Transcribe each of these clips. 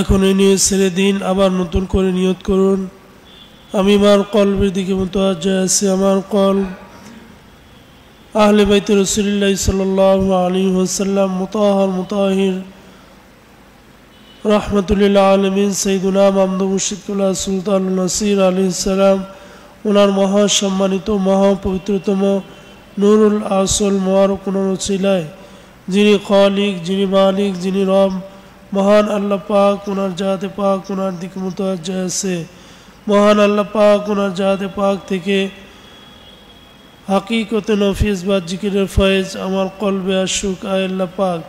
এখন এই নিয়ে ছেড়ে দিন, আবার নতুন করে নিয়ত করুন। আমি আমার কলবের দিকে মতো আছি, আমার কল আহলে বাইতে রসুলিল্লাহ সাল্লাহ আলী ওসাল্লাম মোতাহার মোতাহির রহমতুল্লাহ আলমিন সঈদুল্লাহ মামদু মুর্শিদুল্লাহ সুলতান নাসির আলী সালাম ওনার মহাসম্মানিত, মহাপবিত্রতম নুরুল আসল মোয়ারক রচিলায় যিনি খালিক, যিনি মালিক, যিনি রব মহান আল্লাহ পাক ওনার জাহাতে পাক ওনার দিকে মোতাজ্জা আছে। মহান আল্লাহ পাক ওনার জাহাতে পাক থেকে হাকিকতে নফিস বা জিকিরের ফয়েজ আমার কলবে আসুক আল্লাহ পাক।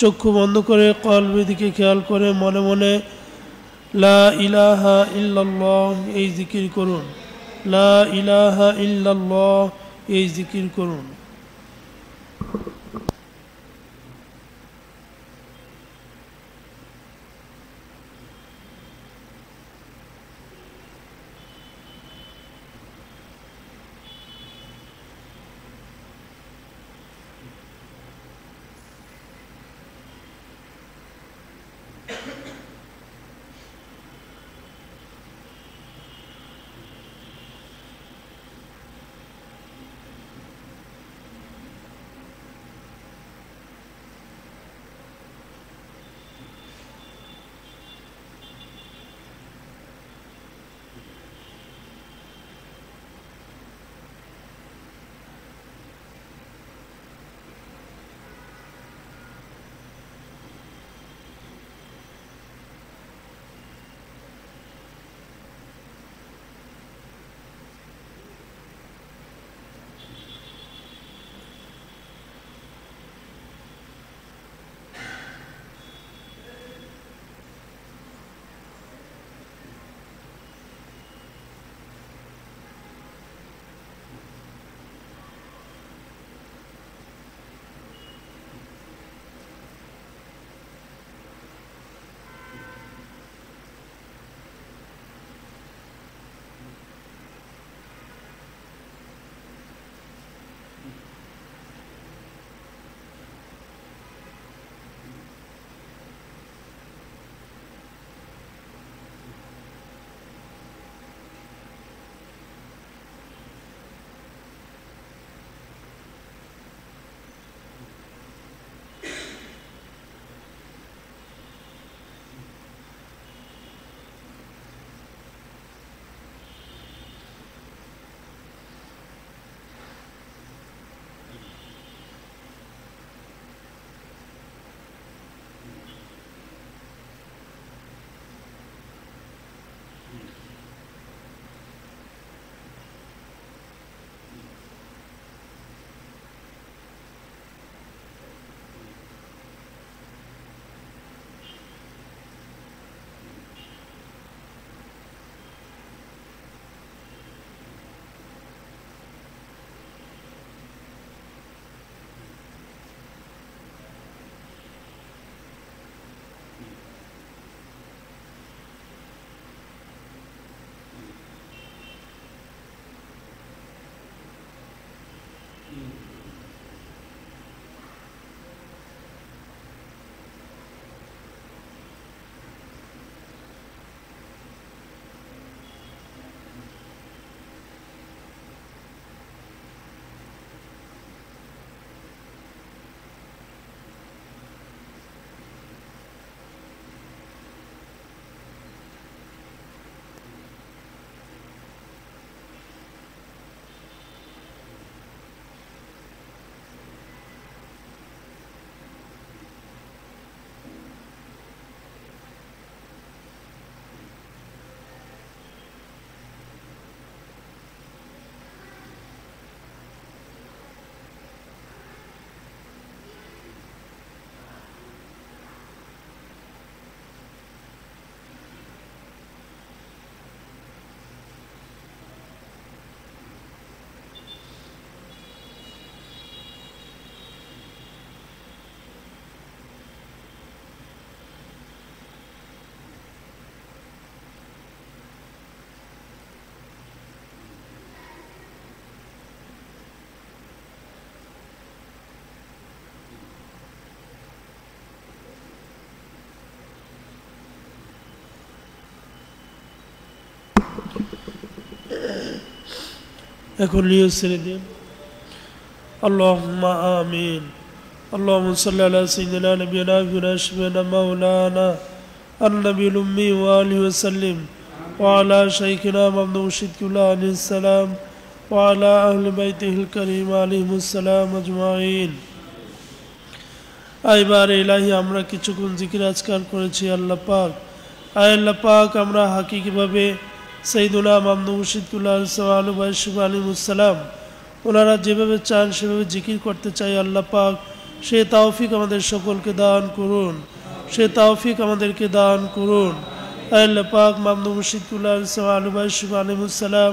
চক্ষু বন্ধ করে কলবে দিকে খেয়াল করে মনে মনে, লা ইলাহা ইল্লাল্লাহ এই জিকির করুন। লা ইলাহা ইল্লাল্লাহ এই জিকির করুন। এখন নিয়ে ছেড়ে দিন اللهم آمين اللهم صل على سيدنا نبينا ونشبنا مولانا النبي الأمي وآله وسلم وعلى شيخنا ممدوح شدك عليه السلام وعلى أهل بيته الكريم عليهم السلام أجمعين এবার এলাহি আমরা কিছুক্ষণ জিকির আজকার করেছি আল্লাহ পাক আয় আল্লাহ পাক আমরা হাকিকিভাবে সৈদুল্লাহ মামদু মুর্শিদুল্লাহ আলু বাইসুফ আলিমুসালাম ওনারা যেভাবে চান সেভাবে জিকির করতে চাই আল্লাহ পাক। সে তাওফিক আমাদের সকলকে দান করুন। সে তাওফিক আমাদেরকে দান করুন। আল্লাহ পাক মামদু মুর্শিদুল্লাহ আলু বাইসুফ আলিমুসালাম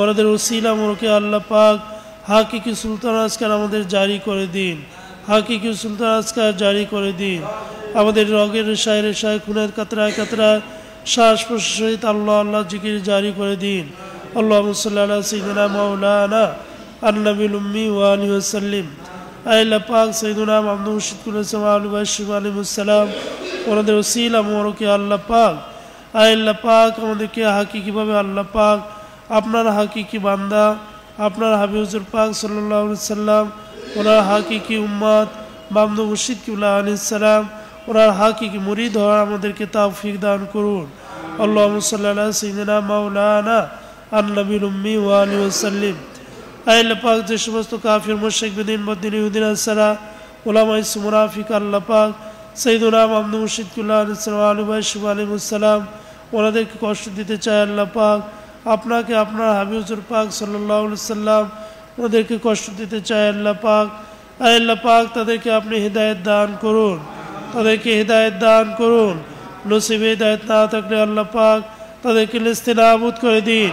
ওনাদের ওসিলা মোরকে আল্লাহ পাক হাকিকি সুলতান আজকার আমাদের জারি করে দিন। হাকিকি সুলতান আজকার জারি করে দিন। আমাদের রগের রেশায় রেশায় খুনের কাতরায় কাতরায় শ্বাস প্রশ্বাস সহিত আল্লাহ আল্লাহ জিকির জারি করে দিন। আল্লাহ মুসাল্লাহ সঈদনা মৌলানা আন্নবিল উম্মি ওয়ালি ওসাল্লিম আল্লাহ পাক সঈদুনা মামদু মুর্শিদুল ইসলাম আলু বাইশিব আলিমুসালাম ওনাদের ওসিলা মোরকে আল্লাহ পাক। আল্লাহ পাক আমাদেরকে হাকিকিভাবে আল্লাহ পাক, আপনার হাকিকি বান্দা, আপনার হাবিবুজুর পাক সাল্লাহ সাল্লাম ওনার হাকিকি উম্মাদ মামদু মুর্শিদ কিউল্লাহ আলিসাল্লাম ওনার হাকিকি মুরিদ হওয়ার আমাদেরকে তাওফিক দান করুন। আল্লাহ সাল্লাহ সঈদিনা মাওলানা আন্নবীর উম্মি ওয়ালি ওসাল্লিম আল্লাহ পাক যে সমস্ত কাফির মুশেক বিদিন বদিন ইউদিন আসারা ওলামাই সুমরাফিক আল্লাহ পাক সঈদুল্লাহ মামদু মুর্শিদ কিউল্লাহ আলিসাল্লাম আলু বাইশিব আলিমুসাল্লাম ওনাদেরকে কষ্ট দিতে চায় আল্লাহ পাক আপনাকে আপনার হাবিবুর পাক সাল্লাহ সাল্লাম ওদেরকে কষ্ট দিতে চায় আল্লাহ পাক আল্লাহ পাক তাদেরকে আপনি হৃদায়ত দান করুন তাদেরকে হৃদায়ত দান করুন নসিবে হৃদায়ত না থাকলে আল্লাহ পাক তাদেরকে লিস্তে নাবুদ করে দিন,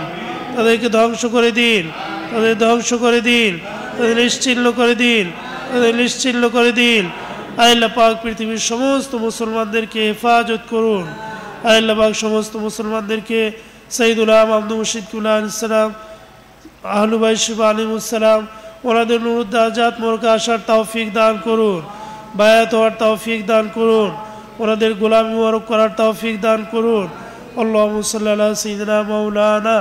তাদেরকে ধ্বংস করে দিন, তাদের ধ্বংস করে দিন, তাদের নিশ্চিহ্ন করে দিন, তাদের নিশ্চিহ্ন করে দিন। আল্লাহ পাক পৃথিবীর সমস্ত মুসলমানদেরকে হেফাজত করুন। আল্লাহ পাক সমস্ত মুসলমানদেরকে সঈদুল্লাহ মাহমুদ মুর্শিদুল্লাহ ইসলাম আহলুবাই শিব আলিমুসালাম ওনাদের নুরুদ্দাজাত মোরকা আসার তৌফিক দান করুন, বায়াত হওয়ার তৌফিক দান করুন। ওনাদের গোলামি মোরক করার তৌফিক দান করুন আল্লাহ সাল্লাহ সঈদনা মৌলানা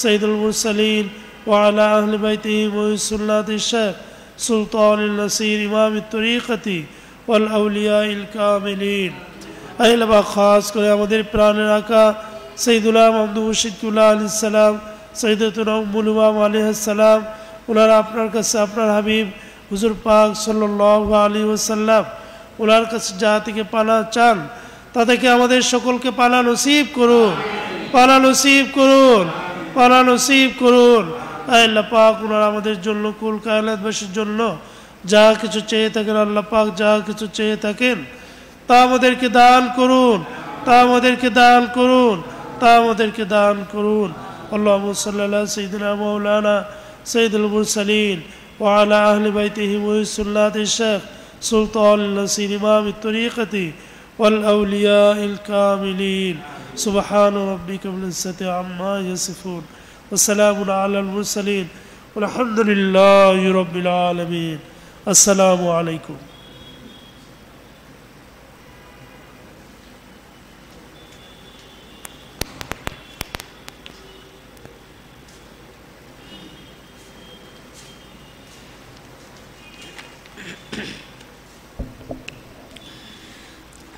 সঈদুল মুরসালিন وعلى أهل بيته وسنة الشيخ سلطان النصير إمام الطريقة والأولياء الكاملين أهل خاص করে আমাদের প্রাণের আকা সঈদুল্লাহ মাহমুদ মুর্শিদুল্লাহ আলি সালাম সঈদুল মুলুমাম আলিহাসাল্লাম ওনারা আপনার কাছে আপনার হাবিব হুজুর পাক সাল্লাহ আলী ওসাল্লাম ওনার কাছে যা থেকে পানা চান তাদেরকে আমাদের সকলকে পানা নসিব করুন পানা নসিব করুন পানা নসিব করুন আল্লাহ পাক ওনারা আমাদের জন্য কুল কায়লাতবাসীর জন্য যা কিছু চেয়ে থাকেন আল্লাহ পাক যা কিছু চেয়ে থাকেন তা আমাদেরকে দান করুন তা আমাদেরকে দান করুন তা আমাদেরকে দান করুন اللهم صل على سيدنا مولانا سيد المرسلين وعلى أهل بيته وسنات الشيخ سلطان النصير إمام الطريقة والأولياء الكاملين. سبحان ربك من العزة عما يصفون. وسلام على المرسلين. والحمد لله رب العالمين. السلام عليكم.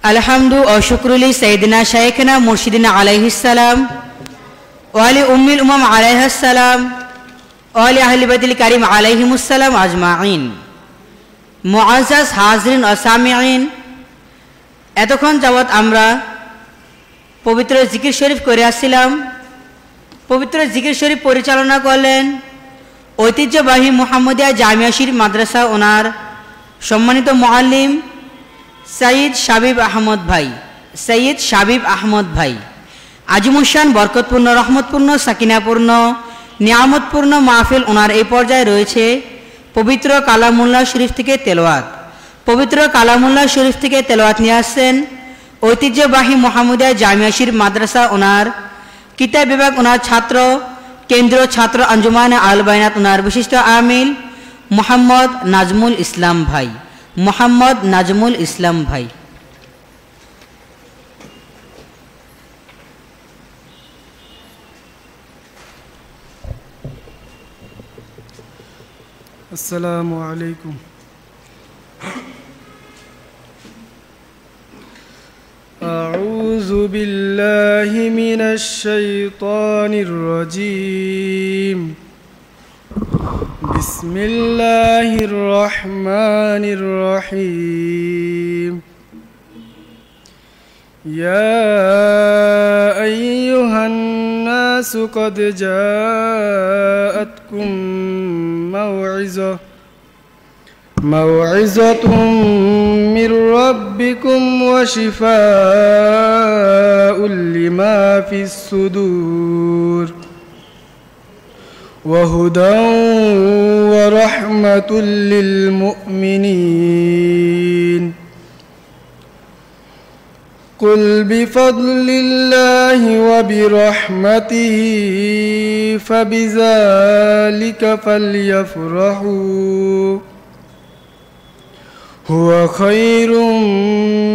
আলহামদু ও শুক্রুলি সঈদিনা শাইখনা মুর্শিদিনা আলাইহিসালাম ওয়ালি উম্মিল উমাম আলাইহাসালাম ওয়ালি আহলিবাদিল কারিম আলাইহিমুসালাম আজমাইন মুআজাজ হাজরিন অসামিন এতক্ষণ যাবৎ আমরা পবিত্র জিকির শরীফ করে আসছিলাম। পবিত্র জিকির শরীফ পরিচালনা করলেন ঐতিহ্যবাহী মোহাম্মদিয়া জামিয়া শরীফ মাদ্রাসা ওনার সম্মানিত মোয়াল্লিম সঈদ শাবিব আহমদ ভাই। সঈদ শাবিব আহমদ ভাই। আজিমুসান বরকতপূর্ণ, রহমতপূর্ণ, সাকিনাপূর্ণ, নিয়ামতপূর্ণ মাহফিল ওনার এই পর্যায়ে রয়েছে পবিত্র কালামুল্লাহ শরীফ থেকে তেলোয়াত পবিত্র কালামুল্লাহ শরীফ থেকে তেলোয়াত নিয়ে আসছেন ঐতিহ্যবাহী মোহাম্মদিয়া জামিয়া মাদ্রাসা ওনার, কিতাব বিভাগ ওনার ছাত্র, কেন্দ্রীয় ছাত্র আঞ্জুমান আল বাইনাত ওনার বিশিষ্ট আমিল মোহাম্মদ নাজমুল ইসলাম ভাই। মোহাম্মদ নাজমুল ইসলাম ভাই السلام عليكم أعوذ بالله من الشيطان الرجيم بسم الله الرحمن الرحيم يا أيها الناس قد جاءتكم موعظة موعظة من ربكم وشفاء لما في الصدور وهدى ورحمة للمؤمنين. قل بفضل الله وبرحمته فبذلك فليفرحوا. هو خير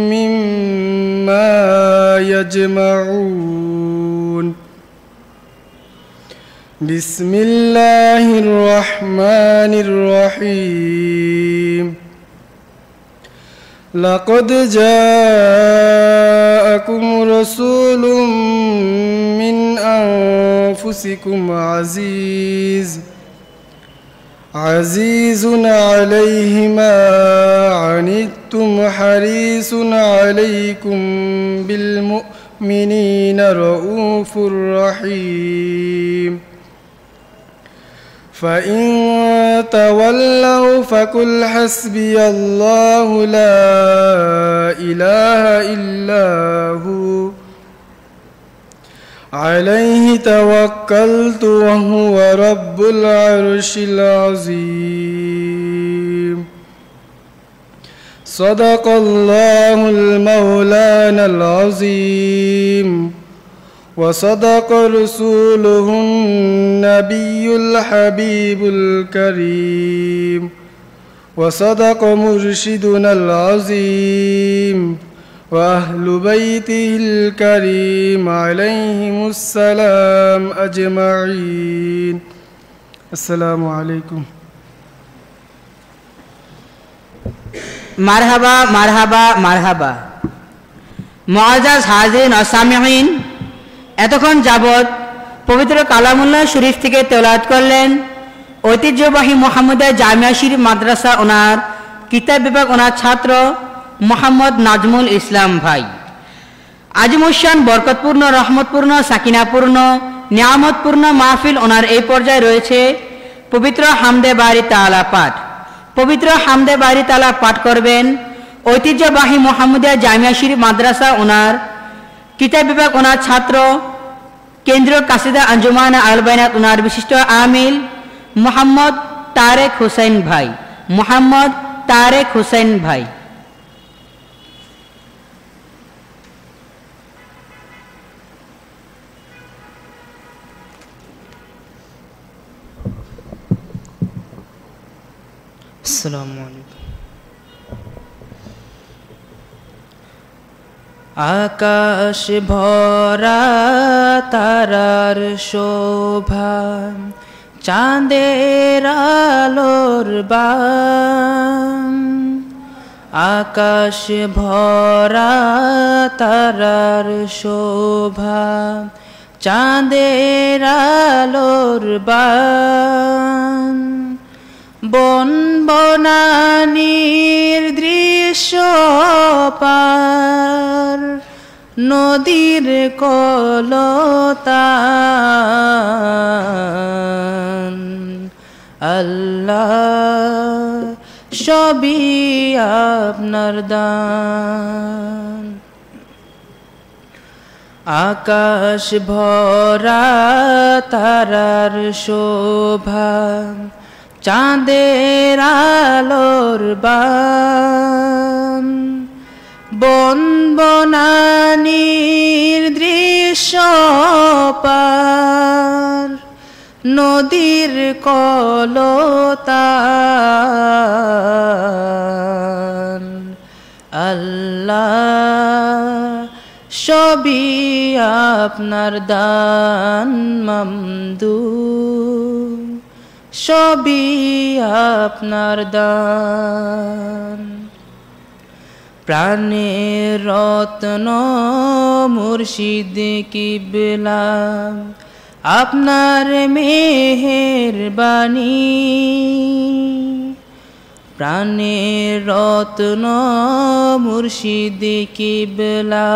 مما يجمعون. بسم الله الرحمن الرحيم. لقد جاءكم رسول من أنفسكم عزيز عزيز عليه ما عنتم حريص عليكم بالمؤمنين رؤوف رحيم. فإن تولوا فقل حسبي الله لا إله إلا هو. عليه توكلت وهو رب العرش العظيم. صدق الله المولانا العظيم. وصدق رسوله النبي الحبيب الكريم. وصدق مرشدنا العظيم. وأهل بيته الكريم عليهم السلام أجمعين. السلام عليكم. مرحبا مرحبا مرحبا. معزز حاضرين وسامعين এতক্ষণ যাবৎ পবিত্র কালামুল্লাহ শরীফ থেকে তেলাত করলেন। ঐতিহ্যবাহী মোহাম্মদিয়া জামিয়া শরীফ মাদ্রাসা ওনার, কিতাব বিভাগ ওনার ছাত্র মোহাম্মদ নাজমুল ইসলাম ভাই। আজিমুসান বরকতপূর্ণ, রহমতপূর্ণ, সাকিনাপূর্ণ, নিয়ামতপূর্ণ মাহফিল ওনার এই পর্যায়ে রয়েছে। পবিত্র হামদে বাড়ি তালা পাঠ। পবিত্র হামদে বাড়ি তালা পাঠ করবেন। ঐতিহ্যবাহী মোহাম্মদিয়া জামিয়া শরীফ মাদ্রাসা ওনার কিতাব বিভাগ ওনার ছাত্র কেন্দ্রীয় কাসিদা আঞ্জুমান আলবাইনাত ওনার বিশিষ্ট আমিল মোহাম্মদ তারেক হুসাইন ভাই। মোহাম্মদ তারেক হুসাইন ভাই। আসসালামু আলাইকুম। আকাশ ভরা তারার শোভা চাঁদের আলোর বাম। আকাশ ভরা তারার শোভা চাঁদের আলোর বাম। বন বনানির দৃশ্য পার নদীর কলতান। আল্লাহ সবই আপনার দান। আকাশ ভরা তারার শোভা চাঁদের আলোর বন। বনানির দৃশ্য পার। নদীর কলতান আল্লাহ সবই আপনার দান মামদু সবই আপনার দান। প্রাণের রত্ন মুর্শিদ কিবলা, আপনার মেহের বাণী প্রাণের রত্ন মুর্শিদ কিবলা,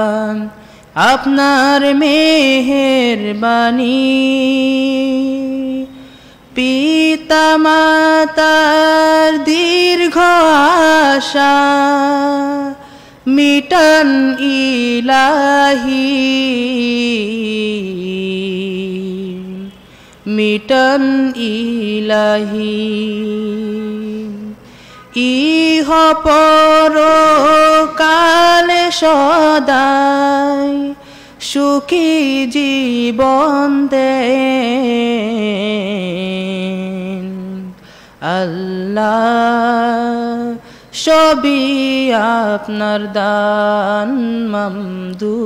আপনার মেহের বাণী পিতা মাতার দীর্ঘ আশা মিটন ইলাহি। মিটন ইলাহি। ইহ পর কালে সদাই সুখী জীবন দেন। আল্লাহ সবই আপনার দান, মামদু।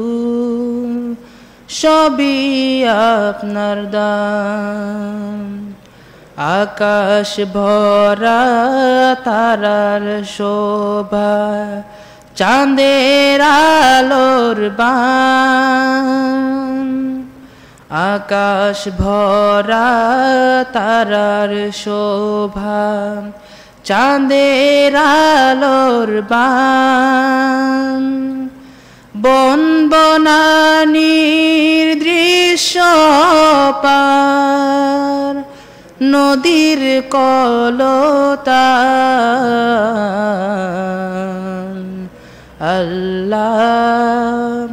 সবই আপনার দান। আকাশ ভরা তারার শোভা চাঁদের আলোর বান, আকাশ ভরা তারার শোভা, চাঁদের আলোর বান। বন বনানির দৃশ্য পার, নদীর কলতান আল্লাহ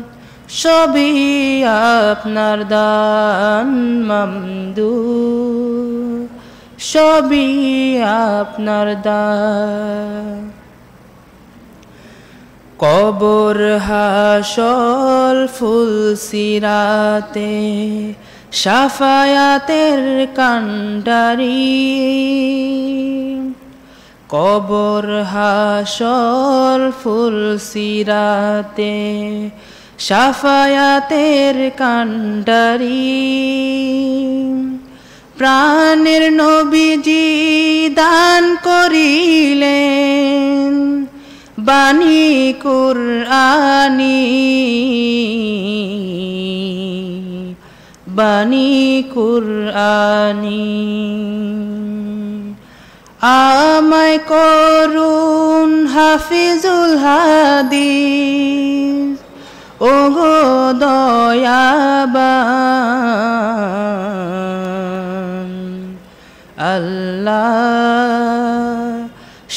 সবই আপনার দান মামদু। সবই আপনার দান। কবর হাসল ফুল সিরাতে সাফায়াতের কান্ডারি কবর হাসল ফুল সিরাতে সাফায়াতের কান্ডারি প্রাণের নবীজি দান করিলেন বাণী কুরআনি। বাণী কুরআনি। আমায় করুন হাফিজুল হাদিস। ও গো দয়াবান, আল্লাহ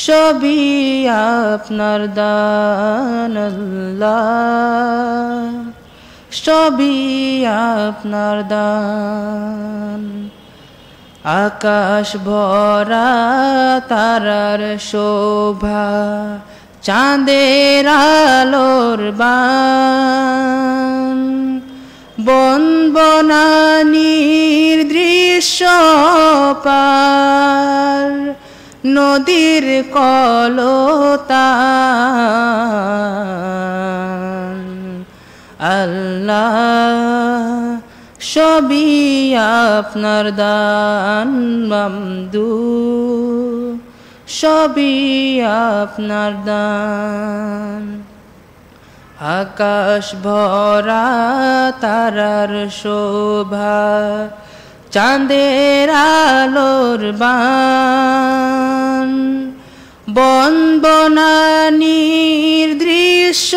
সবই আপনার দান, আল্লাহ সবই আপনার দান। আকাশ ভরা তারার শোভা চাঁদের আলোর বান। বন বনানির দৃশ্য পার নদীর কলতা। আল্লাহ সবই আপনার দান মামদু সবই আপনার দান। আকাশ ভরা, তারার শোভা, চাঁদের আলোর বান। বন বনানির দৃশ্য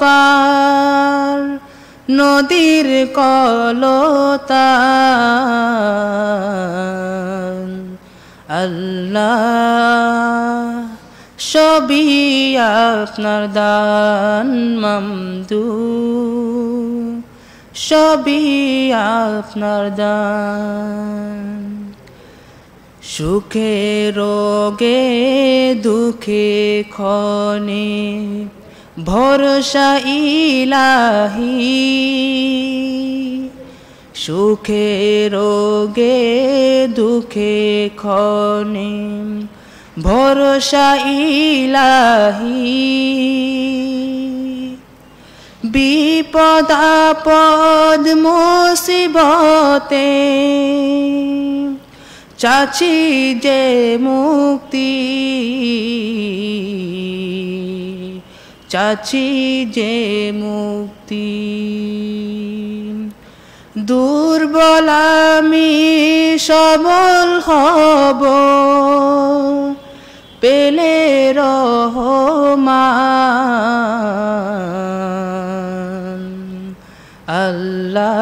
পার নদীর কলতান আল্লাহ সবই আপনার দান মামদু। সবই আপনার দান। সুখে রোগে দুঃখে ক্ষণে ভরসা ইলাহি। সুখে রোগে দুঃখে ক্ষণে ভরসা ইলাহি। বিপদ আপদ মুসিবতে চাচি যে মুক্তি। চাচি যে মুক্তি। দুর্বল আমি সবল হব পেলে রহমান। আল্লাহ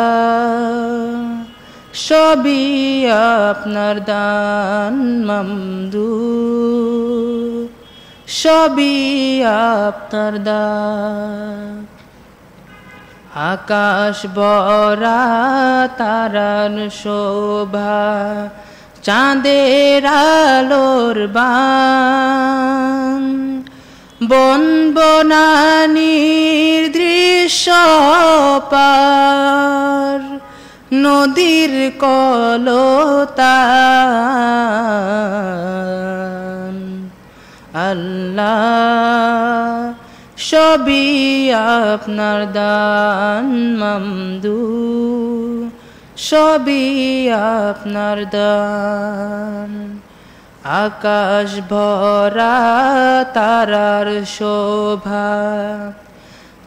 সবই আপনার দান মামদু সবই আপনার আকাশ বরা তারান শোভা, চাঁদের আলোর বান। বন বনানির দৃশ্য পার, নদীর কলতান আল্লাহ, সবই আপনার দান, মামদু। সবই আপনার দান। আকাশ ভরা তারার শোভা,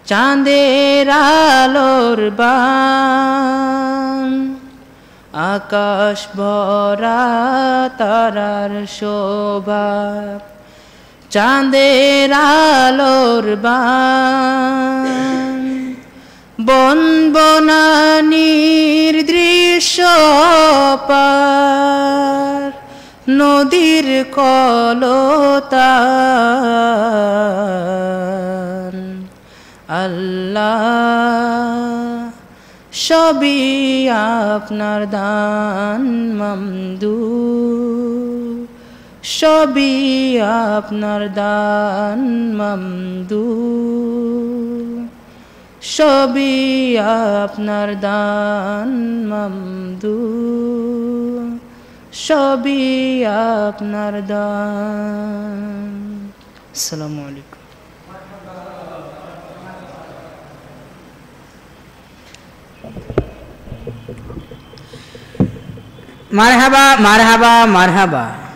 চাঁদের আলোর বান। আকাশ ভরা তারার শোভা চাঁদের আলোর বান। বন বনানির দৃশ্য পার নদীর কলতান আল্লাহ সবই আপনার দান মামদু সবই আপনার দান, মামদু। সবই আপনার দান, মামদু। সবই আপনার দান। আসসালামু আলাইকুম। মারহাবা মারহাবা মারহাবা।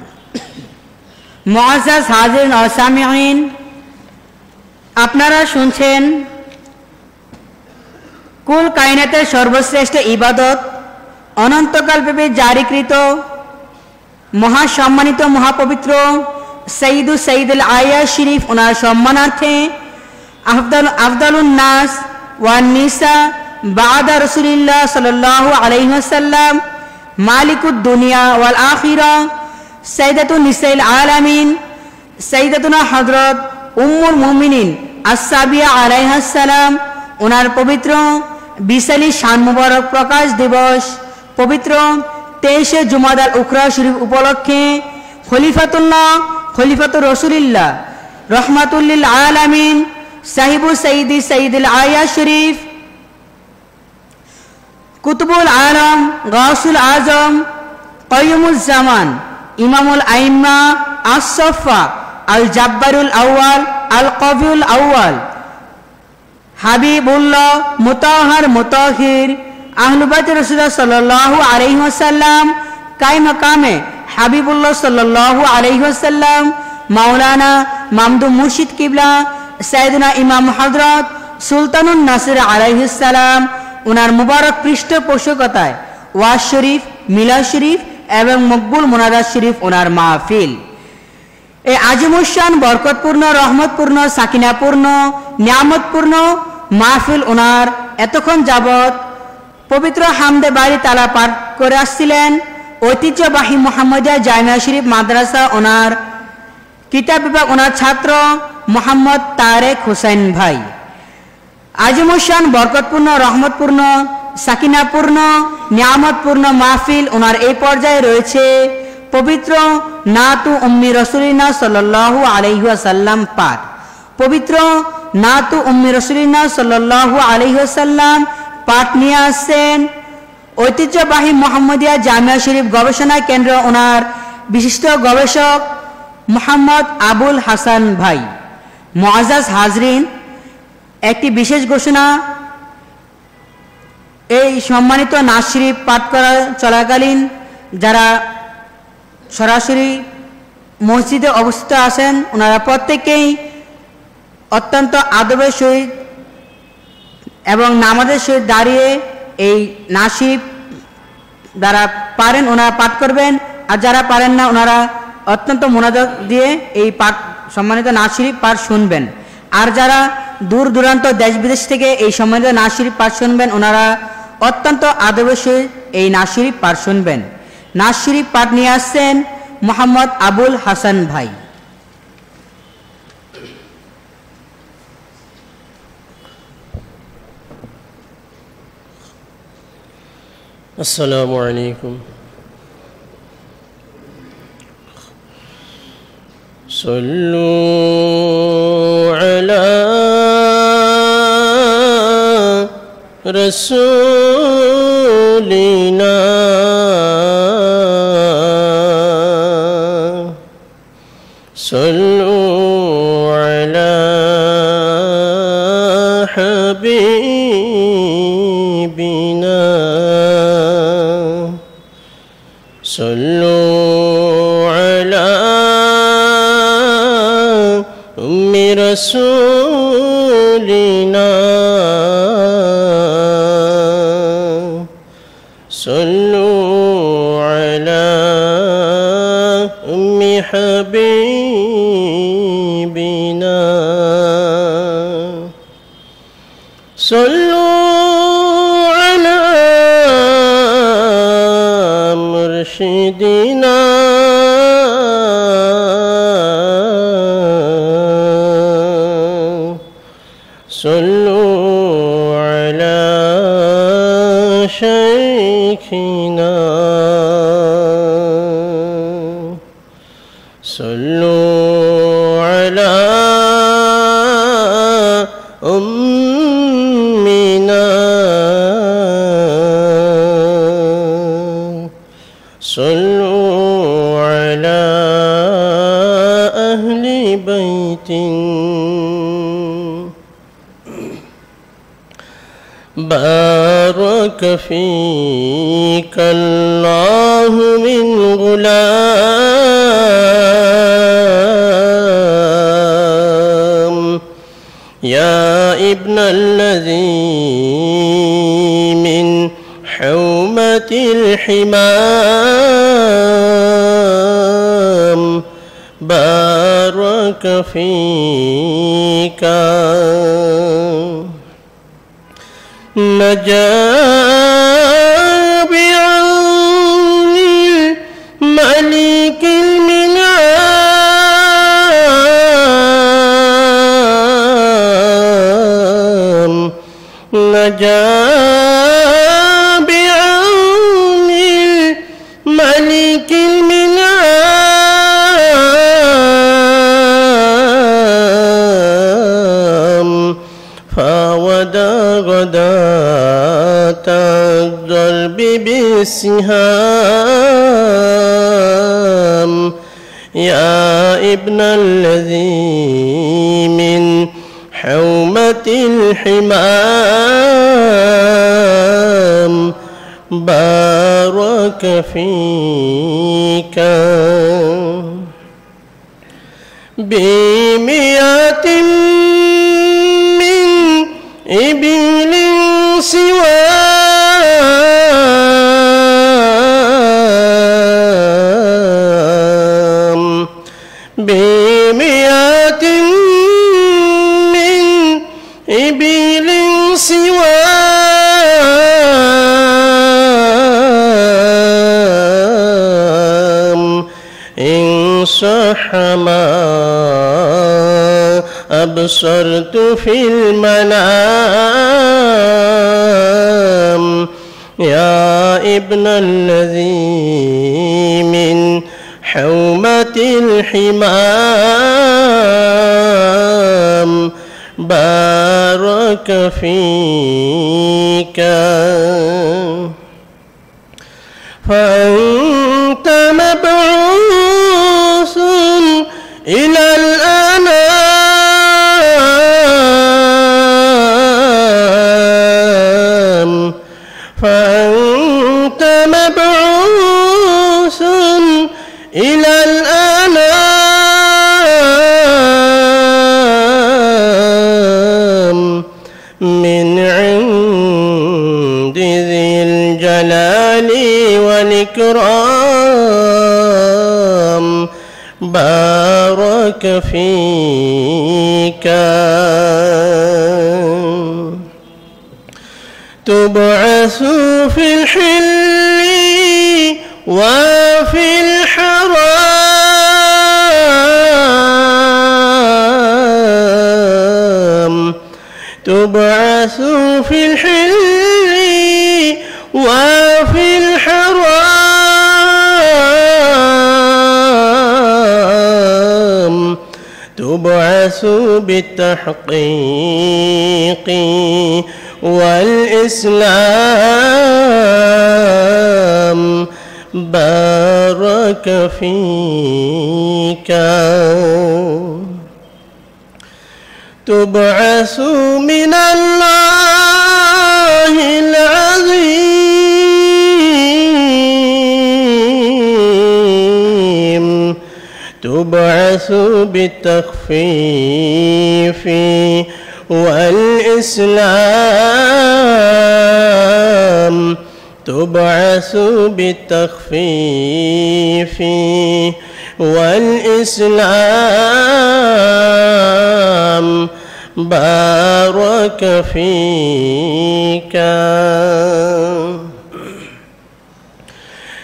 মহাজাজ হাজির অসামিন আপনারা শুনছেন কুল কায়নাতের সর্বশ্রেষ্ঠ ইবাদত অনন্তকালব্যাপী জারিকৃত, মহাসম্মানিত মহাপবিত্র সঈদু সঈদুল আয়া শরীফ ওনার সম্মানার্থে আফদাল, আফদালুন নাস ওয়ান নিসা বাদা রসুলিল্লাহ সাল্লাহ আলহিহাসাল্লাম মালিকুদ দুনিয়া ওয়াল আখিরা সৈদাতুন নিসাইল আলামিন সৈদাতুনা হজরত উম্মুল মুমিনিন আসাবিয়া আলাইহাসালাম ওনার পবিত্র বিশালী শান মুবারক প্রকাশ দিবস, পবিত্র তেইশে জুমাদাল উখরা শরীফ উপলক্ষে খলিফাতুল্লাহ খলিফাতুর রসুলিল্লাহ, রহমাতুল্লিল আলামিন, সাহিবু সঈদি সঈদুল আয়া শরীফ, কুতুবুল আলম, গাউসুল আজম কয়ুমুজ্জামান ইমামুল আইম্মা আসফা আল জাব্বারুল আউয়াল আল কবিউল আউয়াল। হাবিবুল্লাহ মুতাহার মুতাহির আহলুবাদ রসুল্লাহ সাল্লাল্লাহু আলাইহি ওয়াসাল্লাম কাই মাকামে হাবিবুল্লাহ সাল্লাল্লাহু আলাইহি ওয়াসাল্লাম, মাওলানা মামদু মুর্শিদ কিবলা সাইদুনা ইমাম হযরত সুলতানুন নাসির আলাইহিস সালাম ওনার মুবারক পৃষ্ঠপোষকতায় ওয়াজ শরীফ মিলা শরীফ এবং মকবুল মোনাজাত শরীফ ওনার মাহফিল। এই আজিমুসান বরকতপূর্ণ, রহমতপূর্ণ, সাকিনাপূর্ণ, নিয়ামতপূর্ণ মাহফিল ওনার এতক্ষণ যাবৎ পবিত্র হামদে বাড়ি তালা পাঠ করে আসছিলেন। ঐতিহ্যবাহী মোহাম্মদিয়া জামিয়া শরীফ মাদ্রাসা ওনার কিতাব বিভাগ ওনার ছাত্র মোহাম্মদ তারেক হুসাইন ভাই। আজিমুসান বরকতপূর্ণ, রহমতপূর্ণ সাকিনাপূর্ণ, নিয়ামতপূর্ণ মাহফিল ওনার এই পর্যায়ে রয়েছে। পবিত্র নাতু উম্মি রসুলিনা সাল্লাল্লাহু আলাইহি ওয়াসাল্লাম পাঠ। পবিত্র নাতু উম্মি রসুলিনা সাল্লাল্লাহু আলাইহি ওয়াসাল্লাম পাঠ নিয়ে আসছেন। ঐতিহ্যবাহী মোহাম্মদিয়া জামিয়া শরীফ গবেষণা কেন্দ্র ওনার বিশিষ্ট গবেষক মোহাম্মদ আবুল হাসান ভাই। মোয়াজাজ হাজরিন, একটি বিশেষ ঘোষণা এই সম্মানিত শরীফ পাঠ করা চলাকালীন যারা সরাসরি মসজিদে অবস্থিত আছেন, ওনারা প্রত্যেকেই অত্যন্ত আদবের সহিত এবং নামাজের সহিত দাঁড়িয়ে এই নাসিব যারা পারেন, ওনারা পাঠ করবেন। আর যারা পারেন না, ওনারা অত্যন্ত মনোযোগ দিয়ে এই পাঠ সম্মানিত নাসির পাঠ শুনবেন। আর যারা দূর দূরান্ত দেশ বিদেশ থেকে এই সম্মানিত নাসির পাঠ শুনবেন ওনারা অত্যন্ত আদবের সহিত এই নাসির পাঠ শুনবেন নাসির পাঠ নিয়ে আসছেন মোহাম্মদ আবুল হাসান ভাই السلام عليكم صلوا على رسولنا. صلوا على حبيبنا. صلوا رسولنا صلوا على أم حبيبنا. صلوا صلوا على شيخنا بارك فيك الله من غلام. يا ابن الذي من حومة الحمام بارك فيك. مجابع الملك المنام مجابع بالسهام يا ابن الذي من حومة الحمام بارك فيك. بمئة من إبل ما أبصرت في المنام. يا ابن الذي من حومة الحمام بارك فيك. فأنت في بالتحقيق والإسلام. بارك فيك. تبعث من الله العظيم. تبعث بالتخفيف والإسلام تبعث بالتخفيف والإسلام بارك فيك.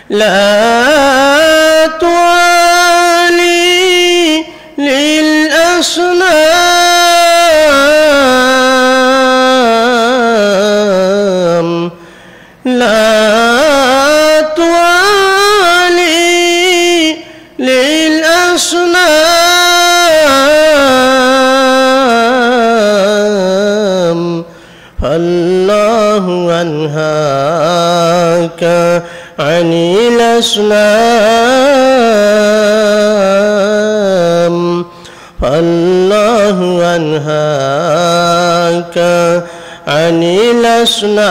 لا الأصنام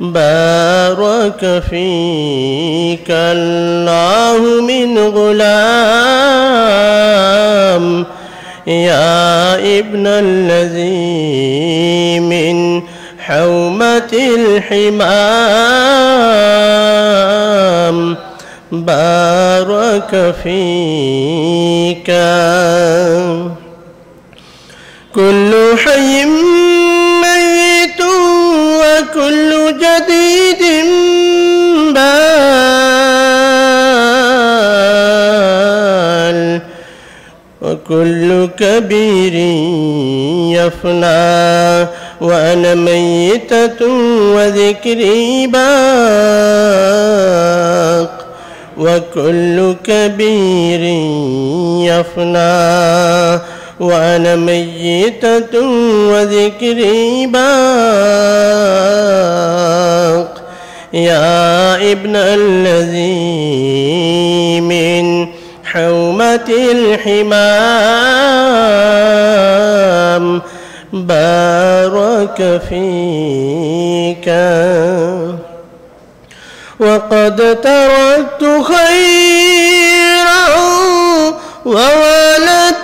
بارك فيك الله من غلام. يا ابن الذي من حومة الحمام. بارك فيك. كل حي ميت وكل جديد بال وكل كبير يفنى وأنا ميتة وذكري باق وكل كبير يفنى وأنا ميتة وذكري باق. يا ابن الذي من حومة الحمام بارك فيك. وقد تركت خيرا وولدت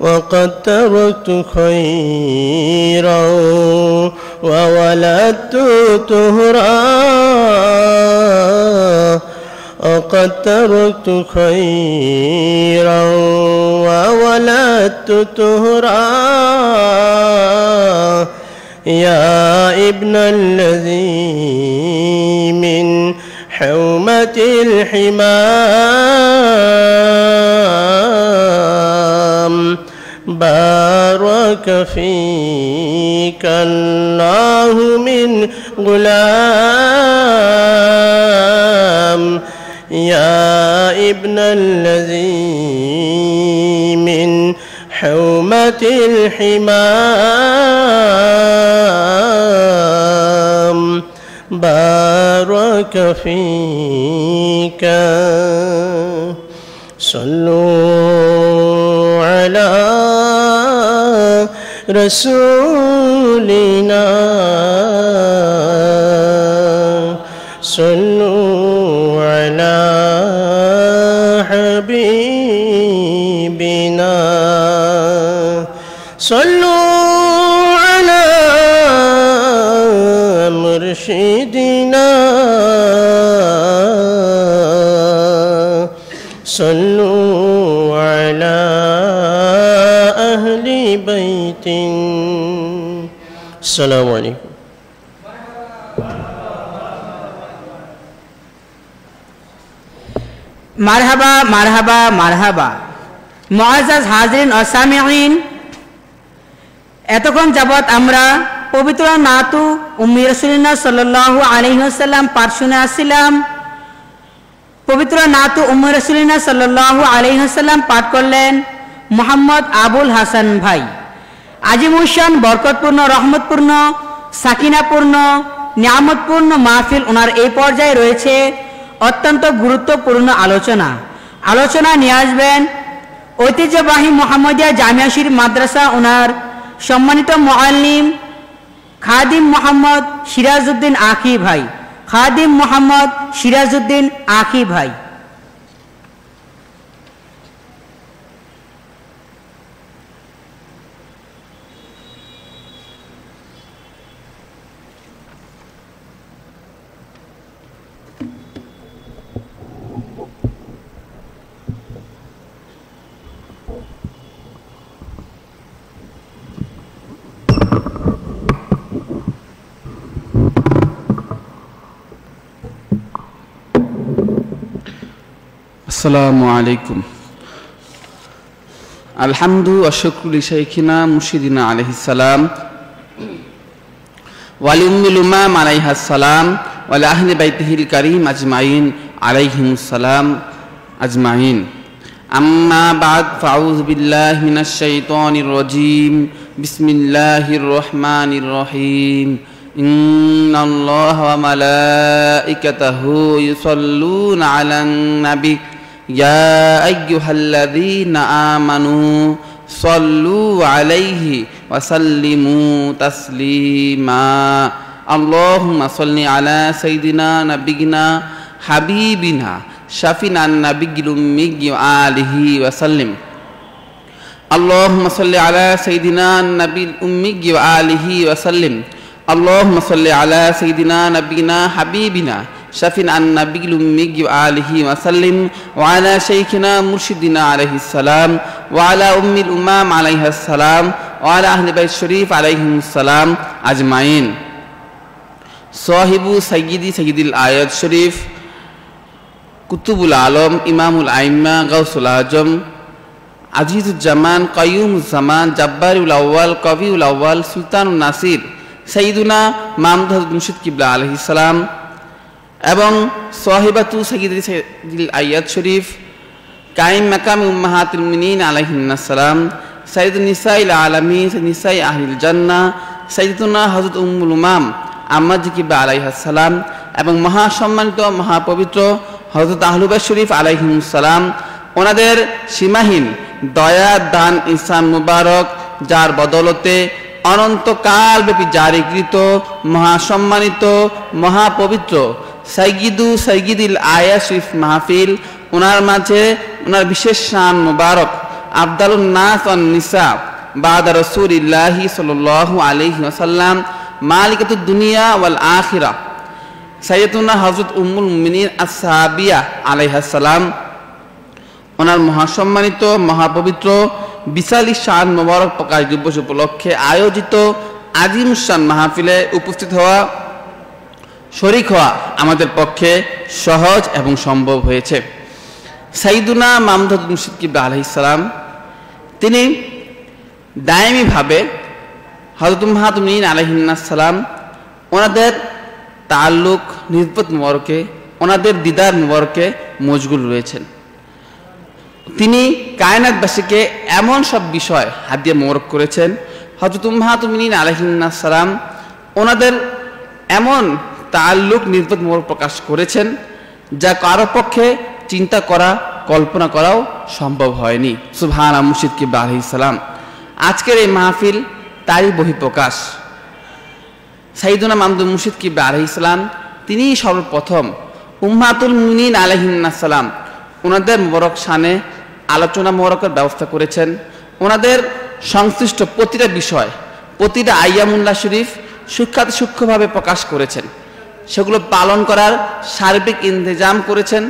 وقد تركت خيرا وولدت تهرا وقد تركت خيرا وولدت تهرا يا ابن الذي من حومة الحمام. بارك فيك الله من غلام. يا ابن الذي من حومة الحمام. بارك فيك. صلوا على رسولنا. صلوا صلوا على مرشدنا. صلوا على أهل بيت. السلام عليكم. مرحبا مرحبا مرحبا. معزز حاضرین اور سامعین এতক্ষণ যাবৎ আমরা পবিত্র নাতু উম্মি রসুলিনা সাল্লাহ আলহিহাসাল্লাম পাঠ শুনে আসছিলাম। পবিত্র নাতু উম্মি রসুলিনা সাল্লাহ আলহিহাসাল্লাম পাঠ করলেন মোহাম্মদ আবুল হাসান ভাই। আজিমুসান বরকতপূর্ণ, রহমতপূর্ণ, সাকিনাপূর্ণ, নিয়ামতপূর্ণ মাহফিল ওনার এই পর্যায়ে রয়েছে অত্যন্ত গুরুত্বপূর্ণ আলোচনা। আলোচনা নিয়ে আসবেন ঐতিহ্যবাহী মোহাম্মদিয়া জামিয়া শরীফ মাদ্রাসা ওনার সম্মানিত মোয়াল্লিম খাদিম মোহাম্মদ সিরাজউদ্দিন আখি ভাই। খাদিম মোহাম্মদ সিরাজউদ্দিন আখি ভাই। আসসালামু আলাইকুম আলহামদু আশকুল শাইখিনা মুর্শিদিনা আলহিসাল্লাম ওয়ালিউম্মিল উমাম আলাইহাসালাম ওয়াল আহলি বাইতিহিল করিম আজমাইন আলাইহিমুসালাম আজমাইন আম্মা বাদ ফাউজ বিল্লাহ মিনাশ শাইতানির রাজিম বিসমিল্লাহির রহমানির রহিম إن الله وملائكته يصلون على النبي يا أيها الذين آمنوا صلوا عليه وسلموا تسليما. اللهم صل على سيدنا نبينا حبيبنا شفنا النبي الأمي وآله وسلم. اللهم صل على سيدنا النبي الأمي وآله وسلم. اللهم صل على سيدنا نبينا حبيبنا শাফিন আন্না বিগলুম মিগি আলহি ওয়াসাল্লিম ওয়ালা শেখিনা মুর্শিদিনা আলহি সালাম ওয়ালা উম্মিল উমাম আলাইহা সালাম ওয়ালা আহলেবাই শরীফ আলাইহিম সালাম আজমাইন। সহিবু সঈদি সঈদুল আয়াত শরীফ, কুতুবুল আলম, ইমামুল আইম্মা, গাউসুল আজম, আজিজুজ্জামান জামান জাব্বারুল আউ্বাল কবিউল আউ্বাল সুলতানুল নাসির সঈদুনা মামদাদ মুর্শিদ কিবলা আলহিসাম এবং সোহেবাতু সঈদ আয়াদ শরীফ কাইম মাকাম উম্মাহাতুল মিনিন আলহিনাসালাম সঈদ নিসাইল আলমী নিসাই আহিল জান্না সঈদুনা হজরত উম্মুল উমাম আম্মাদ কিবলা আলাইহাসালাম এবং মহাসম্মানিত মহাপবিত্র হজরত আহলুবা শরীফ আলাইহিমসালাম ওনাদের সীমাহীন দয়া, দান ইসান মুবারক, যার বদলতে অনন্তকালব্যাপী জারিকৃত, মহাসম্মানিত, মহাপবিত্র সাইগিদু সাইগিদিল আয়া শরীফ মাহফিল ওনার মাঝে ওনার বিশেষ শান মুবারক আবদালুন নাস অন নিসা, বাদ রসুলিল্লাহি সাল্লাল্লাহু আলাইহি ওয়াসাল্লাম, মালিকাতুদ দুনিয়া ওয়াল আখিরা। সাইয়্যিদুনা হযরত উম্মুল মুমিনিন আসসাবিয়া আলাইহাস সালাম, ওনার মহাসম্মানিত, মহাপবিত্র, বিশালী শান মোবারক প্রকাশ দিবস উপলক্ষে আয়োজিত আজিম শান মাহফিলে উপস্থিত হওয়া শরিক হওয়া আমাদের পক্ষে সহজ এবং সম্ভব হয়েছে। সাইদুনা মামদুদ মুর্শিদ কিবলা তিনি দায়মিভাবে হজরত মাহাতুমিন আলহিনাসালাম ওনাদের তাল্লুক নির্বত মুবরকে, ওনাদের দিদার মুবরকে মজগুল রয়েছেন। তিনি কায়নাতবাসীকে এমন সব বিষয় হাত দিয়ে মোরক করেছেন হজরত উম্মাহাতুমিন আলহিনাসালাম ওনাদের এমন তাল্লুক নির্বোধ মোরক প্রকাশ করেছেন, যা কারও পক্ষে চিন্তা করা, কল্পনা করাও সম্ভব হয়নি। সুবহানা মুর্শিদ কিবা সালাম। আজকের এই মাহফিল তারই বহিঃপ্রকাশ। সাইদুনা মামদুল মুর্শিদ কিবা আলহিসাল্লাম তিনি সর্বপ্রথম উম্মাতুল মুনিন আলহিনাসালাম ওনাদের মোরক শানে আলোচনা মোরকের ব্যবস্থা করেছেন। ওনাদের সংশ্লিষ্ট প্রতিটা বিষয়, প্রতিটা আইয়ামুল্লাহ শরীফ সূক্ষাত সূক্ষ্মভাবে প্রকাশ করেছেন। সেগুলো পালন করার সার্বিক ইন্তজাম করেছেন।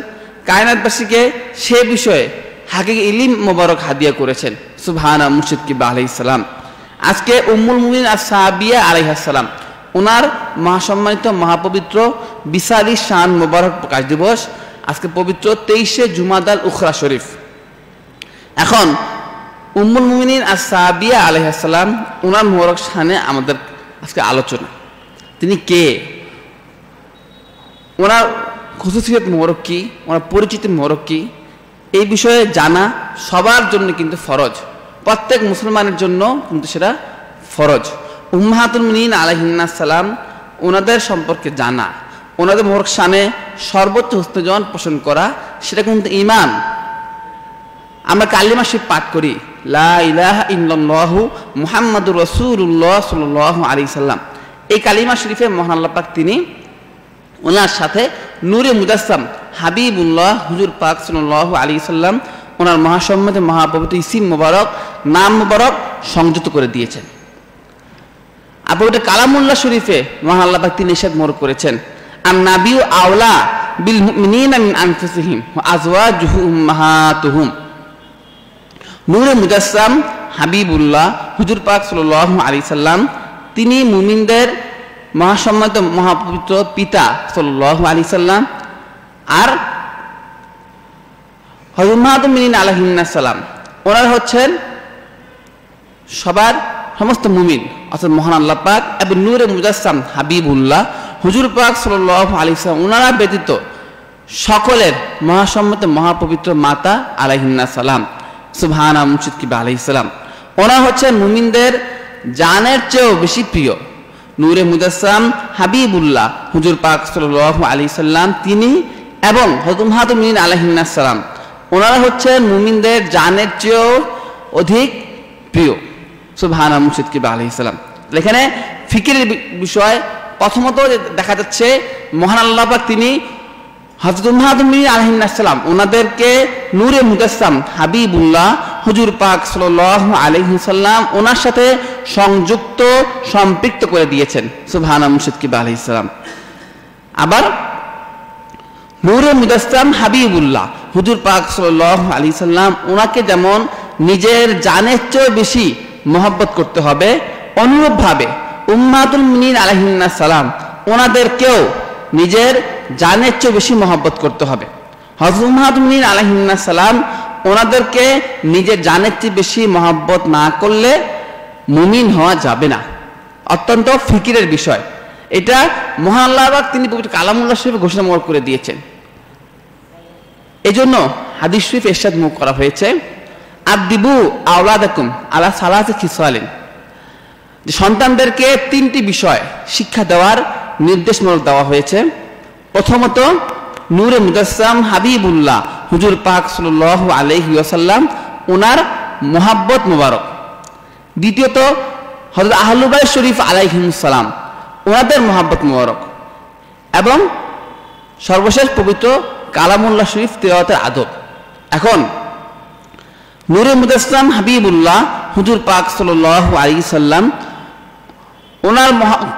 কায়নাতবাসীকে সে বিষয়ে হাকিক ইলিম মোবারক হাদিয়া করেছেন। সুবহানা মুর্শিদ কিবা ইসলাম আজকে উম্মুল মুমিন আর সাহাবিয়া আলাইহাসালাম ওনার মহাসম্মানিত মহাপবিত্র বিশালি শান মোবারক প্রকাশ দিবস আজকে পবিত্র তেইশে জুমাদাল উখরা শরীফ। এখন উম্মুল মুমিনিন আর সাহাবিয়া আলাইহাসালাম ওনার মোবারক শানে আমাদের আজকে আলোচনা। তিনি কে? ওনার খুশুসিয়ত মোহরক কি ওনার পরিচিত মোহরক কি এই বিষয়ে জানা সবার জন্য কিন্তু ফরজ। প্রত্যেক মুসলমানের জন্য কিন্তু সেটা ফরজ। উম্মাহাতুল মিনীন আলহিনা সালাম ওনাদের সম্পর্কে জানা, ওনাদের মোহরক শানে সর্বোচ্চ হস্তজন পোষণ করা, সেটা কিন্তু ইমান আমরা কালিমা শিব পাঠ করি, লা ইলাহা ইল্লাল্লাহু মুহাম্মাদুর রাসূলুল্লাহ সাল্লাল্লাহু আলাইহি সাল্লাম। এই কালিমা শরীফে মহান আল্লাহ পাক তিনি ওনার সাথে নূরে মুদাসসাম হাবিবুল্লাহ হুজুর পাক সাল্লাল্লাহু আলাইহি সাল্লাম ওনার মহাসম্মত মহাপবিত্র ইসিম মোবারক, নাম মোবারক সংযুক্ত করে দিয়েছেন। আপনি কালামুল্লাহ শরীফে মহান আল্লাহ পাক তিনি নিষেধ মোর করেছেন। আর নাবিউ আওলা বিল মুমিনিনা মিন আনফুসিহিম ওয়া আজওয়াজুহুম উম্মাহাতুহুম। নূরে মুজাসসাম হাবিবুল্লাহ হুজুর পাক সাল্লাম তিনি মুমিনদের মহাসম্মানিত মহাপবিত্র পিতা সাল্লাল্লাহু আলাইহি সাল্লাম আর হযরত মাহাতুমিন আলাইহিন্না সালাম। ওনারা হচ্ছেন সবার সমস্ত মুমিন, অর্থাৎ মহান আল্লাহ পাক এবং নূরে মুজাসসাম হাবিবুল্লাহ, হুজুর পাক সাল্লাল্লাহু আলাইহি সাল্লাম, ওনারা ব্যতীত সকলের মহাসম্মত মহাপবিত্র মাতা আলাইহিন্না সালাম সুবহানা মুর্শিদ কিবা আলাইহিস সালাম। ওনারা হচ্ছেন মুমিনদের জানের চেয়েও বেশি প্রিয়। নূরে মুদাসাম হাবিবুল্লাহ, হুজুর পাক সাল আলী সাল্লাম, তিনি এবং হযরত হাতমিন আলাইহিন্নাস সালাম ওনারা হচ্ছেন মুমিনদের জানের চেয়েও অধিক প্রিয়। সুবহানা মুর্শিদ কিবা আলহি সাল্লাম এখানে ফিকিরের বিষয় প্রথমত দেখা যাচ্ছে, মহান আল্লাহ তিনি ওনাদেরকে নূরে মুদাসাম হাবিবুল্লাহ, হুজুর পাক সাল আলহিসাল্লাম ওনার সাথে সংযুক্ত, সম্পৃক্ত করে দিয়েছেন। সুবহানা মুর্শিদ কিবা আলহিসাল্লাম আবার নূরে মুদাসাম হাবিবুল্লাহ, হুজুর পাক সাল আলি সাল্লাম ওনাকে যেমন নিজের জানের চেয়ে বেশি মহব্বত করতে হবে, অনুরূপভাবে উম্মাতুল মিনীন আলহিনা সালাম ওনাদেরকেও জানের চেয়ে বেশি মহব্বত করতে হবে। হজরত মাহাদুমিন আলহিনা সালাম ওনাদেরকে নিজের জানের চেয়ে বেশি মহব্বত না করলে মুমিন হওয়া যাবে না। অত্যন্ত ফিকিরের বিষয়। এটা মহান আল্লাহবাক তিনি পবিত্র কালামুল্লাহ শরীফে ঘোষণা করে দিয়েছেন। এজন্য হাদিস শরীফ এরশাদ মুখ করা হয়েছে আদিবু আওলাদাকুম আলা সালাতে খিসালেন সন্তানদেরকে তিনটি বিষয় শিক্ষা দেওয়ার নির্দেশমূলক দেওয়া হয়েছে। প্রথমত, নূরে মুদাসাম হাবিবুল্লাহ, হুজুর পাক সাল আলহি ওসাল্লাম ওনার মোহাব্বত মুবারক। দ্বিতীয়ত হজরত আহলুবাই শরীফ আলাইহিমসালাম ওনাদের মোহাব্বত মুবারক। এবং সর্বশেষ পবিত্র কালামুল্লাহ শরীফ তেরাওয়াতের আদব। এখন, নূরে মুদাসলাম হাবিবুল্লাহ, হুজুর পাক সাল আলী সাল্লাম ওনার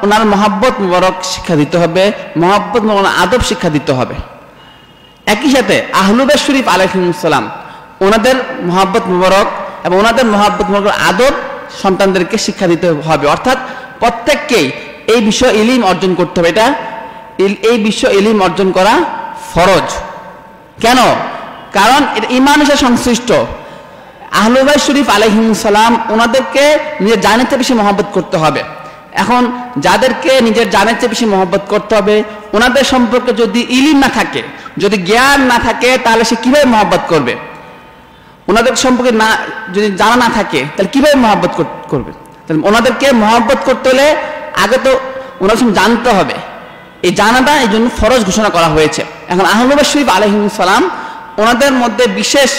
ওনার মহাব্বত মোবারক শিক্ষা দিতে হবে, মহাব্বত আদব শিক্ষা দিতে হবে। একই সাথে আহলুবের শরীফ আলহিমসাল্লাম ওনাদের মহাব্বত মোবারক এবং ওনাদের মহাব্বত মুবারক আদব সন্তানদেরকে শিক্ষা দিতে হবে। অর্থাৎ প্রত্যেককেই এই বিষয় ইলিম অর্জন করতে হবে। এটা এই বিষয় ইলিম অর্জন করা ফরজ। কেন? কারণ এটা ইমান হিসেবে সংশ্লিষ্ট। আহলুবাই শরীফ আলহিমসাল্লাম ওনাদেরকে নিজের জানেতে বেশি মহব্বত করতে হবে। এখন যাদেরকে নিজের জানের চেয়ে বেশি মহব্বত করতে হবে, ওনাদের সম্পর্কে যদি ইলিম না থাকে, যদি জ্ঞান না থাকে, তাহলে সে কীভাবে মহব্বত করবে? ওনাদের সম্পর্কে না, যদি জানা না থাকে, তাহলে কীভাবে মহব্বত করবে? তাহলে ওনাদেরকে মহব্বত করতে হলে আগে তো ওনার সঙ্গে জানতে হবে। এই জানাটা এই জন্য ফরজ ঘোষণা করা হয়েছে। এখন আহমদ শরীফ সালাম ওনাদের মধ্যে বিশেষ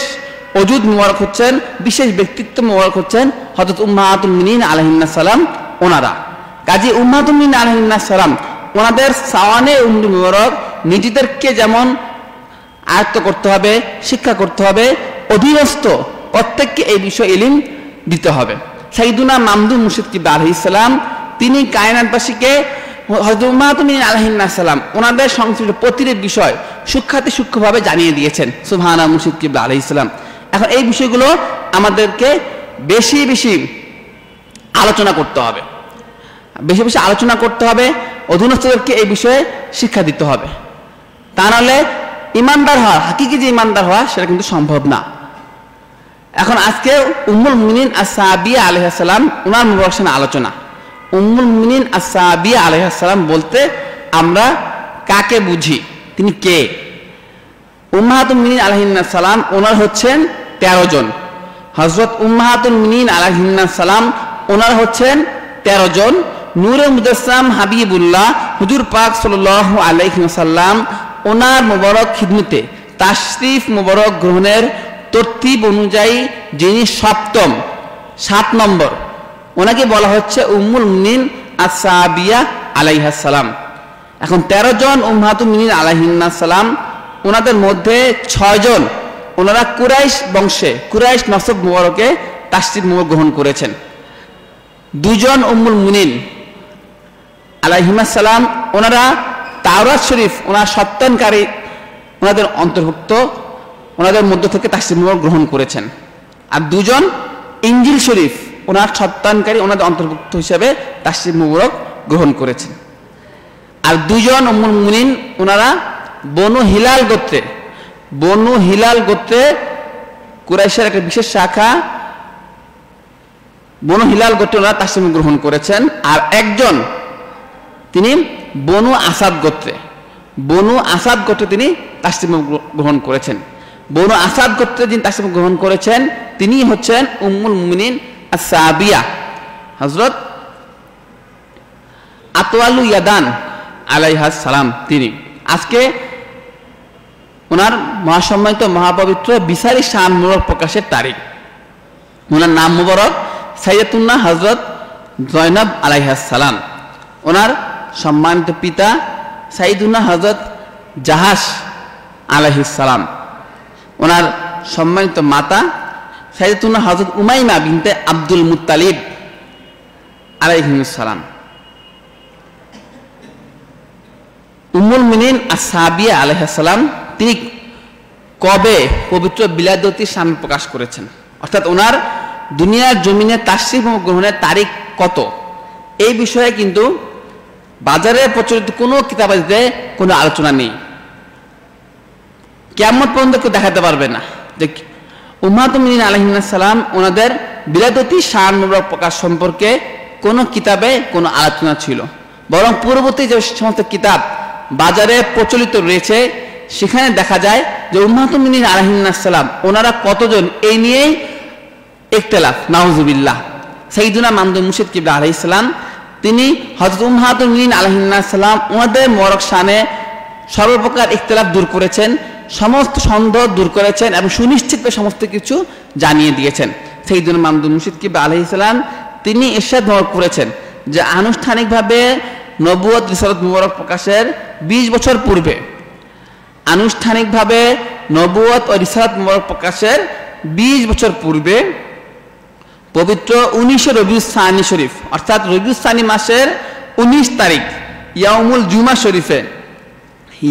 অজুদ মুবারক হচ্ছেন, বিশেষ ব্যক্তিত্ব মুবারক হচ্ছেন হজরত উম্মাহাতুল মিনীন আলহিমা সালাম ওনারা। কাজী উম্মাতুমিন আলহিনা সালাম, ওনাদের সাওয়ানে মুবারক নিজেদেরকে যেমন আয়ত্ত করতে হবে, শিক্ষা করতে হবে, অধীনস্থ প্রত্যেককে এই বিষয়ে ইলিম দিতে হবে। সাইদুনা মামদু মুর্শিদ কিবা আলহ ইসলাম তিনি কায়নাতবাসীকে কায়নাথবাসীকে হজরত আলহিনাসাল্লাম ওনাদের সংশ্লিষ্ট প্রতিটি বিষয় সূক্ষাতি সূক্ষ্মভাবে জানিয়ে দিয়েছেন সুবহানা মুর্শিদ কিবলা আলহ ইসলাম এখন এই বিষয়গুলো আমাদেরকে বেশি বেশি আলোচনা করতে হবে। বেশি বেশি আলোচনা করতে হবে, অধীনস্থদেরকে এই বিষয়ে শিক্ষা দিতে হবে। তা নাহলে ইমানদার হওয়া, হাকিকি যে ইমানদার হওয়া, সেটা কিন্তু সম্ভব না। এখন আজকে উম্মুল মিনিন আসাবিয়া আলহাম ওনার মুবারকসানে আলোচনা। উম্মুল মিনিন আসাবিয়া আলহাম বলতে আমরা কাকে বুঝি, তিনি কে? উম্মাহাতুল মিনিন সালাম, ওনার হচ্ছেন তেরো জন। হজরত উম্মাহাতুল মিনিন আলহিনা সালাম, ওনার হচ্ছেন তেরো জন। নূরে মুদাসাম হাবিবুল্লাহ হুজুর পাক সাল আলাইসাল্লাম ওনার মোবারক খিদমতে তাশরিফ মোবারক গ্রহণের তরতিব অনুযায়ী যিনি সপ্তম, সাত নম্বর, ওনাকে বলা হচ্ছে উম্মুল মিনিন আসাবিয়া আলাইহাসালাম এখন তেরো জন উম্মাহাতুল মিনিন আলাইহিনাসালাম ওনাদের মধ্যে ছয়জন ওনারা কুরাইশ বংশে, কুরাইশ নসব মোবারকে তাশরিফ মোবারক গ্রহণ করেছেন। দুজন উম্মুল মুনিন আলাইহিমাসালাম ওনারা তাওরাত শরীফ, ওনার সত্যানকারী, ওনাদের অন্তর্ভুক্ত, ওনাদের মধ্য থেকে তাসিমুর গ্রহণ করেছেন। আর দুজন ইঞ্জিল শরীফ, ওনার সত্যানকারী, ওনাদের অন্তর্ভুক্ত হিসেবে তাসিম মুবরক গ্রহণ করেছেন। আর দুজন উম্মুল মুনিন ওনারা বনু হিলাল গোত্রে, বনু হিলাল গোত্রে কুরাইশের একটা বিশেষ শাখা, বনু হিলাল গোত্রে ওনারা তাসিম গ্রহণ করেছেন। আর একজন তিনি বনু আসাদ গোত্রে। বনু আসাদ গোত্রে তিনি তাসিম গ্রহণ করেছেন। বনু আসাদ গোত্রে যিনি তাসিম গ্রহণ করেছেন, তিনি হচ্ছেন উম্মুল মুমিনিন সাবিয়া হজরত আতওয়ালু ইয়াদান আলাইহাস সালাম তিনি। আজকে ওনার মহাসম্মানিত মহাপবিত্র বিসারি শান মুবারক প্রকাশের তারিখ। ওনার নাম মুবারক সাইয়াতুল্লাহ হজরত জয়নব আলাইহাস সালাম। ওনার সম্মানিত পিতা সাইদুল্লাহ হজরত জাহাস আলাইহিস সালাম। ওনার সম্মানিত মাতা সাইদুল্লাহ হজরত উমাইমা বিনতে আব্দুল মুতালিব আলাইহিসালাম উমুল মিনিন আসাবিয়া আলহাম তিনি কবে পবিত্র বিলাদতির সামনে প্রকাশ করেছেন? অর্থাৎ ওনার দুনিয়ার জমিনে তাসিফ গ্রহণের তারিখ কত? এই বিষয়ে কিন্তু বাজারে প্রচলিত কোনো কিতাবাদিতে কোনো আলোচনা নেই। কেমন পর্যন্ত কেউ দেখাতে পারবে না। যে উম্মাতুমিন আলহিনাসাল্লাম ওনাদের বিলাদতি শান মুবারক প্রকাশ সম্পর্কে কোনো কিতাবে কোনো আলোচনা ছিল। বরং পূর্ববর্তী যে সমস্ত কিতাব বাজারে প্রচলিত রয়েছে, সেখানে দেখা যায় যে উম্মাতুমিন আলহিনাসাল্লাম ওনারা কতজন এই নিয়েই একতেলাফ, নাউজুবিল্লাহ। সাইদুনা মামদুল মুর্শিদ কিবলা আলহ ইসলাম তিনি হজরত উম্মাতুল মিন আলহিনাসাল্লাম ওনাদের মরক শানে সর্বপ্রকার ইখতলাফ দূর করেছেন, সমস্ত সন্দেহ দূর করেছেন এবং সুনিশ্চিত সমস্ত কিছু জানিয়ে দিয়েছেন। সেই জন্য মামদুল মুর্শিদ কিবা আলহ ইসলাম তিনি এরশাদ মোবারক করেছেন যে আনুষ্ঠানিকভাবে নবুয়ত রিসালত মুবারক প্রকাশের ২০ বছর পূর্বে আনুষ্ঠানিকভাবে নবুয়ত ও রিসালত মুবারক প্রকাশের ২০ বছর পূর্বে পবিত্র উনিশে রবিউসানি শরীফ, অর্থাৎ রবিউসানি মাসের ১৯ তারিখ ইয়ামুল জুমা শরীফে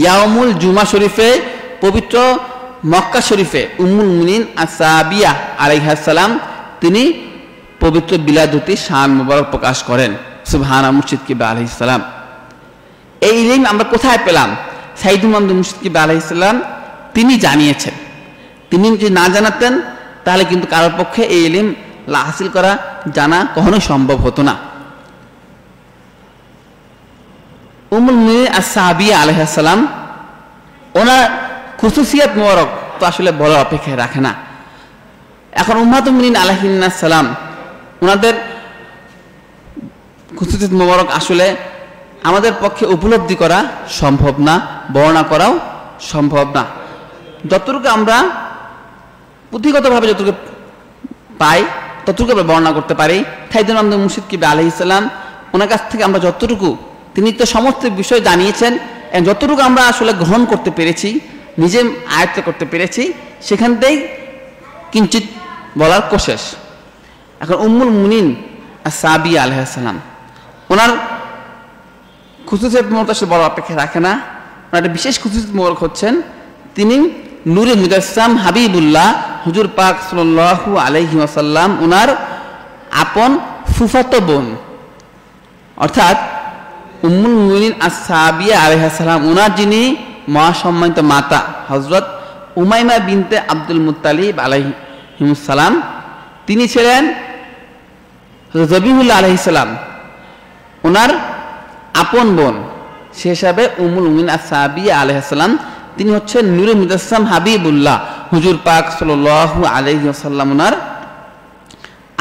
ইয়ামুল জুমা শরীফে, পবিত্র মক্কা শরীফে, উম্মুল মুনিন আসাবিয়া আলাইহাসালাম তিনি পবিত্র বিলাদুতি শান মুবারক প্রকাশ করেন। সুবহানা মুর্শিদ কিবা আলহিসাল্লাম এই ইলিম আমরা কোথায় পেলাম? সাইদুল মামদুল মুর্শিদ কিবা আলহিসাল্লাম তিনি জানিয়েছেন। তিনি যদি না জানাতেন, তাহলে কিন্তু কারোর পক্ষে এই ইলিম হাসিল করা জানা কখনোই সম্ভব হতো না। উমুল মির আসাবিয়া আলহাম ওনার খুসুসিয়াত মোবারক তো আসলে বলার অপেক্ষায় রাখে না। এখন উম্মাতুল মিন আলহিনা সালাম, ওনাদের খুসুসিয়াত মোবারক আসলে আমাদের পক্ষে উপলব্ধি করা সম্ভব না, বর্ণনা করাও সম্ভব না। যতটুকু আমরা পুঁথিগতভাবে যতটুকু পাই ততটুকু আমরা বর্ণনা করতে পারি। খাইদুল আহমদ মুর্শিদ কিবে আলহ ইসলাম ওনার কাছ থেকে আমরা যতটুকু, তিনি তো সমস্ত বিষয় জানিয়েছেন যতটুকু আমরা আসলে গ্রহণ করতে পেরেছি, নিজে আয়ত্ত করতে পেরেছি, সেখান থেকেই কিঞ্চিত বলার কোশেষ এখন উম্মুল মুনিন আর সাবি আলহাম ওনার খুশুসিয়ত মোবারক আসলে বড় অপেক্ষা রাখে না, ওনার একটা বিশেষ খুশুসিয়ত মোবারক হচ্ছেন, তিনি নূরে মুজাসসাম হাবিবুল্লাহ, হুজুর পাক সাল্লাল্লাহু আলাইহি ওয়াসাল্লাম ওনার আপন ফুফাতো বোন। অর্থাৎ উম্মুল মুমিনিন আসসাবিয়া আলাইহিস সালাম ওনার যিনি মহাসম্মানিত মাতা, হযরত উমাইমা বিনতে আব্দুল মুত্তালিব আলাইহিমুস তিনি ছিলেন জবিহুল্লাহ আলাইহিস সালাম ওনার আপন বোন। সে হিসাবে উমুল উমিন আসাবিয়া আলহাম তিনি হচ্ছেন নুরে মুজাসসাম হাবিবুল্লাহ, হুজুর পাক আলাইহি ওয়াসাল্লাম ওনার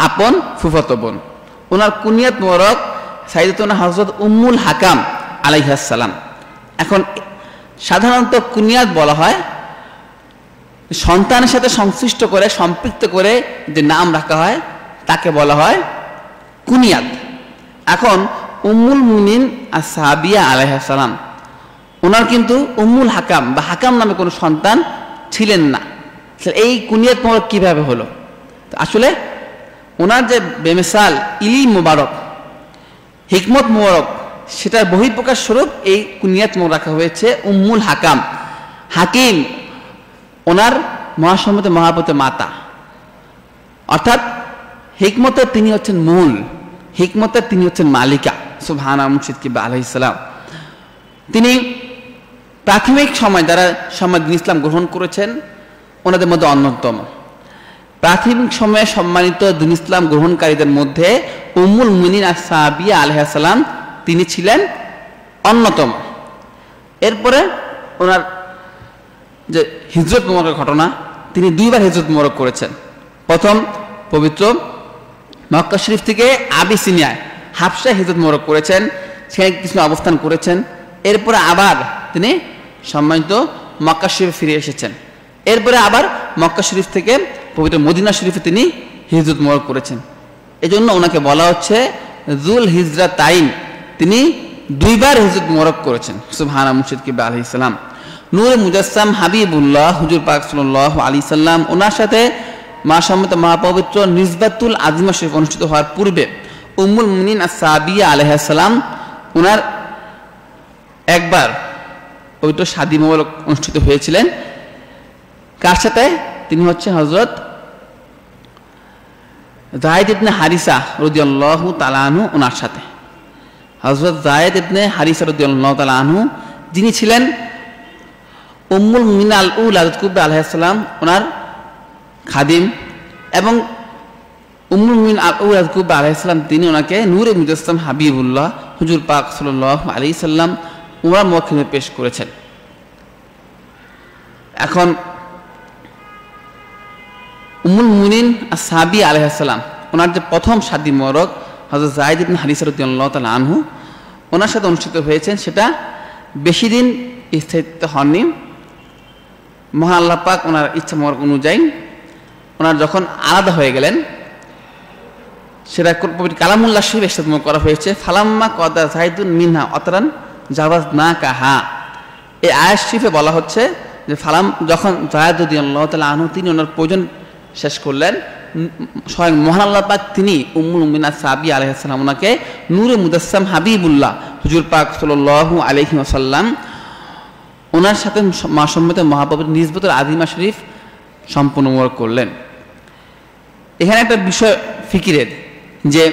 আপন ফুফাতো বোন। ওনার কুনিয়াত মোরক সাইদতুনা হযরত উম্মুল হাকাম আলাইহাসসালাম এখন সাধারণত কুনিয়াত বলা হয় সন্তানের সাথে সংশ্লিষ্ট করে, সম্পৃক্ত করে যে নাম রাখা হয়, তাকে বলা হয় কুনিয়াত। এখন উম্মুল মুমিন আর সাহাবিয়া আলাইহাসালাম ওনার কিন্তু উম্মুল হাকাম বা হাকাম নামে কোনো সন্তান ছিলেন না। এই কুনিয়াত মোবারক কীভাবে হলো? আসলে ওনার যে বেমেসাল ইলি মোবারক, হিকমত মোবারক, সেটার বহিঃপ্রকাশ স্বরূপ এই কুনিয়াত রাখা হয়েছে উম্মুল হাকাম। হাকিম ওনার মহাসম্মত মহাপত মাতা। অর্থাৎ হিকমতের তিনি হচ্ছেন মূল, হিকমতের তিনি হচ্ছেন মালিকা। সুবহানা মুর্শিদ কিবা আলহিসাম তিনি প্রাথমিক সময় যারা দিন ইসলাম গ্রহণ করেছেন, ওনাদের মধ্যে অন্যতম। প্রাথমিক সময়ে সম্মানিত দিন ইসলাম গ্রহণকারীদের মধ্যে উমুল মুনিন আর সাবিয়া আলহাম তিনি ছিলেন অন্যতম। এরপরে ওনার যে হিজরত মোমরের ঘটনা, তিনি দুইবার হিজরত মোমরক করেছেন। প্রথম পবিত্র মক্কা শরীফ থেকে আবিসিনিয়ায় হাফসা হিজরত মোরক করেছেন, সেখানে কিছু অবস্থান করেছেন। এরপরে আবার তিনি সম্মানিত মক্কা শরীফে ফিরে এসেছেন। এরপরে আবার মক্কা শরীফ থেকে পবিত্র মদিনা শরীফে তিনি হিজরত মোরক করেছেন। এই জন্য ওনাকে বলা হচ্ছে জুল হিজরা তাইন। তিনি দুইবার হিজরত মোরক করেছেন। সুবহানা মুর্শিদ কিবা আলহ ইসলাম নূর মুজাসসাম হাবিবুল্লাহ, হুজুর পাক সাল্লাহ আলী সাল্লাম, ওনার সাথে মা সম্মত মহাপবিত্র নিজবাতুল আজিমা শরীফ অনুষ্ঠিত হওয়ার পূর্বে উম্মুল মুনিন সাবিয়া আলহাম ওনার একবার পবিত্র সাদী মোবারক অনুষ্ঠিত হয়েছিলেন। কার সাথে? তিনি হচ্ছে হজরত জায়দ ইবনে হারিসা রদিয়াল্লাহ তালানহু ওনার সাথে। হজরত জায়দ ইবনে হারিসা রদিয়াল্লাহ তালানহু যিনি ছিলেন উম্মুল মিন আল উল আজদ কুব্রা আলহাম ওনার খাদিম এবং উমুল মিন আল আজকুব আলাইসাল্লাম তিনি ওনাকে নূরে মুজাসলাম হাবিবুল্লাহ হুজুর পাক সাল আলি সাল্লাম উমরা মক্ষিমে পেশ করেছেন। এখন উমুল মুনিন আর সাবি আলহাম ওনার যে প্রথম সাদি মরক হজরত জাহিদ ইবিন হারিসরুদ্দিল্লাহ তাল আনহু, ওনার সাথে অনুষ্ঠিত হয়েছেন, সেটা বেশি দিন স্থায়িত্ব হননি। মহা আল্লাহ পাক ওনার ইচ্ছা মরক অনুযায়ী ওনার যখন আলাদা হয়ে গেলেন, সেটা কালামুল্লাহ শরীফ একসাথে করা হয়েছে, ফালাম্মা কদা জাহিদুন মিনহা অতরান জাবাজ না কাহা। এই আয়াস শরীফে বলা হচ্ছে যে, ফালাম যখন জায়দুদ্দিন আল্লাহ তালা আনহু, তিনি ওনার প্রয়োজন শেষ করলেন। স্বয়ং মহান আল্লাহ পাক তিনি উম্মুল উমিনা সাবি আলহাম ওনাকে নূরে মুদাসসাম হাবিবুল্লাহ, হুজুর পাক সাল আলহি আসাল্লাম ওনার সাথে মা সম্মত মহাপ্রভুর নিজবতের আদিমা শরীফ সম্পূর্ণ করলেন। এখানে একটা বিষয় ফিকিরের যে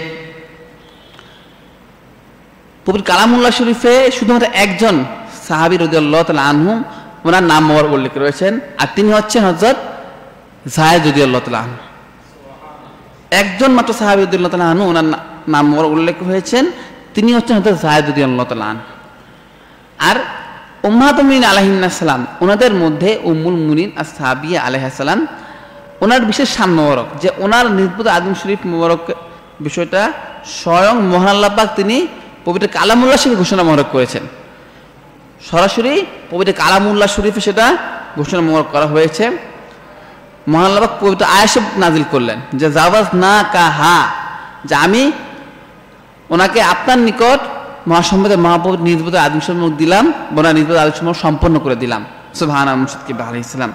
পবিত্র কালামুল্লাহ শরীফে শুধুমাত্র একজন সাহাবি রদিয়াল্লাহ তালা আনহু ওনার নাম মোবার উল্লেখ রয়েছেন, আর তিনি হচ্ছেন হজরত জাহেদ রদিয়াল্লাহ তালা আনহু। একজন মাত্র সাহাবি রদিয়াল্লাহ তালা আনহু, ওনার নাম মোবার উল্লেখ হয়েছেন, তিনি হচ্ছেন হজরত জাহেদ রদিয়াল্লাহ তালা আনহু। আর উম্মাহমিন আলহিনাসাল্লাম ওনাদের মধ্যে উম্মুল মুনিন আর সাহাবিয়া আলহাসাল্লাম ওনার বিশেষ শান মোবারক, যে ওনার নির্বুত আদিম শরীফ মোবারক বিষয়টা স্বয়ং মহানাল্লাপাক তিনি পবিত্র কালামুল্লাহ শরীফ ঘোষণা মোবারক করেছেন। সরাসরি পবিত্র কালামুল্লাহ শরীফে সেটা ঘোষণা মোবারক করা হয়েছে। মহানাল্লাপাক পবিত্র আয়াসব নাজিল করলেন যে জাবাজ না কা হা যে আমি ওনাকে আপনার নিকট মহাসম্মদের মহাপ্রভু নিজবত আদিম সম্মুখ দিলাম বোনা নিজবত আদিম সম্মুখ সম্পন্ন করে দিলাম। সুবাহানা মুর্শিদ কিবা ইসলাম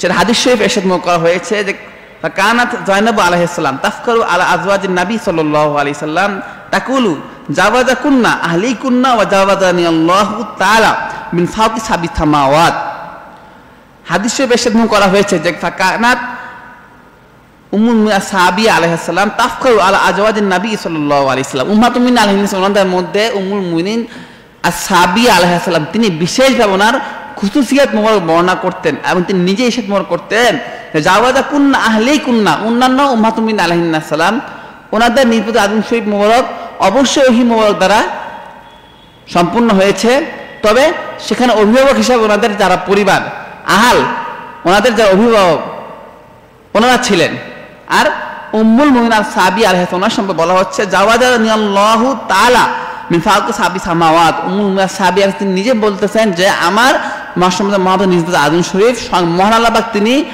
সেটা হাদিস শরীফ এরশাদ করা হয়েছে যে কানাত জয়নব আলাইহিসসালাম আলা আজওয়াজ নবী সাল্লাম, তাকুলু, জাওয়াজা কুন্না, আহলি কুন্না ওয়া মিন সাবি হাদিস মুখ করা হয়েছে যে কানাত উম্মুল মুমিনা সাহাবী আলাইহিস সালাম, তাফকারু আলা আলাইহি সাল্লাম। মধ্যে উম্মুল মুমিনিন আসহাবী আলাইহিস সালাম, তিনি বিশেষভাবে ওনার খুসুসিয়াত মোবারক বর্ণনা করতেন এবং তিনি নিজে ইসাদ মোবারক করতেন জাওয়াদা কুন্না আহলেই কুন্না, অন্যান্য উম্মাতুল মুমিনিন আলাইহিস সালাম, ওনাদের নির্মিত আদম শরীফ মোবারক অবশ্যই ওহি মোবারক দ্বারা সম্পূর্ণ হয়েছে। তবে সেখানে অভিভাবক হিসাবে ওনাদের যারা পরিবার, আহাল, ওনাদের যারা অভিভাবক, ওনারা ছিলেন। আর উম্মুল মুমিনার সাবি আলাইহিস ওনার সম্পর্কে বলা হচ্ছে জাওয়াজা নিয়াল্লাহু তাআলা মিন ফাউক সাবি সামাওয়াত। উম্মুল সাবি আলাইহিস তিনি নিজে বলতেছেন যে, আমার মাসুমদ মাহমুদ নিজবত আদম শরীফ মহান আল্লাহ পাক তিনি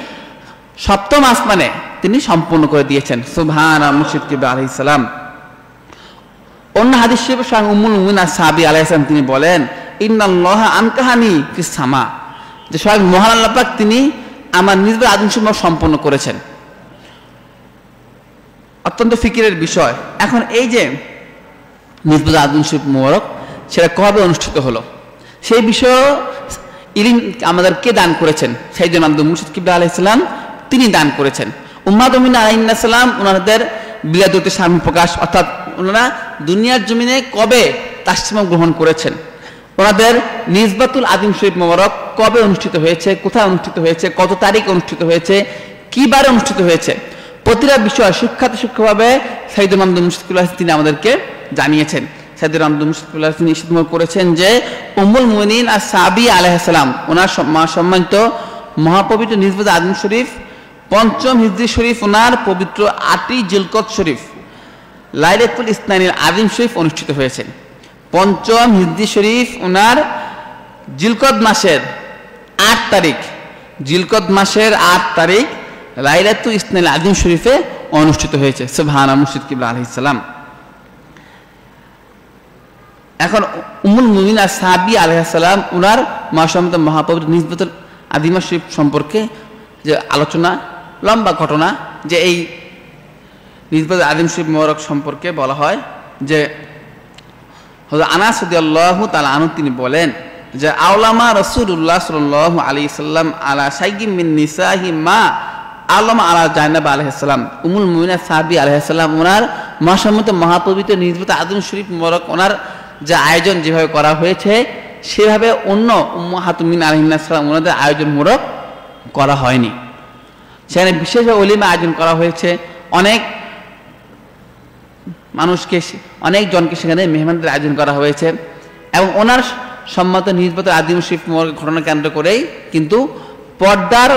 সপ্তম আসমানে তিনি সম্পূর্ণ করে দিয়েছেন। সুবহান মুর্শিদ সালাম। অন্য হাদিস শরীফে স্বয়ং মুমিনার সাবি আলাইহিস সালাম তিনি বলেন, ইন্নাল্লাহ আনকাহানি ফিস সামা। যে স্বয়ং মহান তিনি আমার করেছেন। অত্যন্ত ফিকিরের বিষয়। এখন এই যে নিজবুল আদম শরীফ মোবারক, সেটা কবে অনুষ্ঠিত হলো? সেই বিষয়ে ইলিম আমাদের কে দান করেছেন। সাইদুল আব্দুল মুর্শিদ কিবলা আলাইসালাম তিনি দান করেছেন। উম্মাদ উমিন আলাইসালাম ওনাদের বিলাদতে স্বামী প্রকাশ, অর্থাৎ ওনারা দুনিয়ার জমিনে কবে তাসিমা গ্রহণ করেছেন? ওনাদের নিজবাতুল আদিম শরীফ মোবারক কবে অনুষ্ঠিত হয়েছে, কোথায় অনুষ্ঠিত হয়েছে, কত তারিখ অনুষ্ঠিত হয়েছে, কি বারে অনুষ্ঠিত হয়েছে? প্রতিটা বিষয় সুখ্যাত সূক্ষ্মভাবে সাইদুল আহমদ মুশকিল্লাহ তিনি আমাদেরকে জানিয়েছেন। সাইদুল আহমদ মুশকিল্লাহ তিনি ইস্তেমাল করেছেন যে উম্মুল মুমিনিন আর সাবি আলাইসালাম ওনার সম্মা- সম্মানিত মহাপবিত্র নিজবাত আদিম শরীফ, পঞ্চম হিজরি শরীফ ওনার পবিত্র আটই জিলকত শরীফ, লাইলাতুল ইসনানির আদিম শরীফ অনুষ্ঠিত হয়েছে। পঞ্চম হিজরি শরীফ ওনার জিলকদ মাসের আট তারিখ, জিলকত মাসের আট তারিখ লাইলাতুল ইসনাইল আদিম শরীফে অনুষ্ঠিত হয়েছে। সুবহানা মুর্শিদ কিবলা আলহিসাল্লাম এখন উমুল মুমিন আর সাবি আলহাম উনার মহাসম্মত মহাপবিত্র নিজবতুল আদিমা শরীফ সম্পর্কে যে আলোচনা, লম্বা ঘটনা, যে এই নিজবত আদিম শরীফ মোবারক সম্পর্কে বলা হয়, যে হজরত আনাস আল্লাহ তালা আনু তিনি বলেন যে আউলামা রসুল্লাহ সাল আলী সাল্লাম আলা সাইগিম মিন নিসাহি মা আল্লামা আলা জাইনাব আলহাম উমুল মুমিনা সাহাবি আলহাম ওনার মহাসম্মত মহাপবিত্র নিজবত আদম শরীফ মোবারক ওনার যে আয়োজন যেভাবে করা হয়েছে, সেভাবে অন্য হাতুমিন আলহিনাম ওনাদের আয়োজন মোরক করা হয়নি। সেখানে বিশেষভাবে অলিমা আয়োজন করা হয়েছে। অনেক মানুষকে অনেক জনকে সেখানে মেহমানদের আয়োজন করা হয়েছে। এবং ওনার সম্মত নির্বাত আদিম শরীফ ঘটনা কেন্দ্র করেই কিন্তু পর্দার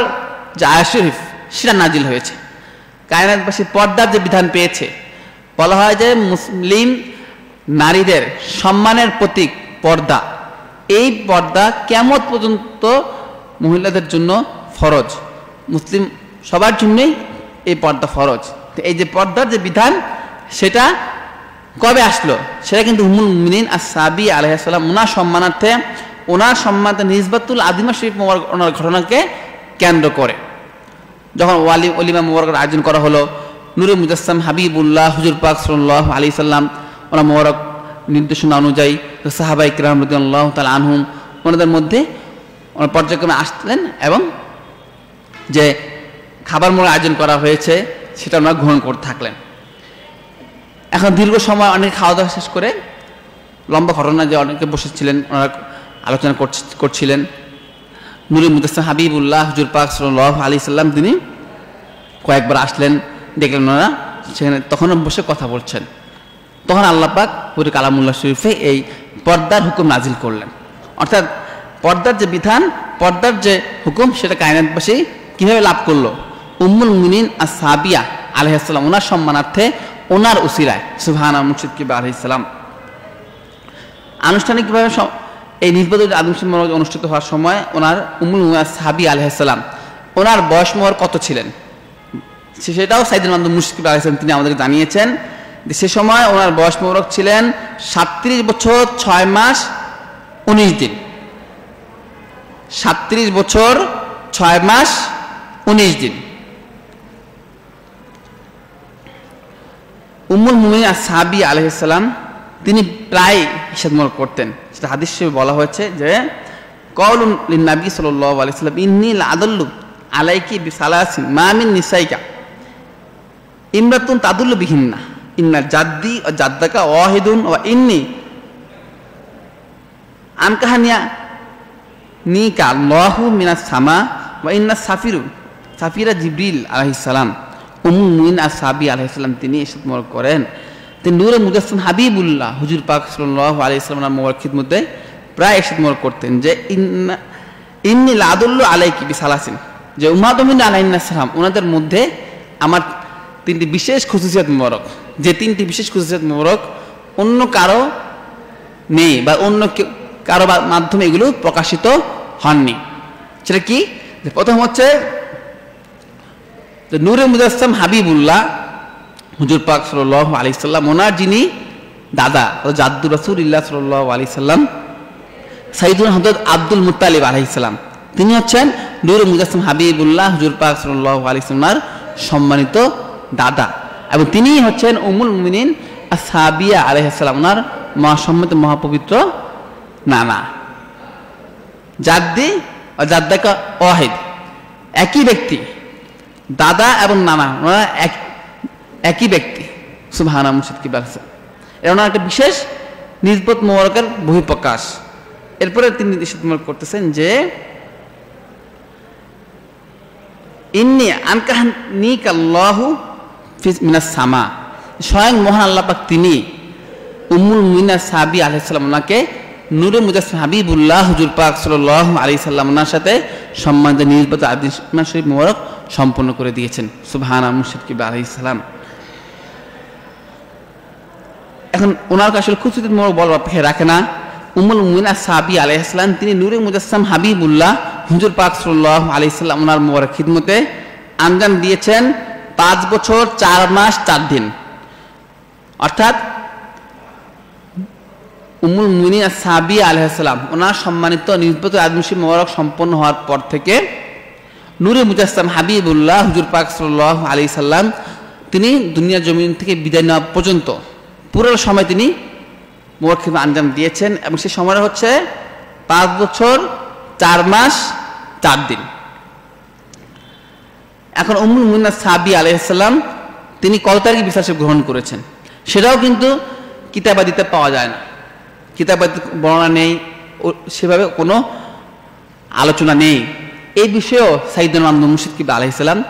যে আয় শরীফ, সেটা নাজিল হয়েছে। কায়নাতবাসী পর্দার যে বিধান পেয়েছে, বলা হয় যে মুসলিম নারীদের সম্মানের প্রতীক পর্দা। এই পর্দা কেমন পর্যন্ত মহিলাদের জন্য ফরজ। মুসলিম সবার জন্যই এই পর্দা ফরজ। এই যে পর্দার যে বিধান, সেটা কবে আসলো? সেটা কিন্তু উমুল মিনিন আর সাবি আলহাম ওনার সম্মানার্থে ওনার সম্মানার্থে নিজবাতুল আদিমা শরীফ ওনার ঘটনাকে কেন্দ্র করে। যখন ওয়ালি অলিমা মোবারকের আয়োজন করা হলো নুরুল মুজাসসাম হাবিবুল্লাহ হুজুর পাক সাল্লাহ আলী সাল্লাম ওনার মোবারক নির্দেশনা অনুযায়ী সাহাবাই কিরাম রদিয়াল্লাহ তাল আনহুম, ওনাদের মধ্যে পর্যায়ক্রমে আসলেন এবং যে খাবার মোড় আয়োজন করা হয়েছে, সেটা ওনারা গ্রহণ করতে থাকলেন। এখন দীর্ঘ সময় অনেক খাওয়া দাওয়া শেষ করে লম্বা ঘটনা যে অনেকে বসেছিলেন, ওনারা আলোচনা করছ- করছিলেন। নুরুল মুদাসম হাবিবুল্লাহ হুজুর পাক সাল্লাহ আলী সাল্লাম, তিনি কয়েকবার আসলেন, দেখলেন ওনারা, সেখানে তখনও বসে কথা বলছেন। তখন আল্লাহ পাক পুরি কালামুল্লাহ শরীফে এই পর্দার হুকুম নাজিল করলেন। অর্থাৎ পর্দার যে বিধান, পর্দার যে হুকুম, সেটা কায়নাতবাসী কীভাবে লাভ করল? উম্মুল মুমিনিন আর সাবিয়া আলহাম ওনার সম্মানার্থে, ওনার উসিলায় সুবহানা মুর্শিদ কিবা আলহিসাল্লাম আনুষ্ঠানিকভাবে এই নির্বাচন আদম সিং মনোজ অনুষ্ঠিত হওয়ার সময় ওনার উমুল সাহাবি আলহাম ওনার বয়স মোহর কত ছিলেন? সেটাও সাইদুল মাহমুদ মুশকিল আলহাম তিনি আমাদেরকে জানিয়েছেন। সে সময় ওনার বয়স মোহরক ছিলেন সাতত্রিশ বছর ছয় মাস উনিশ দিন। সাতত্রিশ বছর ছয় মাস উনিশ দিন। উম্মুল মুমিন আর সাবি আলহিসাল্লাম তিনি প্রায় ইসাদমল করতেন। সেটা হাদিস বলা হয়েছে যে কৌলুন নবী সাল্লাহ আলাইসাল্লাম ইন্নি আদল্লু আলাইকি বিসালাসিন মামিন নিসাইকা, ইমরাতুন তাদুল্লু বিহিন্না। ইন্না জাদ্দি ও জাদ্দাকা ওয়াহিদুন ও ইন্নি। আনকাহানিয়া নি কা লহু মিনা সামা ওয়া ইন্না সাফিরু। সাফিরা জিবরিল আলাইহিস সালাম উম্মুল মুমিন আর সাবি আলাইহিস সালাম, তিনি ইরশাদ মোবারক করেন। তিনি নূরে মুজাসসিম হাবিবুল্লাহ, হুজুর পাক সাল্লাল্লাহু আলাইহি সাল্লামের মোবারক খিদমতে প্রায় ইরশাদ মোবারক করতেন যে ইন্না, ইন্নি লাদুল্লু আলাইকি বিসালাসিন। যে উম্মাদমিন আলাইহিস সালাম ওনাদের মধ্যে আমার তিনটি বিশেষ খুশুসিয়াত মোবারক। যে তিনটি বিশেষ খুশুসিয়াত মোবারক অন্য কারও নেই বা অন্য কারও মাধ্যমে এগুলো প্রকাশিত হননি। সেটা কি? প্রথম হচ্ছে নূরে মুজাসম হাবিবুল্লাহ, হুজুর পাক সাল আলি সাল্লাম, ওনার যিনি দাদা জাদ্দু রসুল ইল্লাহ সাল আলি সাল্লাম, সাইদুল হজরত আব্দুল মুতালিব আলহিসাল্লাম তিনি হচ্ছেন নূরে মুজাসম হাবিবুল্লাহ, হুজুর পাক সাল আলি সাল্লামার সম্মানিত দাদা। এবং তিনি হচ্ছেন উমুল মুমিনিন আর সাবিয়া আলহিসাল্লাম ওনার মহাসম্মত মহাপবিত্র নানা। জাদ্দি ও জাদ্দাকা ওয়াহিদ, একই ব্যক্তি, দাদা এবং নানা, ওনারা এক, একই ব্যক্তি। সুবহানা মুর্শিদ কি বাকসা এর ওনার একটা বিশেষ নিজবত মোবারকের বহিঃপ্রকাশ। এরপরে তিনি নির্দেশ করতেছেন যে, ইন্নি আনকাহানি কাল্লাহু ফিস মিনাস সামা। স্বয়ং মহান আল্লাহ পাক তিনি উম্মুল মিনা সাবি আলাইসাল্লাম ওনাকে নূরে মুজাসম হাবিবুল্লাহ হুজুর পাক সাল্লাহ আলি সাল্লাম ওনার সাথে সম্মানিত নির্বাচিত আদিমা শরীফ মোবারক সম্পন্ন করে দিয়েছেন। সুবহানা মুর্শিদ কিবা আলি সালাম। এখন ওনার আসলে খুচুতি মোবারক বল অপেক্ষা রাখে না। উমুল মুমিনা সাবি আলাইসাল্লাম তিনি নূরে মুজাসম হাবিবুল্লাহ হুজুর পাক সাল্লাহ আলি সাল্লাম ওনার মোবারক খিদমতে আঞ্জাম দিয়েছেন। পাঁচ বছর, চার মাস, চার দিন। অর্থাৎ উমুল মুনি সাবি আলহাম ওনার সম্মানিত নির্বাচিত আদমসী মোবারক সম্পন্ন হওয়ার পর থেকে নূরে মুজাসলাম হাবিবুল্লাহ, হুজুর পাক সাল্লাহ আলি সাল্লাম, তিনি দুনিয়া জমিন থেকে বিদায় নেওয়া পর্যন্ত পুরো সময় তিনি মোবারক আঞ্জাম দিয়েছেন এবং সে সময়টা হচ্ছে পাঁচ বছর, চার মাস, চার দিন। এখন উমুল মুন্না সাবি আলহাম তিনি কত তারিখে বিশ্বাসে গ্রহণ করেছেন। সেটাও কিন্তু কিতাবাদিতে পাওয়া যায় না। কিতাবাদিতে বর্ণনা নেই সেভাবে কোনো আলোচনা নেই। এই বিষয়েও সাইদুল মাহমুদ মুর্শিদ কিবা আলাইসাল্লাম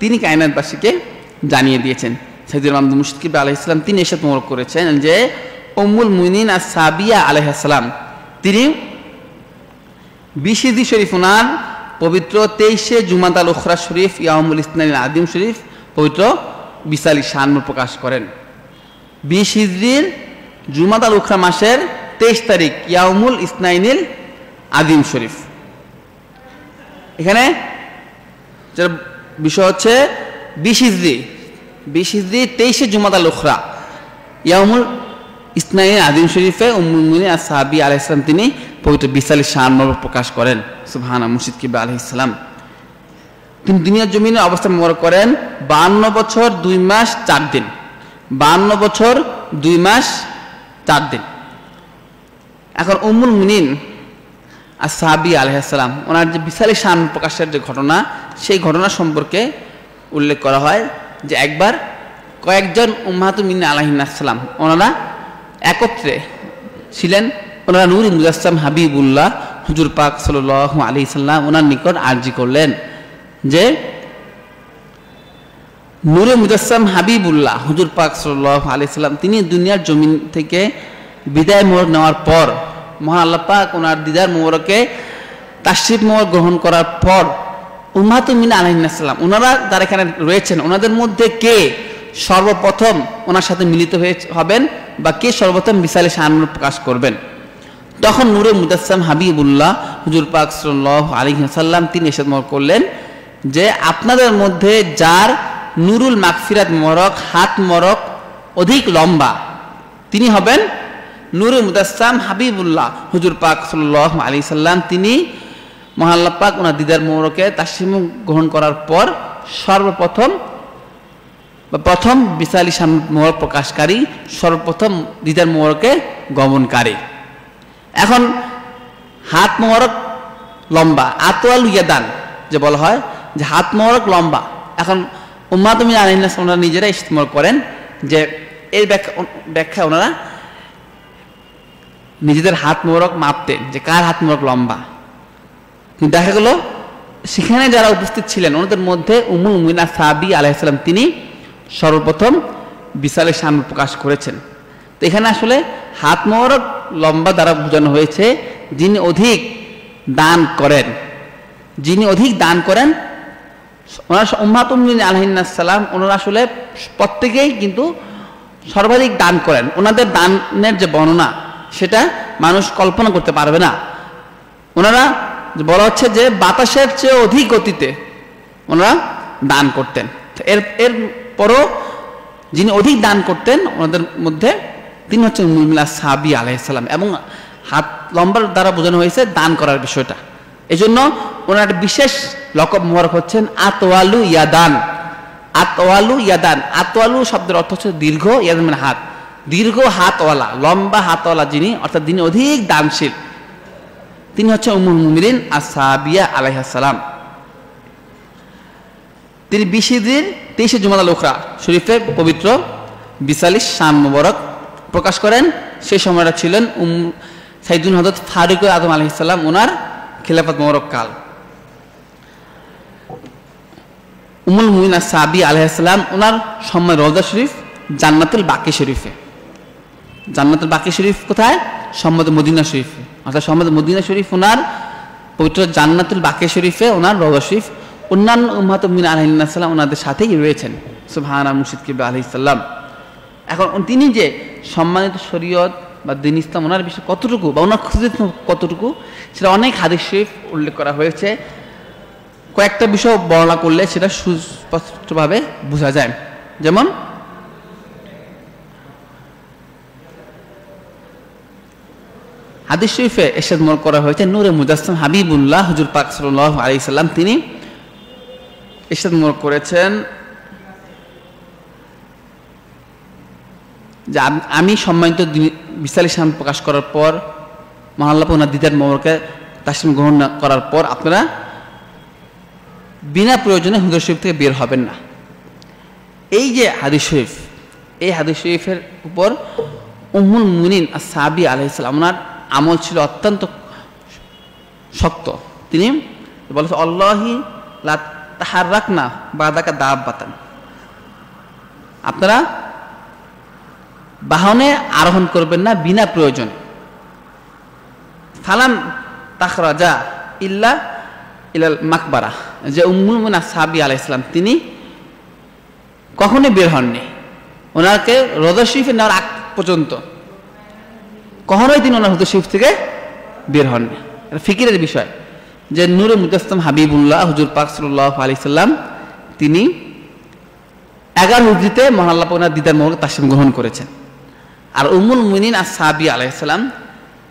তিনি কায়নাতবাসীকে জানিয়ে দিয়েছেন। সাইদুল মাহমুদ মুর্শিদ কিবা আলাইসাল্লাম তিনি এসে মোর করেছেন যে অমুল মুনিন আর সাবিয়া আলাইহাসাল্লাম তিনি বিশিদি শরীফ ওনার পবিত্র তেইশে জুমাত আল উখরা শরীফ ইয়ামুল ইসলাম আদিম শরীফ, পবিত্র বিশাল শান প্রকাশ করেন। বিশ হিজড়ির জুমাত আল উখরা মাসের তেইশ তারিখ ইয়ামুল ইসনাইনিল আদিম শরীফ। এখানে যার বিষয় হচ্ছে বিশ হিজড়ি বিশ হিজড়ি তেইশে জুমাত আল উখরা ইয়ামুল ইসনাইন আদিম শরীফে উম্মুল আর সাহাবি আলাহ ইসলাম তিনি পবিত্র বিশালী শান প্রকাশ করেন। সুবহানা মুর্শিদ কিবা আলহ ইসলাম তিনি দুনিয়ার জমিনে অবস্থান মনে করেন, বান্ন বছর দুই মাস চার দিন। বান্ন বছর দুই মাস চার দিন। এখন উম্মুল মিনিন আর সাহাবি আলহাম ওনার যে বিশালী শান প্রকাশের যে ঘটনা, সেই ঘটনা সম্পর্কে উল্লেখ করা হয় যে একবার কয়েকজন উম্মাহাতু মিন আলহিনাসাল্লাম ওনারা একত্রে ছিলেন ওনারা নূর মুজাসম হাবিবুল্লাহ, হুজুর পাক সাল আলি সাল্লাম ওনার নিকট আর্জি করলেন যে নূরে মুজাসম হাবিবুল্লাহ, হুজুর পাক সাল আলি সাল্লাম, তিনি দুনিয়ার জমিন থেকে বিদায় মোড় নেওয়ার পর, মহান আল্লাহ পাক ওনার দিদার মোহরকে তাশরিফ মোহর গ্রহণ করার পর উম্মাতুমিন আলহিনাসাল্লাম ওনারা যারা এখানে রয়েছেন, ওনাদের মধ্যে কে সর্বপ্রথম ওনার সাথে মিলিত হয়ে হবেন বা কে সর্বপ্রথম বিশালে শান প্রকাশ করবেন? তখন নূরে মুদাসম হাবিবুল্লাহ হুজুর পাক সাল্লাহ সাল্লাম তিনি এসে করলেন যে আপনাদের মধ্যে যার নুরুল মাকফিরাত মরক, হাত মরক অধিক লম্বা, তিনি হবেন নুরে মুদাসাম হাবিবুল্লাহ হুজুর পাক সাল্লাহ আলী সাল্লাম তিনি মহাল্লা পাক ওনার দিদার মোহরকে তাসিম গ্রহণ করার পর সর্বপ্রথম বা প্রথম বিশাল ইসাম মোহর প্রকাশকারী সর্বপ্রথম দিদার মোহরকে গমনকারী। এখন হাত মোহরক লম্বা আতোয়াল ইয়াদান যে বলা হয়, যে হাত মোহরক লম্বা। এখন উম্মা তুমি ওনারা নিজেরা ইস্তেমল করেন যে এর ব্যাখ্যা ব্যাখ্যা ওনারা নিজেদের হাত মোহরক মাপতেন যে কার হাত মোহরক লম্বা। দেখা গেল, সেখানে যারা উপস্থিত ছিলেন, ওনাদের মধ্যে উমুল মুমিনা সাবি আলাইসালাম তিনি সর্বপ্রথম বিশালের সামনে প্রকাশ করেছেন। তো এখানে আসলে হাত মোহরক লম্বা দ্বারা বোঝানো হয়েছে যিনি অধিক দান করেন। যিনি অধিক দান করেন, ওনার উম্মাত উম্মিন আলহিনাসাল্লাম ওনারা আসলে প্রত্যেকেই কিন্তু সর্বাধিক দান করেন। ওনাদের দানের যে বর্ণনা, সেটা মানুষ কল্পনা করতে পারবে না। ওনারা বলা হচ্ছে যে বাতাসের চেয়ে অধিক গতিতে ওনারা দান করতেন। এর এর পরও যিনি অধিক দান করতেন, ওনাদের মধ্যে তিনি হচ্ছেন মুমিলা সাবি আলাইসাল্লাম এবং হাত লম্বার দ্বারা বোঝানো হয়েছে দান করার বিষয়টা। এই জন্য ওনার বিশেষ লকব মোবারক হচ্ছেন আতওয়ালু ইয়াদান। আতওয়ালু ইয়াদান। আতওয়ালু শব্দের অর্থ হচ্ছে দীর্ঘ, ইয়াদান মানে হাত। দীর্ঘ হাতওয়ালা, লম্বা হাতওয়ালা যিনি, অর্থাৎ যিনি অধিক দানশীল, তিনি হচ্ছে উমুল মুমিরিন আসাবিয়া আলাইহাসালাম তিনি বিশিদির তেইশে জুমাদা লোকরা শরীফে পবিত্র বিশালিশ শান মুবারক প্রকাশ করেন। সেই সময়টা ছিলেন উম সাইদুল হজরত ফারুক আদম আলহিসাল্লাম ওনার খিলাফত মোবারক কাল। উমুল মুমিনা সাবি আলহাম ওনার সম্মান রওজা শরীফ জান্নাতুল বাকি শরীফে। জান্নাতুল বাকি শরীফ কোথায়? সম্মদ মদিনা শরীফে। অর্থাৎ সম্মদ মদিনা শরীফ ওনার পবিত্র জান্নাতুল বাকি শরীফে ওনার রওজা শরীফ অন্যান্য উম্মাত মিন আলহিসাল্লাম ওনাদের সাথেই রয়েছেন। সুবহানা মুর্শিদ কিবা আলহিসাল্লাম এখন তিনি যে সম্মানিত শরীয়ত বা দিন ইসলাম ওনার বিষয়ে কতটুকু বা ওনার খুঁজে কতটুকু, সেটা অনেক হাদিস শরীফ উল্লেখ করা হয়েছে। কয়েকটা বিষয় বর্ণনা করলে সেটা সুস্পষ্টভাবে বোঝা যায়। যেমন, হাদিস শরীফে এরশাদ মনে করা হয়েছে, নূরে মুজাসম হাবিবুল্লাহ হুজুর পাক সাল্লাহ আলি সাল্লাম, তিনি মনে করেছেন যে আমি সম্মানিত বিশাল ইসলাম প্রকাশ করার পর মহাল্লাপ ওনার দিদার মোমরকে তাসিম গ্রহণ করার পর আপনারা বিনা প্রয়োজনে হুদর শরীফ থেকে বের হবেন না। এই যে হাদিস শরীফ, এই হাদিস শরীফের উপর উমুল মুনিন আর সাবি আলহিসাম ওনার আমল ছিল অত্যন্ত শক্ত। তিনি বলেছে অল্লাহি তাহার রাখ না বাদাকা দাব বাতান। আপনারা বাহনে আরোহণ করবেন না বিনা প্রয়োজন। ফালান তাখরাজা ইল্লা ইলাল মাকবারা। যে উম্মুল মুনা সাবি আলাহ ইসলাম তিনি কখনোই বের হননি। ওনাকে রোজা শরীফে নেওয়ার আগ পর্যন্ত কখনোই তিনি ওনার হুজুর শরীফ থেকে বের হননি। ফিকিরের বিষয়। যে নূরে মুজাস্তম হাবিবুল্লাহ, হুজুর পাক সাল্লাহ আলি সাল্লাম, তিনি এগারো হুজরিতে মহাল্লা ওনার দিদার মোহর তাসিম গ্রহণ করেছেন। আর উমুল মুনিন আর সাবি আলাইসাল্লাম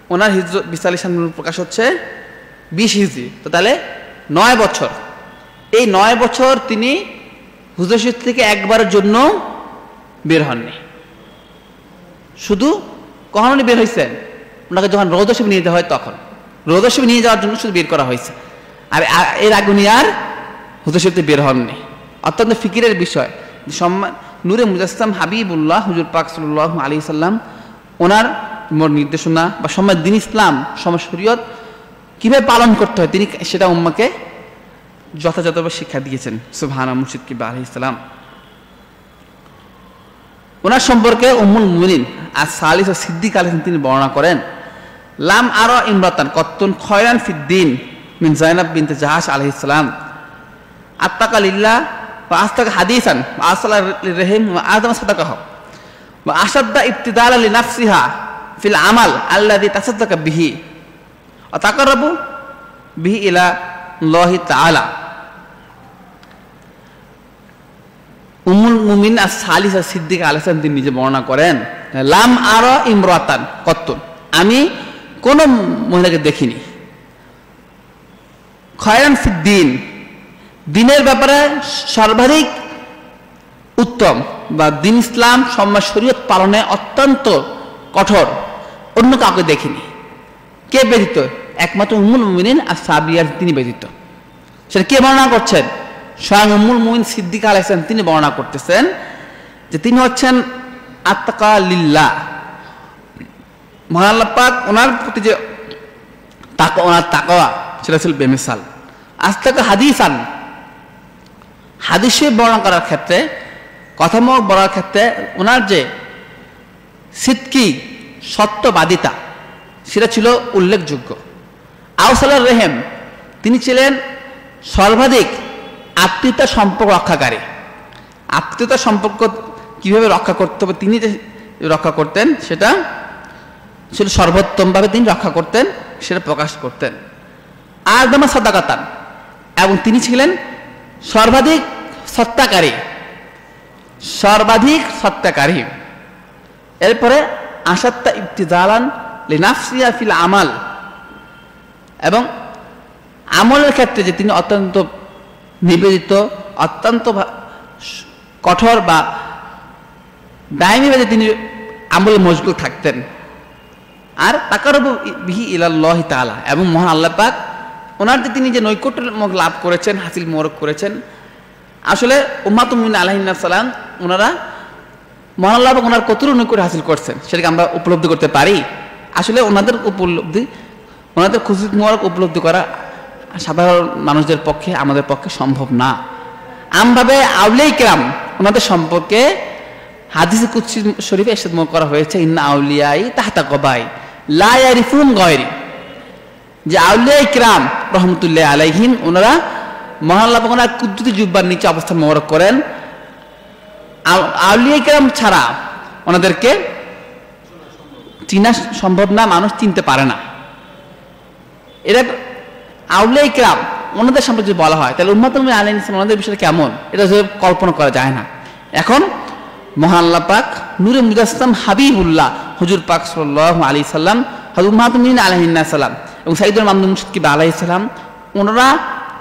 ওনার হিজর বিশাল ইসলাম প্রকাশ হচ্ছে বিশ হিজরি তো তাহলে নয় বছর। এই নয় বছর তিনি হুজরশিদ থেকে একবারের জন্য বের হননি। শুধু কখন বের হয়েছেন ওনাকে যখন রৌদশিব নিয়ে যেতে হয় তখন। রৌদশিব নিয়ে যাওয়ার জন্য শুধু বের করা হয়েছে। আর এর আগে আর হুজরশিবতে বের হননি। অত্যন্ত ফিকিরের বিষয়। সম্মান নূরে মুজাসলাম হাবিবুল্লাহ, হুজুর পাক সাল্লাহ আলী সাল্লাম, ওনার মোর নির্দেশনা বা সময় দিন ইসলাম সময় শরীয়ত কীভাবে পালন করতে হয়, তিনি সেটা উম্মাকে যথাযথভাবে শিক্ষা দিয়েছেন। সুবহানা মুর্শিদ কিবা আলহ ইসলাম ওনার সম্পর্কে উম্মুল মুমিন আর সালিস ও সিদ্দিক আলহ তিনি বর্ণনা করেন। লাম আরও ইমরাতান কত্তুন খয়রান ফিদ্দিন মিন জাইনাব বিনতে জাহাস আলহ ইসলাম আত্মাকালিল্লাহ বা আস্তাক হাদিসান আসলা রেহিম আদম সাদাকাহ। বা আসাদ্দা ইবতিদাল আলী নাফসিহা ফিল আমাল আল্লাদি তাসাদ্দাকা বিহি। ও তাকারবু বিহি ইলা লহি তাআলা। উমুল মুমিন আর সালিসা সিদ্দিক আলাইসালাম তিনি নিজে বর্ণনা করেন, লাম আর ইমরাতান কত্তুন আমি কোন মহিলাকে দেখিনি। খয়রান ফিদ্দিন দিনের ব্যাপারে সর্বাধিক উত্তম বা দিন ইসলাম সম্মান শরীয়ত পালনে অত্যন্ত কঠোর। অন্য কাউকে দেখিনি। কে ব্যতীত? একমাত্র উম্মুল মুমিনিন আর সাবিয়ার তিনি ব্যতীত। সেটা কে বর্ণনা করছেন? স্বয়ং উম্মুল মুমিন সিদ্দিক আলাইসলাম তিনি বর্ণনা করতেছেন যে তিনি হচ্ছেন আত্মাকা লিল্লা মহান ওনার প্রতি যে তাক ওনার তাকওয়া সেটা ছিল বেমিসাল। আজ থেকে হাদিসান। হাদিসে বর্ণনা করার ক্ষেত্রে কথামক বলার ক্ষেত্রে ওনার যে সিদ্কি, সত্যবাদিতা, সেটা ছিল উল্লেখযোগ্য। আউসালার রেহেম, তিনি ছিলেন সর্বাধিক আত্মীয়তা সম্পর্ক রক্ষাকারী। আত্মীয়তা সম্পর্ক কীভাবে রক্ষা করতে হবে, তিনি যে রক্ষা করতেন, সেটা ছিল সর্বোত্তমভাবে তিনি রক্ষা করতেন, সেটা প্রকাশ করতেন। আর দামা সদাকাতান, এবং তিনি ছিলেন সর্বাধিক সত্তাকারী। সর্বাধিক সত্যাকারী এরপরে আসাত্তা ইবতিজালান লিনাফসিয়া ফিল আমাল, এবং আমলের ক্ষেত্রে যে তিনি অত্যন্ত নিবেদিত, অত্যন্ত কঠোর বা দায়মীভাবে তিনি আমলে মশগুল থাকতেন। আর তাকার বিহি ইলাল্লাহ তাআলা এবং মহান আল্লাহ পাক ওনার যে তিনি যে নৈকট্য লাভ করেছেন, হাসিল মোরক করেছেন, আসলে উম্মাতুমিন আলহিনাসালাম ওনারা মহান আল্লাহ পাক ওনার কতটুকু নৈকট্য হাসিল করছেন সেটাকে আমরা উপলব্ধি করতে পারি। আসলে ওনাদের উপলব্ধি, ওনাদের খুশি মোরক উপলব্ধি করা সাধারণ মানুষদের পক্ষে, আমাদের পক্ষে সম্ভব না। আমভাবে আউলেই কেরাম ওনাদের সম্পর্কে হাদিস কুচ্ছি শরীফে এসে করা হয়েছে, ইন্না আউলিয়াই তাহাতা কবাই। লায়ারিফুন গয়রি। যে আউলিয়া ইকরাম রহমতুল্লাহ আলাইহিন, ওনারা মহাল্লাহ ওনার কুদ্দুতি জুব্বার নিচে অবস্থান মোবারক করেন। আউ- আউলিয়া ইকরাম ছাড়া ওনাদেরকে চিনা সম্ভব না, মানুষ চিনতে পারে না। এরা আউলিয়া ইকরাম, ওনাদের সম্পর্কে যদি বলা হয়, তাহলে উম্মাত আলী ইসলাম ওনাদের বিষয়টা কেমন? এটা কল্পনা করা যায় না। এখন মহান আল্লাহ পাক, নূরে মুজাসলাম হাবিবুল্লাহ, হুজুর পাক সাল্লাহ আলী সাল্লাম হজুর মাহতুমিন আলহিনা সাল্লাম এবং সাইদুল মামদুল মুশকিব আলাহি সাল্লাম ওনারা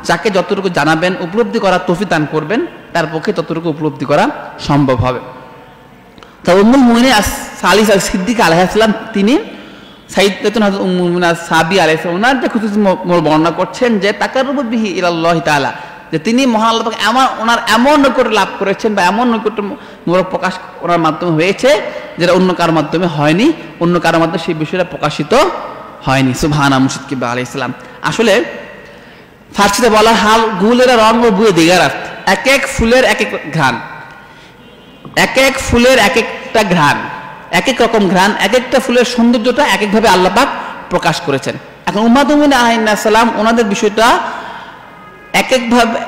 যাকে যতটুকু জানাবেন, উপলব্ধি করা তফি দান করবেন, তার পক্ষে ততটুকু উপলব্ধি করা সম্ভব হবে। তা উম্মুল মুমিনে সালিস আল সিদ্দিক আলাইসাল্লাম তিনি হযরত উম্মুল মুমিনা সাবি আলাইহিস ওনার যে খুশুসি বর্ণনা করছেন যে, তাকাররুবু বিহি ইলাল্লাহ তাআলা যে তিনি আল্লাহ এমন ওনার এমন নৈকট্য লাভ করেছেন বা এমন নৈকট্য মোরক প্রকাশ ওনার মাধ্যমে হয়েছে যেটা অন্য কারোর মাধ্যমে হয়নি, অন্য কারোর মাধ্যমে সেই বিষয়টা প্রকাশিত হয়নি। সুবহানা মুর্শিদ কিবা আলাইহিস সালাম। আসলে ফার্সিতে বলা হাল গুলের রং ও বুয়ে দিগারাত এক এক ফুলের এক এক ঘ্রাণ। এক এক ফুলের এক একটা ঘ্রাণ। এক এক রকম ঘ্রাণ, এক একটা ফুলের সৌন্দর্যটা এক একভাবে আল্লাহ পাক প্রকাশ করেছেন। এখন উম্মাদুমিন আহিনাসাল্লাম ওনাদের বিষয়টা এক একভাবে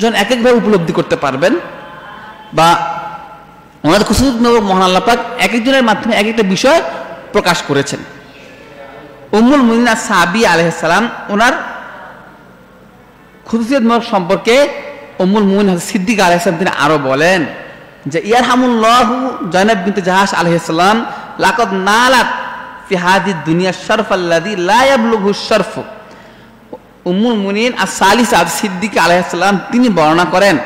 জন এক একভাবে উপলব্ধি করতে পারবেন, বা ওনাদের খুশুদ মহান আল্লাহ পাক এক একজনের মাধ্যমে এক একটা বিষয় প্রকাশ করেছেন। উম্মুল মুমিনা সাবি আলহাম ওনার খুশুসিয়ত মূলক সম্পর্কে উম্মুল মুমিন সিদ্দিক আলহাম তিনি আরও বলেন যে ইয়ার হামুল্লাহু জয়নাব বিনতে জাহাস আলহাম লাকদ নালাত ফি হাদি দুনিয়া শরফ আল্লাদি লাইয়াবলুহু শরফ। উম্মুল মুনিন আর সালিস আব সিদ্দিক আলহাম তিনি বর্ণনা করেন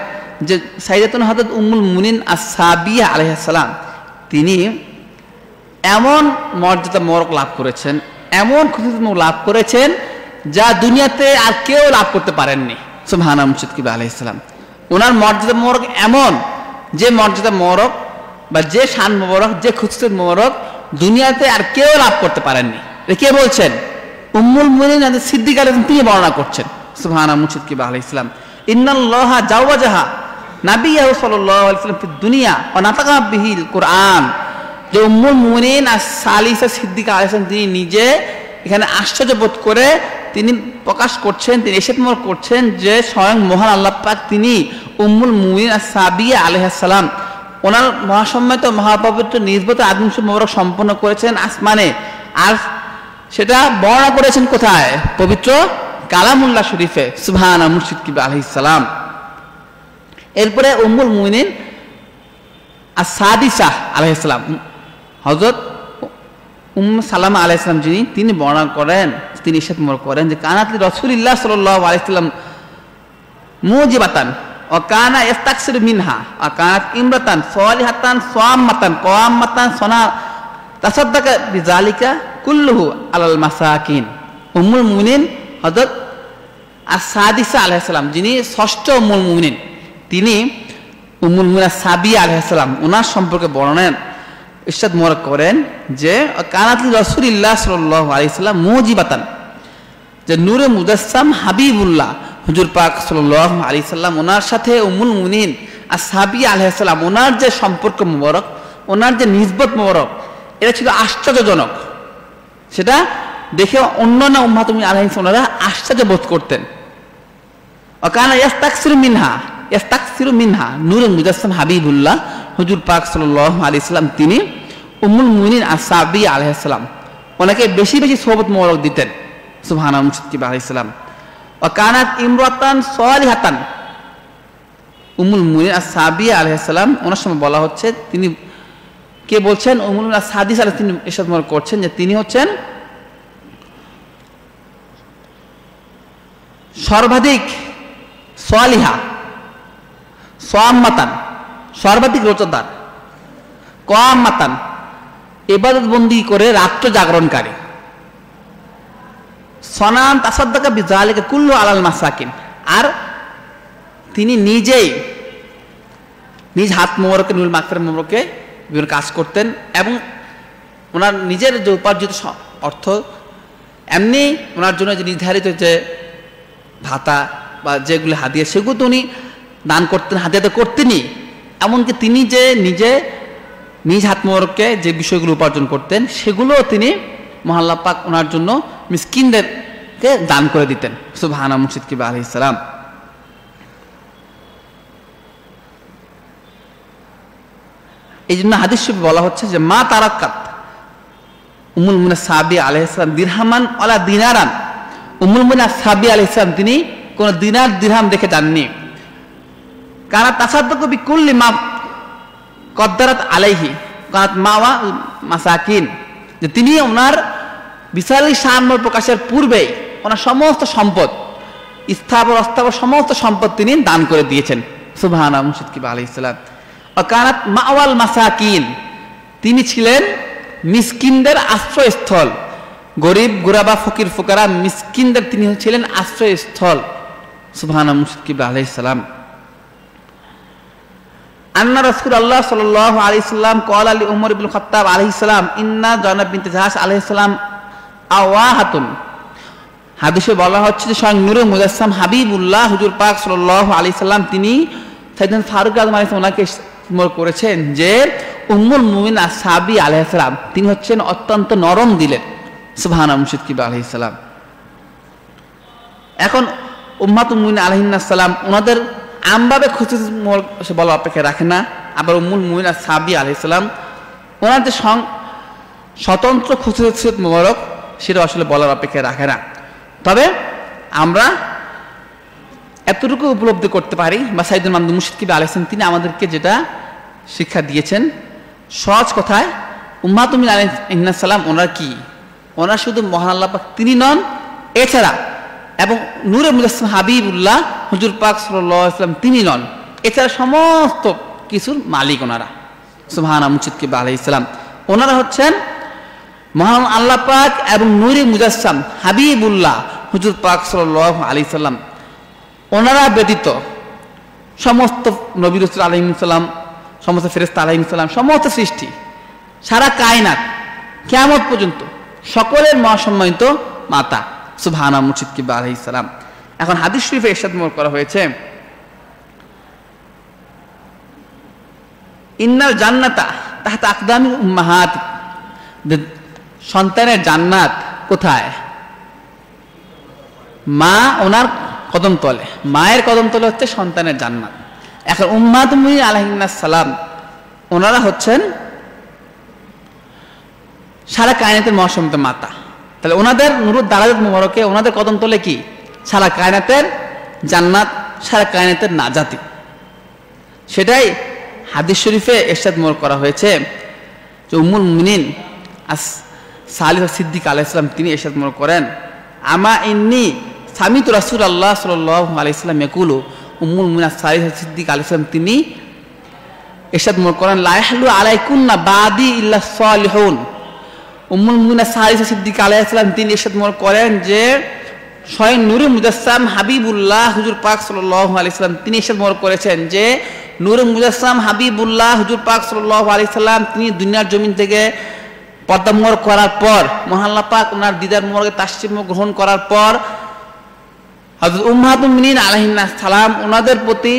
যে সাইদাতুন হজরত উম্মুল মুনিন আর সাবিয়া আলহাম তিনি এমন মর্যাদা মরক লাভ করেছেন, এমন খুশি লাভ করেছেন যা দুনিয়াতে আর কেউ লাভ করতে পারেননি। সুবহানা মুর্শিদ কিবা আলাইসালাম ওনার মর্যাদা মোরক এমন যে মর্যাদা মোরক বা যে শান মোবারক যে খুশিদ মোবারক দুনিয়াতে আর কেউ লাভ করতে পারেননি। কে বলছেন? উম্মুল মুনিন আর সিদ্দিক আলাইহিস তিনি বর্ণনা করছেন। সুবহানা মুর্শিদ কিবা আলাইসালাম ইন্নাল্লাহা জাওয়াজাহা নাবিয়াহু সাল্লাল্লাহু আলাইহি ওয়াসাল্লাম ফি দুনিয়া ওয়া নাতাকা বিহিল কুরআন। যে উম্মুল মুমিনিন আর সালিসা সিদ্দিকা আলাইহিস তিনি নিজে এখানে আশ্চর্য বোধ করে তিনি প্রকাশ করছেন, তিনি এসেতমর করছেন যে স্বয়ং মহান আল্লাহ পাক তিনি উম্মুল মুমিন আর সাবিয়া আলাইহাসালাম ওনার মহাসম্মানিত মহাপবিত্র নিজবত আদমস মোবারক সম্পন্ন করেছেন আসমানে। আর সেটা বর্ণনা করেছেন কোথায়? পবিত্র কালামুল্লাহ শরীফে সুবহানা মুর্শিদ কিবা আলহিসাল্লাম এরপরে উম্মুল মুমিনিন আর সাদিসা আলহিসাল্লাম হজরত উম সালামা আলাইসালাম যিনি, তিনি বর্ণনা করেন, তিনি ইসাদ করেন যে কানাতলি রসুলিল্লাহ সাল্লাহ আলাইসাল্লাম মুজিবাতান ও কানা ইস্তাকসির মিনহা ও কানাত ইমরাতান সালিহাতান সাম্মাতান কাম্মাতান সনা, তাসাদ্দাকা বিজালিকা কুল্লুহু আলাল মাসাকিন। উম্মুল মুমিনিন হযরত আসাদিসা আলাইহিসসালাম যিনি ষষ্ঠ উম্মুল মুমিনিন, তিনি উম্মুল মুমিনা সাবিয়া আলাইহিসসালাম ওনার সম্পর্কে বর্ণনা ইরশাদ মোবারক করেন যে কানাতলি রাসূলুল্লাহ সাল্লাল্লাহু আলাইহি সাল্লাম মুজিবাতান যে নূরে মুজাসসাম হাবিবুল্লাহ, হুজুর পাক সাল্লাল্লাহু আলাইহি সাল্লাম ওনার সাথে উম্মুল মুমিনিন আর সাবি আলাইহিস ওনার যে সম্পর্ক মোবারক ওনার যে নিসবত মোবারক, এটা ছিল আশ্চর্যজনক। সেটা দেখে অন্যান্য উম্মাতুমি আলাইহিস ওনারা আশ্চর্য বোধ করতেন। অকানা ইয়াস্তাকসির মিনহা, ইয়াস্তাকসিরু মিনহা নূরে মুজাসসাম হাবিবুল্লাহ, হুজুর পাক সাল্লাল্লাহু আলাইহি সাল্লাম, তিনি উম্মুল মুমিনিন আর সাবি আলাইহিস সালাম, ওনাকে বেশি বেশি সোহবত মোবারক দিতেন, সুবহানাল্লাহ মুসকিব আলাইহিস সালাম। অকানাত ইমরাতান সালিহাতান সাবিয়া আলাইহিস সালাম, ওনার সময় বলা হচ্ছে তিনি কে বলছেন? আর সাদিস আলাইহিস তিনি এসব করছেন যে তিনি হচ্ছেন সর্বাধিক সোয়ালিহা, সোয়াম্মাতান, সর্বাধিক রোচদার কয়াম্মাতান এবাদত বন্দি করে রাত্র জাগরণকারী। সনান তাসাদ্দাকা বিজালিকা কুল্লু আলাল মাসাকিন। আর তিনি নিজেই নিজ হাত মোবারকে নুল মাকফের মোবারকে বিভিন্ন কাজ করতেন এবং ওনার নিজের যে উপার্জিত অর্থ, এমনি ওনার জন্য যে নির্ধারিত যে ভাতা বা যেগুলো হাদিয়া সেগুলো তো উনি দান করতেন হাদিয়াতে করতেনই। এমনকি তিনি যে নিজে নিজ হাত মোবারককে যে বিষয়গুলো উপার্জন করতেন সেগুলোও তিনি মহাল্লা পাক ওনার জন্য মিসকিনদেরকে দান করে দিতেন। সুবাহানা মুর্শিদ কিবা আলহ ইসলাম এই জন্য হাদিস বলা হচ্ছে যে, মা তারাক্কাত, উমুল মুনা সাবি আলহিসাম দিরহামান অলা দিনারান। উমুল মুনা সাবি আলহিসাম তিনি কোন দিনার দিরহাম দেখে যাননি। কারা কবি বিকুল্লি মা কদ্দারাত আলাইহি কারাত মাওয়া মাসাকিন, যে তিনি ওনার বিশাল সাম্য প্রকাশের পূর্বেই ওনার সমস্ত সম্পদ, স্থাবর অস্থাবর সমস্ত সম্পদ তিনি দান করে দিয়েছেন। সুবহানা মুর্শিদ কিবা আলাইহিস সালাম। অকানাত মাওয়াল মাসাকিন। তিনি ছিলেন মিসকিনদের আশ্রয়স্থল। গরিব, গুরাবা, ফকির, ফোকারা মিসকিনদের তিনি ছিলেন আশ্রয়স্থল। সুবহানা মুর্শিদ কিবা আলাইহিস সালাম। আন্না রাসূল আল্লাহ সাল্লাল্লাহু আলাইহি সাল্লাম কল আলী উমর ইবনে খাত্তাব আলাইহিস সালাম, ইন্না জনাব বিনতে জাহাস আলাইহিস সালাম আওয়াহাতুন। হাদিসে বলা হচ্ছে যে স্বয়ং নূরে মুজাসসাম হাবিবুল্লাহ হুজুর পাক সাল্লাল্লাহু আলাইহি সাল্লাম তিনি সাইয়েদনা ফারুক আজম সালাম ওনাকে করেছেন যে উম্মুল মুমিন আসহাবি আলাইহিস সালাম, তিনি হচ্ছেন অত্যন্ত নরম দিলের। সুবহানাল্লাহ মুর্শিদ কিবা আলাইহিস সালাম। এখন উম্মাতুল মুমিন আলাইহিস সালাম ওনাদের আমভাবে খুশি বলা অপেক্ষা রাখে না। আবার উম্মুল মুমিন সাবি আলাইসালাম ওনার যে সং, স্বতন্ত্র খুশিয়ত মোবারক সেটা আসলে বলার অপেক্ষা রাখে না। তবে আমরা এতটুকু উপলব্ধি করতে পারি? বা সাইদুল মামদুল মুর্শিদ কিবা আলাইসলাম তিনি আমাদেরকে যেটা শিক্ষা দিয়েছেন, সহজ কথায় উম্মাতুমিন আলাইসালাম ওনার কি? ওনার শুধু মহান আল্লাহ পাক তিনি নন, এছাড়া, এবং নূরে মুজাসম হাবিবুল্লাহ, হুজুর পাক সাল্লাম তিনি নন, এছাড়া সমস্ত কিছুর মালিক ওনারা। সুহানা মুচিদ কিবা আলাই ইসলাম ওনারা হচ্ছেন মহান আল্লাহ পাক এবং নূরে মুজাসম হাবিবুল্লাহ, হুজুর পাক সাল আলি সাল্লাম। ওনারা ব্যতীত সমস্ত নবী রসুল আলহিমসাল্লাম সমস্ত ফেরেস্তা আলহিমসাল্লাম সমস্ত সৃষ্টি, সারা কায়নাত কেমন পর্যন্ত সকলের মহাসম্মানিত মাতা সুবহানা মুর্শিদ কিবা আলহিস সালাম। এখন হাদিস শরীফে এরশাদ মোর করা হয়েছে। ইন্নাল জান্নাতা তাহাতে আকদামি উম্মাহাত। সন্তানের জান্নাত কোথায়? মা ওনার কদম তলে। মায়ের কদম তলে হচ্ছে সন্তানের জান্নাত। এখন উম্মাদ মুই আলহিনাস সালাম, ওনারা হচ্ছেন সারা কায়নাতের মহাসমিত মাতা। তাহলে ওনাদের নুরুদ দারাজত মুবারকে, ওনাদের কদম তোলে কি? সারা কায়নাতের জান্নাত, সারা কায়নাতের নাজাতি। সেটাই হাদিস শরীফে এরশাদ মোর করা হয়েছে যে উম্মুল মুমিনিন আস, সালিহ সিদ্দিক আলাইসালাম তিনি এরশাদ মনে করেন, আমা ইন্নি সামিত রাসুল আল্লাহ সাল আলাইসালাম একুলু উম্মুল মুনা সালিহ সিদ্দিক আলাইসালাম তিনি এরশাদ মনে করেন লাইহালু আলাইকুন্না বাদি ইল্লা সালিহুন উম্মুল মুনা সালিহ সিদ্দিক আলাইসালাম তিনি এরশাদ মনে করেন যে স্বয়ং নুরে মুজাসসাম হাবিবুল্লাহ হুজুর পাক সাল্লাল্লাহু আলাইহি সাল্লাম তিনি এসে মনে করেছেন যে নূরে মুজাসসাম হাবিবুল্লাহ হুজুর পাক সাল্লাল্লাহু আলাইহি সাল্লাম তিনি দুনিয়ার জমিন থেকে পদ্মামোর করার পর, মহাল্লা পাক ওনার দিদার মোরকে তাসিম গ্রহণ করার পর হযরত উম্মাহাতুল মুমিনিন আলাইহিন্না সালাম ওনাদের প্রতি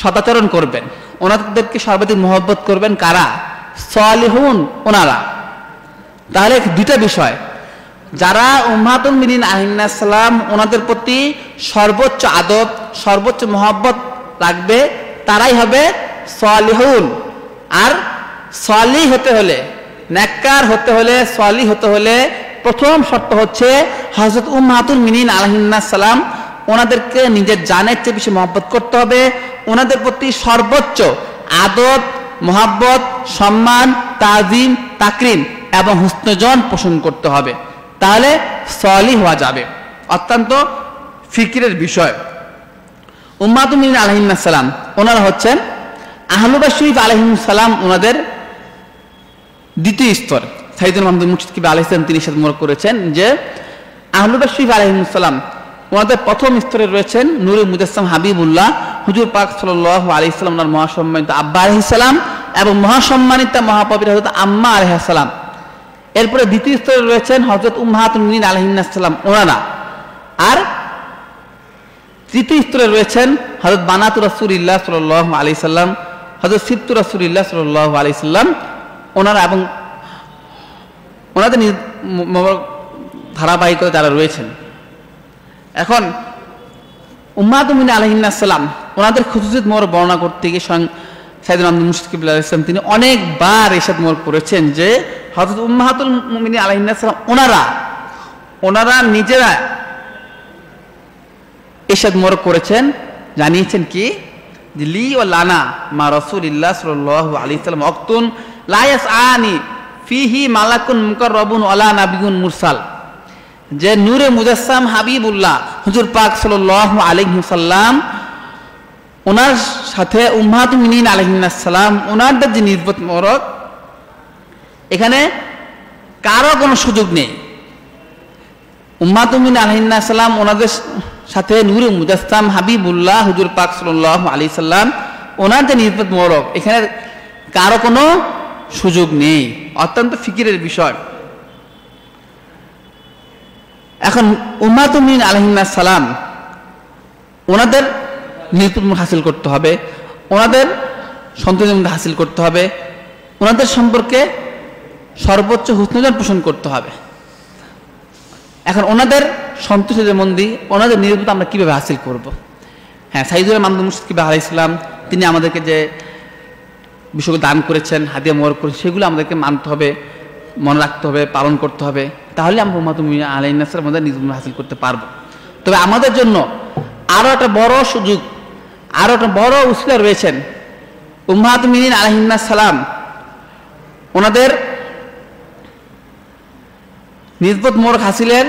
সদাচরণ করবেন। ওনাদেরকে সর্বাধিক মহব্বত করবেন কারা? সলিহুন ওনারা তাহলে দুইটা বিষয়। যারা উম্মাতুল মিনিন আহিনাসাল্লাম ওনাদের প্রতি সর্বোচ্চ আদব, সর্বোচ্চ মহব্বত রাখবে, তারাই হবে সলিহুন। আর সলি হতে হলে, নেককার হতে হলে, সলি হতে হলে প্রথম শর্ত হচ্ছে হজরত উম্মাতুল মিনিন আলহিনাসাল্লাম ওনাদেরকে নিজের জানের চেয়ে বেশি মহব্বত করতে হবে। ওনাদের প্রতি সর্বোচ্চ আদব, মহাব্বত, সম্মান, তাজিম, তাকরিম এবং হুস্নজন পোষণ করতে হবে। তাহলে সলি হওয়া যাবে। অত্যন্ত ফিকিরের বিষয়। উম্মাতুমিন আলহিমাসাল্লাম ওনারা হচ্ছেন আহলুবা শরীফ আলহিমসাল্লাম ওনাদের দ্বিতীয় স্তর। সাইদুল মাহমুদ মুর্শিদ আলহিসাম তিনি সাথে মনে করেছেন যে আহলুবা শরীফ আলহিমসাল্লাম ওনাদের প্রথম স্তরে রয়েছেন নুরে মুজাসম হাবিবুল্লাহ, হুজুর পাক সাল আলি ইসলাম মহাসম্মানিত আব্বা আলহিসাল্লাম এবং মহাসম্মানিত মহাপবির হজরত আম্মা আলহাম এরপরে দ্বিতীয় স্তরে রয়েছেন হজরত উম্মাহাতুমিন আলহিনাসাল্লাম ওনারা। আর তৃতীয় স্তরে রয়েছেন হজরত বানাতুর রসুল্লাহ সাল আলি সাল্লাম হজরত সিপ্তুর রসুল্লাহ সাল আলি সাল্লাম ওনারা এবং ওনাদের ধারাবাহিকতা যারা রয়েছেন। এখন উম্মাদুমিন আলহিনাসাল্লাম ওনাদের খুশুজিত মোর বর্ণনা করতে গিয়ে স্বয়ং সাইদুল আহমদ মুশকিবুল্লাহ ইসলাম তিনি অনেকবার এসব মোর করেছেন যে হজরত উম্মাহাতুল মুমিনী আলহিনাসাল্লাম ওনারা ওনারা নিজেরা এসব মোর করেছেন, জানিয়েছেন কি? লি ও লানা মা রসুল ইল্লাহ সাল আলী সাল্লাম অক্তুন লায়াস আনি ফিহি মালাকুন মুকার রবুন ওলা নাবিগুন মুরসাল। যে নূরে মুজাসসাম হাবিবুল্লাহ, হুজুর পাক সাল আলহিসাল্লাম ওনার সাথে উম্মাদ মিনিন আলহিনাসাল্লাম ওনারদের যে নির্বত মরক এখানে কারও কোনো সুযোগ নেই। উম্মাতুমিন আলহিনাসাল্লাম ওনাদের সাথে নূরে মুজাসসাম হাবিবুল্লাহ, হুজুর পাক সাল আলি সাল্লাম ওনার যে নির্বত মরক এখানে কারও কোনো সুযোগ নেই। অত্যন্ত ফিকিরের বিষয়। এখন উম্মাতুমিন আলহিনা সালাম, ওনাদের নির্পুণ হাসিল করতে হবে, ওনাদের সন্তোষ হাসিল করতে হবে, ওনাদের সম্পর্কে সর্বোচ্চ হুসনজন পোষণ করতে হবে। এখন ওনাদের সন্তুষ্ট যেমন দিই ওনাদের নির্ভূত আমরা কীভাবে হাসিল করব। হ্যাঁ সাইদুল মামদুল মুস্তিবা আলাই ইসলাম তিনি আমাদেরকে যে বিষয়গুলো দান করেছেন, হাদিয়া মোর করেছেন, সেগুলো আমাদেরকে মানতে হবে, মনে রাখতে হবে, পালন করতে হবে। তাহলে আমরা উম্মাতুম আলাইনাসের মধ্যে নিজ হাসিল করতে পারব। তবে আমাদের জন্য আরও একটা বড় সুযোগ আরও একটা বড় উসিলা রয়েছেন। উম্মাহাত মিনিন আলহিনা সালাম, ওনাদের নিজবত মোরক হাসিলের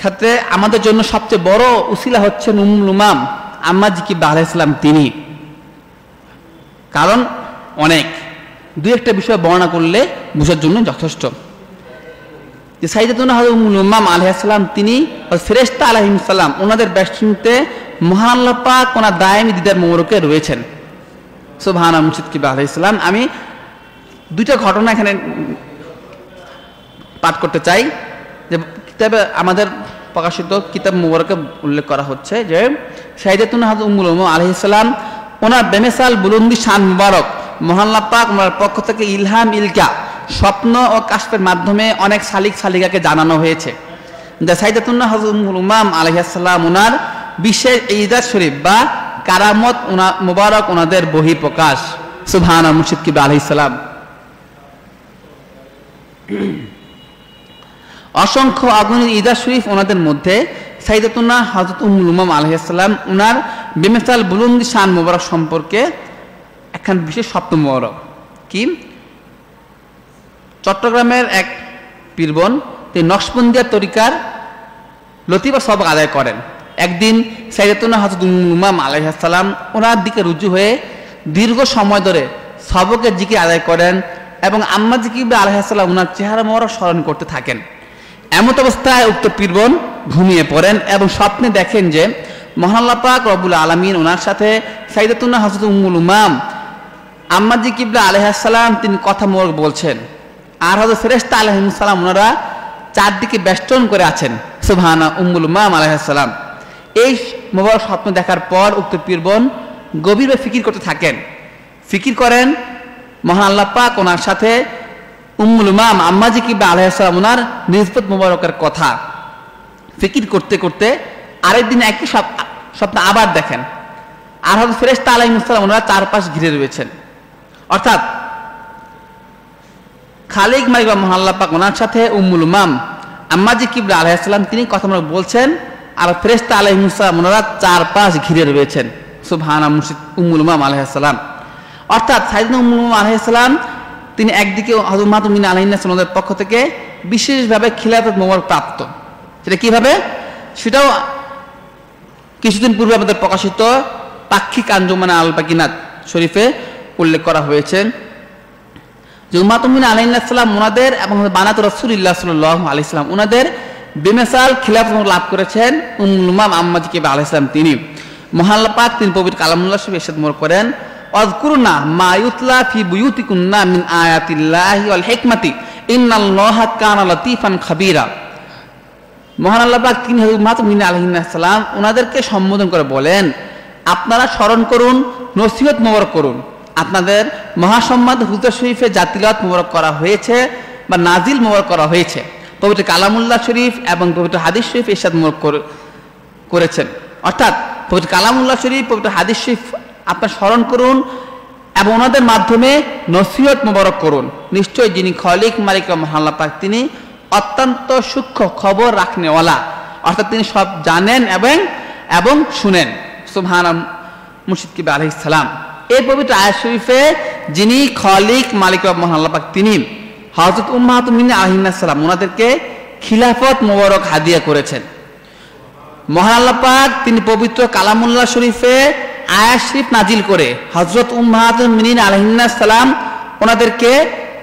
ক্ষেত্রে আমাদের জন্য সবচেয়ে বড় উসিলা হচ্ছেন উমলুমাম আম্মা জিকিব আলাইসালাম তিনি। কারণ অনেক। দুই একটা বিষয় বর্ণনা করলে বোঝার জন্য যথেষ্ট। যে সাইদাতুন উম্মাম আলহাম তিনি ফেরেস্তা আলহিম সাল্লাম ওনাদের বেষ্টনীতে মহানাল্লাহ পাক দায়মি দিদার মোরকে রয়েছেন। সোভানা মুর্শিদ কিবা আলহিসাম আমি দুইটা ঘটনা এখানে পাঠ করতে চাই। যে কিতাবে আমাদের প্রকাশিত কিতাব মুবারকে উল্লেখ করা হচ্ছে যে সাইদাতুন হাজ উম্মুল আলহিসাল্লাম ওনার বেমেসাল বুলন্দি শান মুবারক মহাল্লা পাক ওনার পক্ষ থেকে ইলহাম ইলকা, স্বপ্ন ও কাশের মাধ্যমে অনেক শালিক শালিকাকে জানানো হয়েছে। সাইদাতুল্লাহ হজরুল উমাম আলহিসাল্লাম ওনার বিশেষ ঈদার শরীফ বা কারামত ওনা মুবারক ওনাদের বহি প্রকাশ সুবহান মুর্শিদ কিবা আলহিসাল্লাম অসংখ্য আগুনের ঈদার শরীফ ওনাদের মধ্যে সাইদাতুল্লাহ হজরত উমাম আলহিসাল্লাম উনার বেমেসাল বুলন্দি শান মুবারক সম্পর্কে একখান বিশেষ স্বপ্ন মোবারক। কি? চট্টগ্রামের এক পীরবন, তিনি নকশবন্দিয়া তরিকার লতিফা সবক আদায় করেন। একদিন সাইদাতুল্লাহ হাজরত উম্মাম আলাইহাসাল্লাম ওনার দিকে রুজু হয়ে দীর্ঘ সময় ধরে সবকের জিকে আদায় করেন এবং আম্মা জিকিব আলাইহাসাল্লাম ওনার চেহারা মোহরা স্মরণ করতে থাকেন। এমত অবস্থায় উক্ত পীরবন ঘুমিয়ে পড়েন এবং স্বপ্নে দেখেন যে মহাল্লা পাক রবুল আলমিন ওনার সাথে সাইদাতুল্লাহ হাজরত উম্মুল উমাম, আম্মাজি কিবলা আলহাসাল্লাম তিনি কথা মোর বলছেন। আর হজরত ফেরেস্তা আলহিমসাল্লাম ওনারা চারদিকে বেষ্টন করে আছেন সুবহানা উম্মুল উমাম আলহাসাল্লাম এই মোবারক স্বপ্ন দেখার পর উক্ত পীরবন গভীরভাবে ফিকির করতে থাকেন। ফিকির করেন, মহান পাক ওনার সাথে উম্মুল মাম আম্মাজি কিবা আলহাম ওনার নিজবত মোবারকের কথা। ফিকির করতে করতে আরেকদিন একই স্বপ্ন আবার দেখেন। আর হয়তো ফেরেস্তা আলাইমুসালাম ওনারা চারপাশ ঘিরে রয়েছেন। অর্থাৎ খালিক মালিক বা মহাল্লা পাক ওনার সাথে উম্মুল উমাম আম্মাজি কিবলা আলাইসাল্লাম তিনি কথা বলছেন আর ফেরেস্তা আলাইমুসালাম ওনারা চারপাশ ঘিরে রয়েছেন। সুবহানা মুর্শিদ উম্মুল উমাম আলাইসাল্লাম অর্থাৎ সাইদিন উম্মুল উমাম আলাইসাল্লাম তিনি একদিকে হজরত মাতুমিন আলহিনাসের পক্ষ থেকে বিশেষভাবে খিলাফত মোমর প্রাপ্ত। সেটা কীভাবে? সেটাও কিছুদিন পূর্বে আমাদের প্রকাশিত পাক্ষিক আঞ্জুমানা আল পাকিনাত শরীফে উল্লেখ করা হয়েছে। যে উম্মাতুমিন আলাইসাল্লাম ওনাদের এবং বানাত রসুল্লাহ সাল্লাহ আলাইসালাম ওনাদের বেমেসাল খিলাফ লাভ করেছেন উম্মাম আম্মাজি কেবা আলাইসালাম তিনি মহাল্লাপাক তিনি পবিত্র কালামুল্লাহ শরীফ এরশাদ মোর করেন। অযকুরনা মা ফি বুয়ুতিকুন্না মিন আয়াতিল্লাহি ওয়াল কানা খাবীরা মহান আল্লাহ তিনি ওনাদেরকে সম্বোধন করে বলেন, আপনারা স্মরণ করুন, নসিহত মোবারক করুন। আপনাদের মহাসম্মাদ হুজুর শরীফে জাতিলাত মোবারক করা হয়েছে বা নাজিল মোবারক করা হয়েছে। পবিত্র কালামুল্লাহ শরীফ এবং পবিত্র হাদিস শরীফ এরশাদ মোবারক করেছেন। অর্থাৎ পবিত্র কালামুল্লাহ শরীফ, পবিত্র হাদিস শরীফ আপনার স্মরণ করুন এবং ওনাদের মাধ্যমে নসিহত মোবারক করুন। নিশ্চয় যিনি খলিক, মালিক মহাল্লা পাক তিনি অত্যন্ত সূক্ষ্ম খবর রাখনেওয়ালা। অর্থাৎ তিনি সব জানেন এবং এবং শুনেন। সুবহান মুর্শিদ কিবা আলহিসাম এই পবিত্র আয়াত শরীফে যিনি খলিক, মালিক মহাল্লা পাক তিনি হজরত উম্মাহাত মিন আলহিনাসাল্লাম ওনাদেরকে খিলাফত মোবারক হাদিয়া করেছেন। মহান পাক তিনি পবিত্র কালামুল্লাহ শরীফে আয়াত শরীফ নাজিল করে হজরত উম্মাহাতুল মিনিন আলহিনা সালাম ওনাদেরকে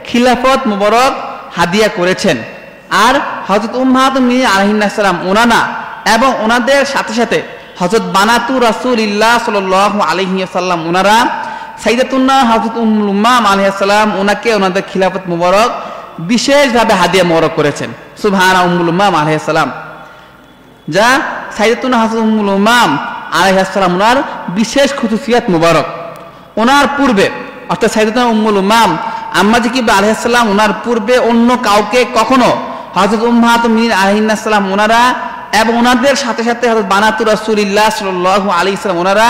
খিলাফত মুবারক হাদিয়া করেছেন। আর হজরত উম্মাহাতুল মিনিন আলহিনা সালাম ওনানা এবং ওনাদের সাথে সাথে হজরত বানাতু রাসুল ইল্লাহ সাল আলহিসাল্লাম ওনারা সাইদাতুল্লাহ হজরত উম্মাম আলহিসাল্লাম ওনাকে ওনাদের খিলাফত মুবারক বিশেষভাবে হাদিয়া মোবারক করেছেন। সুবহানা উম্মুল উম্মাম আলহিসাল্লাম যা সাইদাতুল্লাহ হজরত উম্মুল উম্মাম আলাইহাসালাম ওনার বিশেষ খুতুফিয়াত মুবারক। ওনার পূর্বে, অর্থাৎ সাইদুদ্দান উম্মুল উমাম আম্মাজি কিবা আলহাম ওনার পূর্বে অন্য কাউকে কখনো হজরত উম্মাহাত মিন আলহিনাসাল্লাম ওনারা এবং ওনাদের সাথে সাথে হজরত বানাতুর রসুলিল্লাহ সাল আলী ইসলাম ওনারা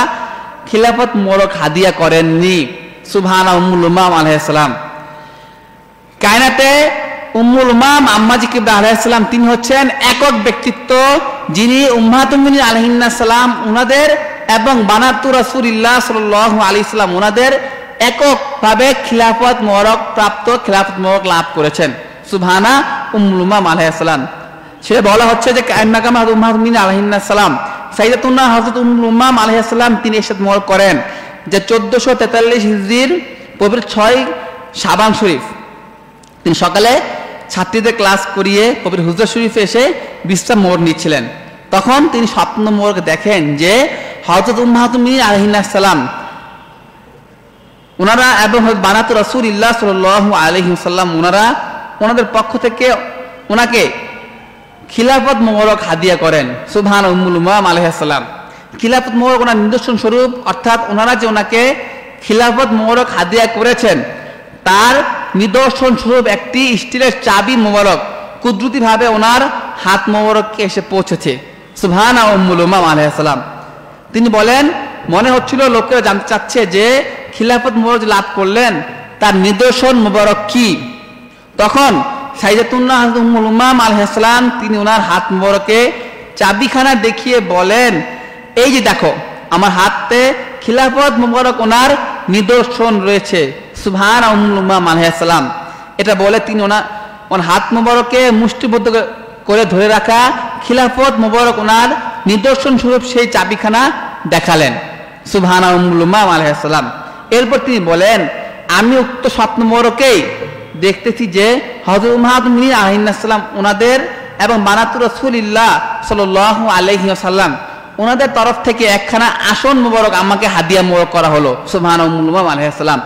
খিলাফত মোরক হাদিয়া করেননি। সুবহানা উম্মুল উমাম আলহাম কায়নাতে উম্মুল উমাম আম্মাজি কিবরা আলাইসালাম তিনি হচ্ছেন একক ব্যক্তিত্ব যিনি উম্মাতুমিন আলহিনা সালাম উনাদের এবং বানাতু রাসুলিল্লাহ সাল আলী ইসলাম উনাদের এককভাবে খিলাফত মোহরক প্রাপ্ত খিলাফত মোহরক লাভ করেছেন। সুবহানা উম্মুল উমাম আলাইসালাম সেটা বলা হচ্ছে যে কায়নাকাম উম্মাতুমিন আলহিনা সালাম। সাইদাতুল্লাহ হজরত উম্মুল উমাম আলহাম তিনি এর সাথে মোহর করেন, যে চোদ্দশো তেতাল্লিশ হিজড়ির পবিত্র ছয় সাবান শরীফ। তিনি সকালে ছাত্রীদের ক্লাস করিয়ে কবির হুজর শরীফে এসে বিশ্রাম মোড় নিচ্ছিলেন। তখন তিনি স্বপ্ন মোড়কে দেখেন যে হজরত উম্মাহতুমিন আলহিনাসাল্লাম ওনারা এবং বানাত রসুল ইল্লাহ সাল আলহিসাল্লাম ওনারা ওনাদের পক্ষ থেকে ওনাকে খিলাফত মোবারক হাদিয়া করেন সুবহান উম্মুল উমাম আলহাম খিলাফত মোবারক ওনার নিদর্শন স্বরূপ, অর্থাৎ ওনারা যে ওনাকে খিলাফত মোবারক হাদিয়া করেছেন, তার নিদর্শন স্বরূপ একটি স্টিলের চাবি মোবারক। কুদরতি ভাবে ওনার হাত মোবারককে এসে পৌঁছেছে। সুবহান উম্মুলুমাম আলাইসালাম তিনি বলেন, মনে হচ্ছিল লোকেরা জানতে চাচ্ছে যে খিলাফত মোবারক লাভ করলেন, তার নিদর্শন মোবারক কি? তখন সাইজাতুল্লাহ উম্মুলুমাম আলহাম তিনি ওনার হাত মোবারকে চাবিখানা দেখিয়ে বলেন, এই যে দেখো, আমার হাতে খিলাফত মোবারক ওনার নিদর্শন রয়েছে। উম্মুল উম্মাম এটা বলে তিনি ওনার ওনার হাত মোবারকে মুষ্টিবদ্ধ করে ধরে রাখা, খিলাফত মোবারক ওনার নিদর্শন স্বরূপ সেই চাবিখানা দেখালেন সুবহানা উম্মুলুমাম আলহাম এরপর তিনি বলেন, আমি উক্ত স্বপ্ন মোবারকেই দেখতেছি যে হজরত মাহাদুমিন আলহিনাসাল্লাম ওনাদের এবং বানাতুর রসুলিল্লাহ সাল আলহি আসাল্লাম ওনাদের তরফ থেকে একখানা আসন মুবারক আমাকে হাদিয়া মোবারক করা হলো উম্মুলুমাম আলহাম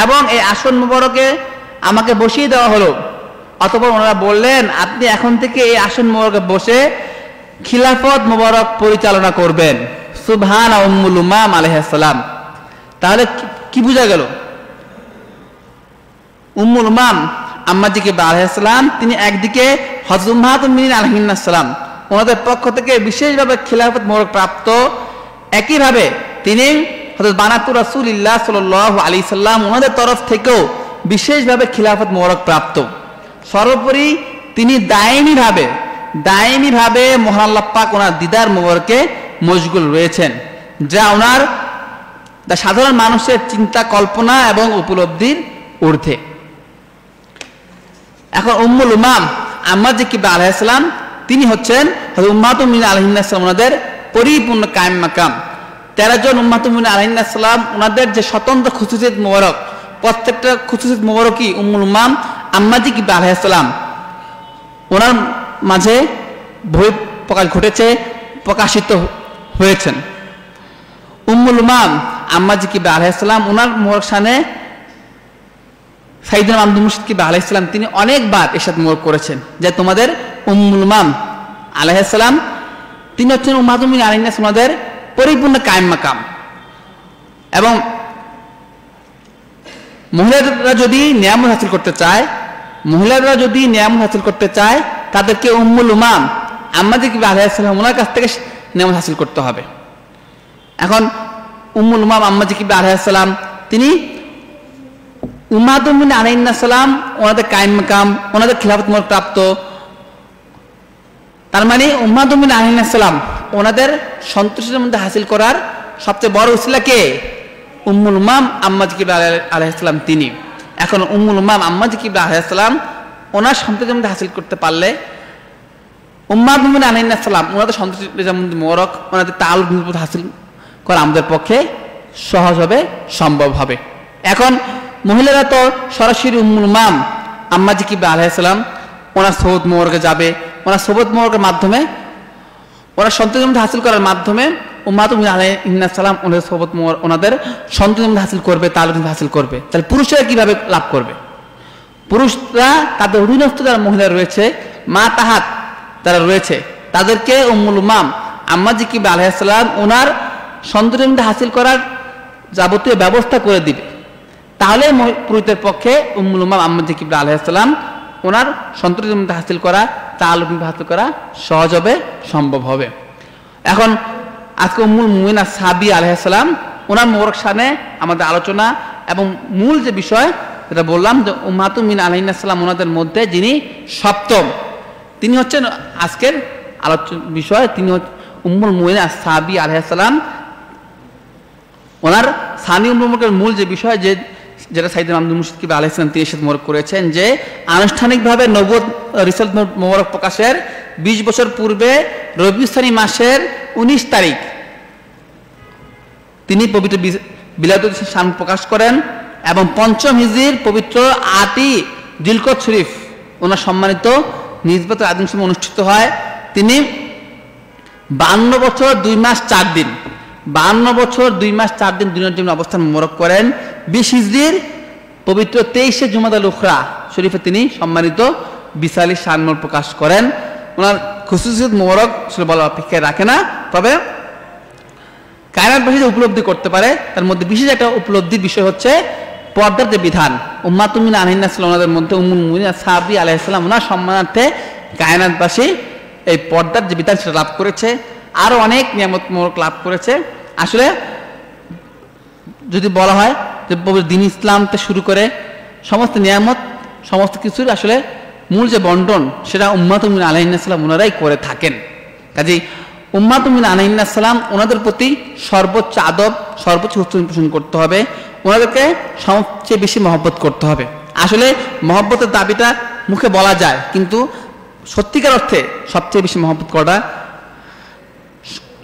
এবং এই আসন মোবারকে আমাকে বসিয়ে দেওয়া হলো। অতপর ওনারা বললেন, আপনি এখন থেকে এই আসন মোবারকে বসে খিলাফত মোবারক পরিচালনা করবেন। সুবহান উম্মুল উমাম আলহাম তাহলে কি- বোঝা গেল? উম্মুল উমাম আম্মাজিকে আলহাম তিনি একদিকে হজরুমাহাতুমিন আলহিনাসাল্লাম ওনাদের পক্ষ থেকে বিশেষভাবে খিলাফত মোবারক প্রাপ্ত। একইভাবে তিনি হজরত বানাতুর রাসূলুল্লাহ সাল্লাল্লাহু আলাইহি সাল্লাম ওনাদের তরফ থেকেও বিশেষভাবে খিলাফত মোবারক প্রাপ্ত। সর্বোপরি তিনি দায়নি ভাবে দায়নি ভাবে মহান আল্লাহ পাক ওনার দিদার মোবারকে মশগুল রয়েছেন, যা ওনার সাধারণ মানুষের চিন্তা কল্পনা এবং উপলব্ধির ঊর্ধ্বে। এখন উম্মুল উমাম আম্মাদ জিকিব আলাইসালাম তিনি হচ্ছেন উম্মাতুমিন আলহিনাসালাম ওনাদের পরিপূর্ণ কায়েম মাকাম। তেরো জন উম্মাতুমিন আলহিনাসালাম ওনাদের যে স্বতন্ত্র খুসুসিয়ত মোবারক, প্রত্যেকটা খুসুসিয়ত মোবারকই উম্মুল উমাম আম্মা জিকিব আলাইসালাম ওনার মাঝে বই প্রকাশ ঘটেছে, প্রকাশিত হয়েছেন। উম্মুল উমাম আম্মা জিকিব আলাইসালাম ওনার মোবারক শানে সাইদুল আব্দুল মুর্শিদ কিবা আলাইসালাম তিনি অনেকবার এরশাদ মোর করেছেন যে তোমাদের উম্মুল মাম আলাইসালাম তিনি হচ্ছেন উম্মাদুমিন আলাইনাস ওনাদের পরিপূর্ণ কায়েম মাকাম। এবং মহিলারা যদি নিয়ামত হাসিল করতে চায়, মহিলারা যদি নিয়ামত হাসিল করতে চায়, তাদেরকে উম্মুল উমাম আম্মাদি কিবা আলাইসালাম ওনার কাছ থেকে নিয়ামত হাসিল করতে হবে। এখন উম্মুল উমাম আম্মাজি কিবা আলাইসালাম তিনি উম্মাদুমিন আলাইসালাম ওনাদের কায়েম মাকাম, ওনাদের খিলাফত প্রাপ্ত তার মানে উম্মাদুমিন আলাইসালাম ওনাদের সন্তুষ্টির মধ্যে হাসিল করার সবচেয়ে বড় উসিলা কে? উম্মুল উমাম আম্মা জিকিব আলাইসালাম তিনি। এখন উম্মুল উমাম আম্মা জিকিব আলাইসালাম ওনার সন্তোষের মধ্যে হাসিল করতে পারলে উম্মাদুমিন আলাইসালাম ওনাদের সন্তুষ্টির মধ্যে মোরক, ওনাদের তাল হাসিল করা আমাদের পক্ষে সহজ হবে, সম্ভব হবে। এখন মহিলারা তো সরাসরি উম্মুল মাম আম্মা জিকিব আলাইসালাম ওনার সৌদ মোহরকে যাবে ওনার সৌদ মোহরকের মাধ্যমে ওনার সন্তান হাসিল করার মাধ্যমে উম্মাতুম আলাইসালাম ওনাদের সৌবত মোহর, ওনাদের সন্তান হাসিল করবে তালুম হাসিল করবে। তাহলে পুরুষরা কীভাবে লাভ করবে? পুরুষরা তাদের অধীনস্থ যারা মহিলা রয়েছে, মা তাহাত যারা রয়েছে, তাদেরকে উম্মুল মাম আম্মা জিকিব আলাইসালাম ওনার সন্তান হাসিল করার যাবতীয় ব্যবস্থা করে দিবে। তাহলে পুরুষদের পক্ষে উম্মুল উমাম আহমদ জিকিবুল আলহাম ওনার সন্তোষ হাসিল করা তা আলোকিত হাসিল করা সহজ হবে, সম্ভব হবে। এখন আজকে উম্মুল মুমিনা সাবি আলহাম ওনার মোরক সানে আমাদের আলোচনা এবং মূল যে বিষয়, যেটা বললাম যে উম্মাতুমিন আলহিনাসাল্লাম ওনাদের মধ্যে যিনি সপ্তম, তিনি হচ্ছেন আজকের আলোচনা বিষয়, তিনি উম্মুল মুমিনা সাবি আলহাম ওনার মুমুকের মূল যে বিষয় যে যেটা সাইদুল আহমদ মুর্শিদ আলাইসলাম তিনি সাথে মোরক করেছেন যে, আনুষ্ঠানিকভাবে নবদ রিসাল্ট মোবারক প্রকাশের ২০ বছর পূর্বে রবিস্থানী মাসের ১৯ তারিখ তিনি পবিত্র বিলাদুল শান প্রকাশ করেন এবং পঞ্চম হিজির পবিত্র আটই দিলকত শরীফ ওনার সম্মানিত নিজবত আদিম সময় অনুষ্ঠিত হয়। তিনি বান্ন বছর দুই মাস চার দিন। বান্ন বছর, দুই মাস, চার দিন দুনিয়ার জন্য অবস্থান মোরক করেন। বিশ হিজড়ির পবিত্র তেইশে জুমাদা লুখরা শরীফে তিনি সম্মানিত বিশালী সানমল প্রকাশ করেন। ওনার খুশুসিয়ত মোরক আসলে বলার অপেক্ষায় রাখে না। তবে কায়নাতবাসী যে উপলব্ধি করতে পারে, তার মধ্যে বিশেষ একটা উপলব্ধির বিষয় হচ্ছে পর্দার যে বিধান উম্মাতুমিন আলহিনাসলাম ওনাদের মধ্যে উম্মুল মুমিন সাহাবি আলাইসালাম ওনার সম্মানার্থে কায়নাতবাসী এই পর্দার যে বিধান সেটা লাভ করেছে। আরও অনেক নিয়ামত মোরক লাভ করেছে। আসলে যদি বলা হয় যে দিন ইসলাম থেকে শুরু করে সমস্ত নিয়ামত, সমস্ত কিছুর আসলে মূল যে বন্টন, সেটা উম্মাতুমিন আলহিনাসাল্লাম ওনারাই করে থাকেন। কাজেই উম্মাতুমিন আলহিনাসাল্লাম ওনাদের প্রতি সর্বোচ্চ আদব, সর্বোচ্চ উচ্চ পোষণ করতে হবে। ওনাদেরকে সবচেয়ে বেশি মহব্বত করতে হবে। আসলে মহব্বতের দাবিটা মুখে বলা যায়, কিন্তু সত্যিকার অর্থে সবচেয়ে বেশি মহব্বত করা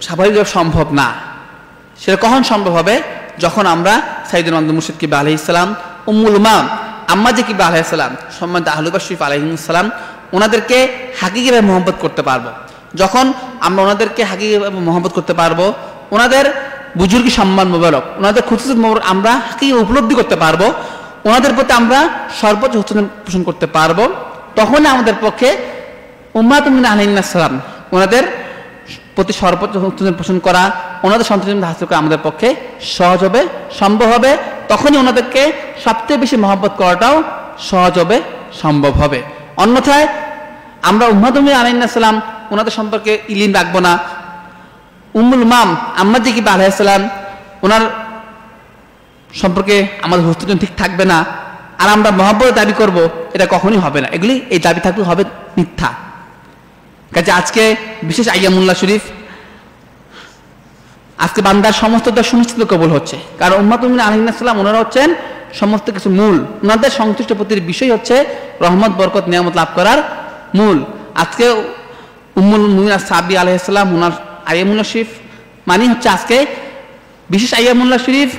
স্বাভাবিকভাবে সম্ভব না। সেটা কখন সম্ভব হবে? যখন আমরা সাইদুল আব্দুল মুর্শিদ কিবা আলহ ইসলাম উম্মুল উমাম আম্মাজি কিবা আলহ ইসলাম সম্মান আহলুবা শরীফ আলহিমসালাম ওনাদেরকে হাকিকিভাবে মহব্বত করতে পারব। যখন আমরা ওনাদেরকে হাকিকিভাবে মহব্বত করতে পারব, ওনাদের বুজুর্গি সম্মান মোবারক, ওনাদের খুচুর মোবারক আমরা হাকি উপলব্ধি করতে পারব, ওনাদের প্রতি আমরা সর্বোচ্চ হস্তন পোষণ করতে পারব তখন আমাদের পক্ষে উম্মাত আলহিনাসালাম ওনাদের প্রতি সর্বোচ্চ পোষণ করা, ওনাদের সন্তুষ্ট হাসিল করা আমাদের পক্ষে সহজ হবে, সম্ভব হবে। তখনই ওনাদেরকে সবচেয়ে বেশি মহব্বত করাটাও সহজ হবে, সম্ভব হবে। অন্যথায় আমরা উম্মাদুমি আলাইসাল্লাম ওনাদের সম্পর্কে ইলিম রাখব না। উম্মুল মাম আম্মাদ জিকিব আলাইসাল্লাম ওনার সম্পর্কে আমাদের হস্তজন ঠিক থাকবে না। আর আমরা মহব্বত দাবি করব, এটা কখনই হবে না। এগুলি, এই দাবি থাকলে হবে মিথ্যা। কাজে আজকে বিশেষ আইয়ামুল্লাহ শরীফ, আজকে বান্দার সমস্ত দোষ সুনিশ্চিত কবুল হচ্ছে। কারণ উম্মাতুমিন আলহিনাসাল্লাম ওনারা হচ্ছেন সমস্ত কিছু মূল। ওনাদের সংশ্লিষ্ট প্রতির বিষয় হচ্ছে রহমত, বরকত, নিয়ামত লাভ করার মূল। আজকে উম্মুল মুমিন সাবি আলহিসাল্লাম ওনার আইয়ামুল্লাহ শরীফ মানে হচ্ছে আজকে বিশেষ আইয়ামুল্লাহ শরীফ,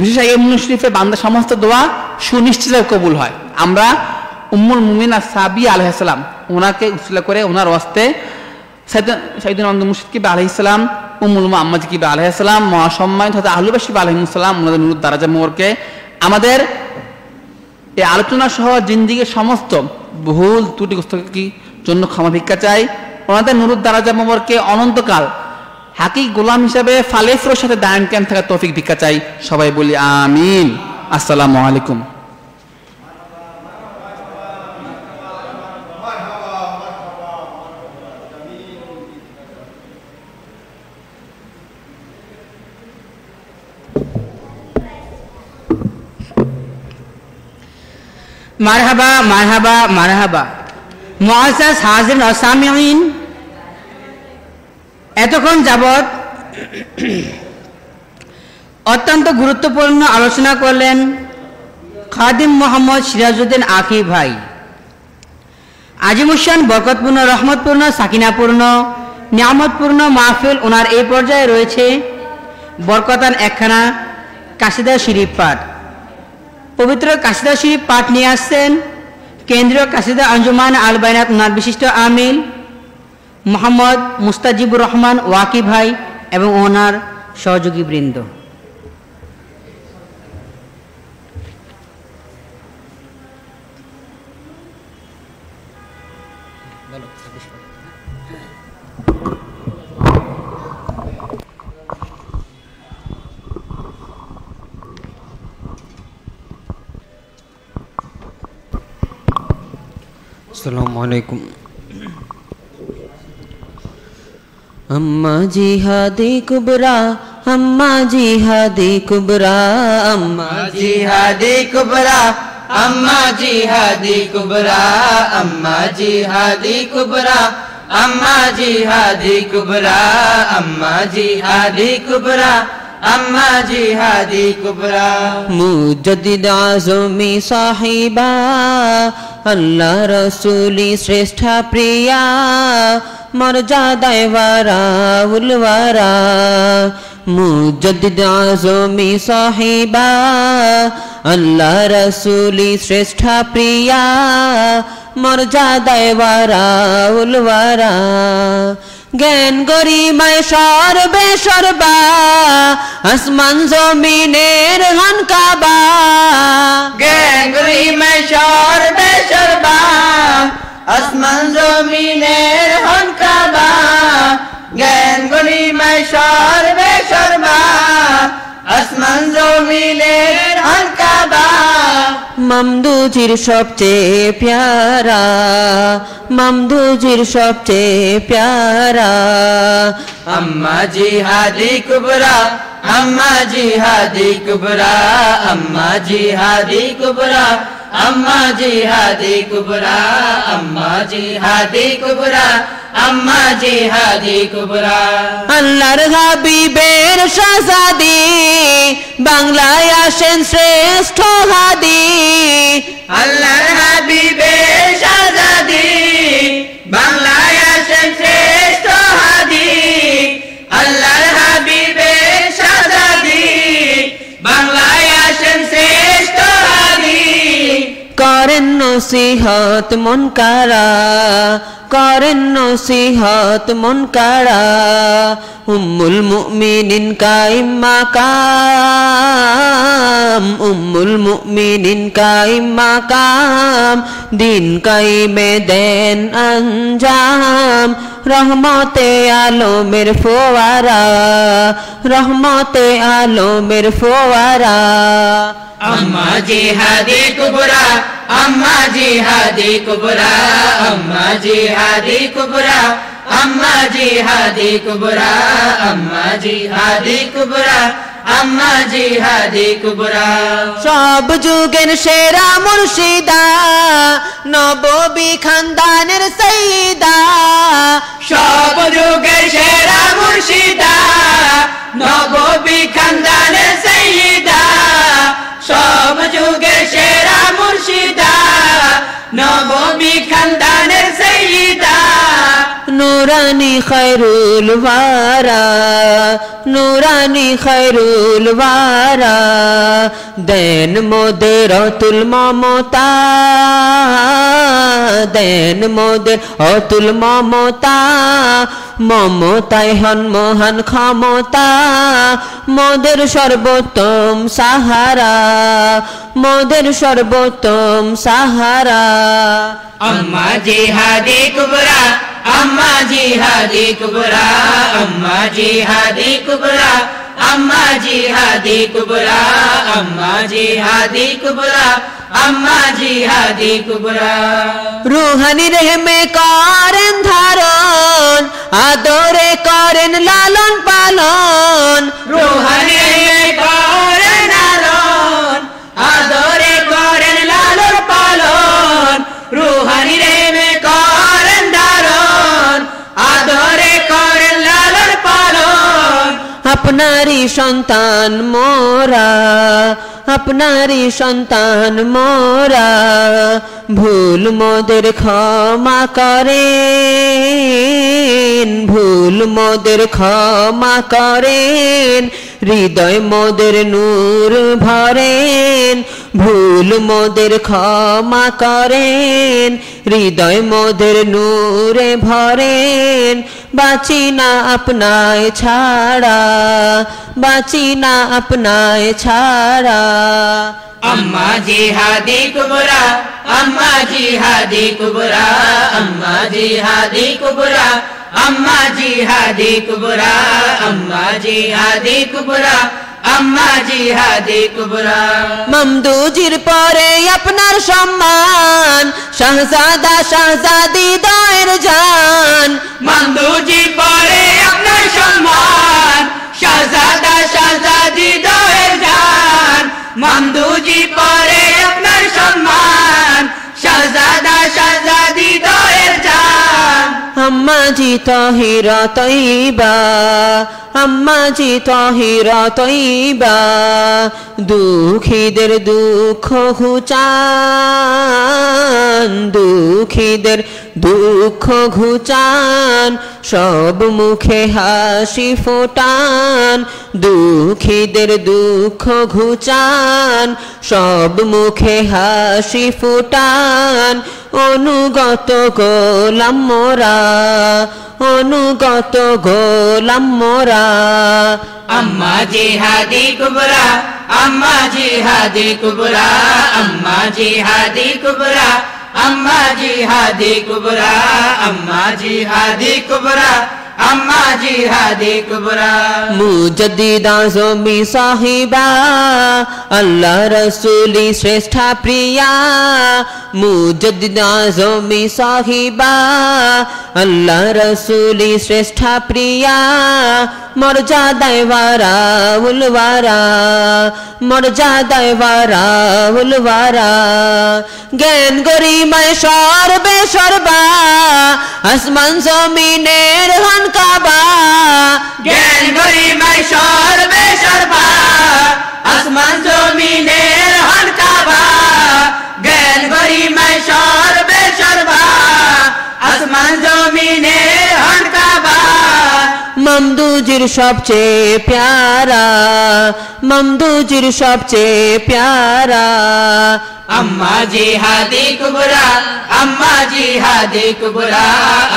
বিশেষ আইয়ামুল্লাহ শরীফে বান্দার সমস্ত দোয়া সুনিশ্চিত কবুল হয়। আমরা উম্মুল মুমিন আর সাবি আলহাম ওনাকে উসিলা করে ওনার ওয়াস্তে সাইদুল আহমদ মুর্শিদ কিবা আলহিসাম উম্মুল আম্মাজ কিবা আলহাম মহাসম্মানিত হতে আহলুবাসিব আলহিমসাল্লাম ওনাদের নুরুদ দারাজা মোরকে আমাদের এই আলোচনা সহ জিন্দিগির সমস্ত ভুল ত্রুটিগ্রস্ত কি জন্য ক্ষমা ভিক্ষা চাই। ওনাদের নুরুদ দারাজা মোমরকে অনন্তকাল হাকি গোলাম হিসাবে ফালেফরোর সাথে দায়ন ক্যাম্প থাকা তৌফিক ভিক্ষা চাই। সবাই বলি আমিন। আসসালামু আলাইকুম। মারহাবা মারহাবা মারহাবা। মুআজ্জাজ হাজির অসামিন এতক্ষণ যাবৎ অত্যন্ত গুরুত্বপূর্ণ আলোচনা করলেন খাদিম মোহাম্মদ সিরাজউদ্দিন আকি ভাই। আজিমুসান বরকতপূর্ণ, রহমতপূর্ণ, সাকিনাপূর্ণ, নিয়ামতপূর্ণ মাহফিল ওনার এই পর্যায়ে রয়েছে বরকতান একখানা কাশিদা শরীফ পাঠ। পবিত্র কাশিদা শরীফ পাঠ নিয়ে আসছেন কেন্দ্রীয় কাশিদা আঞ্জুমান আল বাইনাত নার বিশিষ্ট আমিল মোহাম্মদ মুস্তাজিবুর রহমান ওয়াকি ভাই এবং ওনার সহযোগী বৃন্দ। السلام علیکم۔ اما جی ہادی کبرا اماں جی ہادی کبرا اماں جی ہادی کبرا اماں جی ہادی کبرا اماں جی ہادی کبرا اماں جی ہادی کبرا اماں جی ہادی کبرا۔ اما جہادی کبرا۔ مجدد عظمی صاحبہ، اللہ رسولی شریشٹھا پریا مرجادہ ورا الورا مجدد عظمی صاحبہ، اللہ رسولی شریشٹھا پریا مرجادہ ورا الورا گری میںربا آسمن زو میرے ہند گی گری میشور بیشور با آسمن زمیر ہکا با گان گری میں شور بیشور با آسمن زمیر ہکا با মামদুজির সবচেয়ে প্যারা, মামদুজির সবচেয়ে প্যারা। আম্মা জি হাদি কুবরা, আম্মা জি হাদি কুবরা, আম্মা জি হাদি কুবরা আম্মা জিহাদি কুবরা আম্মা জিহাদি কুবরা আম্মা জিহাদি কুবরা। আল্লাহর হাবিবের শাহজাদি বাংলায় আসেন শ্রেষ্ঠ হাদি। আল্লাহর হাবিবের শাহজাদি বাংলা করেন নসিহত মন কারা, করেন নসিহত মন কারা, উম্মুল মুমিনিন কাইম্মা কাম, উম্মুল মুমিনিন কাইম্মা কাম, দিন কাইমে দেন আঞ্জাম, রহমতে আলমের ফোয়ারা, রহমতে আলমের ফোয়ারা। আম্মা জিহাদি কুবরা আম্মা জিহাদি কুবরা আম্মা জিহাদি কুবরা আম্মা জিহাদি কুবরা আম্মা জিহাদি কুবরা আম্মা জিহাদি কুবরা। সব যুগের সেরা মুর্শিদা নববী খানদানের সৈদা সব যুগের সেরা মুর্শিদা নববী খানদানের সৈয়দা সব যুগের সেরা মুর্শিদা নববী খানদানের সৈয়দা নুরানি খৈরুল ওয়ারা নুরানি খৈরুল ওয়ারা দেন মোদের অতুল মমতা দেন মোদের অতুল মমতা মমতায় হন মহান ক্ষমতা মোদের সর্বোত্তম সাহারা মোদের সর্বোত্তম সাহারা আম্মা জিহাদি কুবরা আম্মা জিহাদি কুবরা আম্মা জিহাদি কুবরা আম্মা জিহাদি কুবরা আম্মা জিহাদি কুবরা আম্মা জিহাদি কুবরা রুহানি রেহমে করেন ধারণ আদরে করেন লালন পালন রুহানি আপনারই সন্তান মোরা, আপনারই সন্তান মোরা, ভুল মোদের ক্ষমা করেন, ভুল মোদের ক্ষমা করেন, হৃদয় মোদের নূর ভরেন ভুল মোদের ক্ষমা করেন, হৃদয় মোদের নূরে ভরেন। বাঁচি না আপনায় ছাড়া, বাঁচি না আপনায় ছাড়া। আম্মা জিহাদি কুবরা, আম্মা জিহাদি কুবরা, আম্মা জিহাদি কুবরা, আম্মা জিহাদি কুবরা, আম্মা জিহাদি কুবরা। আম্মা জিহাদি কুবরা। মমদুজির পরে আপনার সম্মান শাহজাদা শাহজাদি দয়ের জান। মামদুজি পরে আপনার সম্মান শাহজাদা শাহজাদি দয়ের জান। মামদুজি পরে আপনার সম্মান শাহজাদি জান আম্মা জি তহিরা তৈবা আম্মাজি তহিরা তৈবা দুঃখীদের দুঃখ ঘুচান দুঃখীদের দুঃখ ঘুচান, সব মুখে হাসি ফোটান। দুঃখীদের দুঃখ ঘুচান, সব মুখে হাসি ফুটান। অনুগত গোলাম মোরা, অনুগত গোলাম মোরা। আম্মা জিহাদি কুবরা, আম্মা জিহাদি কুবরা, আম্মা জিহাদি কুবরা। اما ہادی کبرا اما ہادی کبرا اما جہاد کبرا مجددا سومی صاحبا اللہ رسولی شریشٹھا پریا۔ مجددا سومی صاحبا اللہ رسولی شریشٹھا پریا۔ مرجا دیوارا الوارا مرجا دیوارا الوارا گین گری میں شور بے شربا اسمان زمین رہن کعبہ۔ گین گری میں بے میں شربا آسمان زمین رہن کعبہ۔ گین گری میں شور میں شربا آسمان মমদুজির সবচেয়ে প্যারা মমদুজির সবচেয়ে প্যারা अम्मा जिहादी कुबरा अम्मा जिहादी कुबरा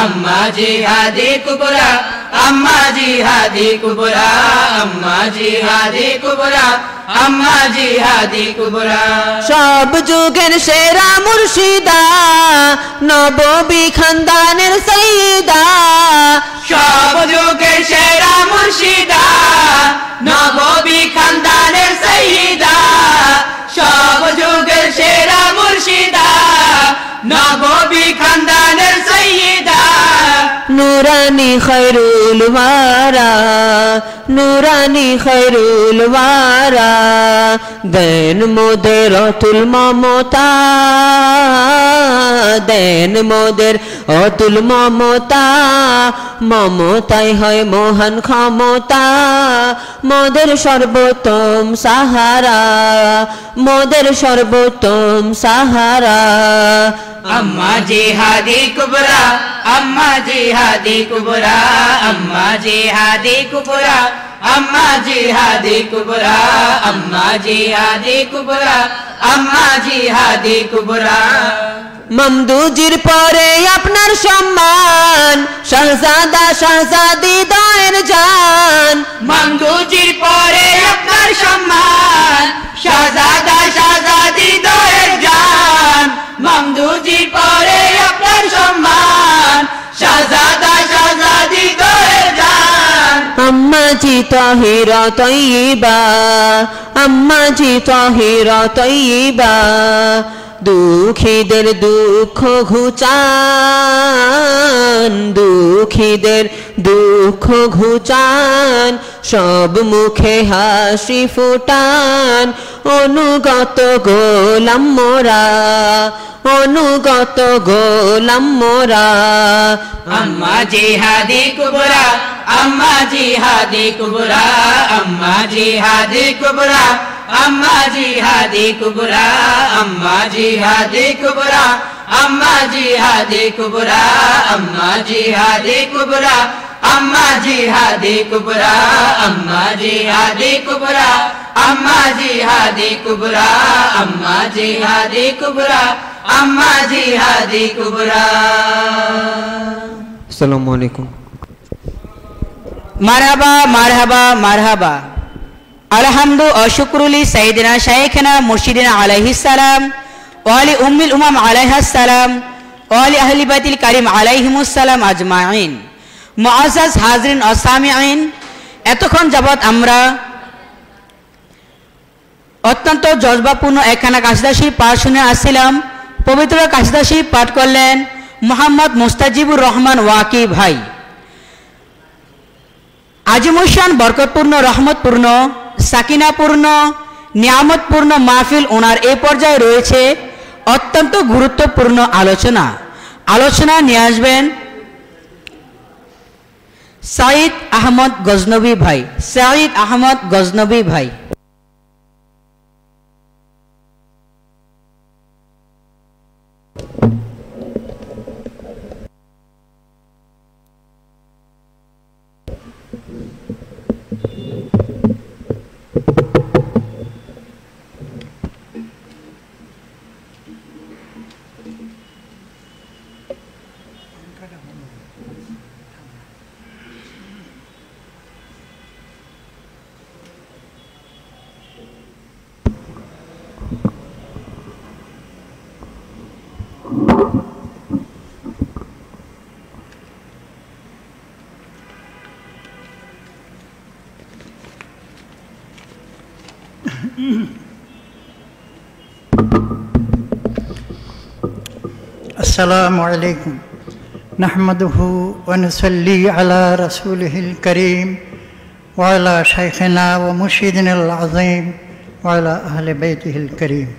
अम्मा जिहादी कुबरा আম্মা জিহাদি কুবরা আম্মা জিহাদি কুবরা আম্মা জিহাদি কুবরা। সব যুগের সেরা মুর্শিদা নবী খানদানের সৈদা সব যুগের সেরা মুর্শিদা নবী খানদানের সৈদা সব যুগের সেরা মুর্শিদা নবী খানদানের نورانی خیر الوارا نورانی خیر الوارا دین مدرت الممتا دین مدر অতুল মমতা, মমতাই হয় মহান ক্ষমতা। মদের সর্বোত্তম সাহারা, মদের সর্বোত্তম সাহারা। আম্মা জিহাদি কুবরা, আম্মা জিহাদি কুবরা, আম্মা জিহাদি কুবরা। আম্মা জিহাদি কুবরা আম্মা জিহাদি কুবরা আম্মা জিহাদি কুবরা। মমদুজির পরে আপনার সম্মান শাহজাদা শাহজাদি দয়ের যান মমদুজির পরে আপনার সম্মান শাহজাদা শাহজাদি দয়ের যান মমদুজির পরে আপনার সম্মান শাহজাদা জান তহির তৈবা আম্মাজি তাহির তৈবা দুঃখীদের দুঃখ ঘুচান দুঃখীদের দুঃখ ঘুচান সব মুখে হাসি ফুটান। অনুগত গোলাম মোরা, অনুগত গোলাম মোরা। আম্মা জিহাদি কুবরা, আম্মা জিহাদি কুবরা, আম্মা জিহাদি কুবরা, আম্মা জিহাদি কুবরা, আম্মা জিহাদি কুবরা, আম্মা জিহাদি কুবরা, আম্মা জিহাদি কুবরা السلام علیکم۔ مرحبا مرحبا مرحبا۔ الحمد و شکر سیدنا شیخنا مرشدنا علیہ السلام وعلی ام الامم علیہ السلام وعلی اہل بیت الکریم علیہم السلام اجمعین۔ মুআজ্জাজ হাজরিন ও আইন এতক্ষণ যাবৎ আমরা অত্যন্ত জজবাপূর্ণ একখানা কাশিদাসী পাঠ শুনে আসছিলাম। পবিত্র কাশিদাসী পাঠ করলেন মোহাম্মদ মুস্তাজিবুর রহমান ওয়াকি ভাই। আজিমুসান বরকতপূর্ণ, রহমতপূর্ণ, সাকিনাপূর্ণ, নিয়ামতপূর্ণ মাহফিল ওনার এ পর্যায়ে রয়েছে অত্যন্ত গুরুত্বপূর্ণ আলোচনা। আলোচনা নিয়ে আসবেন সাইদ আহমদ গজনবী ভাই। সাইদ আহমদ গজনবী ভাই। السلام عليكم. نحمده ونصلي على رسوله الكريم وعلى شيخنا ومرشدنا العظيم وعلى أهل بيته الكريم.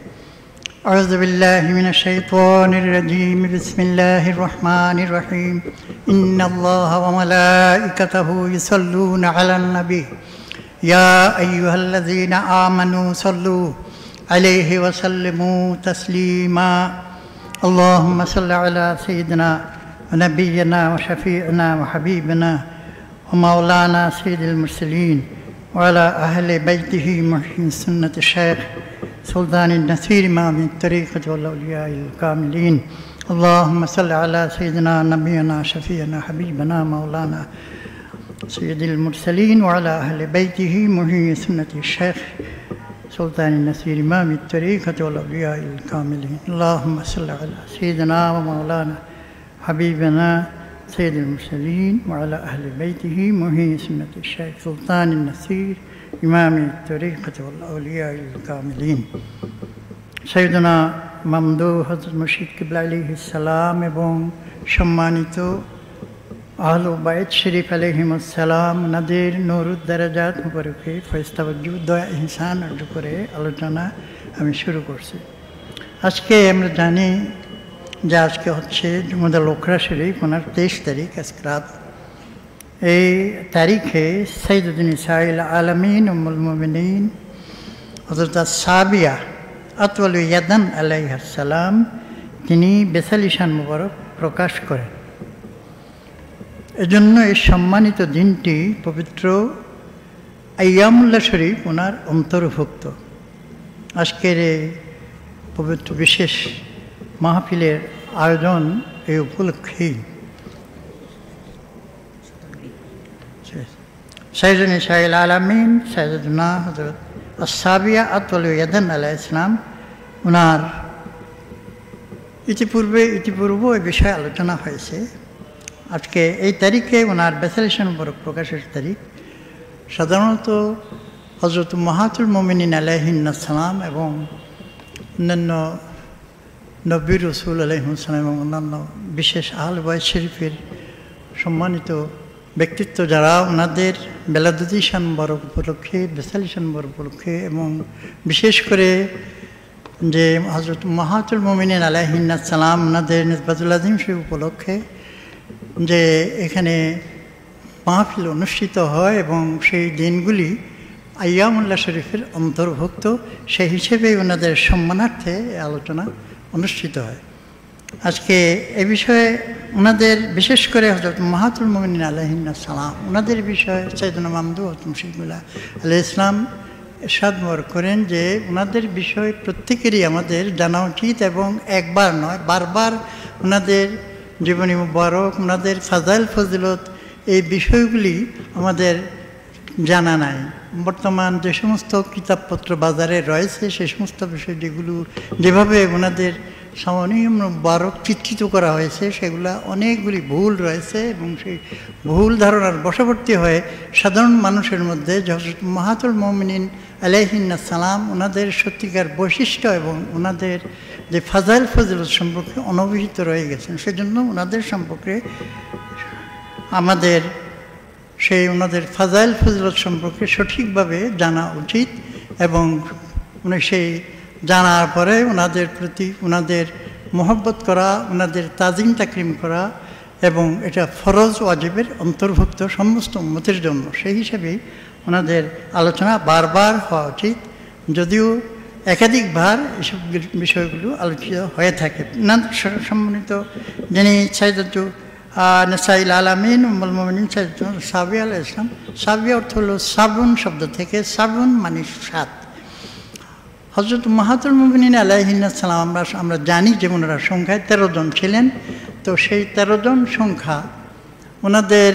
أعوذ بالله من الشيطان الرجيم. بسم الله الرحمن الرحيم. إن الله وملائكته يصلون على النبي. يا أيها الذين آمنوا صلوا عليه وسلموا تسليما. اللهم صل على سيدنا ونبينا وشفيعنا وحبيبنا ومولانا سيد المرسلين وعلى أهل بيته محيي سنة الشيخ سلطان النصير ما من الطريقة والأولياء الكاملين. اللهم صل على سيدنا نبينا شفيعنا حبيبنا مولانا سيد المرسلين وعلى أهل بيته محيي سنة الشيخ سلطان النصير إمام الطريقة والأولياء الكاملين اللهم صل على سيدنا ومولانا حبيبنا سيد المرسلين وعلى أهل بيته محيي سنة الشيخ سلطان النصير إمام الطريقة والأولياء الكاملين سيدنا মামদু হজরত মুর্শিদ কিবলা আলী সালাম এবং সম্মানিত আহল বাইত শরীফ আলহিমসালাম নাদের নুরুদ্দারাজাত মুবারকে ফয়স্তাবজু দয়া ইনসান করে আলোচনা আমি শুরু করছি। আজকে আমরা জানি যে আজকে হচ্ছে জুমদা লোকরা শরীফ, ওনার তেইশ তারিখ, আজকে রাত। এই তারিখে সৈদুদ্দিন ইসাইল আলমিন উমুল মুমিনিন হজরত সাবিয়া আতওয়াল ইয়াদান আলাইহাসালাম তিনি বেসালিশান মুবারক প্রকাশ করেন। এজন্য এই সম্মানিত দিনটি পবিত্র আয়ামুল্লা শরীফ ওনার অন্তর্ভুক্ত। আজকের এই পবিত্র বিশেষ মাহফিলের আয়োজন এই উপলক্ষেই। সাইজুন ইসাইল আলামিন সাইজুদ্দুনা হজরত আসাবিয়া আতল ইয়াদান আলাহ ইসলাম, ওনার ইতিপূর্বে, ইতিপূর্ব এই বিষয়ে আলোচনা হয়েছে। আজকে এই তারিখে ওনার বেসালেশন বরক প্রকাশের তারিখ। সাধারণত হজরত মাহাতুল মোমিনিন আলাহিনাসালাম এবং অন্যান্য নব্বী রসুল আলহিমসালাম এবং অন্যান্য বিশেষ আহল বয়স শরীফের সম্মানিত ব্যক্তিত্ব যারা ওনাদের বেলাদুদিশান বরক উপলক্ষে বেসালিশান বরক উপলক্ষে এবং বিশেষ করে যে হজরত মাহাতুল মোমিনিন আলাহিনাসালাম ওনাদের নিসবাতুল আজিম শরীফ উপলক্ষে যে এখানে মাহফিল অনুষ্ঠিত হয় এবং সেই দিনগুলি আয়ামুল্লাহ শরীফের অন্তর্ভুক্ত, সেই হিসেবে ওনাদের সম্মানার্থে আলোচনা অনুষ্ঠিত হয়। আজকে এ বিষয়ে ওনাদের, বিশেষ করে হজরত মাহাতুল মমিন আলহিনা সালাম, ওনাদের বিষয়ে সৈদুল মামদু মুশিদুল্লাহ আলহ ইসলাম সাদমর করেন যে ওনাদের বিষয়ে প্রত্যেকেরই আমাদের জানা উচিত এবং একবার নয়, বারবার ওনাদের জীবনী মুবারক, ওনাদের ফাজাইল ফজিলত, এই বিষয়গুলি আমাদের জানা নাই। বর্তমান যে সমস্ত কিতাবপত্র বাজারে রয়েছে, সে সমস্ত বিষয় যেগুলো যেভাবে ওনাদের সামনীয় মুবারক চিত্রিত করা হয়েছে, সেগুলা অনেকগুলি ভুল রয়েছে এবং সেই ভুল ধারণার বশবর্তী হয়ে সাধারণ মানুষের মধ্যে মাহাতুল মমিনিন আলাইহিনা সালাম, ওনাদের সত্যিকার বৈশিষ্ট্য এবং ওনাদের যে ফাজাইল ফজিলত সম্পর্কে অনভিহিত রয়ে গেছেন, সেজন্য ওনাদের সম্পর্কে আমাদের সেই ওনাদের ফাজাইল ফজিলত সম্পর্কে সঠিকভাবে জানা উচিত এবং উনি সেই জানার পরে ওনাদের প্রতি ওনাদের মহব্বত করা, ওনাদের তাজিম তাকরিম করা এবং এটা ফরজ ওয়াজিবের অন্তর্ভুক্ত সমস্ত উন্মতের জন্য, সেই হিসেবেই ওনাদের আলোচনা বারবার হওয়া উচিত। যদিও একাধিকবার এসব বিষয়গুলো আলোচিত হয়ে থাকে। সম্মানিত যিনি সাইদু নেসাইল আলামিন, উম্মুল মোমিনিন সাবিয়া আল ইসলাম সাবিয়া অর্থ হলো সাবুন শব্দ থেকে, সাবুন মানে সাত হজরত মাহাতুল মুবিনিন আলাইহিনাসালাম আমরা আমরা জানি যে ওনারা সংখ্যায় তেরো জন ছিলেন। তো সেই তেরো জন সংখ্যা ওনাদের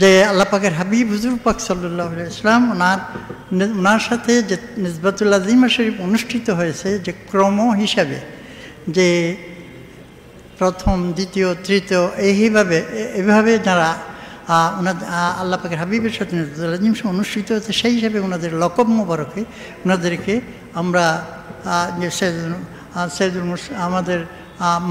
যে আল্লাপাকের হাবিব, হুজুর পাক সাল্লাহ ইসলাম ওনার ওনার সাথে যে নিসবাতুল আজিমা শরীফ অনুষ্ঠিত হয়েছে, যে ক্রম হিসাবে, যে প্রথম, দ্বিতীয়, তৃতীয়, এইভাবে এভাবে যারা ওনাদের আল্লাহ পাকের হাবিবের সাথে নিসবাতুল আজিম অনুষ্ঠিত হয়েছে, সেই হিসাবে ওনাদের লকব মোবারকে, ওনাদেরকে আমরা যে সৈদুল আমাদের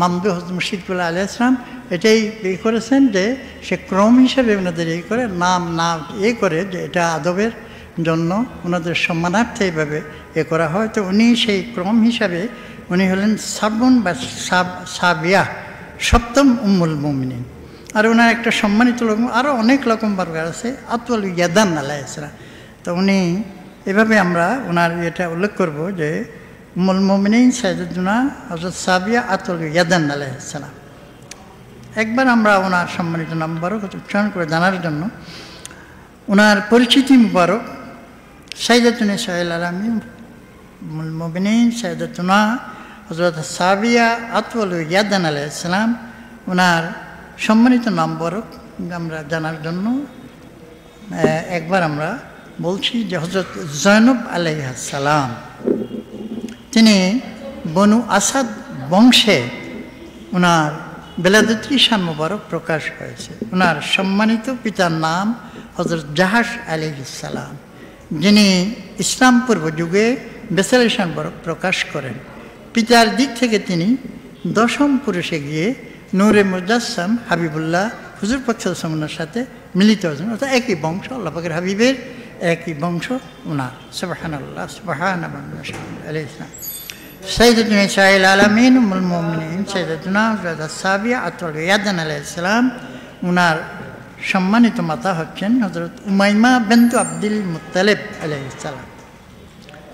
মামদু হজরত মুর্শিদুল্লাহ আলিয়া ইসলাম এটাই ই করেছেন যে সে ক্রম হিসেবে ওনাদের এই করে, নাম না এ করে যে এটা আদবের জন্য ওনাদের সম্মানার্থে এইভাবে এ করা হয়। তো উনি সেই ক্রম হিসাবে উনি হলেন সাবুন বা সাব, সাবিয়া, সপ্তম উম্মুল মুমিনিন। আর ওনার একটা সম্মানিত লোক আরও অনেক রকম বর্গার আছে আতুল ইয়াদান আলাহ ইসলাম তো উনি এভাবে আমরা ওনার এটা উল্লেখ করব যে উম্মুল মুমিনিন সাইদুদ্দুনা হজরত সাবিয়া আতুল ইয়াদান আলাহ ইসলাম একবার আমরা ওনার সম্মানিত নাম নাম্বারও উচ্চারণ করে জানার জন্য ওনার পরিচিতি মুবারক সাইদাতুনে সাহেল আলমী মুমিনিন সাইদাতুনা হজরত সাবিয়া আতুল ইয়াদান আলাহ ইসলাম ওনার সম্মানিত নাম নাম্বারক আমরা জানার জন্য একবার আমরা বলছি যে হজরত জয়নব আলাইহাসালাম তিনি বনু আসাদ বংশে ওনার বেলাদতি শান মুবারক প্রকাশ হয়েছে। ওনার সম্মানিত পিতার নাম হজরত জাহাস আলিসালাম যিনি ইসলাম পূর্ব যুগে বেসালেশান বরক প্রকাশ করেন। পিতার দিক থেকে তিনি দশম পুরুষে গিয়ে নূরে মুজাসম হাবিবুল্লাহ হুজুর পক্ষের সাথে মিলিত হয়েছেন। অর্থাৎ একই বংশ আল্লাহের হাবিবের একই বংশ ওনার সুবাহান আল্লাহ সুবাহান আলি ইসলাম মুলমিন সৈয়দুনা সাবিয়া আতুল ইয়াদান আলাইসালাম ওনার সম্মানিত মাতা হচ্ছেন হজরত উমাইমা বেন্দু আব্দুল মুতালেব আলাইসালাম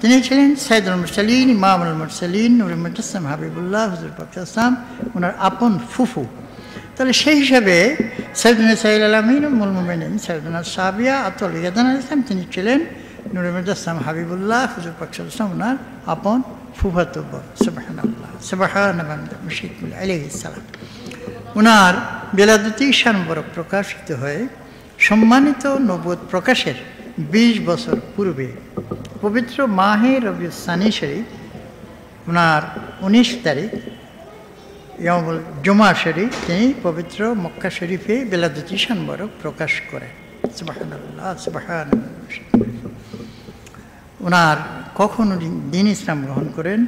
তিনি ছিলেন সাইদুল মুরসালিন ইমামুল মুরসালিন নুর মুজাসম হাবিবুল্লাহ হুজুর পাকিস্তান ওনার আপন ফুফু তাহলে সেই হিসাবে সৈয়দুল সাইল আলমিন মুলমিন সৈয়দুল সাবিয়া আতুল ইয়াদান আলাইসলাম তিনি ছিলেন নুর মুজাসম হাবিবুল্লাহ হুজুর পাকিস্তান ওনার আপন ফুফাতো ওনার বেলাদতি প্রকাশিত হয়ে। সম্মানিত নবদ প্রকাশের বিশ বছর পূর্বে পবিত্র মাহে রবি সানি শরীফ ওনার উনিশ তারিখ জুমা শরীফ তিনি পবিত্র মক্কা শরীফে বেলাদতি সানবরক প্রকাশ করেন। সুবাহান সুবাহান ওনার কখন দিন ইসলাম গ্রহণ করেন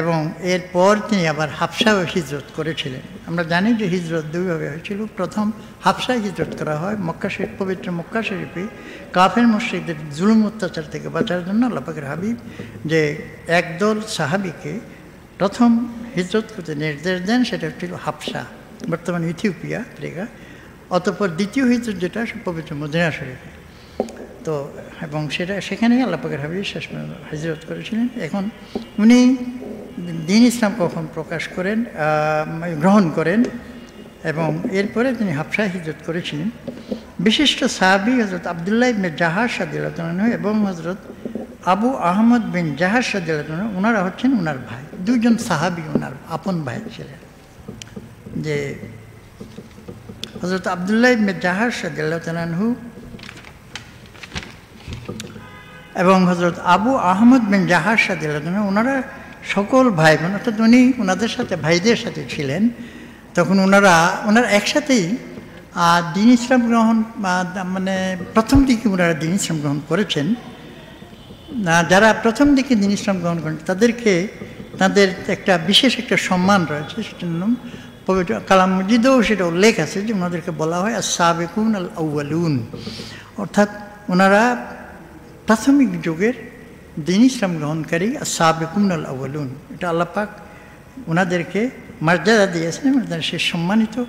এবং এরপর তিনি আবার হাফসাও হিজরত করেছিলেন। আমরা জানি যে হিজরত দুইভাবে হয়েছিল। প্রথম হাফসায় হিজরত করা হয় মক্কা শরীফ, পবিত্র মক্কা শরীফে কাফের মসজিদের জুলুম অত্যাচার থেকে বাঁচার জন্য আল্লাপাকের হাবিব যে একদল সাহাবিকে প্রথম হিজরত করতে নির্দেশ দেন সেটা হচ্ছিল হাফসা, বর্তমান ইথিওপিয়া আফ্রিকা অতপর দ্বিতীয় হিজরত যেটা, পবিত্র মদিনা শরীফে। তো এবং সেটা, সেখানেই আল্লাপাকের হাবিব শেষ হাজিরত করেছিলেন। এখন উনি দিন ইসলাম কখন প্রকাশ করেন গ্রহণ করেন এবং এরপরে তিনি হাফসা হিজরত করেছিলেন। বিশিষ্ট সাহাবি হজরত আবদুল্লাহ ইবনে জাহাজ সাদিল্লাহ এবং হজরত আবু আহমদ বিন জাহাজ সাদিল্লাহ ওনারা হচ্ছেন ওনার ভাই। দুজন সাহাবি ওনার আপন ভাই ছিলেন। যে হজরত আবদুল্লাহ ইবনে জাহাজ সাদিল্লাহ তালানহু এবং হজরত আবু আহমদ বিন জাহাজ সাথে ওনারা সকল ভাই বোন অর্থাৎ উনি ওনাদের সাথে, ভাইদের সাথে ছিলেন। তখন ওনারা ওনারা একসাথেই দিন ইসলাম গ্রহণ মানে প্রথম দিকে ওনারা দিন ইসলাম গ্রহণ করেছেন। যারা প্রথম দিকে দিন ইসলাম গ্রহণ করেন, তাদেরকে তাদের একটা বিশেষ একটা সম্মান রয়েছে, সেটার নাম পবিত্র কালাম মজিদেও সেটা উল্লেখ আছে যে ওনাদেরকে বলা হয় আর সাবেকুন আল আউ্বালুন অর্থাৎ ওনারা প্রাথমিক যুগের দিন ইসলাম গ্রহণকারী আল আউ্বালুন এটা আল্লাপাক ওনাদেরকে মর্যাদা দিয়েছেন এবং সে সম্মানিত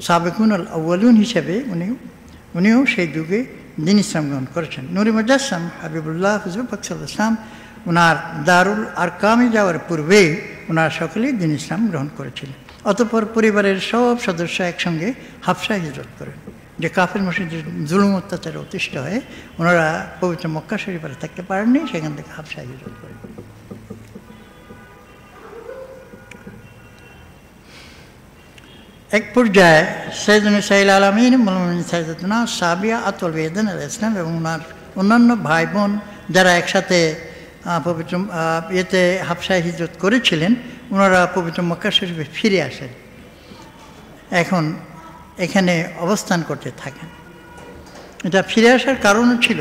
সাবেকুন আল আউ্বালুন হিসেবে উনি, উনিও সেই যুগে দিন ইসলাম গ্রহণ করেছেন। নুরি মজাসম হাবিবুল্লাহ হুজুর ফকসাল ইসলাম ওনার দারুল আর কামে যাওয়ার পূর্বে ওনার সকলেই দিন ইসলাম গ্রহণ করেছিলেন। অতপর পরিবারের সব সদস্য একসঙ্গে হাফসা হিজরত করেন। যে কাফের মসজিদের জুলুম অত্যাচারে অতিষ্ঠ হয়ে ওনারা পবিত্র মক্কা শরীফে থাকতে পারেননি, সেখান থেকে হাফসা হিজরত করেন এক পর্যায়ে সৈয়দুল সাইল আলমিন মৌলান সাইদুনা সাবিয়া, আতুল বেদন আল ইসলাম এবং ওনার অন্যান্য ভাই বোন যারা একসাথে পবিত্র ইয়েতে হাফসায় হিজরত করেছিলেন, ওনারা পবিত্র মক্কা শরীফে ফিরে আসেন। এখন এখানে অবস্থান করতে থাকেন। এটা ফিরে আসার কারণও ছিল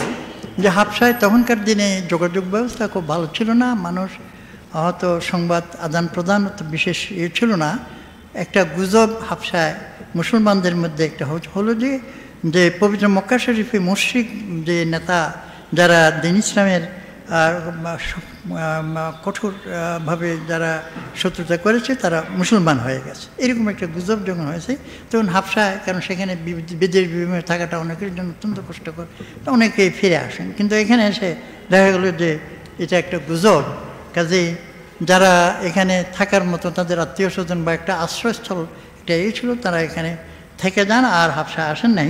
যে হাফসায় তখনকার দিনে যোগাযোগ ব্যবস্থা খুব ভালো ছিল না, মানুষ হয়তো সংবাদ আদান প্রদান বিশেষ ইয়ে ছিল না। একটা গুজব হাফসায় মুসলমানদের মধ্যে একটা হলো যে যে পবিত্র মক্কা শরীফে মুশ্রিক যে নেতা যারা দিন ইসলামের কঠোরভাবে যারা শত্রুতা করেছে তারা মুসলমান হয়ে গেছে। এরকম একটা গুজব যখন হয়েছে, তখন হাফসায়, কারণ সেখানে বিদেশ বিনিময়ে থাকাটা অনেকের জন্য অত্যন্ত কষ্টকর অনেকেই ফিরে আসেন। কিন্তু এখানে এসে দেখা গেলো যে এটা একটা গুজব। কাজেই যারা এখানে থাকার মতো তাদের আত্মীয় স্বজন বা একটা আশ্রয়স্থল এটা এই ছিল, তারা এখানে থেকে যান আর হাফসা আসেন নাই।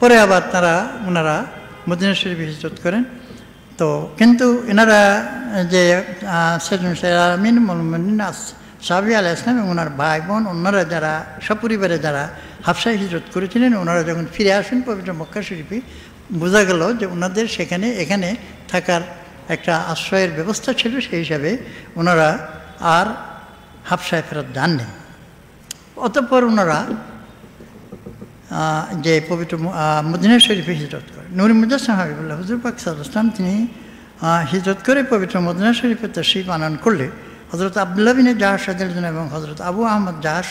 পরে আবার তারা, ওনারা মদিনা শরীফ হিজরত করেন। তো, কিন্তু এনারা যে সেজন আমিন মলমিন সাবি আল ইসলাম ওনার ভাই বোন অন্যরা যারা, সপরিবারে যারা হাফসা হিজরত করেছিলেন, ওনারা যখন ফিরে আসেন পবিত্র মক্কা শরীফে, বোঝা গেল যে ওনাদের সেখানে, এখানে থাকার একটা আশ্রয়ের ব্যবস্থা ছিল, সেই হিসাবে ওনারা আর হাফসায় ফেরত যাননি। অতঃপর ওনারা যে পবিত্র মদিনা শরীফে হিজরত করে। নুর মুজাসম হাবিবুল্লাহ হুজুর পাক সাল্লাম তিনি হিজরত করে পবিত্র মদিনা শরীফে তশরিফ আনয়ন করলে হজরত আবদুল্লাহ বিনে জাহাজ সাদিন এবং হজরত আবু আহমদ জাহাজ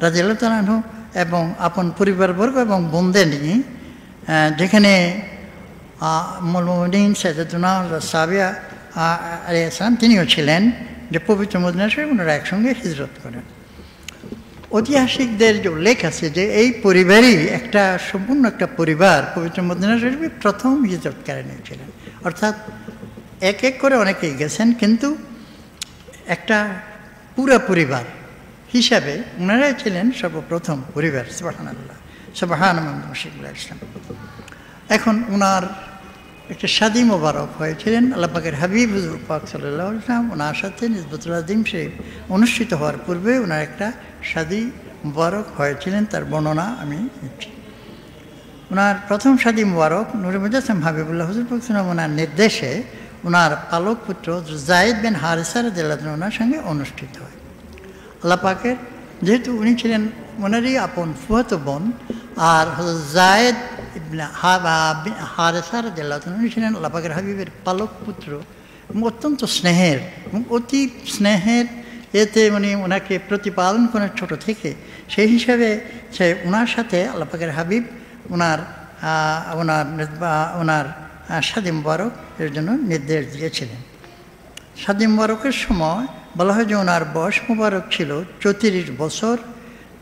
রাজিয়াল্লাহ তালাহু এবং আপন পরিবারবর্গ এবং বোনদের নিয়ে যেখানে মলমিন সৈয়দুনা সাবিয়া আলী আসলাম তিনিও ছিলেন যে পবিত্র মদিনা শরীফ ওনারা একসঙ্গে হিজরত করেন। ঐতিহাসিকদের যে উল্লেখ আছে যে এই পরিবারই একটা সম্পূর্ণ একটা পরিবার, পবিত্র মদিনা শরীফে প্রথম হিজরতকারী ছিলেন অর্থাৎ এক এক করে অনেকেই গেছেন, কিন্তু একটা পুরা পরিবার হিসাবে ওনারাই ছিলেন সর্বপ্রথম পরিবার সুবাহান আল্লাহ সুবাহান মুশিকুল্লাহ ইসলাম। এখন ওনার একটা শাদি মোবারক হয়েছিলেন আল্লাপাকের হাবিব হুজুর পাক সাল্লাহ ইসলাম ওনার সাথে নিজবতুল আজিম শরীফ অনুষ্ঠিত হওয়ার পূর্বে ওনার একটা শাদি মোবারক হয়েছিলেন, তার বর্ণনা আমি নিচ্ছি ওনার প্রথম শাদি মোবারক নুরে মুজাসম হাবিবুল্লাহ হুজুর পাক সাল্লাম ওনার নির্দেশে ওনার পালক পুত্র জায়েদ বিন হারিসার ওনার সঙ্গে অনুষ্ঠিত হয়। আল্লাহ পাকের, যেহেতু উনি ছিলেন ওনারই আপন ফুয়াতো বোন, আর জায়েদ ইবনে হারেসার দিল্লাহ উনি ছিলেন আল্লাহ হাবিবের পালক পুত্র এবং অত্যন্ত স্নেহের এবং অতি স্নেহের এতে উনি ওনাকে প্রতিপালন করেন ছোট থেকে সেই হিসাবে সে ওনার সাথে আল্লাহ পাকের হাবিব ওনার ওনার ওনার শাদি মুবারক এর জন্য নির্দেশ দিয়েছিলেন। শাদি মুবারকের সময় বলা হয় যে ওনার বয়স মুবারক ছিল চৌত্রিশ বছর।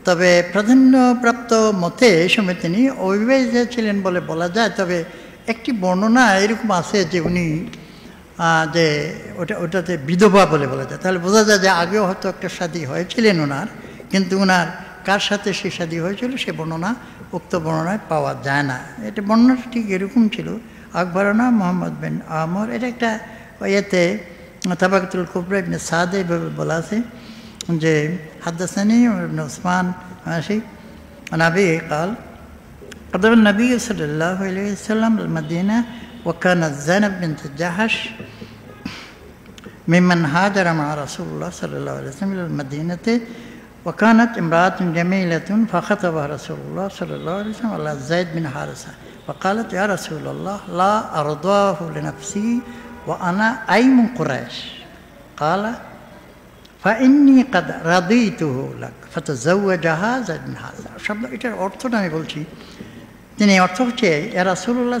তবে প্রাধান্যপ্রাপ্ত মতে সময় তিনি অবিবাহিত ছিলেন বলে বলা যায়, তবে একটি বর্ণনা এরকম আছে যে উনি যে ওটা, ওটাতে বিধবা বলে বলা যায়। তাহলে বোঝা যায় যে আগেও হয়তো একটা শাদী হয়েছিলেন ওনার কিন্তু ওনার কার সাথে সে শাদী হয়েছিল সে বর্ণনা, উক্ত বর্ণনায় পাওয়া যায় না। এটা বর্ণনাটা ঠিক এরকম ছিল, আকবরানা মোহাম্মদ বিন আমর, এটা একটা ইয়েতে তাবাকতুল কুবরা সাদ এইভাবে বলা আছে যে حدثني ابن بن عثمان ماشي؟ عن أبيه قال قدم النبي صلى الله عليه وسلم المدينة وكانت زينب بنت جحش ممن هاجر مع رسول الله صلى الله عليه وسلم إلى المدينة وكانت امرأة جميلة فخطبها رسول الله صلى الله عليه وسلم على زيد بن حارثة فقالت يا رسول الله لا أرضاه لنفسي وأنا أي من قريش. قال ফাইন্নি কাদ রাদেই তুহলাক শব্দ। এটার অর্থটা আমি বলছি। তিনি অর্থ হচ্ছে এরা সুল্লাহ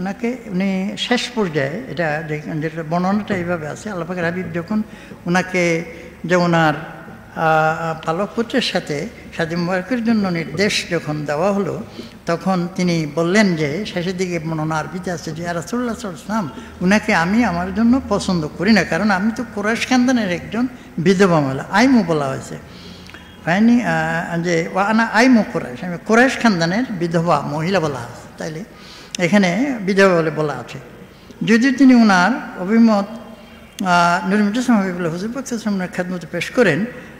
ওনাকে উনি শেষ পর্যায়ে এটা যেটা বর্ণনাটা এইভাবে আছে। আল্লাহাকে হাবিব যখন ওনাকে যে ওনার পালক পুত্রের সাথে সাদি মুবারকের জন্য নির্দেশ যখন দেওয়া হলো, তখন তিনি বললেন যে, শেষের দিকে বর্ণনা আরবিতে আছে যে রাসুল্লাহ সাল্লাম ওনাকে আমি আমার জন্য পছন্দ করি না, কারণ আমি তো কোরআশ খানদানের একজন বিধবা মহিলা, আইমু বলা হয়েছে। হয়নি যে আনা আই মু কোরাইশ, আমি কোরাইশ খানদানের বিধবা মহিলা বলা আছে তাইলে এখানে বিধবা বলে বলা আছে। যদিও তিনি ওনার অভিমত নির্মিত হাবিবুল্লাহ হুজুর পাকের খেদমতে পেশ করেন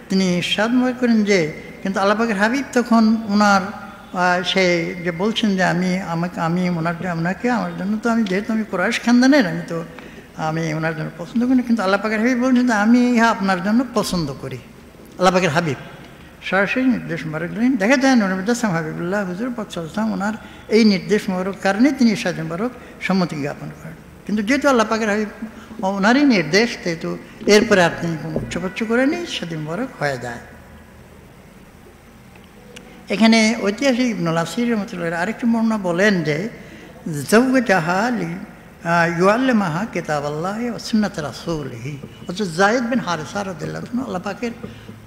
তিনি সাদ মনে করেন যে, কিন্তু আল্লাপাকের হাবিব তখন ওনার সে যে বলছেন যে আমি, আমাকে, আমি ওনার ওনাকে আমার জন্য তো আমি যেহেতু আমি কোরআশ খানদানের, আমি তো, আমি ওনার জন্য পছন্দ করি। কিন্তু আল্লাপাকের হাবিব বলছেন যে আমি ইহা আপনার জন্য পছন্দ করি। আল্লাপাকের হাবিব। সরাসরি নির্দেশ মোবারক দিলেন। দেখা যায় নরমদাসাম হাবিবুল্লাহ হুজুর পাকসাম ওনার এই নির্দেশ মোবারক কারণে তিনি সাজ মোবারক সম্মতি জ্ঞাপন করেন। কিন্তু যেহেতু আল্লাহ পাকের হাবিব ওনারই নির্দেশ, যেহেতু এরপরে আপনি উচ্চপচ্চ করেনি সাদি মোবারক হয়ে যায়। এখানে ঐতিহাসিক ইবনুল আসির রহমতুল্লাহ আরেকটি বর্ণনা বলেন যে জৌগ জাহা ইউআল্লামাহা কিতাব আল্লাহ সুন্নাত রাসূলহি। অর্থাৎ জায়েদ বিন হারিসা রাদিয়াল্লাহু আনহু আল্লাহ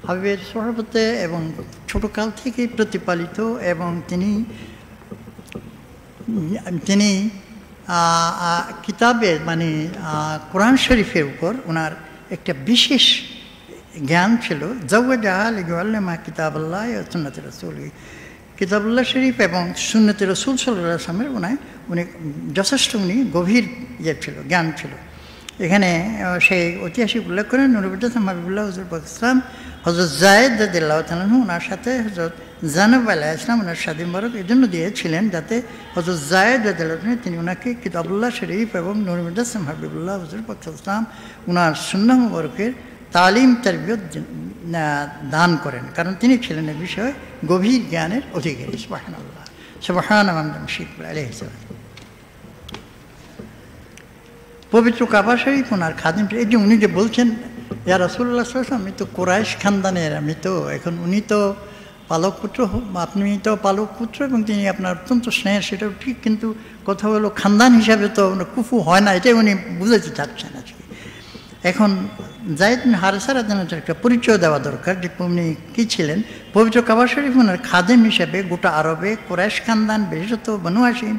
হাবিবের সহবতে এবং ছোটকাল থেকেই প্রতিপালিত এবং তিনি তিনি কিতাবের মানে কোরআন শরীফের উপর ওনার একটা বিশেষ জ্ঞান ছিল। জাহাল আল্লামা কিতাব আল্লাহ সুন্নত রসুল। কিতাবুল্লাহ শরীফ এবং সুন্নত রসুল সাল্লাহ আসলামের ওনায় উনি যথেষ্ট উনি গভীর ইয়ে ছিল, জ্ঞান ছিল। এখানে সেই ঐতিহাসিক উল্লেখ করেন নুরুবুদ্দ হাবিবুল্লাহ হজর ইসলাম হজরত জায়দ দিল্লাহ ওনার সাথে হজরত জানব আলাহ ইসলাম ওনার স্বাধীন বরক এই জন্য দিয়েছিলেন যাতে হজরত জায়দ দিল্লাহ তিনি ওনাকে কিতাবুল্লাহ শরীফ এবং নুরুবুদ্দ হাবিবুল্লাহ হজর ইসলাম, ওনার সুন্নাহ মুবারকের তালিম, তরবিয়ত দান করেন। কারণ তিনি ছিলেন এ বিষয়ে গভীর জ্ঞানের অধিকারী সুবাহান আল্লাহ সুবাহান শিখ আলহিসাল্লাম পবিত্র কাবা শরীফ ওনার খাদিম এই যে উনি যে বলছেন, ইয়া রসুল্লাহ আমি তো কোরাইশ খানদানের, আমি তো, এখন উনি তো পালক পুত্র আপনি তো পালক পুত্র এবং তিনি আপনার অত্যন্ত স্নেহ সেটাও ঠিক, কিন্তু কথা হলো খানদান হিসাবে তো কুফু হয় না, এটাই উনি বুঝাতে চাচ্ছেন আজকে। এখন জায়দ বিন হারেসার একটা পরিচয় দেওয়া দরকার যে উনি কী ছিলেন। পবিত্র কাবা শরীফ ওনার খাদেম হিসেবে গোটা আরবে কোরাইশ খানদান, বিশেষত বনু হাসিম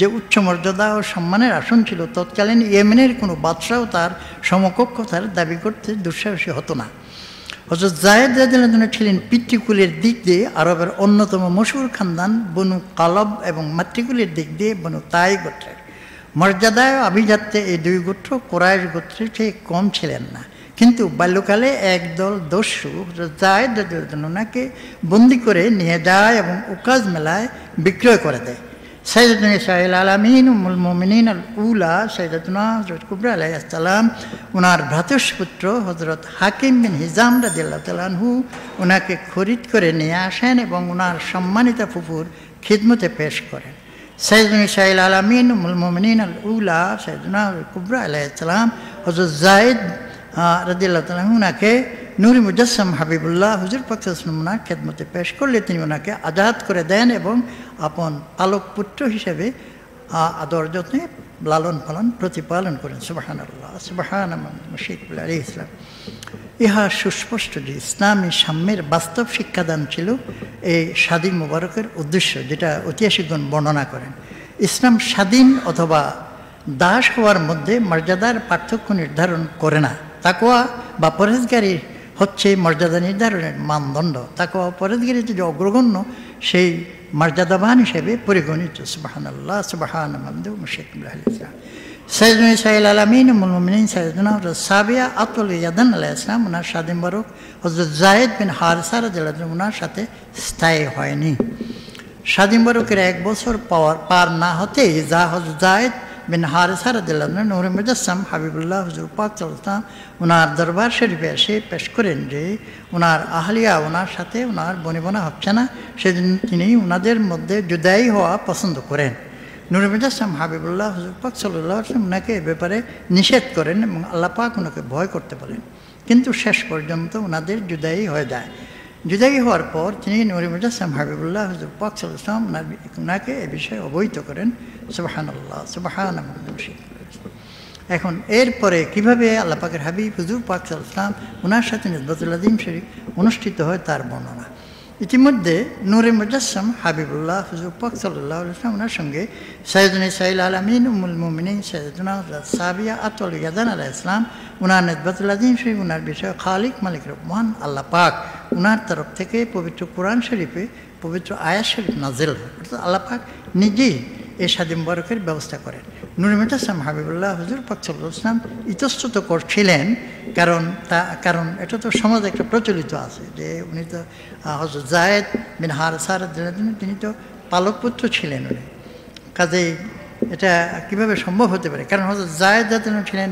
যে উচ্চ মর্যাদা ও সম্মানের আসন ছিল, তৎকালীন ইয়েমেনের কোনো বাদশাও তার সমকক্ষ তার দাবি করতে দুঃসাহসী হতো না। হজরত জায়েদ রাদিয়াল্লাহু ছিলেন পিতৃকুলের দিক দিয়ে আরবের অন্যতম মশহুর খানদান বনু কালব এবং মাতৃকুলের দিক দিয়ে বনু তাই গোত্রের। মর্যাদায় আভিজাত্যে এই দুই গোত্র কোরআশ গোত্রের চেয়ে কম ছিলেন না। কিন্তু বাল্যকালে একদল দস্যু জায়েদ রাদিয়াল্লাহু ওনাকে বন্দি করে নিয়ে যায় এবং উকাজ মেলায় বিক্রয় করে দেয়। সৈয়দুল ইসরাইল আলমিন উমুল মোমিনিন আল উলা সৈয়দুনা হজরত কুবরা আলাইসালাম ওনার ভ্রাতুষ্পুত্র হজরত হাকিম বিন হিজাম রাদিল্লাহ তালানহু ওনাকে খরিদ করে নিয়ে আসেন এবং ওনার সম্মানিত ফুফুর খিদমতে পেশ করেন। সৈয়দুল ইসরাইল আলমিন উমুল মোমিনিন আল উলা সৈয়দুনা কুবরা আলাইসালাম হজরত জায়দ রাদিল্লাহ তালাহু ওনাকে নুরি মুজাসম হাবিবুল্লাহ, হুজুর পাকসালাম ওনার খেদমতে পেশ করলে তিনি ওনাকে আজাদ করে দেন এবং আপন পালক পুত্র হিসেবে আদর যত্নে লালন পালন প্রতিপালন করেন। সুবাহান আল্লাহ সুবাহান আলী ইসলাম ইহা সুস্পষ্ট যে ইসলামী সাম্যের বাস্তব শিক্ষাদান ছিল এই স্বাধীন মুবারকের উদ্দেশ্য, যেটা ঐতিহাসিকগণ বর্ণনা করেন। ইসলাম স্বাধীন অথবা দাস হওয়ার মধ্যে মর্যাদার পার্থক্য নির্ধারণ করে না। তাকোয়া বা পরেজগারী হচ্ছে মর্যাদা নির্ধারণের মানদণ্ড। তাকে পরেজগারিতে যে অগ্রগণ্য, সেই মর্যাদাবান হিসেবে পরিগণিত। সুবাহান আল্লাহ সুবাহান ইসলাম সৈয়দ সাইল আলমিন মুলমিন সৈয়দনা হজরত সাবিয়া আতুল ইয়াদান আলাহ ইসলাম ওনার স্বাধীন বরক হজরত জায়েদ বিন হারসার ওনার সাথে স্থায়ী হয়নি। স্বাধীন বরকের এক বছর পাওয়ার, পার না হতেই যা হজরত জায়েদ বিন হারসার নূর মুজাসম হাবিবুল্লাহ হুজুর পাক সাল্লাম ওনার দরবার শরীফে এসে পেশ করেন যে ওনার আহলিয়া ওনার সাথে ওনার বনিবনা হচ্ছে না সেদিন তিনি ওনাদের মধ্যে জুদাই হওয়া পছন্দ করেন নুর মুজাসম হাবিবুল্লাহ হুজুর পাক সাল্লাহ ওনাকে এ ব্যাপারে নিষেধ করেন এবং আল্লাহ পাক ওনাকে ভয় করতে বলেন কিন্তু শেষ পর্যন্ত ওনাদের জুদাই হয়ে যায় জুদাই হওয়ার পর তিনি নুরি মুজাসম হাবিবুল্লাহ হুজুর পাক ওনার ওনাকে এ বিষয়ে অবহিত করেন সুবাহান আল্লাহ সুবাহান এখন এরপরে কীভাবে আল্লাহ পাকের হাবিব হুজুর পাক সাল্লাম ওনার সাথে নিজবতুল্লাহ দিন শরীফ অনুষ্ঠিত হয় তার বর্ণনা। ইতিমধ্যে নুরে মুজাসম হাবিবুল্লাহ হুজুর পাক সাল্লাহ ইসলাম ওনার সঙ্গে সৈয়দুল সাইল আলমিন উমুল মুমিনিন সৈয়দুনা সাবিয়া আতুল ইয়াদান আলাহ ইসলাম উনার নিজবতুল্লাহ দিন শরীফ, উনার বিষয়ে খালিক মালিক রহমান আল্লাহ পাক উনার তরফ থেকে পবিত্র কোরআন শরীফে পবিত্র আয়াত শরীফ নাজিল হয়। অর্থাৎ আল্লাহ পাক নিজেই এই স্বাধীন বরকের ব্যবস্থা করেন। নুর মিটাসলাম হাবিবুল্লাহ হুজুর পাকসুল ইসলাম ইতস্তত করছিলেন, কারণ তা, কারণ এটা তো সমাজে একটা প্রচলিত আছে যে উনি তো হজরত জায়েদ বিন হার সার তিনি তো পালক পুত্র ছিলেন উনি। কাজেই এটা কীভাবে সম্ভব হতে পারে? কারণ হজরত জায়েদ জাতিন ছিলেন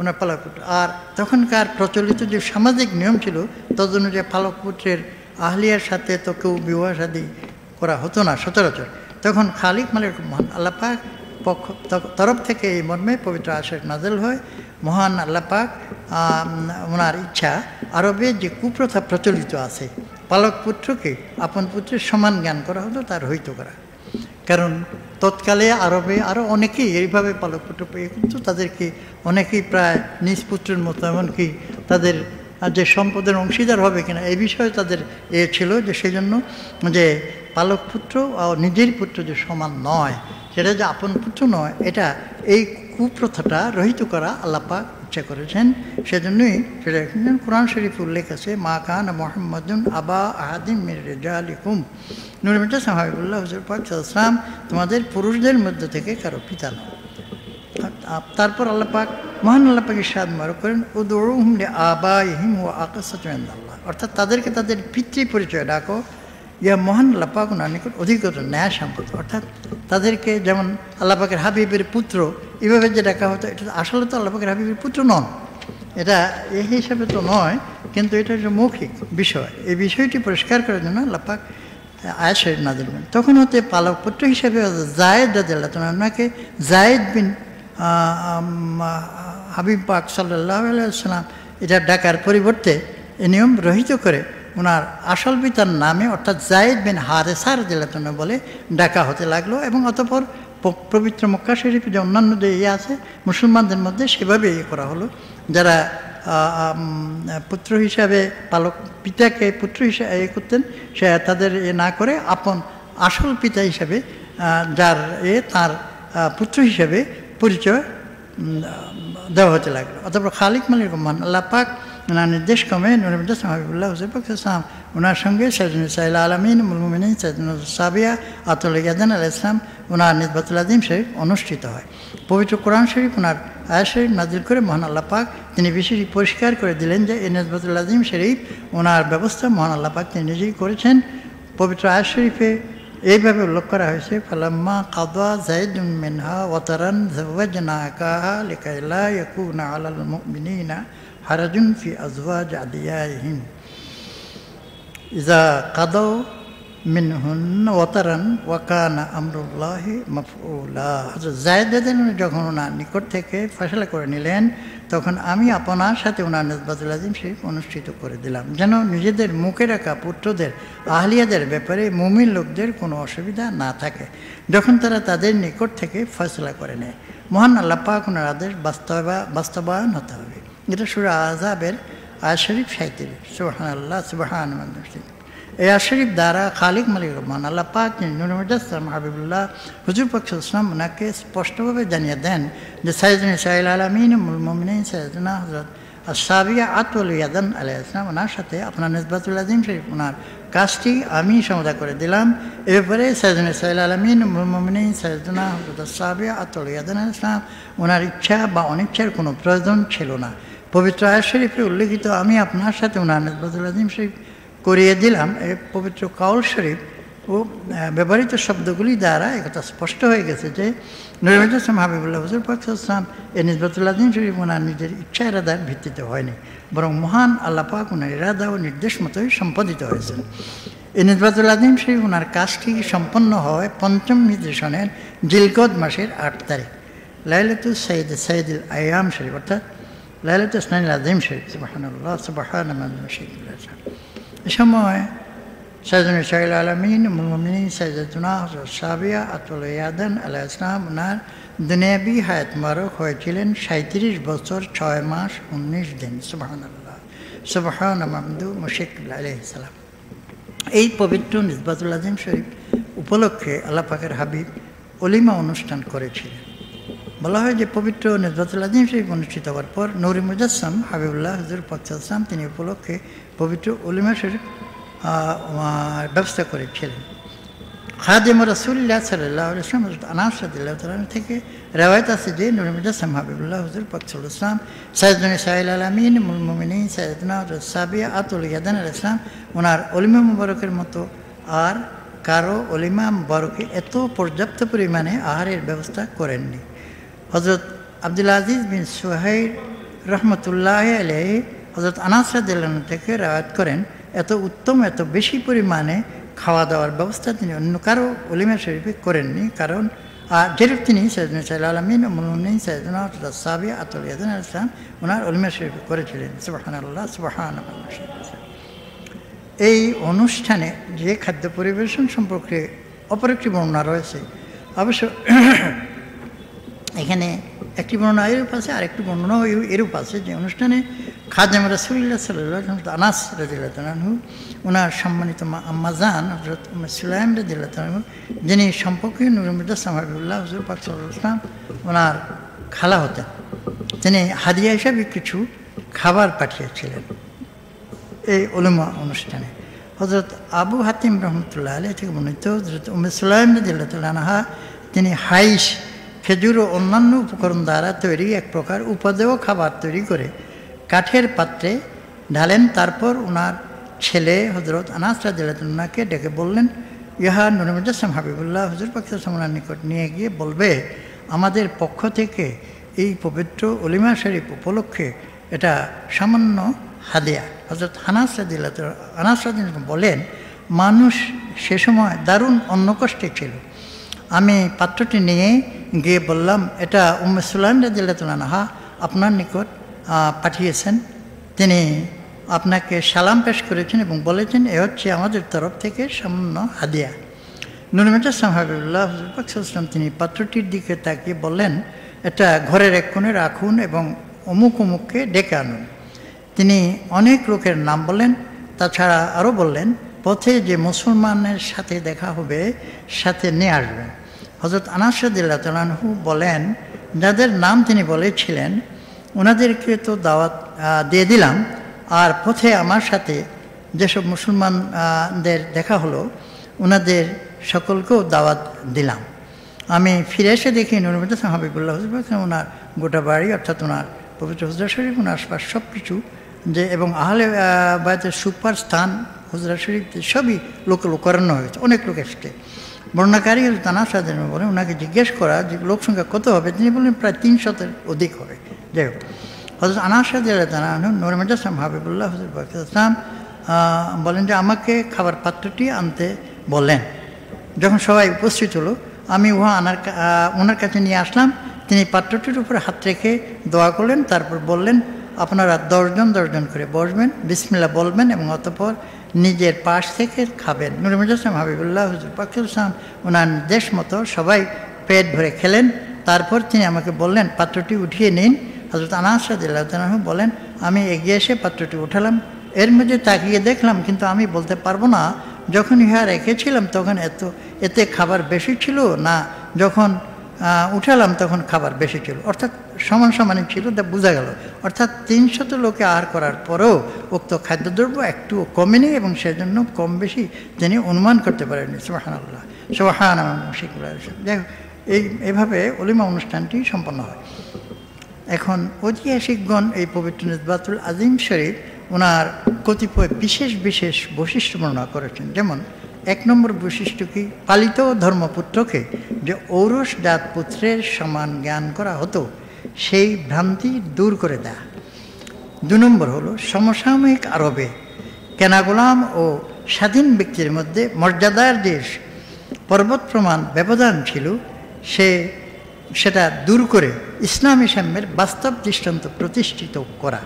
ওনার পালক পুত্র আর তখনকার প্রচলিত যে সামাজিক নিয়ম ছিল, তদনুযায়ী পালক পুত্রের আহলিয়ার সাথে তো কেউ বিবাহ শাদী করা হতো না সচরাচর। তখন খালিক মালিক মহান আল্লাপাক পক্ষ তরফ থেকে এই মর্মে পবিত্র আশের নাজেল হয়। মহান আল্লাপাক ওনার ইচ্ছা আরবে যে কুপ্রথা প্রচলিত আছে, পালক পুত্রকে আপন পুত্রের সমান জ্ঞান করা হতো, তার হইত করা। কারণ তৎকালে আরবে আরও অনেকেই এইভাবে পালক পুত্র পেয়ে, কিন্তু তাদেরকে অনেকেই প্রায় নিজ পুত্রের মতো, এমনকি তাদের যে সম্পদের অংশীদার হবে কিনা, এই বিষয়ে তাদের এ ছিল যে সেই জন্য যে পালক পুত্র আর নিজের পুত্র যে সমান নয়, সেটা যে আপন পুত্র নয়, এটা এই কুপ্রথাটা রহিত করা আল্লাপাক ইচ্ছা করেছেন। সেজন্যই সেটা কোরআন শরীফ উল্লেখ আছে, মা কান মোহাম্মদুন আবা আহাদিম মির রেজা আলিকুম নুরমিটা সাহাবিবুল্লাহ হুজুর পাক তোমাদের পুরুষদের মধ্যে থেকে কারও পিতা নয়। তারপর আল্লাহ পাক মহান আল্লাহ পাকের সাদ মারো করেন উদৌরুম আবা ইহিম ও আকাশাল্লাহ অর্থাৎ তাদেরকে তাদের পিতৃ পরিচয় ডাকো। ইয়া মহান আল্লাহ পাক ওনার নিকট অধিকতর ন্যায় সম্পদ। অর্থাৎ তাদেরকে যেমন আল্লাহ পাকের হাবিবের পুত্র, এভাবে যে ডাকা হতো, এটা আসলে তো আল্লাহ পাকের হাবিবের পুত্র নন। এটা এই হিসাবে তো নয়, কিন্তু এটা একটা মৌখিক বিষয়। এই বিষয়টি পরিষ্কার করার জন্য আল্লাহ পাক আয়াত দিলেন তখন হতে পালক পুত্র হিসেবে জায়েদ রাদিল্লাহ ওনাকে জায়েদ বিন হাবিব পাক সাল্লাহ সাল্লাম এটা ডাকার পরিবর্তে এ নিয়ম রহিত করে ওনার আসল পিতার নামে অর্থাৎ জায়েদ বিন হারেসার জেলাতন বলে ডাকা হতে লাগল এবং অতপর পবিত্র মক্কা শরীফে যে অন্যান্য যে ইয়ে আছে, মুসলমানদের মধ্যে সেভাবে ইয়ে করা হলো। যারা পুত্র হিসাবে পালক, পিতাকে পুত্র হিসাবে ইয়ে করতেন, সে তাদের এ না করে আপন আসল পিতা হিসাবে যার এ তার পুত্র হিসাবে পরিচয় দেওয়া হতে লাগল। অথবা খালিক মালিক রহমান আল্লাহ পাক ওনার নির্দেশ নুরমদাস হাবিবুল্লাহ ইসলাম ওনার সঙ্গে সৈদিন সাইল আলমিন মুলমিন সৈদিন সাবিয়া আতুল ইয়াদান আল ইসলাম ওনার নিজবাতুল আদিম শরীফ অনুষ্ঠিত হয়। পবিত্র কোরআন শরীফ ওনার আয়া শরীফ নাজির করে মহান আল্লাহ পাক তিনি বিশেষ পরিষ্কার করে দিলেন যে এই নিজবাতুল আদিম শরীফ ওনার ব্যবস্থা মহান আল্লাহ পাক তিনি নিজেই করেছেন। পবিত্র আয়া শরীফে এইভাবে উল্লেখ করা হয়েছে ফালাম্মা কাদা জাইদুন মিনহা ওয়াতারান জাওয়াজনা কাহা লিকাইলা ইয়াকুনা আলাল মুমিনিনা হারাজুন ফি আজওয়াজ আদিয়াইহিম ইজা কাদাও মিনহুন ওয়াতারান ওয়াকানা আমরুল্লাহি মাফউলা। হযরত জায়েদ যখন ওনার নিকট থেকে ফয়সলা করে নিলেন, তখন আমি আপনার সাথে ওনার নজবাতুল আজিম শরীফ অনুষ্ঠিত করে দিলাম। যেন নিজেদের মুখে রাখা পুত্রদের, আহলিয়াদের ব্যাপারে মুমিন লোকদের কোনো অসুবিধা না থাকে। যখন তারা তাদের নিকট থেকে ফয়সলা করে নেয়। মহান আল্লাহ পাক ওনার আদেশ বাস্তবা, বাস্তবায়ন হতে হবে। এটা সুরা আজাবের আয় শরীফ সাহিত্যের সুবাহান আল্লাহ, সুবাহান এই আশরিফ দ্বারা খালিক মালিক রহমান, আল্লাহ পাক নুর মুজাসম হাবিবুল্লাহ ওনাকে স্পষ্টভাবে জানিয়ে দেন যে সাইদিন সাইল আলমিন মুলমিন সৈয়দনা হজরত সাবিয়া আতুল ইয়াদান আলাহ ওনার সাথে আপনার নজবাতুল শরীফ, ওনার কাজটি আমি সমদা করে দিলাম। এ ব্যাপারে সৈয়দিন সাইল আলমিন সৈয়দনা হজরত সাবিয়া আতুল ইয়াদান ওনার ইচ্ছা বা অনিচ্ছার কোনো প্রয়োজন ছিল না। পবিত্র আয় শরীফে উল্লেখিত, আমি আপনার সাথে ওনার নজবাতুল আজিম শরীফ করিয়ে দিলাম এই পবিত্র কাউল শরীফ ও ব্যবহৃত শব্দগুলি দ্বারা একথা স্পষ্ট হয়ে গেছে যে নরিমুল ইসলাম হাবিবুল্লাহ হুজুর পাক ইসলাম এ নিজবতুল্লাহ শরীফ ওনার নিজের ইচ্ছা ইরাদার ভিত্তিতে হয়নি, বরং মহান আল্লাহ পাক ওনার ইরাদা ও নির্দেশ মতোই সম্পাদিত হয়েছেন নিজবাতুল্লাহ দিন শরীফ ওনার কাজটি সম্পন্ন হয় পঞ্চম নির্দেশনের জিলকদ মাসের আট তারিখ লাইলাতু সৈয়দ সৈয়দুল আয়াম শরীফ, অর্থাৎ লাইলাতু ইসলাম আজিম শরীফ সুবাহান এ সময় আলমিন সাবিয়া, আতুল ইয়াদান আলাহ ইসলাম হায়াত মারক হয়েছিলেন সাঁত্রিশ বছর ছয় মাস উনিশ দিন। সুবাহান আল্লাহ সুবাহান মামদু এই পবিত্র নিজবাতুল আজিম শরীফ উপলক্ষে আল্লাহ পাকের হাবিব অলিমা অনুষ্ঠান করেছিলেন। বলা হয় যে পবিত্র নিজবাতুল আজিম শরীফ অনুষ্ঠিত হওয়ার পর নৌরি মুজাসম হাবিবুল্লাহ হজুর পক্ষাম তিনি উপলক্ষে পবিত্র অলিমা শরীফ ব্যবস্থা করেছিলেন। খাদিম রসুল্লাহ সাল্লাহ ইসলাম আনাসুল্লাহ তালন থেকে রেওয়ায়ত আছে যে নুর মুজাসম হাবিবুল্লাহ হজুর পক্ষুল ইসলাম সৈয়দিন সাহিল আলমিন মুলমিনী সৈয়দনা সাবিয়া আতুল ইয়াদান আল ইসলাম ওনার অলিমা মুবারকের মতো আর কারও অলিমা মুবারকে এত পর্যাপ্ত পরিমাণে আহারের ব্যবস্থা করেননি। হজরত আব্দুল আজিজ বিন সোহাইর রহমতুল্লাহ আলহ হজরত আনাসরাদিল্লাহ থেকে রায়াত করেন, এত উত্তম, এত বেশি পরিমাণে খাওয়া দাওয়ার ব্যবস্থা তিনি অন্য কারও অলিমা শরীফে করেননি। কারণ আর যেরূপ তিনি সৈয়দিন সাইল আলমিন মুলমিন সৈয়দিন সাবি আতুল ইয়াদিন ইসলাম ওনার অলিমা শরীফে করেছিলেন। সুবাহান আল্লাহ সুবাহান এই অনুষ্ঠানে যে খাদ্য পরিবেশন সম্পর্কে অপর একটি বর্ণনা রয়েছে, অবশ্য এখানে একটি বর্ণনা এরূপ আছে আর একটি বর্ণনা এরূপ আছে যে অনুষ্ঠানে খাজাম রাসুল্লাহ সাল্লাহ আনাস রাজিল্লাহু ওনার সম্মানিত আম্মাজান হজরত সুলাইম রাজিল্লাহু যিনি সম্পর্কে নুরুমুদ্দাম হাবিবুল্লাহ হজুর পাক ওনার খালা হতেন। তিনি হাদিয়া হিসাবে কিছু খাবার পাঠিয়েছিলেন এই ওলমা অনুষ্ঠানে। হজরত আবু হাতিম রহমতুল্লাহ আলী থেকে বর্ণিত হজরত উমে সুলাইম রাজিল্লাহা তিনি হাইস খেজুর ও অন্যান্য উপকরণ দ্বারা তৈরি এক প্রকার উপদেয় খাবার তৈরি করে। কাঠের পাত্রে ঢালেন, তারপর ওনার ছেলে হজরত আনাস রাজিল্লাহকে ডেকে বললেন, ইহা নুরমুজাসম হাবিবুল্লাহ, হজুর পাকিস্তানের নিকট নিয়ে গিয়ে বলবে, আমাদের পক্ষ থেকে এই পবিত্র অলিমা শরীফ উপলক্ষে এটা সামান্য হাদিয়া। হজরত হানাস রাদিল্লা আনাস বলেন, মানুষ সে সময় দারুণ অন্য কষ্টে ছিল। আমি পাত্রটি নিয়ে গিয়ে বললাম, এটা উম্মে সুলাইম রাদিল্লাহা আপনার নিকট পাঠিয়েছেন। তিনি আপনাকে সালাম পেশ করেছেন এবং বলেছেন, এ হচ্ছে আমাদের তরফ থেকে সামান্য হাদিয়া। হাবিবুল্লাহ হজরবাকসাল্লাম তিনি পাত্রটির দিকে তাকিয়ে বললেন, এটা ঘরের এক কোণে রাখুন এবং অমুক অমুককে ডেকে আনুন। তিনি অনেক লোকের নাম বললেন, তাছাড়া আরও বললেন, পথে যে মুসলমানের সাথে দেখা হবে, সাথে নিয়ে আসবেন। হজরত আনাসুদ্দিল্লা তালানহু বলেন, যাদের নাম তিনি বলেছিলেন ওনাদেরকে তো দাওয়াত দিয়ে দিলাম। আর পথে আমার সাথে যেসব মুসলমানদের দেখা হলো ওনাদের সকলকেও দাওয়াত দিলাম। আমি ফিরে এসে দেখি নুরমিত হাবিবুল্লাহ হুজুর ওনার গোটা বাড়ি, অর্থাৎ ওনার পবিত্র হুজরা শরীফ ওনার আশপাশ সব কিছু যে, এবং আহলে বায়তের সুপার স্থান হুজরা শরীফ, সবই লোক লোকারণ্য হয়েছে, অনেক লোক এসছে। বর্ণাকারী হল তানা সাদের বলে ওনাকে জিজ্ঞেস করা যে লোক সংখ্যা কত হবে, তিনি বললেন প্রায় তিন শতের অধিক হবে। যাই হোক হজরত আনাসাদ তানা নরমেজ আসলাম হাবিবুল্লাহ হজর ইসলাম বলেন যে আমাকে খাবার পাত্রটি আনতে বললেন যখন সবাই উপস্থিত হলো, আমি উহা আনার ওনার কাছে নিয়ে আসলাম, তিনি পাত্রটির উপরে হাত রেখে দোয়া করলেন, তারপর বললেন, আপনারা দশজন দশজন করে বসবেন বিসমিল্লা বলবেন এবং অতপর নিজের পাশ থেকে খাবেন। নুরমিজ আসলাম হাবিবুল্লাহ হুজুর পাকুল ইসলাম ওনার নির্দেশ মতো সবাই পেট ভরে খেলেন। তারপর তিনি আমাকে বললেন, পাত্রটি উঠিয়ে নিন। হজরত আনাসাদিল্লাহ বলেন, আমি এগিয়ে এসে পাত্রটি উঠালাম। এর মধ্যে তাকিয়ে দেখলাম, কিন্তু আমি বলতে পারব না। যখন ইহা রেখেছিলাম, তখন এত, এতে খাবার বেশি ছিল না। যখন উঠালাম, তখন খাবার বেশি ছিল। অর্থাৎ সমান সমানই ছিল, তা বোঝা গেল। অর্থাৎ তিনশত লোকে আহার করার পরেও উক্ত খাদ্যদ্রব্য একটু কমেনি এবং সেজন্য কম বেশি তিনি অনুমান করতে পারেননি। সোহান আল্লাহ সোহান যাই হোক, এই, এভাবে অলিমা অনুষ্ঠানটি সম্পন্ন হয়। এখন ঐতিহাসিকগণ এই পবিত্র নিজবাতুল আজিম শরীফ ওনার কতিপয় বিশেষ বিশেষ বৈশিষ্ট্য বর্ণনা করেছেন। যেমন এক নম্বর বৈশিষ্ট্য কি? পালিত ধর্মপুত্রকে যে ঔরস জাত পুত্রের সমান জ্ঞান করা হতো, সেই ভ্রান্তি দূর করে দেয়া। দু নম্বর হলো সমসাময়িক আরবে কেনা গোলাম ও স্বাধীন ব্যক্তির মধ্যে মর্যাদার যে পর্বত প্রমাণ ব্যবধান ছিল, সে সেটা দূর করে ইসলামী সাম্যের বাস্তব দৃষ্টান্ত প্রতিষ্ঠিত করা।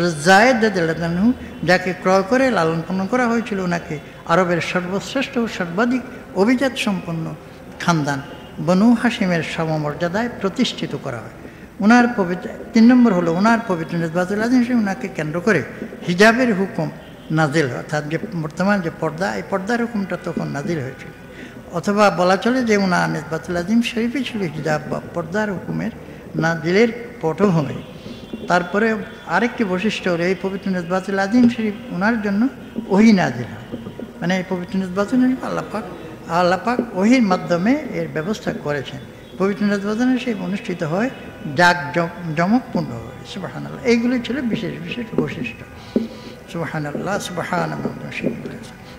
জায়দ দাদু যাকে ক্রয় করে, লালন পালন করা হয়েছিল ওনাকে আরবের সর্বশ্রেষ্ঠ সর্বাধিক অভিজাত সম্পন্ন খানদান বনু হাসিমের সমমর্যাদায় প্রতিষ্ঠিত করা হয়। ওনার পবিত্র, তিন নম্বর হলো ওনার পবিত্র নির্বাচুল আদিম ওনাকে কেন্দ্র করে হিজাবের হুকুম নাজিল অর্থাৎ যে বর্তমান যে পর্দা, এই পর্দার হুকুমটা তখন নাজিল হয়েছিল। অথবা বলা চলে যে ওনার নির্বাচুল আদিম শরীফই ছিল হিজাব বা পর্দার হুকুমের নাজিলের পটভূমি। তারপরে আরেকটি বৈশিষ্ট্য হলো এই পবিত্র নির্বাচুল আদিম শরীফ ওনার জন্য ওহি নাজিল হয়। মানে এই পবিত্র নির্বাচন আল্লাপাক আল্লাপাক ওহির মাধ্যমে এর ব্যবস্থা করেছেন। পবিত্র নির্বাচনে সেই অনুষ্ঠিত হয় জাক জমকপূর্ণ হয়। সুবাহান আল্লাহ এইগুলি ছিল বিশেষ বিশেষ বৈশিষ্ট্য। সুবাহান আল্লাহ সুবাহান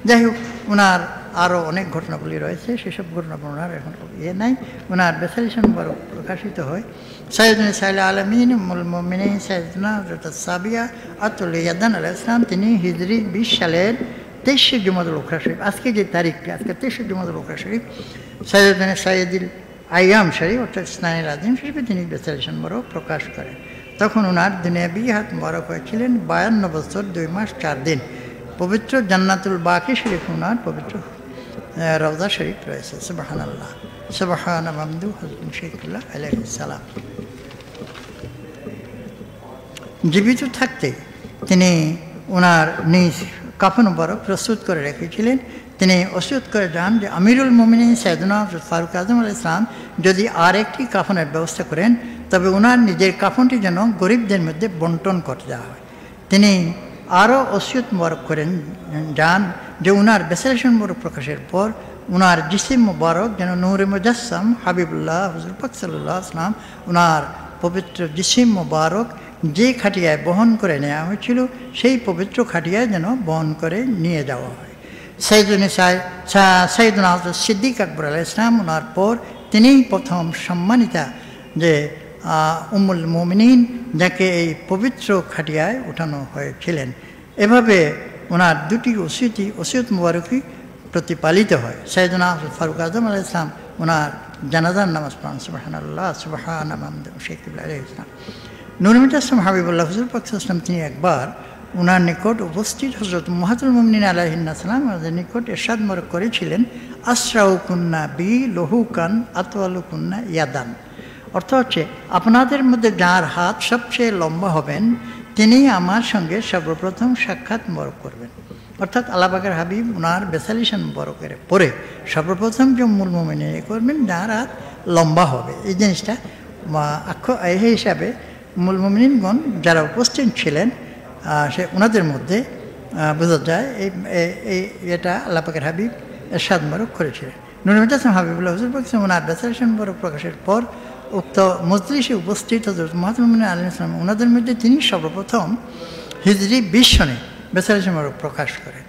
যাই হোক ওনার আরও অনেক ঘটনাগুলি রয়েছে। সেসব ঘটনা বর্ণনার এখন ইয়ে নাই। ওনার বেসালিশন প্রকাশিত হয়। সৈয়দিন সাইল আলমিন মুলমিনী সৈয়দনা সাবিয়া আতুল ইয়াদান আলাহ ইসলাম তিনি হিজরি বিশ সালের তেইশে জুমাদুল উখরা শরীফ। আজকে যে তারিখটি আজকে তেইশে জুমাদুল উখরা শরীফ। সৈয়দিন সাইয়দিল আইয়াম শরীফ, অর্থাৎ স্নানের আদিম শরীফে তিনি বেসালিশন বড় প্রকাশ করেন। তখন ওনার দুনিয়াবি হাত মোবারক হয়েছিলেন বায়ান্ন বছর, দুই মাস, চার দিন। পবিত্র জান্নাতুল বাকি শরীফ ওনার পবিত্র রওজা শরীফ রয়েছে সুবাহান আল্লাহ সুবাহান মামদু হজরত শেখুল্লাহ আলাইসালাম জীবিত থাকতে তিনি ওনার নিজ কাফন বরফ প্রস্তুত করে রেখেছিলেন। তিনি ওসিয়ত করে যান যে আমিরুল মোমিনী হযরত ফারুক আজম আল ইসলাম যদি আর একটি কাফনের ব্যবস্থা করেন, তবে ওনার নিজের কাফনটি যেন গরিবদের মধ্যে বন্টন করে দেওয়া হয়। তিনি আরও ওসিয়ত মোবারক করেন যান যে উনার বেসারেশন মোবারক প্রকাশের পর উনার জিসিম মোবারক যেন নূরে মুজাসম হাবিবুল্লাহ হজরত পাক সাল্লাহ আসলাম উনার পবিত্র জিসিম মোবারক যে খাটিয়ায় বহন করে নেওয়া হয়েছিল সেই পবিত্র খাটিয়ায় যেন বহন করে নিয়ে যাওয়া হয়। সৈয়দুল সৈয়দুল হজরত সিদ্দিক আকবর আলাহ ইসলাম ওনার পর তিনিই প্রথম সম্মানিতা যে আহ, উম্মুল মোমিনিন যাকে এই পবিত্র খাটিয়ায় উঠানো হয়েছিলেন। এভাবে ওনার দুটি ওসিয়তি ওসিয়ত মুবারকই প্রতিপালিত হয়। হজরত ফারুক আজম আলাহ ইসলাম ওনার জানাজার নামাজ পড়ান। সুবাহান আল্লাহ সুবাহান শেখুল আলহ ইসলাম নুরমিত হাবিবুল্লাহ, হুজুর পাক ইসলাম তিনি একবার ওনার নিকট উপস্থিত হজরত মহাতুল মমিন আলাহিনাসালাম ওনাদের নিকট এরশাদ মরক করেছিলেন আশ্রাউ কুন্না বি লহু কান আতওয়ালু কুন্না ইয়াদান। অর্থ হচ্ছে, আপনাদের মধ্যে যার হাত সবচেয়ে লম্বা হবেন, তিনি আমার সঙ্গে সর্বপ্রথম সাক্ষাৎ মরক করবেন। অর্থাৎ আল্লাপাকের হাবিব ওনার বেসালিশন বরকের পরে সর্বপ্রথম যে মূল মোমিনে করবেন যার হাত লম্বা হবে। এই জিনিসটা আক্ষ এই হিসাবে মূল মোমিনগণ যারা উপস্থিত ছিলেন সে ওনাদের মধ্যে বোঝা যায় এই এই, এটা আল্লাপাকের হাবিব এরশাদ মরক করেছিলেন। হাসান হাবিবুল্লাহ হুজুর বলছেন, ওনার বেসালিশন বরক প্রকাশের পর উক্ত মজলিসে উপস্থিত হজরত মহাত্মা আলী ইসলাম ওনাদের মধ্যে তিনি সর্বপ্রথম হিজরি বিশ সনে বরক প্রকাশ করেন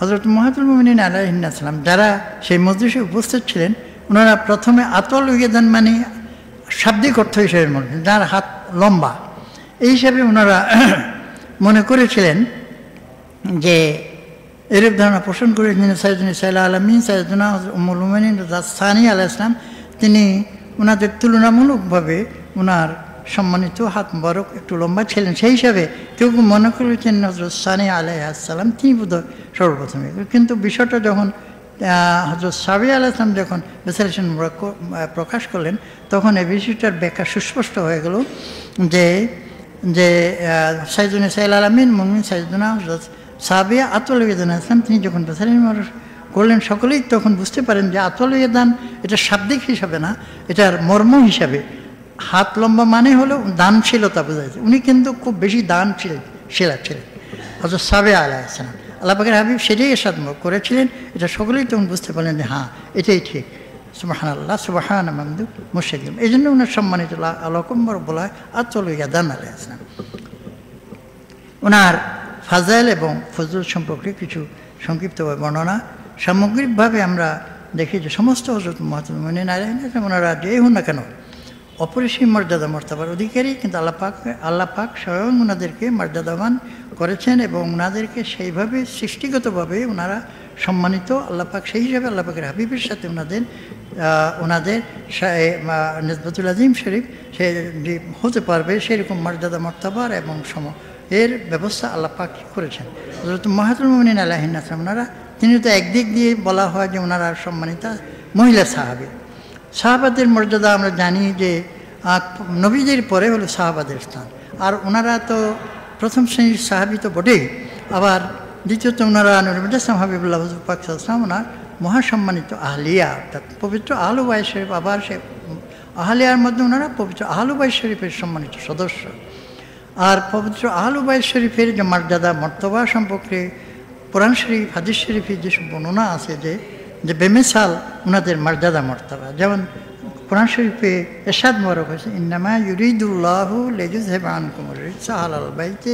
হজরত মহাতুল মোমিন আলাহিনাসালাম যারা সেই মজলিসে উপস্থিত ছিলেন ওনারা প্রথমে আতল উইয়েদান মানে শাব্দিক অর্থ হিসেবে মনে যার হাত লম্বা। এই হিসাবে ওনারা মনে করেছিলেন যে এরূপ ধারণা পোষণ করেছিলেন সাইদুল সাইলা আলমিন সাইদুনা উমুল সানি আলাহ ইসলাম তিনি ওনাদের তুলনামূলকভাবে ওনার সম্মানিত হাত বরক একটু লম্বা ছিলেন। সেই হিসাবে কেউ মনে করেছেন হজরত সানি আলাইসাল্লাম তিনি বোধ সর্বপ্রথমে। কিন্তু বিষয়টা যখন হজরত সাবি আলাইসলাম যখন বেসালেশন প্রকাশ করলেন, তখন এই বিষয়টার ব্যাখ্যা সুস্পষ্ট হয়ে গেল যে যে সাইদুন সাইল আলমিন, মুমিন সাইদুনা হজরত সাবিয়া আতুল ইয়েদান আসলাম তিনি যখন বেসালিন করলেন, সকলেই তখন বুঝতে পারেন যে আতুল ইয়েদান এটা শাব্দিক হিসাবে না, এটার মর্ম হিসাবে। হাত লম্বা মানে হলো দানশীলতা বোঝাচ্ছে উনি কিন্তু খুব বেশি দান ছিলেন শিলা ছিলেন। হজরত সাবে আসলাম আল্লাহ হাবিব সেটাই এরশাদ করেছিলেন। এটা সকলেই তখন বুঝতে পারলেন যে হ্যাঁ এটাই ঠিক। সুবাহান আল্লাহ সুবাহান মামদু মুর্শিদিম এই জন্য ওনার সম্মানিত আলকম্বর বলা হয় আতুল ইয়াদান আলাহ আসলাম ওনার ফাজাইল এবং ফজল সম্পর্কে কিছু সংক্ষিপ্ত বর্ণনা। সামগ্রিকভাবে আমরা দেখি যে সমস্ত হজরত মহাত্মা মনে নারায়ণ ওনারা যেই হন না কেন অপরিসীম মর্যাদা মর্তাবার অধিকারী, কিন্তু আল্লাহ পাক আল্লাহ পাক স্বয়ং ওনাদেরকে মর্যাদাবান করেছেন এবং ওনাদেরকে সেইভাবে, সৃষ্টিগতভাবে ওনারা সম্মানিত। আল্লাহ পাক সেই হিসাবে আল্লাপাকের হাবিবের সাথে ওনাদের ওনাদের নজবতুল আজিম শরীফ সে হতে পারবে সেরকম মর্যাদা মর্তাবার এবং সম, এর ব্যবস্থা আল্লাহ পাক করেছেন। হজরত মাহাতুল মমিন আসলাম ওনারা তিনি তো একদিক দিয়ে বলা হয় যে ওনারা সম্মানিতা মহিলা সাহাবি। সাহাবাদের মর্যাদা আমরা জানি যে নবীদের পরে হলো সাহাবাদের স্থান। আর ওনারা তো প্রথম শ্রেণির সাহাবি তো বটেই। আবার দ্বিতীয়ত ওনারা নরমিদাসলাম হাবিবুল্লাহ, হজুর পাকসালাম ওনার মহাসম্মানিত আহলিয়া, অর্থাৎ পবিত্র আহলুবাই শরীফ, আবার সে আহলিয়ার মধ্যে ওনারা পবিত্র আহলুবাই শরীফের সম্মানিত সদস্য। আর পবিত্র আহলুবাই শরীফের যে মর্যাদা, মর্তবা সম্পর্কে কোরআন শরীফ, হাদিস শরীফের যেসব বর্ণনা আছে যে যে বেমেসাল ওনাদের মর্যাদা মর্তবা। যেমন কোরআন শরীফে এরশাদ মোরক হয়েছে, ইন্নামা ইউরিদুল্লাহ লেজুজ হেবান কুমর সাহাল বাইতে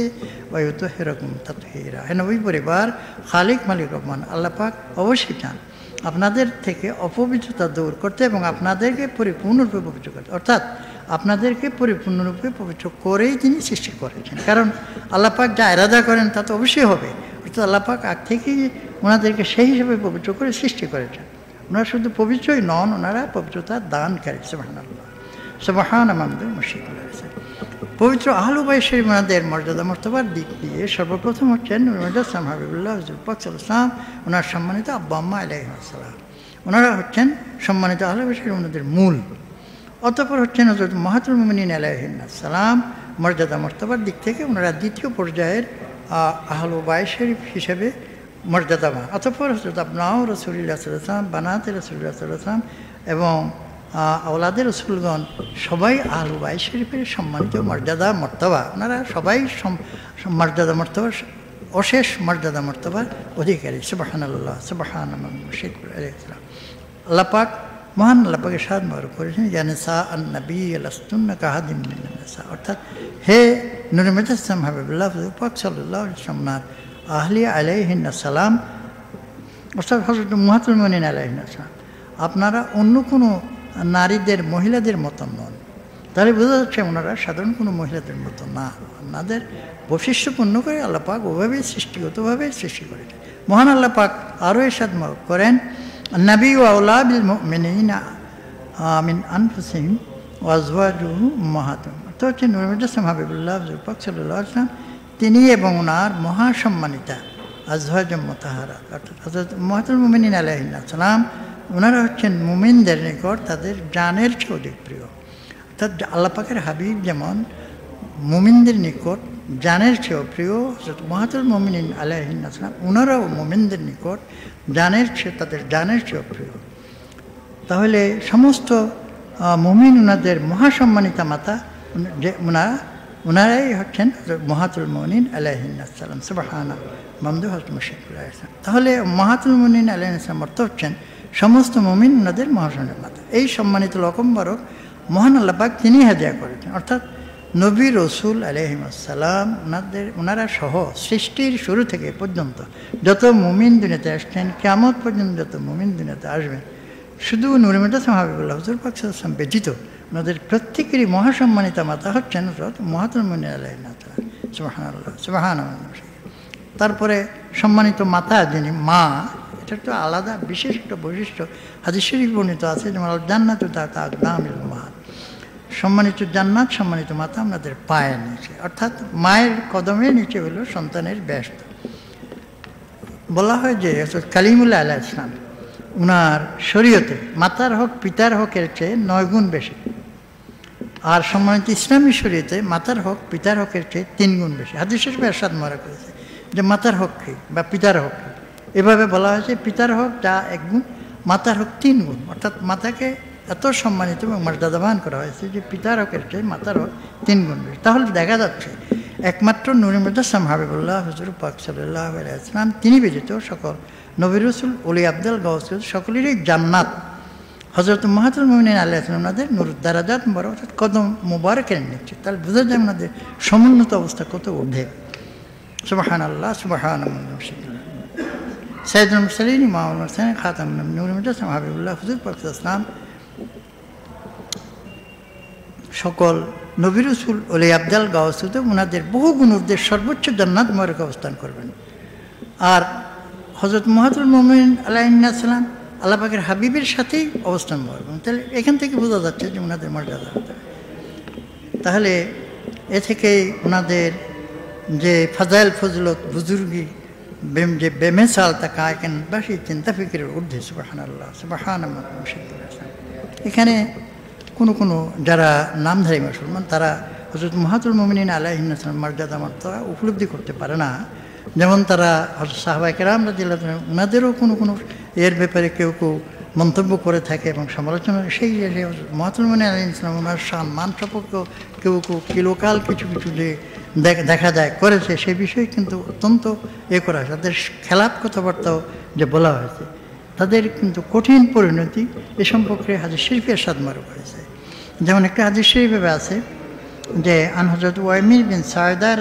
হেরকম তাতহিরা। হেন ওই পরিবার, খালিক মালিক রহমান, আল্লাহ পাক অবশ্যই চান আপনাদের থেকে অপবিত্রতা দূর করতে এবং আপনাদেরকে পরিপূর্ণরূপে পবিত্র করতে। অর্থাৎ আপনাদেরকে পরিপূর্ণরূপে পবিত্র করেই তিনি সৃষ্টি করেছেন। কারণ আল্লাহ পাক যা এরাদা করেন তা তো অবশ্যই হবে। অর্থাৎ আল্লাহ পাক আগ থেকেই ওনাদেরকে সেই হিসেবে পবিত্র করে সৃষ্টি করেছেন। ওনারা শুধু পবিত্রই নন, ওনারা পবিত্রতার দানকারী সুবাহান আল্লাহ সুবাহান আমাদের মুশিকুল পবিত্র আহলুবাই শরীফ ওনাদের মর্যাদা মর্তবার দিক দিয়ে সর্বপ্রথম হচ্ছেন নুরুল হাবিবুল্লাহ হজুর পাকসালাম ওনার সম্মানিত আব্বা আম্মা আলাইসালাম ওনারা হচ্ছেন সম্মানিত আহলুবাই শরীফ ওনাদের মূল। অতপর হচ্ছেন হজরত মাহাতুল মুমিনিন সালাম মর্যাদা মর্তবার দিক থেকে ওনারা দ্বিতীয় পর্যায়ের আহলুবাই শরীফ হিসেবে মর্যাদাবান। অতপর হজরত আপনাও রসুল্লাহ সাল্লাম বানাতে রসুল্লাহ সাল্লাম এবং আওলাদের রসুলগণ সবাই আলু বাই শরীফের সম্মানিত মর্যাদা, মর্তবা। ওনারা সবাই মর্যাদা, মর্তবা, অশেষ মর্যাদা মর্তবার অধিকারী। সুবাহান আল্লাহ সুবাহান আল্লাহ পাক মহান আল্লাপাকে সাদ মর করেছেন জানে সা আলাস্তুন কাহাদিম অর্থাৎ হে নুরমেদ ইসলাম হাবিবুল্লাহ, পাক সাল্লাহ সামনার আহলিয়া আলাইহিন সালাম অর্থাৎ হজরত মুহাতুল মনিন আলাইহিন আপনারা অন্য কোনো নারীদের, মহিলাদের মতন নন। তাহলে বোঝা যাচ্ছে ওনারা সাধারণ কোনো মহিলাদের মতো না। ওনাদের বৈশিষ্ট্যপূর্ণ করে আল্লাহ পাক ওভাবে সৃষ্টিগতভাবে সৃষ্টি করেছে মহান আল্লাহ পাক আরও এসাদ করেন, নবী ও আউলাবিল মিনা মিন আনফুসিম ওয়াজওয়াজুহু মাহাতুম অর্থাৎ হচ্ছে নুরুদ্দাম হাবিবুল্লাহ পাক সাল্লাহ তিনি এবং ওনার মহাসম্মানিতা আজহাজ মোতাহারা, অর্থাৎ মহাতুল মুমিনিন আলাইসালাম ওনারা হচ্ছেন মুমিনদের নিকট তাদের জানের চেয়ে অধিক প্রিয়। অর্থাৎ আল্লাপাকের হাবিব যেমন মুমিনদের নিকট জানের চেয়েও প্রিয় হজরত মহাতুল মুমিনিন আলাইসালাম ওনারাও মুমিনদের নিকট জানের চেয়ে, তাদের জানের চেয়েও প্রিয়। তাহলে সমস্ত মুমিন ওনাদের মহাসম্মানিতা মাতা যে ওনারা ওনারাই হচ্ছেন মহাতুল মনিন আলাইহিনাসাল্লাম সুবাহানা মামদু হজরত মুশিকুল্লাহ ইসলাম তাহলে মহাতুল মনিন আলাইসালাম অর্থ হচ্ছেন সমস্ত মমিন ওনাদের মহাসনের মাতা। এই সম্মানিত লকম্বরক মহান আল্লাপাক তিনি হাজিয়া করেছেন। অর্থাৎ নবী রসুল আলহিমাসাল্লাম ওনাদের ওনারা সহ সৃষ্টির শুরু থেকে পর্যন্ত যত মুমিন দুনিয়াতে আসছেন কেমন পর্যন্ত যত মুমিন দুনিয়াতে আসবেন, শুধু নুরমিটা হাবিবুল্লাহ হজুর পাকসাল্লাম ব্যতীত ওনাদের প্রত্যেকেরই মহাসম্মানিতা মাতা হচ্ছেন মহাতুল মনি আলাইনাথ সুবাহান আল্লাহ সুবাহান তারপরে সম্মানিত মাতা যিনি, মা এটা তো আলাদা বিশেষ একটা বৈশিষ্ট্য। হাদিস বর্ণিত আছে, যেমন জান্নাত মাহাত সম্মানিত জান্নাত, সম্মানিত মাতা আমাদের পায়ের নিচে। অর্থাৎ মায়ের কদমের নিচে হলো সন্তানের ব্যস্ত। বলা হয় যে কালিমুল্লাহ আল্লাহ ইসলাম উনার শরীয়তে মাতার হোক, পিতার হোকের চেয়ে নয় গুণ বেশি। আর সম্মানিত ইসলামী শরীয়তে মাতার হোক, পিতার হকের চেয়ে তিন গুণ বেশি। হাদিসের ব্যাসাদ মরা করেছে যে মাতার হক বা পিতার হক কি? এভাবে বলা হয়েছে পিতার হক যা এক গুণ, মাতার হক তিন গুণ। অর্থাৎ মাতাকে এত সম্মানিত এবং মর্যাদাবান করা হয়েছে যে পিতার হকের চেয়ে মাতার হক তিন গুণ বেশি। তাহলে দেখা যাচ্ছে একমাত্র নুরিমুদ্দাসাম হাবিবুল্লাহ হজুর পাক সাল্লাহ ইসলাম তিনি ব্যতীত সকল নবির রসুল অলি আবদাল গাউসুল সকলেরই জান্নাত। হজরত মাহাতুল মমিন আল্লাহ ওনাদের নুর দারাজাত বড় অর্থাৎ কদম মুবারকের নিচ্ছে তাহলে বোঝা যায় ওনাদের সমুন্নত অবস্থা কত ঊর্ধ্বে সুবাহান আল্লাহ সুবাহান সৈয়দুল মুসলিন ইমামুল হোসেন খাতাম নুর হাবিবুল্লাহ, হুজুর পাক ইসলাম সকল নবির রসুল অলি আবদাল গাওসুদ ওনাদের বহু গুণদের সর্বোচ্চ জান্নাত মোবারক অবস্থান করবেন। আর হজরত মহাতুল মোমিন আলাইসালাম আল্লাহ পাকের হাবিবের সাথেই অবস্থান করবেন তাহলে এখান থেকে বোঝা যাচ্ছে যে ওনাদের মর্যাদা তাহলে এ থেকে ওনাদের যে ফাজাইল ফজলত বুজুর্গি যে বেমেসাল তা কায়কেন সেই চিন্তা ফিকিরের ঊর্ধ্বে সুবাহান আল্লাহ সুবাহান এখানে কোনো কোনো যারা নামধারী মুসলমান, তারা হজরত মহাতুল মমিন আলাহিনাম মর্যাদা মর্যাদা উপলব্ধি করতে পারে না। যেমন তারা হজরত সাহবাই কেরাম রাজিল্লাহ ওনাদেরও কোনো কোনো এর ব্যাপারে কেউ কেউ মন্তব্য করে থাকে এবং সমালোচনা সেই যে মহাতুল মনি আলী ইসলাম ওনার সম্মান সম্পর্কেও কেউ কেউ কিলোকাল কিছু কিছু যে দেখা যায়, করেছে, সে বিষয়ে কিন্তু অত্যন্ত এ করা হয়েছে তাদের খেলাপ কথাবার্তাও যে বলা হয়েছে, তাদের কিন্তু কঠিন পরিণতি এ সম্পর্কে হাজির শিল্পের সাদমারও করেছে যেমন একটা হাজির শরীফে আছে যে, আন ওয়াইমির বিন সায়দার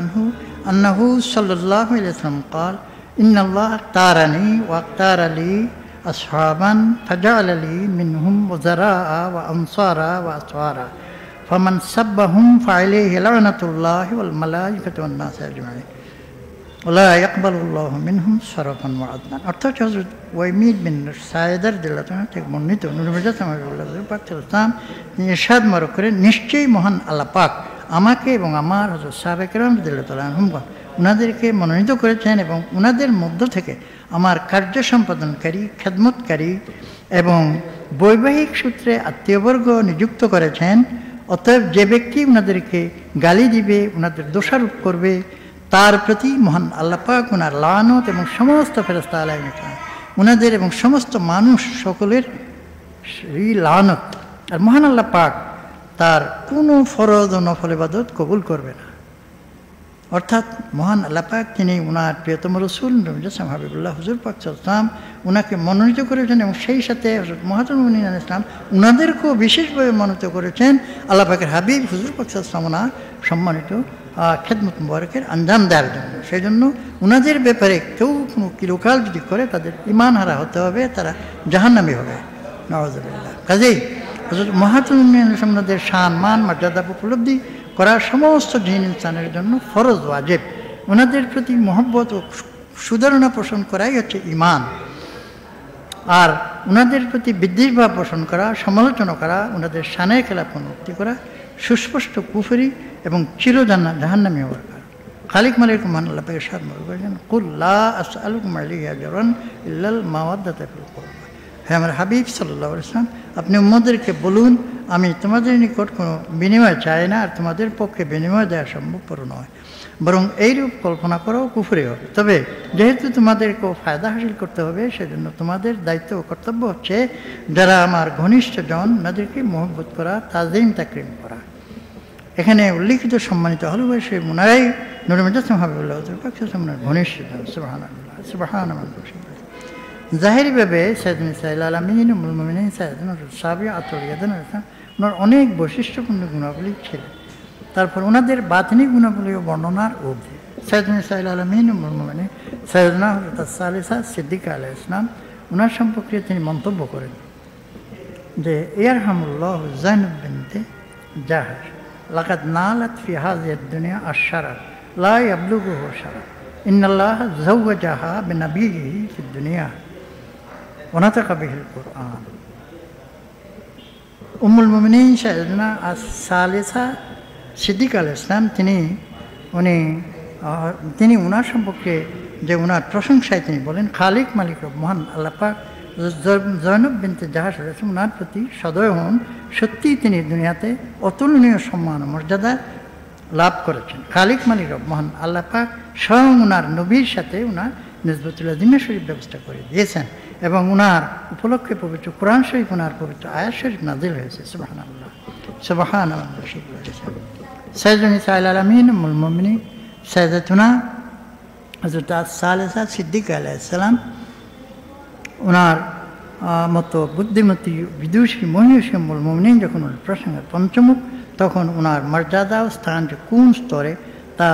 আনহু আন্নাহু সাল্লাহ ইসলাম কাল ইন্নাল্লাহ তারানি ওয়াক্তার আলী আসহাবান ফাজাল আলী মিনহুম ওজারা ওয়া আনসারা ওয়া আসওয়ারা فمن سبهم فعليه لعنة الله والملائكة والناس أجمعين ولا يقبل الله منهم صرفا وعدلا অর্থাৎ হযরত ওয়াইমিদ বিন সায়েদার দিল্লাহ থেকে বর্ণিত নুরুল ইসলাম তিনি ইরশাদ মারক করে নিশ্চয়ই মহান আল্লাহ পাক আমাকে এবং আমার হজরত সাবেক রহমদুল্লাহ ওনাদেরকে মনোনীত করেছেন এবং ওনাদের মধ্য থেকে আমার কার্য সম্পাদনকারী, খেদমতকারী এবং বৈবাহিক সূত্রে আত্মীয়বর্গ নিযুক্ত করেছেন। অতএব যে ব্যক্তি ওনাদেরকে গালি দিবে ওনাদের দোষারোপ করবে, তার প্রতি মহান আল্লাহ পাক ওনার লানত এবং সমস্ত ফেরস্তা আলাই ওনাদের এবং সমস্ত মানুষ সকলের লানত। আর মহান আল্লাহ পাক তার কোনো ফরজ ও নফল ইবাদত কবুল করবে না। অর্থাৎ মহান আল্লাহ পাক তিনি ওনার প্রিয়তম রসুল নবীজাম হাবিবুল্লাহ হুজুর পাক ইসলাম ওনাকে মনোনীত করেছেন এবং সেই সাথে হজরত মহাতুল ইসলাম ওনাদেরকেও বিশেষভাবে মনোনীত করেছেন। আল্লাহ পাকের হাবিব হুজুর পাক ইসলাম ওনার সম্মানিত খেদমত মুবারকের আঞ্জাম দেওয়ার জন্য। সেই জন্য ওনাদের ব্যাপারে কেউ কোনো কিলোকাল যদি করে তাদের ইমান হারা হতে হবে, তারা জাহান্নামি হবে। নওয়াজুল্লাহ কাজেই হজরত মহাতুল ইসলামদের শান, মান, মর্যাদা, উপলব্ধি করা সমস্ত জিন ইনসানের জন্য ফরজ, ওয়াজেব। ওনাদের প্রতি মহব্বত ও সুধারণা পোষণ করাই হচ্ছে ইমান আর ওনাদের প্রতি বিদ্বেষভাব পোষণ করা, সমালোচনা করা ওনাদের সানের খেলাপ মুক্তি করা, সুস্পষ্ট কুফরি এবং চিরজান্না জাহান্নামি হওয়ার কারণ। খালিক মালিক মান আল্লাহ সাদ করেছেন কুল্লা আস আলুকুম আলিয়া জরান ইল্লাল মাওয়াদ্দাতে হ্যাঁ আমার হাবিব সাল্লাহ ইসলাম আপনি উম্মদেরকে বলুন, আমি তোমাদের নিকট কোনো বিনিময় চাই না আর তোমাদের পক্ষে বিনিময় দেওয়া সম্ভবপর নয়। বরং এইরূপ কল্পনা করাও কুফুরে হবে। তবে যেহেতু তোমাদেরকেও ফায়দা হাসিল করতে হবে, সেজন্য তোমাদের দায়িত্ব ও কর্তব্য হচ্ছে যারা আমার ঘনিষ্ঠ জন ওনাদেরকে মহব্বত করা, তাজিম, তাকরিম করা। এখানে উল্লিখিত সম্মানিত হল সে মুনারাই নুরমিজাসম হাবিবুল্লাহ ঘনিষ্ঠ জন সুবাহান সুবাহান জাহেরিভাবে সৈয়দিন সাইল আলমিন মুলমিন সাইদিন সাবি আতরিয়াদিন ওনার অনেক বৈশিষ্ট্যপূর্ণ গুণাবলী ছিল। তারপর ওনাদের বাতনি গুণাবলীও বর্ণনার ঊর্ধ্বে সৈয়দিন সাইল আলমিন মুলমিন সৈয়দনা হজরত সালিসা সিদ্দিক আলাহ ইসলাম ওনার সম্পর্কে তিনি মন্তব্য করেন যে ইয়ার হামুল্লাহ জাইনুদ্দিনতে জাহার লাকাত নালাত ফি হাজির দুনিয়া আশারা লা ইয়াবলুগু সারা ইন্নাল্লাহ জাহা বিনাবিহি ফি দুনিয়া ونطق به القرآن উম্মুল মুমিনিন শাহজানা সালেসা সিদ্দিক আল ইসলাম তিনি উনি তিনি ওনার সম্পর্কে যে ওনার প্রশংসায় তিনি বলেন খালিক মালিক মহান আল্লাপাক জয়নব বিনতে জাহাজ রয়েছে ওনার প্রতি সদয় হন সত্যিই তিনি দুনিয়াতে অতুলনীয় সম্মান মর্যাদা লাভ করেছেন খালিক মালিক মহান আল্লাপাক স্বয়ং ওনার নবীর সাথে ওনার নিজবতুল্লাহ দিনের শরীফ ব্যবস্থা করে দিয়েছেন এবং ওনার উপলক্ষে পবিত্র কোরআন শরীফ, উনার পবিত্র আয়াত শরীফ নাজিল হয়েছে। সুবাহান আল্লাহ সুবাহান সৈয়দ সাইল আলমিন মুলমিনী সৈয়দতুনা হজরত সালেসা সিদ্দিক আলাইসালাম ওনার মতো বুদ্ধিমতী, বিদুষী, মহিষী মুলমিন যখন ওনার প্রসঙ্গে পঞ্চমুখ, তখন ওনার মর্যাদা ও স্থান যে কোন স্তরে তা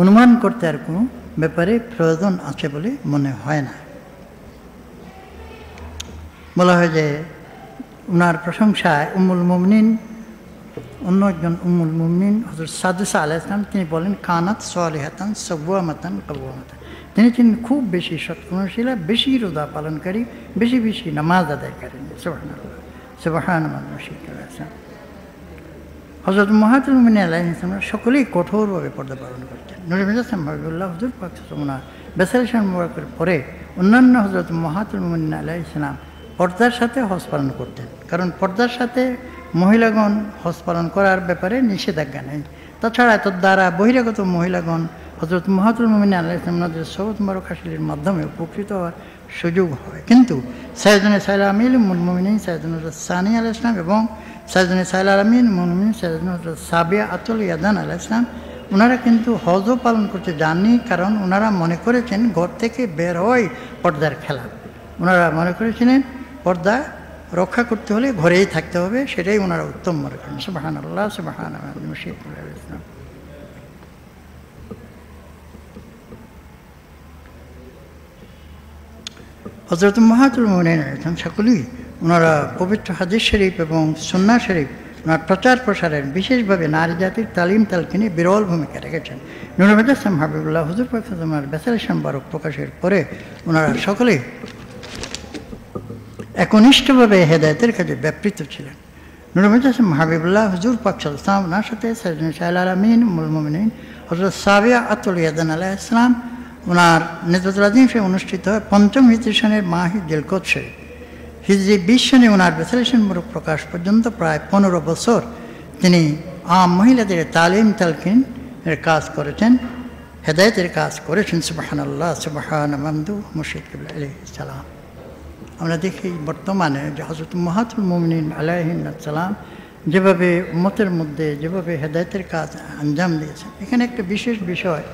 অনুমান করতে আর কোনো ব্যাপারে প্রয়োজন আছে বলে মনে হয় না। বলা হয় যে ওনার প্রশংসায় উমুল মুমনিন অন্য একজন উমুল মুমনিন হজর সাদুসা আলাহ ইসলাম তিনি বলেন, কানাত সোয়ালিহাতান সব্বামাতান কবুয়ামাতান তিনি ছিলেন খুব বেশি সৎকর্মশীলা, বেশি রোদা পালনকারী, বেশি বেশি নামাজ আদায়কারী সুবাহান সুবাহান হজরত মহাতুল মিনী আল্লাহ ইসলাম সকলেই কঠোরভাবে পর্দা পালন করতেন। নুরিমিজ আসলাম হাবিবুল্লাহ হজুর পাক ওনার বেসারেশন মুবারকের পরে অন্যান্য হজরত মহাতুল মিনী আল্লাহ ইসলাম পর্দার সাথে হজ পালন করতেন। কারণ পর্দার সাথে মহিলাগণ হজ পালন করার ব্যাপারে নিষেধাজ্ঞা নেই। তাছাড়া এত দ্বারা বহিরাগত মহিলাগণ হজরত মহাতুল মমিন আল্লাহ ইসলামদের সৌদ মারক মাধ্যমে উপকৃত হওয়ার সুযোগ হয়। কিন্তু সাইদুল সাইল আমিল মুলমিন সাইদুল সানি আল ইসলাম এবং সাইদুল সাইল আলমিন মুলমিন সাইদুল সাবিয়া আতুল ইয়াদান আল ইসলাম ওনারা কিন্তু হজও পালন করতে যাননি কারণ ওনারা মনে করেছেন ঘর থেকে বের হয় পর্দার খেলা। ওনারা মনে করেছিলেন পর্দা রক্ষা করতে হলে ঘরেই থাকতে হবে, সেটাই ওনারা উত্তম মনে করেন। সুবাহান আল্লাহ সুবাহান হজরত মাহাতুল মোমিন সকলেই ওনারা পবিত্র হাদিস শরীফ এবং সন্না শরীফ ওনার প্রচার প্রসারের বিশেষভাবে নারী জাতির তালিম তালকিনে বিরল ভূমিকা রেখেছেন। নুরমেদ ইসলাম হাবিবুল্লাহ হুজুর সম্পর্ক প্রকাশের পরে ওনারা সকলেই একনিষ্ঠভাবে হেদায়তের কাজে ব্যাপৃত ছিলেন। নুরমিত হাবিবুল্লাহ, হুজুর পাক সাল্লাম ওনার সাথে আলমিন মুলমিন হজরত সাবিয়া আতুল ইয়াদান আলাহ ইসলাম ওনার সে অনুষ্ঠিত হয় পঞ্চম হিজরি মাহি দিলকোত শরীফ। হিজরি বিশ সনে ওনার মুরুখ প্রকাশ পর্যন্ত প্রায় পনেরো বছর তিনি আম মহিলাদের তালিম তালকিন এর কাজ করেছেন, হেদায়তের কাজ করেছেন সুবাহান আল্লাহ সুবাহান মামদু, মুর্শিদ সালাম। আমরা দেখি বর্তমানে যে হজরত মহাতুল মোমিন আলাইহিনাম যেভাবে উম্মতের মধ্যে যেভাবে হেদায়তের কাজ আঞ্জাম দিয়েছেন, এখানে একটা বিশেষ বিষয়।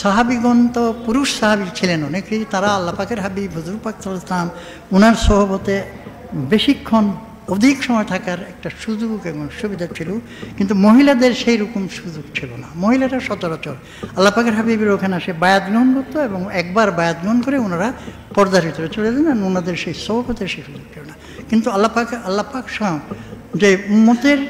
সাহাবিগণ তো পুরুষ সাহাবি ছিলেন অনেকেই, তারা আল্লাপাকের হাবি হাবিব চলতাম ওনার সহবতে বেশিক্ষণ অধিক সময় থাকার একটা সুযোগ এবং সুবিধা ছিল, কিন্তু মহিলাদের সেই রকম সুযোগ ছিল না। মহিলারা সচরাচর আল্লাপাকের হাবিবের ওখানে আসে বায়াত গ্রহণ করতো এবং একবার বায়াত গ্রহণ করে ওনারা পর্দার ভিতরে চলে যেতেন আর ওনাদের সেই সহবতের সেই সুযোগ ছিল না। কিন্তু আল্লাপাকে, আল্লাপাক স্বয়ং যে উম্মতের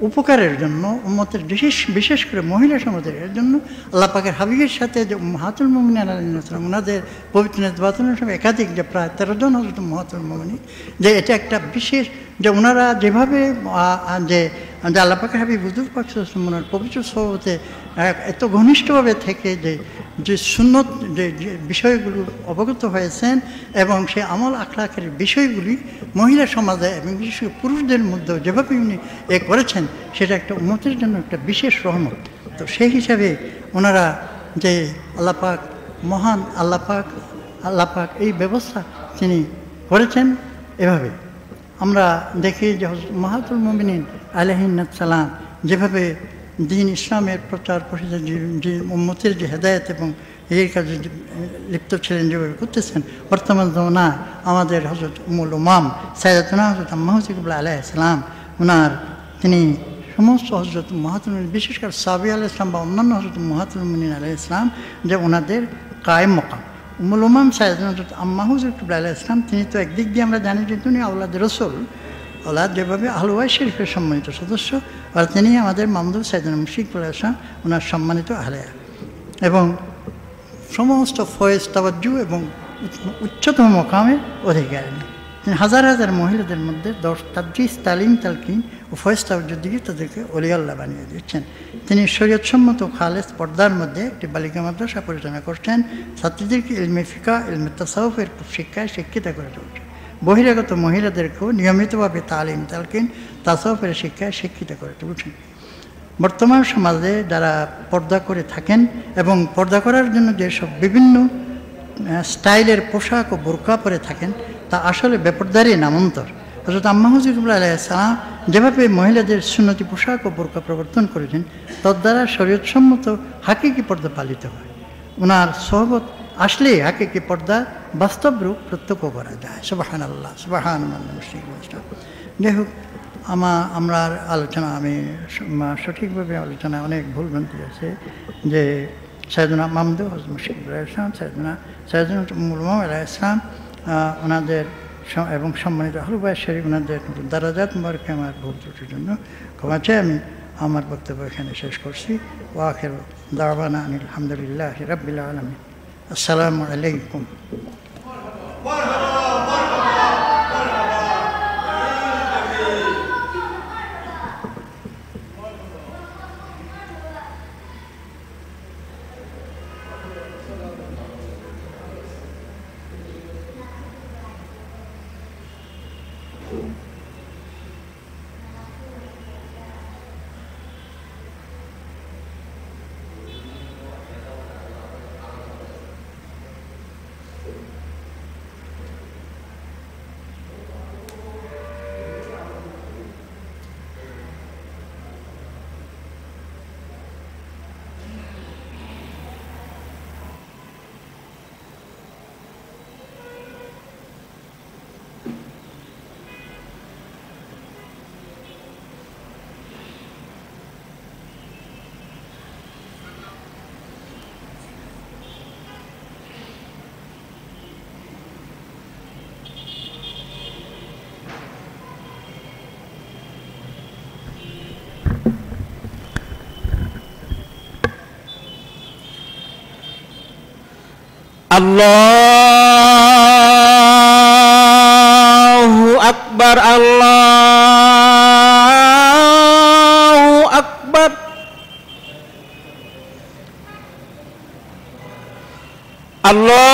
উপকারের জন্য, উম্মতের বিশেষ বিশেষ করে মহিলা সমাজের জন্য আল্লাহ পাকের হাবিবের সাথে যে মাহাতুল মমিন আলাইসালাম ওনাদের পবিত্র নির্বাচনের সময় একাধিক যে প্রায় তেরো জন হজরত মহাতুল মমিনী যে এটা একটা বিশেষ, যে ওনারা যেভাবে যে আল্লাহ পাকের হাবিব হুজুর পাক পবিত্র সহবতে এত ঘনিষ্ঠভাবে থেকে যে যে সুন্নত, যে বিষয়গুলো অবগত হয়েছেন এবং সে আমল আখলাখের বিষয়গুলি মহিলা সমাজে এবং বিশেষ পুরুষদের মধ্যেও যেভাবে উনি এ করেছেন, সেটা একটা উন্নতির জন্য একটা বিশেষ রহমত। তো সেই হিসাবে ওনারা যে আল্লাপাক মহান আল্লাপাক আল্লাপাক এই ব্যবস্থা তিনি করেছেন এভাবে। আমরা দেখি যে মাহাতুল মমিনিন আলহিনাত সালাম যেভাবে দিন ইসলামের প্রচার প্রসার যে উম্মতের যে হেদায়ত এবং এই কাজে লিপ্ত ছিলেন যেভাবে করতেছেন, বর্তমান জমানা আমাদের হজরত উমুল উমাম সাইদাতনা হজরত মাহজিবুল্লাহ আলাহ ইসলাম ওনার তিনি সমস্ত হজরত মাহাতুল বিশেষ করে সাবি আলাহ ইসলাম বা অন্যান্য হজরত মাহাতুল মিন আলাহ ইসলাম যে ওনাদের কায়েম মকাম। উমুল উমাম সাইদাতনা হজরত আম্মা হজরতুল্লাহ আলাহ ইসলাম তিনি তো একদিক দিয়ে আমরা জানি যে তিনি আউলাদ রসুল ওলাদ যেভাবে আহলুয়াই শরীফের সম্মানিত সদস্য, আর তিনি আমাদের মামদুল সাইদিন মুশিক আসলাম ওনার সম্মানিত আহলেয়া। এবং সমস্ত ফয়েজ তাবাজ্জু এবং উচ্চতম মকামের অধিকারী তিনি হাজার হাজার মহিলাদের মধ্যে দশ তাদ্রিস তালিম, তালকিন ও ফয়েজ তাবাজ্জুর দিকে তাদেরকে অলিয়াল্লাহ বানিয়ে দিচ্ছেন তিনি শরীয়তসম্মত খালেজ পর্দার মধ্যে একটি বালিকা মাদ্রাসা পরিচালনা করছেন। ছাত্রীদেরকে ইলমে ফিকা, ইলমে তাসাউফের শিক্ষায় শিক্ষিত করে চলছেন বহিরাগত মহিলাদেরকেও নিয়মিতভাবে তালিম, তালকিন তাসাউফের শিক্ষায় শিক্ষিত করে তুলছেন। বর্তমান সমাজে যারা পর্দা করে থাকেন এবং পর্দা করার জন্য যেসব বিভিন্ন স্টাইলের পোশাক ও বোরকা পরে থাকেন, তা আসলে বেপরদারই নামান্তর। হজরত আম্মা হুজুরুল্লাহ আলাইসালাম যেভাবে মহিলাদের সুন্নতি পোশাক ও বোরকা প্রবর্তন করেছেন, তদ্বারা শরীয়তসম্মত হাকিকি পর্দা পালিত হয়। ওনার সহবত আসলে হাকিকি পর্দা বাস্তব রূপ প্রত্যক্ষ করা যায়। সুবাহান আল্লাহ সুবাহান যাই হোক, আমা আমরা আলোচনা, আমি সঠিকভাবে আলোচনা অনেক ভুল ভ্রান্তি আছে। যে সৈয়দনা মামদু মুশিক ইসলাম সৈয়দনা সৈয়দনা মুলমাম আলাহ ইসলাম ওনাদের এবং সম্মানিত হলুবাই শরীফ, ওনাদের দারাজাত মুবারকে আমার ভুল ত্রুটির জন্য ক্ষমা চাই। আমি আমার বক্তব্য এখানে শেষ করছি। ওয়াখের দাওয়ানা আলহামদুলিল্লাহ রবিল আলমী আসসালামু Allahu Akbar Allahu Akbar. Allah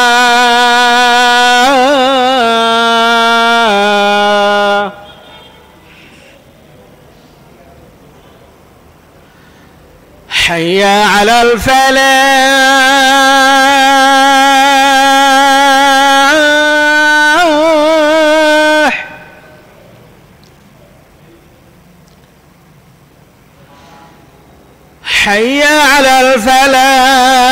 حي على الفلاح. حي على الفلاح.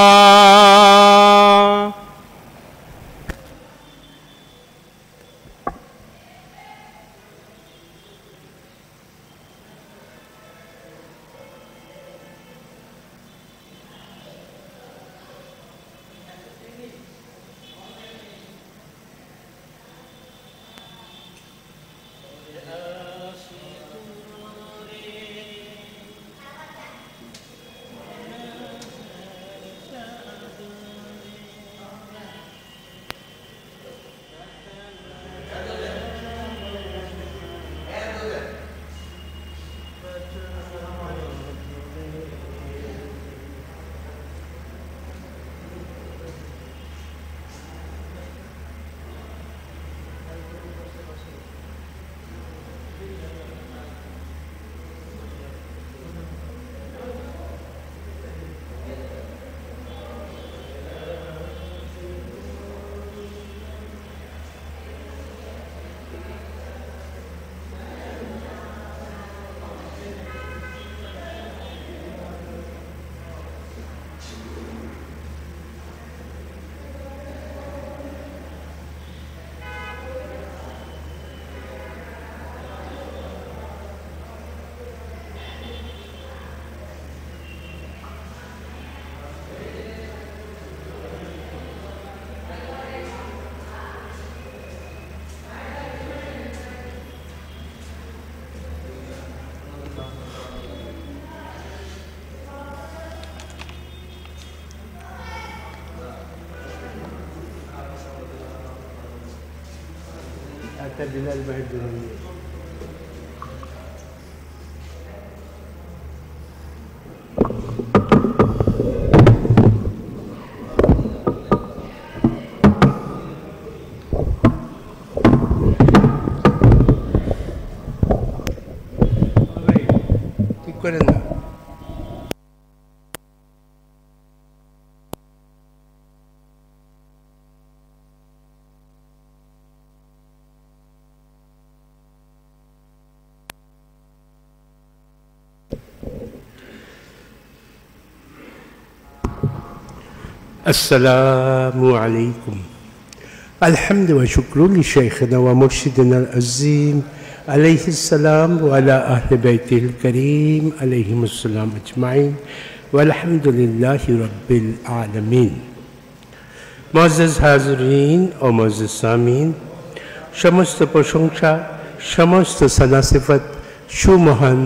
السلام عليكم الحمد وشكر لشيخنا ومرشدنا العظيم عليه السلام وعلى أهل بيته الكريم عليهم السلام أجمعين والحمد لله رب العالمين মজাজ হাজরিন ও মজাজ সামিন সমস্ত প্রশংসা সমস্ত সানাসিফত সুমহান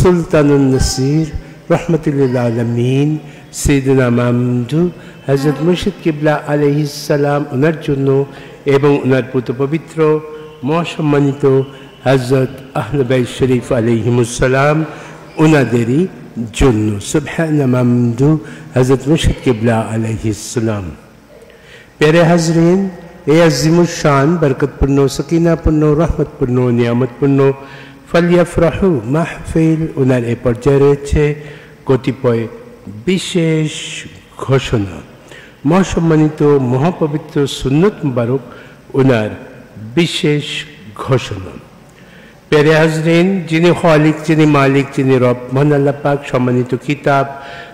সুলতানুল নসির রহমতুল্লাহ আলমিন সৈদুনা মামদু হজরত মুর্শিদ কিবলা আলহিসাল্লাম ওনার জন্য এবং ওনার পুত্র পবিত্র, মহাসম্মানিত হজরত আহনবাই শরীফ আলহিমুসাল্লাম ওনাদেরই জন্য। সুবহানা মামদু হজরত মুর্শিদ কিবলা আলহিসাল্লাম প্যারে হাজরিন, এ আজিমুশান বরকতপূর্ণ, সকিনাপূর্ণ, রহমতপূর্ণ, নিয়ামতপূর্ণ, ফলিয়াফরাহু মাহফিল ওনার এ পর্যায়ে রয়েছে। কতিপয় বিশেষ ঘোষণা। মহাসম্মানিত মহাপবিত্র সুন্নত মুবারক ওনার বিশেষ ঘোষণা। পেরে হাজরিন, যিনি খালিক, যিনি মালিক, যিনি রব, মহান আল্লাহ পাক সম্মানিত কিতাব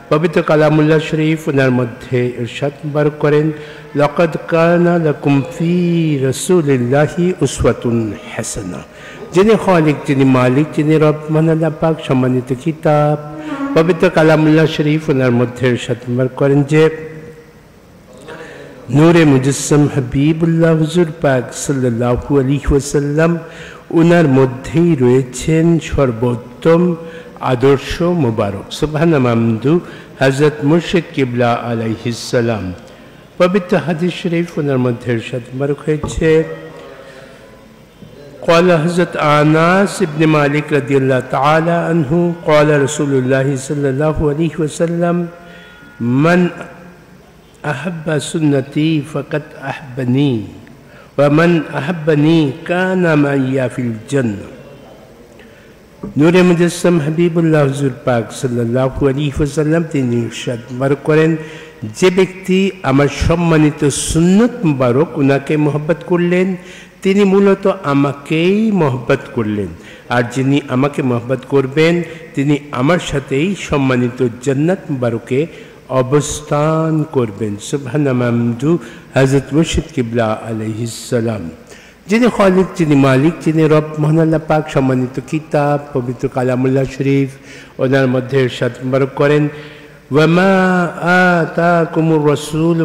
পবিত্র কালামুল্লাহ শরীফ ওনার মধ্যে ইরশাদ মুবারক করেন, লকদ কানা লাকুম ফি রাসূলিল্লাহি উসওয়াতুন হাসানা। যিনি খালিক, যিনি মালিক, যিনি রব মহান আল্লাহ পাক সম্মানিত কিতাব। পবিত্র কালামুল্লাহ শরীফ ওনার মধ্যে ইরশাদ করেন যে, নূরে মুজসম হাবিবুল্লাহ হুজুর পাক সাল্লাল্লাহু আলাইহি ওয়াসাল্লাম ওনার মধ্যেই রয়েছেন সর্বোত্তম আদর্শ মোবারক। মামদু হজরত মুর্শিদ কিবলা আলাইহিসাল্লাম পবিত্র হাদিস শরীফ ওনার মধ্যে ইরশাদ মুবারক হয়েছে। قال حضرت آناس ابن مالك رضي الله تعالى عنه قال رسول الله صلى الله عليه وسلم من أحب سنتي فقد أحبني ومن أحبني كان معي في الجنة নূরে মুজাসম হাবিবুল্লাহ হুজুর পাক সাল্লাল্লাহু আলাইহি ওয়াসাল্লাম তিনি ইরশাদ মুবারক করেন যে ব্যক্তি আমার সম্মানিত সুন্নত মুবারক উনাকে মোহব্বত করলেন তিনি মূলত আমাকেই মহব্বত করলেন। আর যিনি আমাকে মহব্বত করবেন, তিনি আমার সাথেই সম্মানিত জান্নাত মুবারকে অবস্থান করবেন। সুবহানা মামদু হজরত মুর্শিদ কিবলা আলহিসাল্লাম যিনি খালিক যিনি মালিক, যিনি রব মোহনাল্লা পাক সম্মানিত কিতাব, পবিত্র কালামুল্লাহ শরীফ, ওনার মধ্যে সাত মুবারক করেন। ওয়ামা আতাকুমুর রাসূল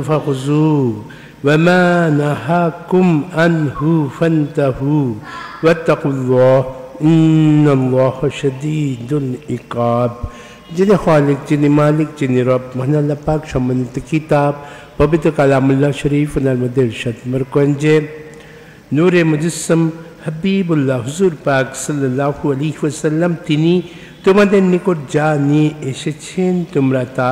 ফাখুযু ওয়ামা নাহাকুম আনহু ফান্তাহু ওয়াত্তাকুল্লাহ ইন্নাল্লাহা শাদীদুল ইকাব যিনি খালিক যিনি মালিক যিনি রব মহানাল্লাহ পাক সম্মানিত কিতাব পবিত্র কালামুল্লাহ শরীফ ওনার মধ্যে ইরশাদ করেন যে নূরে মুজসম হাবিবুল্লাহ হুজুর পাক সাল্লাল্লাহু আলাইহি ওয়াসাল্লাম তিনি তোমাদের নিকট যা নিয়ে এসেছেন তোমরা তা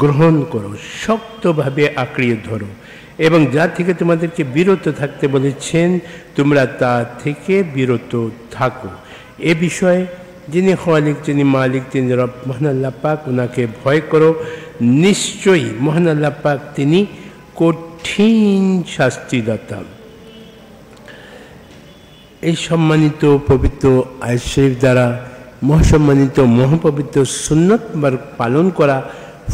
গ্রহণ করো শক্তভাবে আঁকড়িয়ে ধরো এবং যা থেকে তোমাদেরকে বিরত থাকতে বলেছেন, তোমরা তা থেকে বিরত থাকো। এ বিষয়ে যিনি খালিক যিনি মালিক, যিনি রব, মহান আল্লাহ পাক ওনাকে ভয় করো। নিশ্চয়ই মহান আল্লাহ পাক তিনি কঠিন শাস্তিদাতা। এই সম্মানিত পবিত্র আয় শরীফ দ্বারা মহাসম্মানিত মহাপবিত্র সুন্নত পালন করা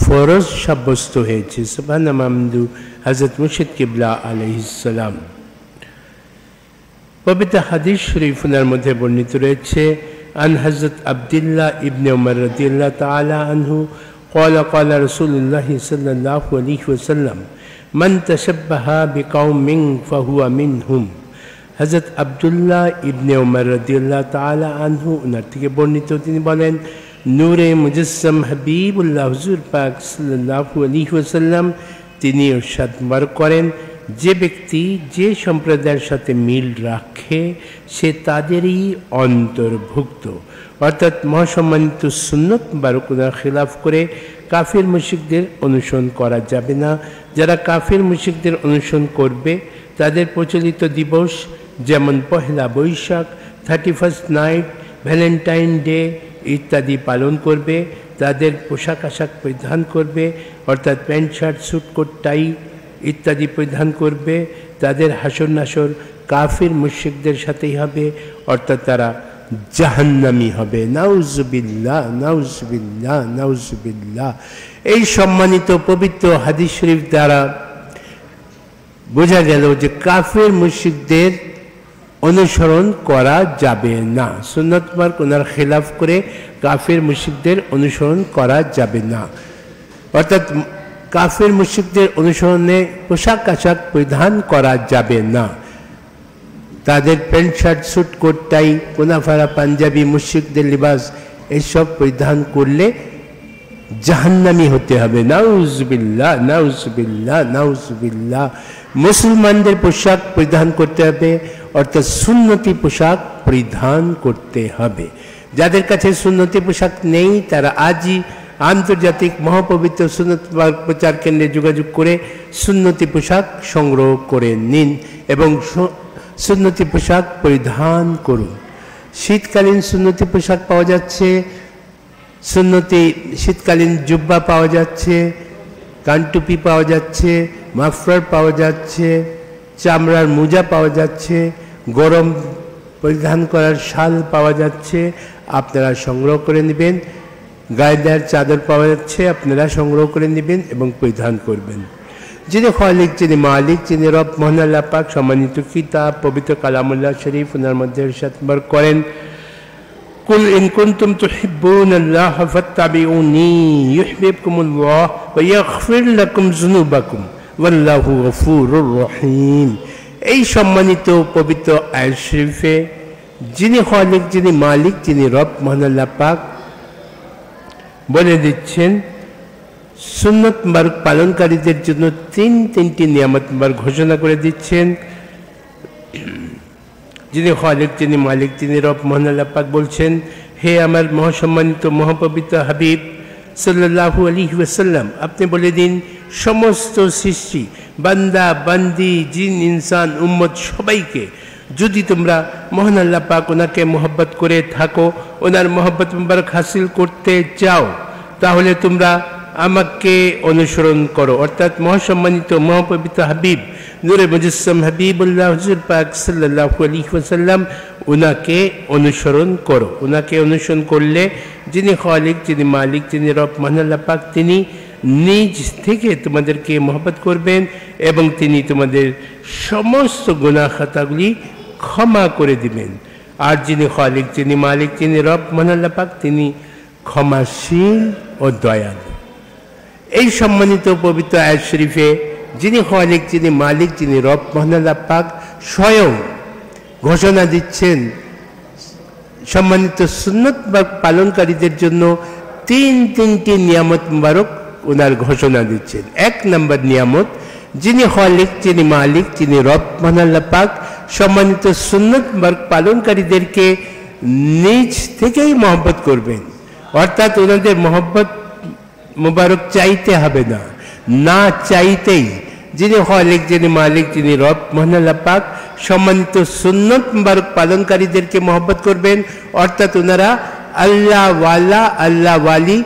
ফরজ সাব্যস্ত হয়েছে। সুবাহ মামদু হজরত মুর্শিদ কিবলা আলহিসাম পবিত্র হাদিস শরীফুনার মধ্যে বর্ণিত রয়েছে আন হজরত আবদুল্লাহ ইবনে উমর রদিয়াল্লাহ তালা আনহু قال قال رسول الله صلى الله عليه وسلم من تشبه بقوم فهو منهم হজরত আবদুল্লাহ ইবনে উমর রদিয়াল্লাহ তালা আনহু ওনার থেকে বর্ণিত তিনি বলেন নূরে মুজসম হাবিবুল্লাহ হুজুর পাক সাল্লাহু আলী ওসাল্লাম তিনি ইরশাদ করেন। যে ব্যক্তি যে সম্প্রদায়ের সাথে মিল রাখে, সে তাদেরই অন্তর্ভুক্ত। অর্থাৎ মহাসম্মানিত সুন্নত বারকুনার খিলাফ করে কাফির মুশিকদের অনুসরণ করা যাবে না। যারা কাফির মুশিকদের অনুসরণ করবে, তাদের প্রচলিত দিবস যেমন Pohela Boishakh thirty first night Valentine day ইত্যাদি পালন করবে। তাদের পোশাক আশাক পরিধান করবে, অর্থাৎ pant, shirt, suit, coat, tie ইত্যাদি পরিধান করবে। তাদের হাসর নাসর কাফির মুশিকদের সাথেই হবে, অর্থাৎ তারা জাহান্নামি হবে। নাউজবিল্লা নাউজবিল্লা নাউজবিল্লা এই সম্মানিত পবিত্র হাদিস শরীফ দ্বারা বোঝা গেল যে কাফের মুশিকদের অনুসরণ করা যাবে না। সুন্নত ওনার খেলাফ করে কাফের মুশিকদের অনুসরণ করা যাবে না। অর্থাৎ কাফের মুশিকদের অনুসরণে পোশাক আশাক পরিধান করা যাবে না। তাদের pant, shirt, suit, coat, tie কোনাফারা পাঞ্জাবি মুশিকদের লিবাস এসব পরিধান করলে জাহান্নামি হতে হবে। নাউজবিল্লা নাউজবিল্লা নাউজবিল্লা মুসলমানদের পোশাক পরিধান করতে হবে, অর্থাৎ সুন্নতি পোশাক পরিধান করতে হবে। যাদের কাছে সুন্নতি পোশাক নেই, তারা আজই আন্তর্জাতিক মহাপবিত্র সুন্নত প্রচার কেন্দ্রে যোগাযোগ করে সুন্নতি পোশাক সংগ্রহ করে নিন এবং সুন্নতি পোশাক পরিধান করুন। শীতকালীন সুন্নতি পোশাক পাওয়া যাচ্ছে, সুন্নতি শীতকালীন জুব্বা পাওয়া যাচ্ছে, কানটুপি পাওয়া যাচ্ছে মাফলার পাওয়া যাচ্ছে চামড়ার মোজা পাওয়া যাচ্ছে গরম পরিধান করার শাল পাওয়া যাচ্ছে আপনারা সংগ্রহ করে নেবেন গায়ে দেওয়ার চাদর পাওয়া যাচ্ছে আপনারা সংগ্রহ করে নেবেন এবং পরিধান করবেন যিনি খালিক যিনি মালিক যিনি রব মোহন আল্লাহ পাক সম্মানিত কিতাব পবিত্র কালামুল্লাহ শরীফ ওনার মধ্যে সাতবার করেন قل إن كنتم تحبون الله فاتبعوني يحببكم الله ويغفر لكم ذنوبكم ওয়াল্লাহু গফুরুর রহিম। এই সম্মানিত পবিত্র আয় শরীফে যিনি হলিক যিনি মালিক, যিনি রব মহানাল্লা পাক বলে দিচ্ছেন, সুন্নত মার্গ পালনকারীদের জন্য তিন তিনটি নিয়ামত মার্গ ঘোষণা করে দিচ্ছেন। যিনি হলিক যিনি মালিক তিনি রব মহানাল্লা পাক বলছেন, হে আমার মহাসম্মানিত, মহাপবিত্র হাবিব সাল্লাহু আলী ওয়াসাল্লাম, আপনি বলে দিন, সমস্ত সৃষ্টি, বান্দা, বান্দি, জিন, ইনসান উম্মদ সবাইকে, যদি তোমরা মোহন আল্লাহ পাক ওনাকে মোহব্বত করে থাকো, ওনার মোহব্বত মোবারক হাসিল করতে চাও, তাহলে তোমরা আমাকে অনুসরণ করো। অর্থাৎ মহাসম্মানিত, মহাপবিত্র হাবিব, নূরে মুজসম হাবিবুল্লাহ, হুজুর পাক সাল্লাহ আলী ওসাল্লাম ওনাকে অনুসরণ করো। ওনাকে অনুসরণ করলে যিনি খালিক, যিনি মালিক, যিনি রব মহানাল্লাহ পাক, তিনি নিজ থেকে তোমাদেরকে মহব্বত করবেন এবং তিনি তোমাদের সমস্ত গুণা খাতাগুলি ক্ষমা করে দিবেন। আর যিনি খালিক, যিনি মালিক, যিনি রব মহানাল্লাহ পাক, তিনি ক্ষমাশীল ও দয়ালু। এই সম্মানিত পবিত্র আয়াত শরীফে যিনি খালিক যিনি মালিক, যিনি রব, মহানাল্লাহ পাক স্বয়ং ঘোষণা দিচ্ছেন সম্মানিত সুন্নত বা পালনকারীদের জন্য তিন তিনটি নিয়ামত মুবারক ওনার ঘোষণা দিচ্ছেন। এক নম্বর নিয়ামত, যিনি খালিক যিনি মালিক, যিনি রব, মহানাল্লাহ পাক সম্মানিত সুন্নত পালনকারীদেরকে নিজ থেকেই মহব্বত করবেন। অর্থাৎ ওনাদের মহব্বত মুবারক চাইতে হবে না। না চাইতেই যিনি খালিক, যিনি মালিক, যিনি রব, মহানাল্লাহ পাক সম্মানিত সুন্নত মুবারক পালনকারীদেরকে মহব্বত করবেন। অর্থাৎ ওনারা আল্লাহ ওয়ালা, আল্লাহ ওয়ালি,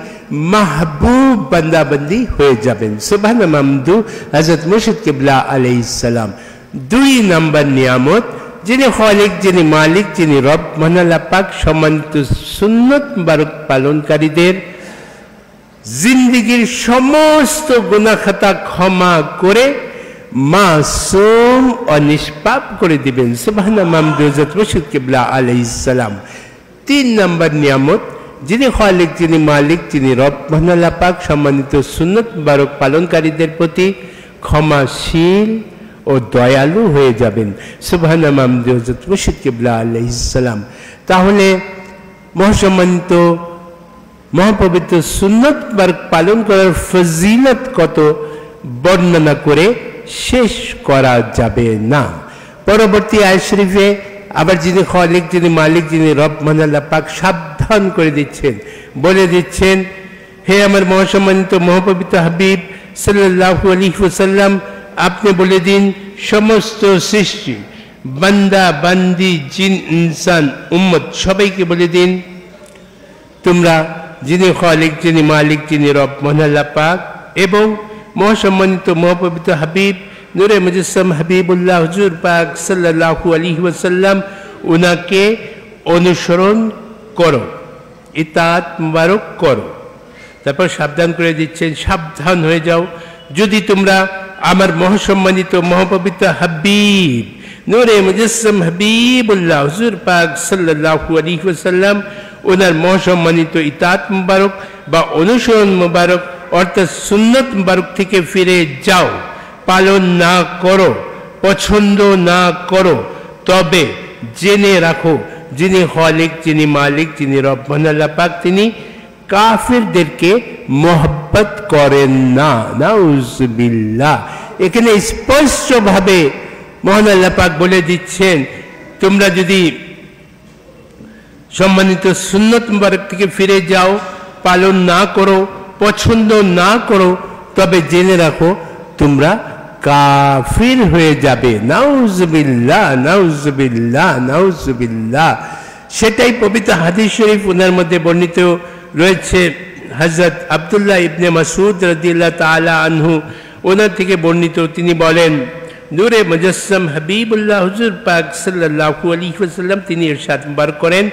মাহবুব বান্দাবন্দি হয়ে যাবেন। সুবহান মামদু হজরত মুর্শিদ কিবলা আলাইসালাম দুই নম্বর নিয়ামত, যিনি খালিক, যিনি মালিক, যিনি রব, মহানাল্লাহ পাক সম্মানিত সুন্নত মুবারক পালনকারীদের জিন্দিগির সমস্ত গুণাখাতা ক্ষমা করে মাসুম ও নিষ্পাপ করে দিবেন। সুবহানা আলাইসালাম তিন নম্বর নিয়ামত, যিনি খালিক, যিনি মালিক, যিনি রব পাক সম্মানিত সুন্নত বারক পালনকারীদের প্রতি ক্ষমাশীল ও দয়ালু হয়ে যাবেন। সুবহানা কিবলা আলাইসালাম তাহলে মহাসম্মানিত মহাপবিত্র সুন্নত বার্গ পালন করার ফজিলত কত বর্ণনা করে শেষ করা যাবে না। পরবর্তী আয় শরীফে আবার যিনি খালিক, যিনি মালিক, যিনি রব মানাল্লাহ পাক সাবধান করে দিচ্ছেন। বলে দিচ্ছেন, হে আমার মহাসম্মানিত মহাপবিত্র হাবিব সাল্লাহু আলী আপনি বলে দিন, সমস্ত সৃষ্টি, বান্দা, বান্দি, জিন, ইনসান, উম্মত সবাইকে বলে দিন, তোমরা যিনি খালিক, যিনি মালিক, যিনি রব মহানাল্লা পাক। এবং মহাসম্মানিত, মহাপবিত্র হাবিব, নূরে মুজসম হাবিবুল্লাহ হুজুর পাক সাল্লাল্লাহু আলাইহি ওয়াসাল্লাম ওনাকে অনুসরণ করো ইতাত মুবারক করো। তারপর সাবধান করে দিচ্ছেন, সাবধান হয়ে যাও। যদি তোমরা আমার মহাসম্মানিত, মহাপবিত্র হাবিব, নূরে মুজসম হাবিবুল্লাহ হুজুর পাক সাল্লাল্লাহু আলাইহি ওয়াসাল্লাম ওনার মহাসম্মানিত ইতাত মুবারক বা অনুসরণ মুবারক, অর্থাৎ সুন্নত মুবারক থেকে ফিরে যাও, পালন না করো, পছন্দ না করো, তবে জেনে রাখো, যিনি হলিক যিনি মালিক, যিনি রব্বান আল্লাহ পাক, তিনি কাফিরদেরকে মোহব্বত করেন না। নাউজবিল্লাহ। এখানে স্পষ্টভাবে মহান আল্লাহ পাক বলে দিচ্ছেন, তোমরা যদি সম্মানিত সুন্নত মুবারক থেকে ফিরে যাও, পালন না করো, পছন্দ না করো, তবে জেনে রাখো, তোমরা কাফির হয়ে যাবে। নাউজবিল্লাহ নাউজবিল্লাহ নাউজবিল্লাহ। সেটাই পবিত্র হাদিস শরীফ ওনার মধ্যে বর্ণিত রয়েছে। হজরত আবদুল্লাহ ইবনে মাসুদ রদিল্লা তালা আনহু ওনার থেকে বর্ণিত, তিনি বলেন, নূরে মুজসম হাবিবুল্লাহ হুজুর পাক সাল্লাল্লাহু আলাইহি ওয়াসাল্লাম তিনি ইরশাদ বার করেন।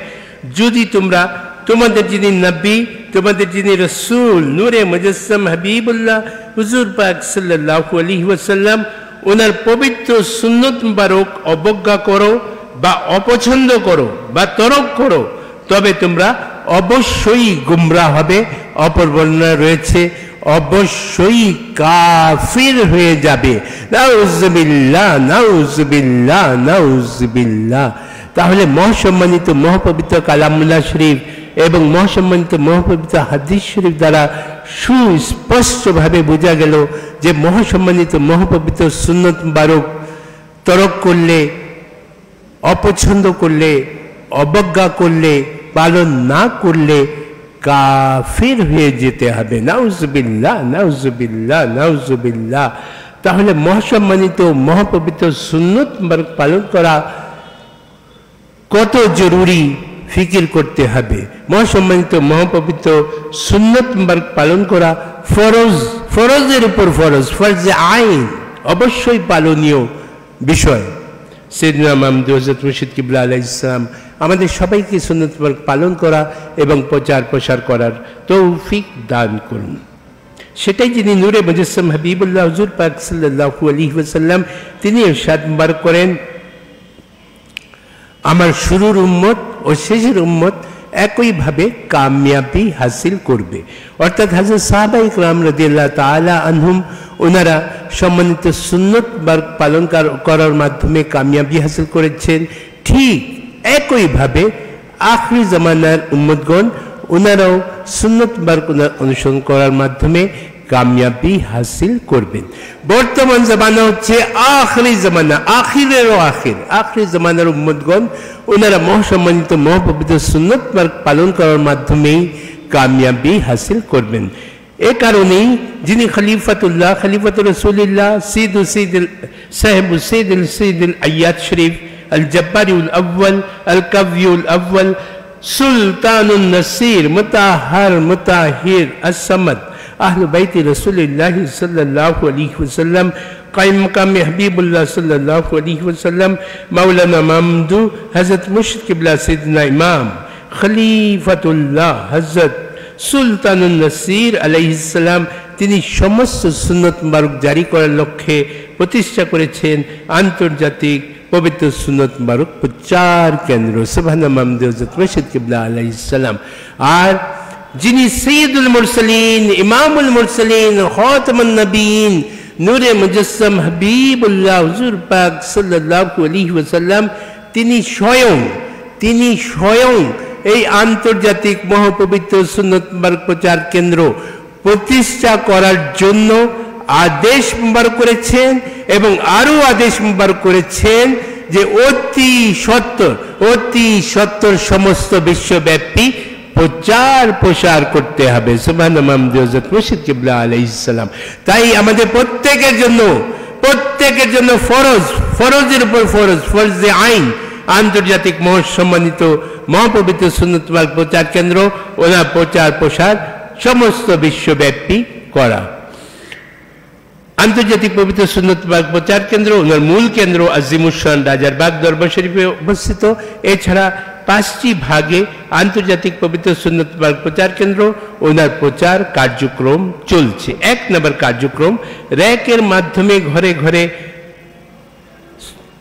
যদি তোমরা তোমাদের যিনি নবী, তোমাদের যিনি রসুল, নূরে মুজসম হাবিবুল্লাহ, হুজুর পাক সাল্লাল্লাহু আলাইহি ওয়াসাল্লাম, ওনার পবিত্র সুন্নত মুবারক অবজ্ঞা করো বা অপছন্দ করো বা তরক করো, তবে তোমরা অবশ্যই গুমরা হবে। অপর বর্ণনা রয়েছে, অবশ্যই কাফির হয়ে যাবে। নাউজবিল্লাহ নাউজবিল্লাহ নাউজবিল্লাহ। তাহলে মহাসম্মানিত মহাপবিত্র কালামুল্লাহ শরীফ এবং মহাসম্মানিত মহাপবিত্র হাদিস শরীফ দ্বারা সুস্পষ্টভাবে বোঝা গেল যে মহাসম্মানিত মহাপবিত্র সুন্নত বারক তরক করলে, অপছন্দ করলে, অবজ্ঞা করলে, পালন না করলে কাফির হয়ে যেতে হবে। নাউজবিল্লাহ নাউজবিল্লাহ নাউজবিল্লাহ। তাহলে মহাসম্মানিত মহাপবিত্র সুন্নত পালন করা কত জরুরি ফিকির করতে হবে। মহাসম্মানিত, মহাপবিত্র সুন্নত পালন করা ফরজ, ফরজের উপর ফরজ, ফরজে আইন অবশ্যই পালনীয় বিষয়। সেদিনা হজরত মুর্শিদ আলাহ ইসলাম আমাদের সবাইকে সুন্নত পালন করা এবং প্রচার প্রসার করার তৌফিক দান করুন। সেটাই যিনি নূরে মুজসম হাবিবুল্লাহ হজুর পাক সাল্লাহু আলী ওসাল্লাম তিনি বার করেন। আমার শুরুর উম্মত ও শেষের উম্মত একইভাবে কামিয়াবি হাসিল করবে। অর্থাৎ হাজর সাহাবা ইকরাম রদিয়াল্লাহ তালা আনহুম, ওনারা সম্মানিত সুন্নত বার পালন করার মাধ্যমে কামিয়াবি হাসিল করেছেন। ঠিক একইভাবে আখরি জামানার উম্মতগণ, ওনারাও সুন্নত বার, অনুসরণ করার মাধ্যমে কামিয়াবি হাসিল করবেন। বর্তমান জামানা হচ্ছে আখরি জামানা, আখিরেরও আখির, আখরি জামানার উম্মতগণ, ওনারা মহাসম্মানিত মহাপবিত্র সুন্নত পালন করার মাধ্যমেই কামিয়াবি হাসিল করবেন। এ কারণেই যিনি খলিফাতুল্লাহ, খলিফাত রসুলিল্লাহ সিদ সিদ সাহেব সিদ সিদ আয়াত শরীফ আল জব্বারিউল আব্বাল আল কাভিউল আব্বাল সুলতানুল নসির মুতাহার মুতাহির আসমদ আহল বাইতি রসুল্লাহ সাল্লাহ আলী ওসাল্লাম কাইম কামে হাবিবুল্লাহ সাল্লাহ আলী ওসাল্লাম মাওলানা মামদু হজরত মুর্শিদ কিবলা সিদনা ইমাম, খলিফাতুল্লাহ হজরত সুলতানুল নসির আলাইসাল্লাম তিনি সমস্ত সুন্নত মারুক জারি করার লক্ষ্যে প্রতিষ্ঠা করেছেন আন্তর্জাতিক পবিত্র সুন্নত মারুক প্রচার কেন্দ্র। সুবহানা মামদু হজরত মুর্শিদ কিবলা আলাইসাল্লাম আর যিনি সৈয়দুল মুরসলিন, ইমামুল মুরসলিন, খতমুন নবীন, নূরে মুজসম হাবিবুল্লাহ হুজুর পাক সাল্লাল্লাহু আলাইহি ওয়াসাল্লাম, তিনি স্বয়ং তিনি স্বয়ং এই আন্তর্জাতিক মহাপবিত্র সুন্নত প্রচার কেন্দ্র প্রতিষ্ঠা করার জন্য আদেশ বার করেছেন এবং আরও আদেশ বার করেছেন যে অতি সত্তর অতি সত্তর সমস্ত বিশ্বব্যাপী প্রচার প্রসার করতে হবে। মুর্শিদ কিবলা আলাইসালাম তাই আমাদের প্রত্যেকের জন্য প্রত্যেকের জন্য ফরজ, ফরজের উপর ফরজ, ফরজে আইন, আন্তর্জাতিক মহাসম্মানিত মহাপবিত্র সুন্নত মার্গ প্রচার কেন্দ্র, ওনার প্রচার প্রসার সমস্ত বিশ্বব্যাপী করা। আন্তর্জাতিক পবিত্র সুন্নত বাগ প্রচার কেন্দ্র, ওনার মূল কেন্দ্র আজিমুসান রাজার বাগ দরবার শরীফে অবস্থিত। এছাড়া পাঁচটি ভাগে আন্তর্জাতিক পবিত্র সুন্নত প্রচার কেন্দ্র, ওনার প্রচার কার্যক্রম চলছে। এক নম্বর কার্যক্রম, র্যাকের মাধ্যমে ঘরে ঘরে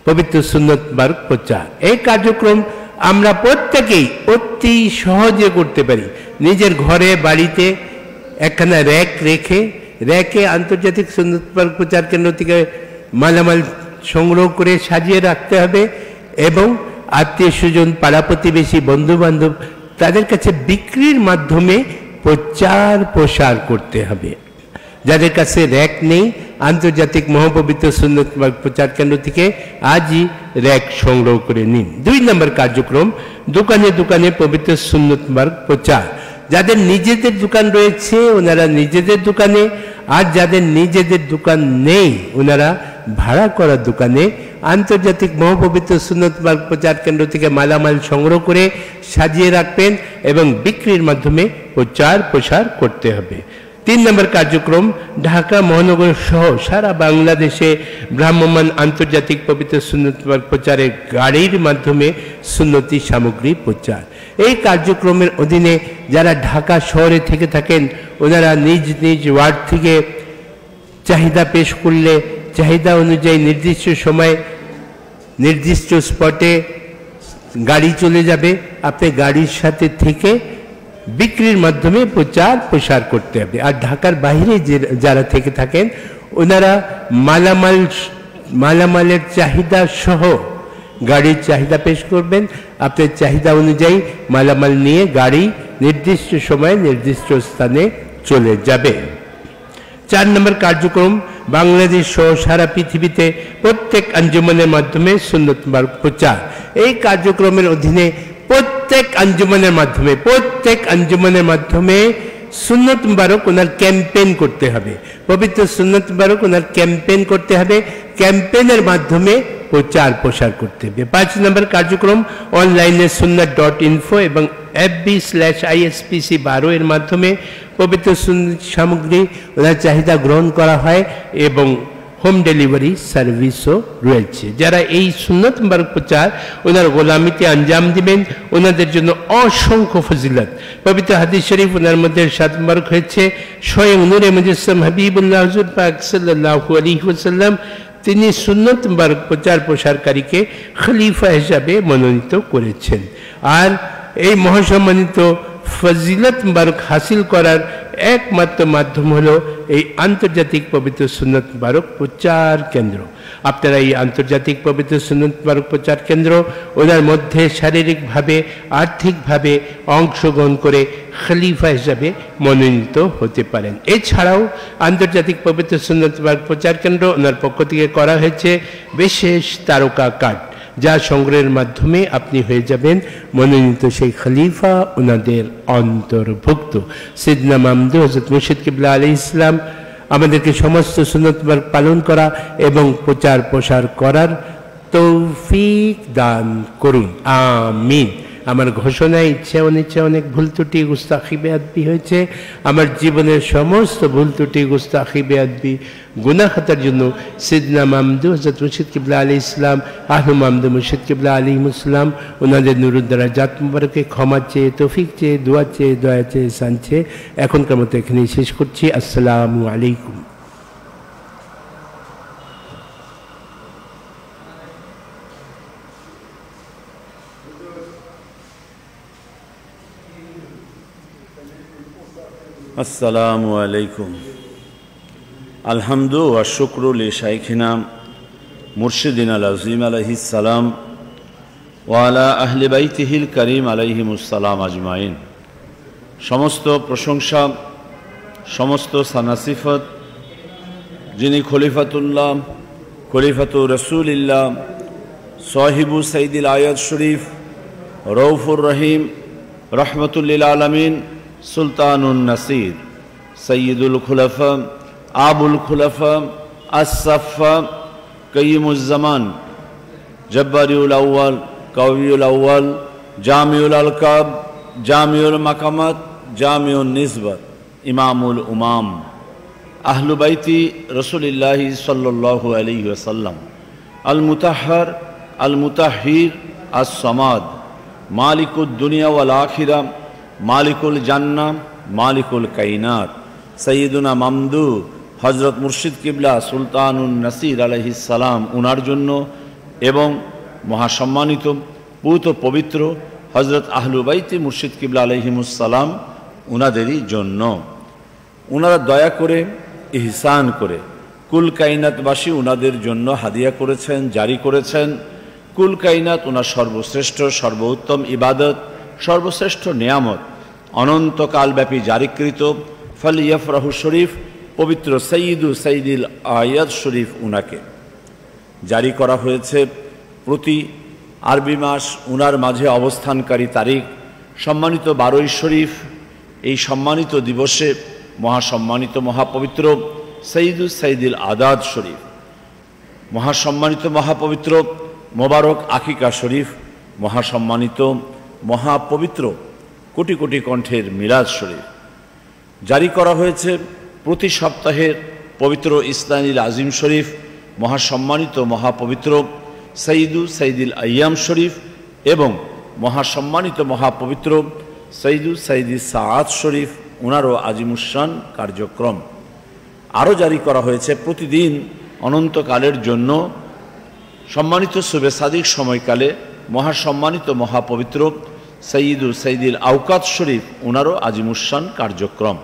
পবিত্র সুন্নত বার্গ প্রচার। এই কার্যক্রম আমরা প্রত্যেকেই অতি সহজে করতে পারি। নিজের ঘরে, বাড়িতে একখানা র্যাক রেখে, র্যাকে আন্তর্জাতিক সুন্নত বার্গ প্রচার কেন্দ্র থেকে মালামাল সংগ্রহ করে সাজিয়ে রাখতে হবে এবং আত্মীয় স্বজন, পাড়া প্রতিবেশী বন্ধু বান্ধব তাদের কাছে বিক্রির মাধ্যমে প্রচার প্রসার করতে হবে। যাদের কাছে র্যাক নেই, আন্তর্জাতিক মহাপবিত্র মার্গ প্রচার কেন্দ্র থেকে আজই র্যাক সংগ্রহ করে নিন। দুই নম্বর কার্যক্রম, দোকানে দোকানে পবিত্র সুন্নত মার্গ প্রচার। যাদের নিজেদের দোকান রয়েছে, ওনারা নিজেদের দোকানে, আর যাদের নিজেদের দোকান নেই, ওনারা ভাড়া করা দোকানে আন্তর্জাতিক মহাপবিত্র সুন্নত প্রচার কেন্দ্র থেকে মালামাল সংগ্রহ করে সাজিয়ে রাখবেন এবং বিক্রির মাধ্যমে প্রচার প্রসার করতে হবে। তিন নম্বর কার্যক্রম, ঢাকা মহানগর সহ সারা বাংলাদেশে ভ্রাম্যমান আন্তর্জাতিক পবিত্র সুন্নত প্রচারের গাড়ির মাধ্যমে সুন্নতি সামগ্রী প্রচার। এই কার্যক্রমের অধীনে যারা ঢাকা শহরে থেকে থাকেন, ওনারা নিজ নিজ ওয়ার্ড থেকে চাহিদা পেশ করলে চাহিদা অনুযায়ী নির্দিষ্ট সময়ে, নির্দিষ্ট স্পটে গাড়ি চলে যাবে। আপনি গাড়ির সাথে থেকে বিক্রির মাধ্যমে প্রচার প্রসার করতে হবে। আর ঢাকার বাইরে যে, যারা থেকে থাকেন, ওনারা মালামাল, মালামালের চাহিদা সহ গাড়ির চাহিদা পেশ করবেন। আপনার চাহিদা অনুযায়ী মালামাল নিয়ে গাড়ি নির্দিষ্ট সময়ে নির্দিষ্ট স্থানে চলে যাবে। চার নম্বর কার্যক্রম বাংলাদেশ সহ সারা পৃথিবীতে প্রত্যেক আঞ্জুমানের মাধ্যমে সুন্নত প্রচার। এই কার্যক্রমের অধীনে প্রত্যেক আঞ্জুমানের মাধ্যমে, প্রত্যেক আঞ্জুমানের মাধ্যমে সুন্নত মুবারক ওনার ক্যাম্পেইন করতে হবে। পবিত্র সুন্নত মুবারক ওনার ক্যাম্পেইন করতে হবে। ক্যাম্পেইনের মাধ্যমে প্রচার প্রসার করতে হবে। পাঁচ নম্বর কার্যক্রম অনলাইনে সুন্নত ডট ইনফো এবং এফবি স্ল্যাশ আইএসপিসি বারো এর মাধ্যমে পবিত্র সামগ্রী ওনার চাহিদা গ্রহণ করা হয় এবং হোম ডেলিভারি সার্ভিসও রয়েছে। যারা এই সুন্নত মুবারক প্রচার ওনার গোলামিতে আঞ্জাম দিবেন, ওনাদের জন্য অসংখ্য ফজিলত। পবিত্র হাদিস শরীফ ওনার মধ্যে সাত মুবারক হয়েছে। স্বয়ং নূরে মুজসম হাবিবুল্লাহ হজুর পাক সাল্লাহ আলী ওসাল্লাম তিনি সুন্নত মুবারক প্রচার প্রসারকারীকে খলিফা হিসাবে মনোনীত করেছেন। আর এই মহাসম্মানিত ফজিলত মুবারক হাসিল করার একমাত্র মাধ্যম হলো এই আন্তর্জাতিক পবিত্র সুন্নত মুবারক প্রচার কেন্দ্র। আপনারা এই আন্তর্জাতিক পবিত্র সুন্নত মুবারক প্রচার কেন্দ্র, ওনার মধ্যে শারীরিকভাবে, আর্থিকভাবে অংশগ্রহণ করে খলিফা হিসাবে মনোনীত হতে পারেন। এছাড়াও আন্তর্জাতিক পবিত্র সুন্নত মুবারক প্রচার কেন্দ্র ওনার পক্ষ থেকে করা হয়েছে বিশেষ তারকা কার্ড। যা সংগ্রহের মাধ্যমে আপনি হয়ে যাবেন। মনোনীত সেই খলিফা ওনাদের অন্তর্ভুক্ত। সিদনা মামদু হজরত মুর্শিদ কিবলা আলী ইসলাম আমাদেরকে সমস্ত সুনতমার পালন করা এবং প্রচার প্রসার করার তৌফিক দান করুন। আমিন। আমার ঘোষণায় ইচ্ছে অনিচ্ছে অনেক ভুল ত্রুটি গুস্তাখি বেয়াদবি হয়েছে। আমার জীবনের সমস্ত ভুল ত্রুটি গুস্তাখি বেয়াদবি গুনাখাতার জন্য সিদনা মামদু হজরত মুর্শিদ কিবলা আলী ইসলাম আহলু মামদু মুর্শিদ কিবলা আলী ইসলাম ওনাদের নুরুদ্দারা জাত মুবারকে ক্ষমা চেয়ে, তৌফিক চেয়ে, দোয়া চেয়ে, দয়া চেয়ে সান চেয়ে, এখনকার মতো এখানেই শেষ করছি। আসসালামু আলাইকুম। আসসালামু আলাইকুম। আলহামদু আশুক্রুল শাইখিনা মুর্শিদিন আল আজিম আলহিসাল্লাম ওয়ালা আহলে বাইতিহিল করিম আলহিমুসালাম আজমাইন। সমস্ত প্রশংসা, সমস্ত সানাসিফত, যিনি খলিফাতুল্লাহ, খলিফাতু রসুলিল্লাহ, সাহিবু সঈদুল আয়াত শরীফ রৌফুর রহিম রহমতুল্লিল আলমিন সুলতানুন নাসির সৈয়দুল খুলফা আবুল খুলফা আসফা কয়িমুজ্জামান জব্বারিউল আউ্য়াল কবিউল আউ্য়াল জামিউল আলকাব জামিউল মাকামাত জামিউল নিসবত ইমামুল উমাম আহলুবাইতি রসুলিল্লাহি সাল্লু আলী ওসাল্লাম আল মুতাহার আল মুতাহির আস সমাদ মালিকুল দুনিয়া ওয়াল আখিরা মালিকুল জান্না মালিকুল কাইনাত। সঈদুনা মামদু হজরত মুর্শিদ কিবলা সুলতানুন নাসির আলহিসাল্লাম উনার জন্য এবং মহাসম্মানিত পুত পবিত্র হজরত আহলুবাইতি মুর্শিদ কিবলা আলহিমুসালাম উনাদেরই জন্য। উনারা দয়া করে, ইহসান করে, কুল কাইনাতবাসী উনাদের জন্য হাদিয়া করেছেন, জারি করেছেন। কুল কাইনাত উনার সর্বশ্রেষ্ঠ, সর্বোত্তম ইবাদত। সর্বশ্রেষ্ঠ নিয়ামত, অনন্তকালব্যাপী জারিকৃত, ফলিয়ফরাহু শরীফ, পবিত্র সঈদু সঈদুল আয়াদ শরীফ উনাকে। জারি করা হয়েছে প্রতি আরবি মাস উনার মাঝে অবস্থানকারী তারিখ, সম্মানিত বারোই শরীফ। এই সম্মানিত দিবসে মহাসম্মানিত মহাপবিত্র সঈদুল সঈদুল আদাদ শরীফ, মহাসম্মানিত মহাপবিত্র মোবারক আকিকা শরীফ, মহাসম্মানিত মহাপবিত্র কোটি কোটি কণ্ঠের মিরাজ শরীফ। জারি করা হয়েছে প্রতি সপ্তাহের পবিত্র ইসলামিল আজিম শরীফ, মহাসম্মানিত মহাপবিত্র সঈদু সঈদুল আয়াম শরীফ এবং মহাসম্মানিত মহাপবিত্র সঈদু সঈদুল সাআদ শরীফ ওনারও আজিমুসান কার্যক্রম। আরও জারি করা হয়েছে প্রতিদিন অনন্তকালের জন্য সম্মানিত শুভে সাদিক সময়কালে মহাসম্মানিত মহাপবিত্র সঈদুল সঈদুল আউকাত শরীফ ওনারও আজিমুসান কার্যক্রম।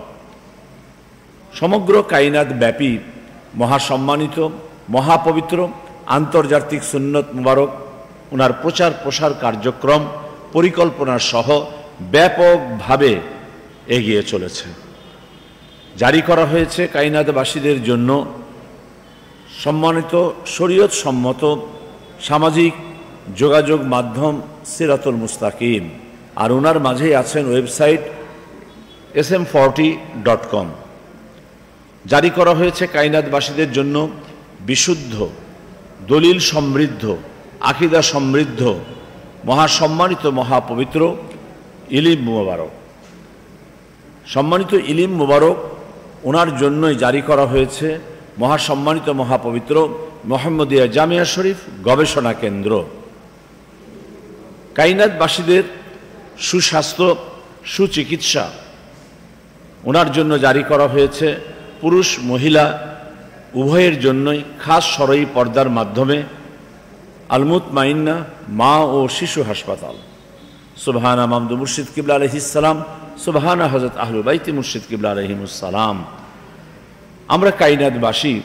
সমগ্র কাইনাত ব্যাপী, মহাসম্মানিত, মহাপবিত্র, আন্তর্জাতিক সুন্নত মুবারক ওনার প্রচার প্রসার কার্যক্রম পরিকল্পনা সহ ব্যাপকভাবে এগিয়ে চলেছে। জারি করা হয়েছে কাইনাতবাসীদের জন্য সম্মানিত শরীয়ত সম্মত সামাজিক যোগাযোগ মাধ্যম সিরাতুল মুস্তাকিম। আর ওনার মাঝেই আছেন website S M forty dot com. জারি করা হয়েছে কাইনাতবাসীদের জন্য বিশুদ্ধ, দলিল সমৃদ্ধ, আকিদা সমৃদ্ধ, মহাসম্মানিত মহাপবিত্র ইলিম মুবারক। সম্মানিত ইলিম মুবারক ওনার জন্যই জারি করা হয়েছে মহাসম্মানিত মহাপবিত্র মোহাম্মদিয়া জামিয়া শরীফ গবেষণা কেন্দ্র। কাইনাতবাসীদের সুস্বাস্থ্য, সুচিকিৎসা। ওনার জন্য জারি করা হয়েছে পুরুষ, মহিলা, উভয়ের জন্যই খাস সরই পর্দার মাধ্যমে আলমুত মাইন্না, মা ও শিশু হাসপাতাল। সুবহানা মামদু মুর্শিদ কিবলা আলহিসাম সুবহানা হজরত আহলুবাইতি মুর্শিদ কিবলা আলহিমুসালাম আমরা কাইনাতবাসী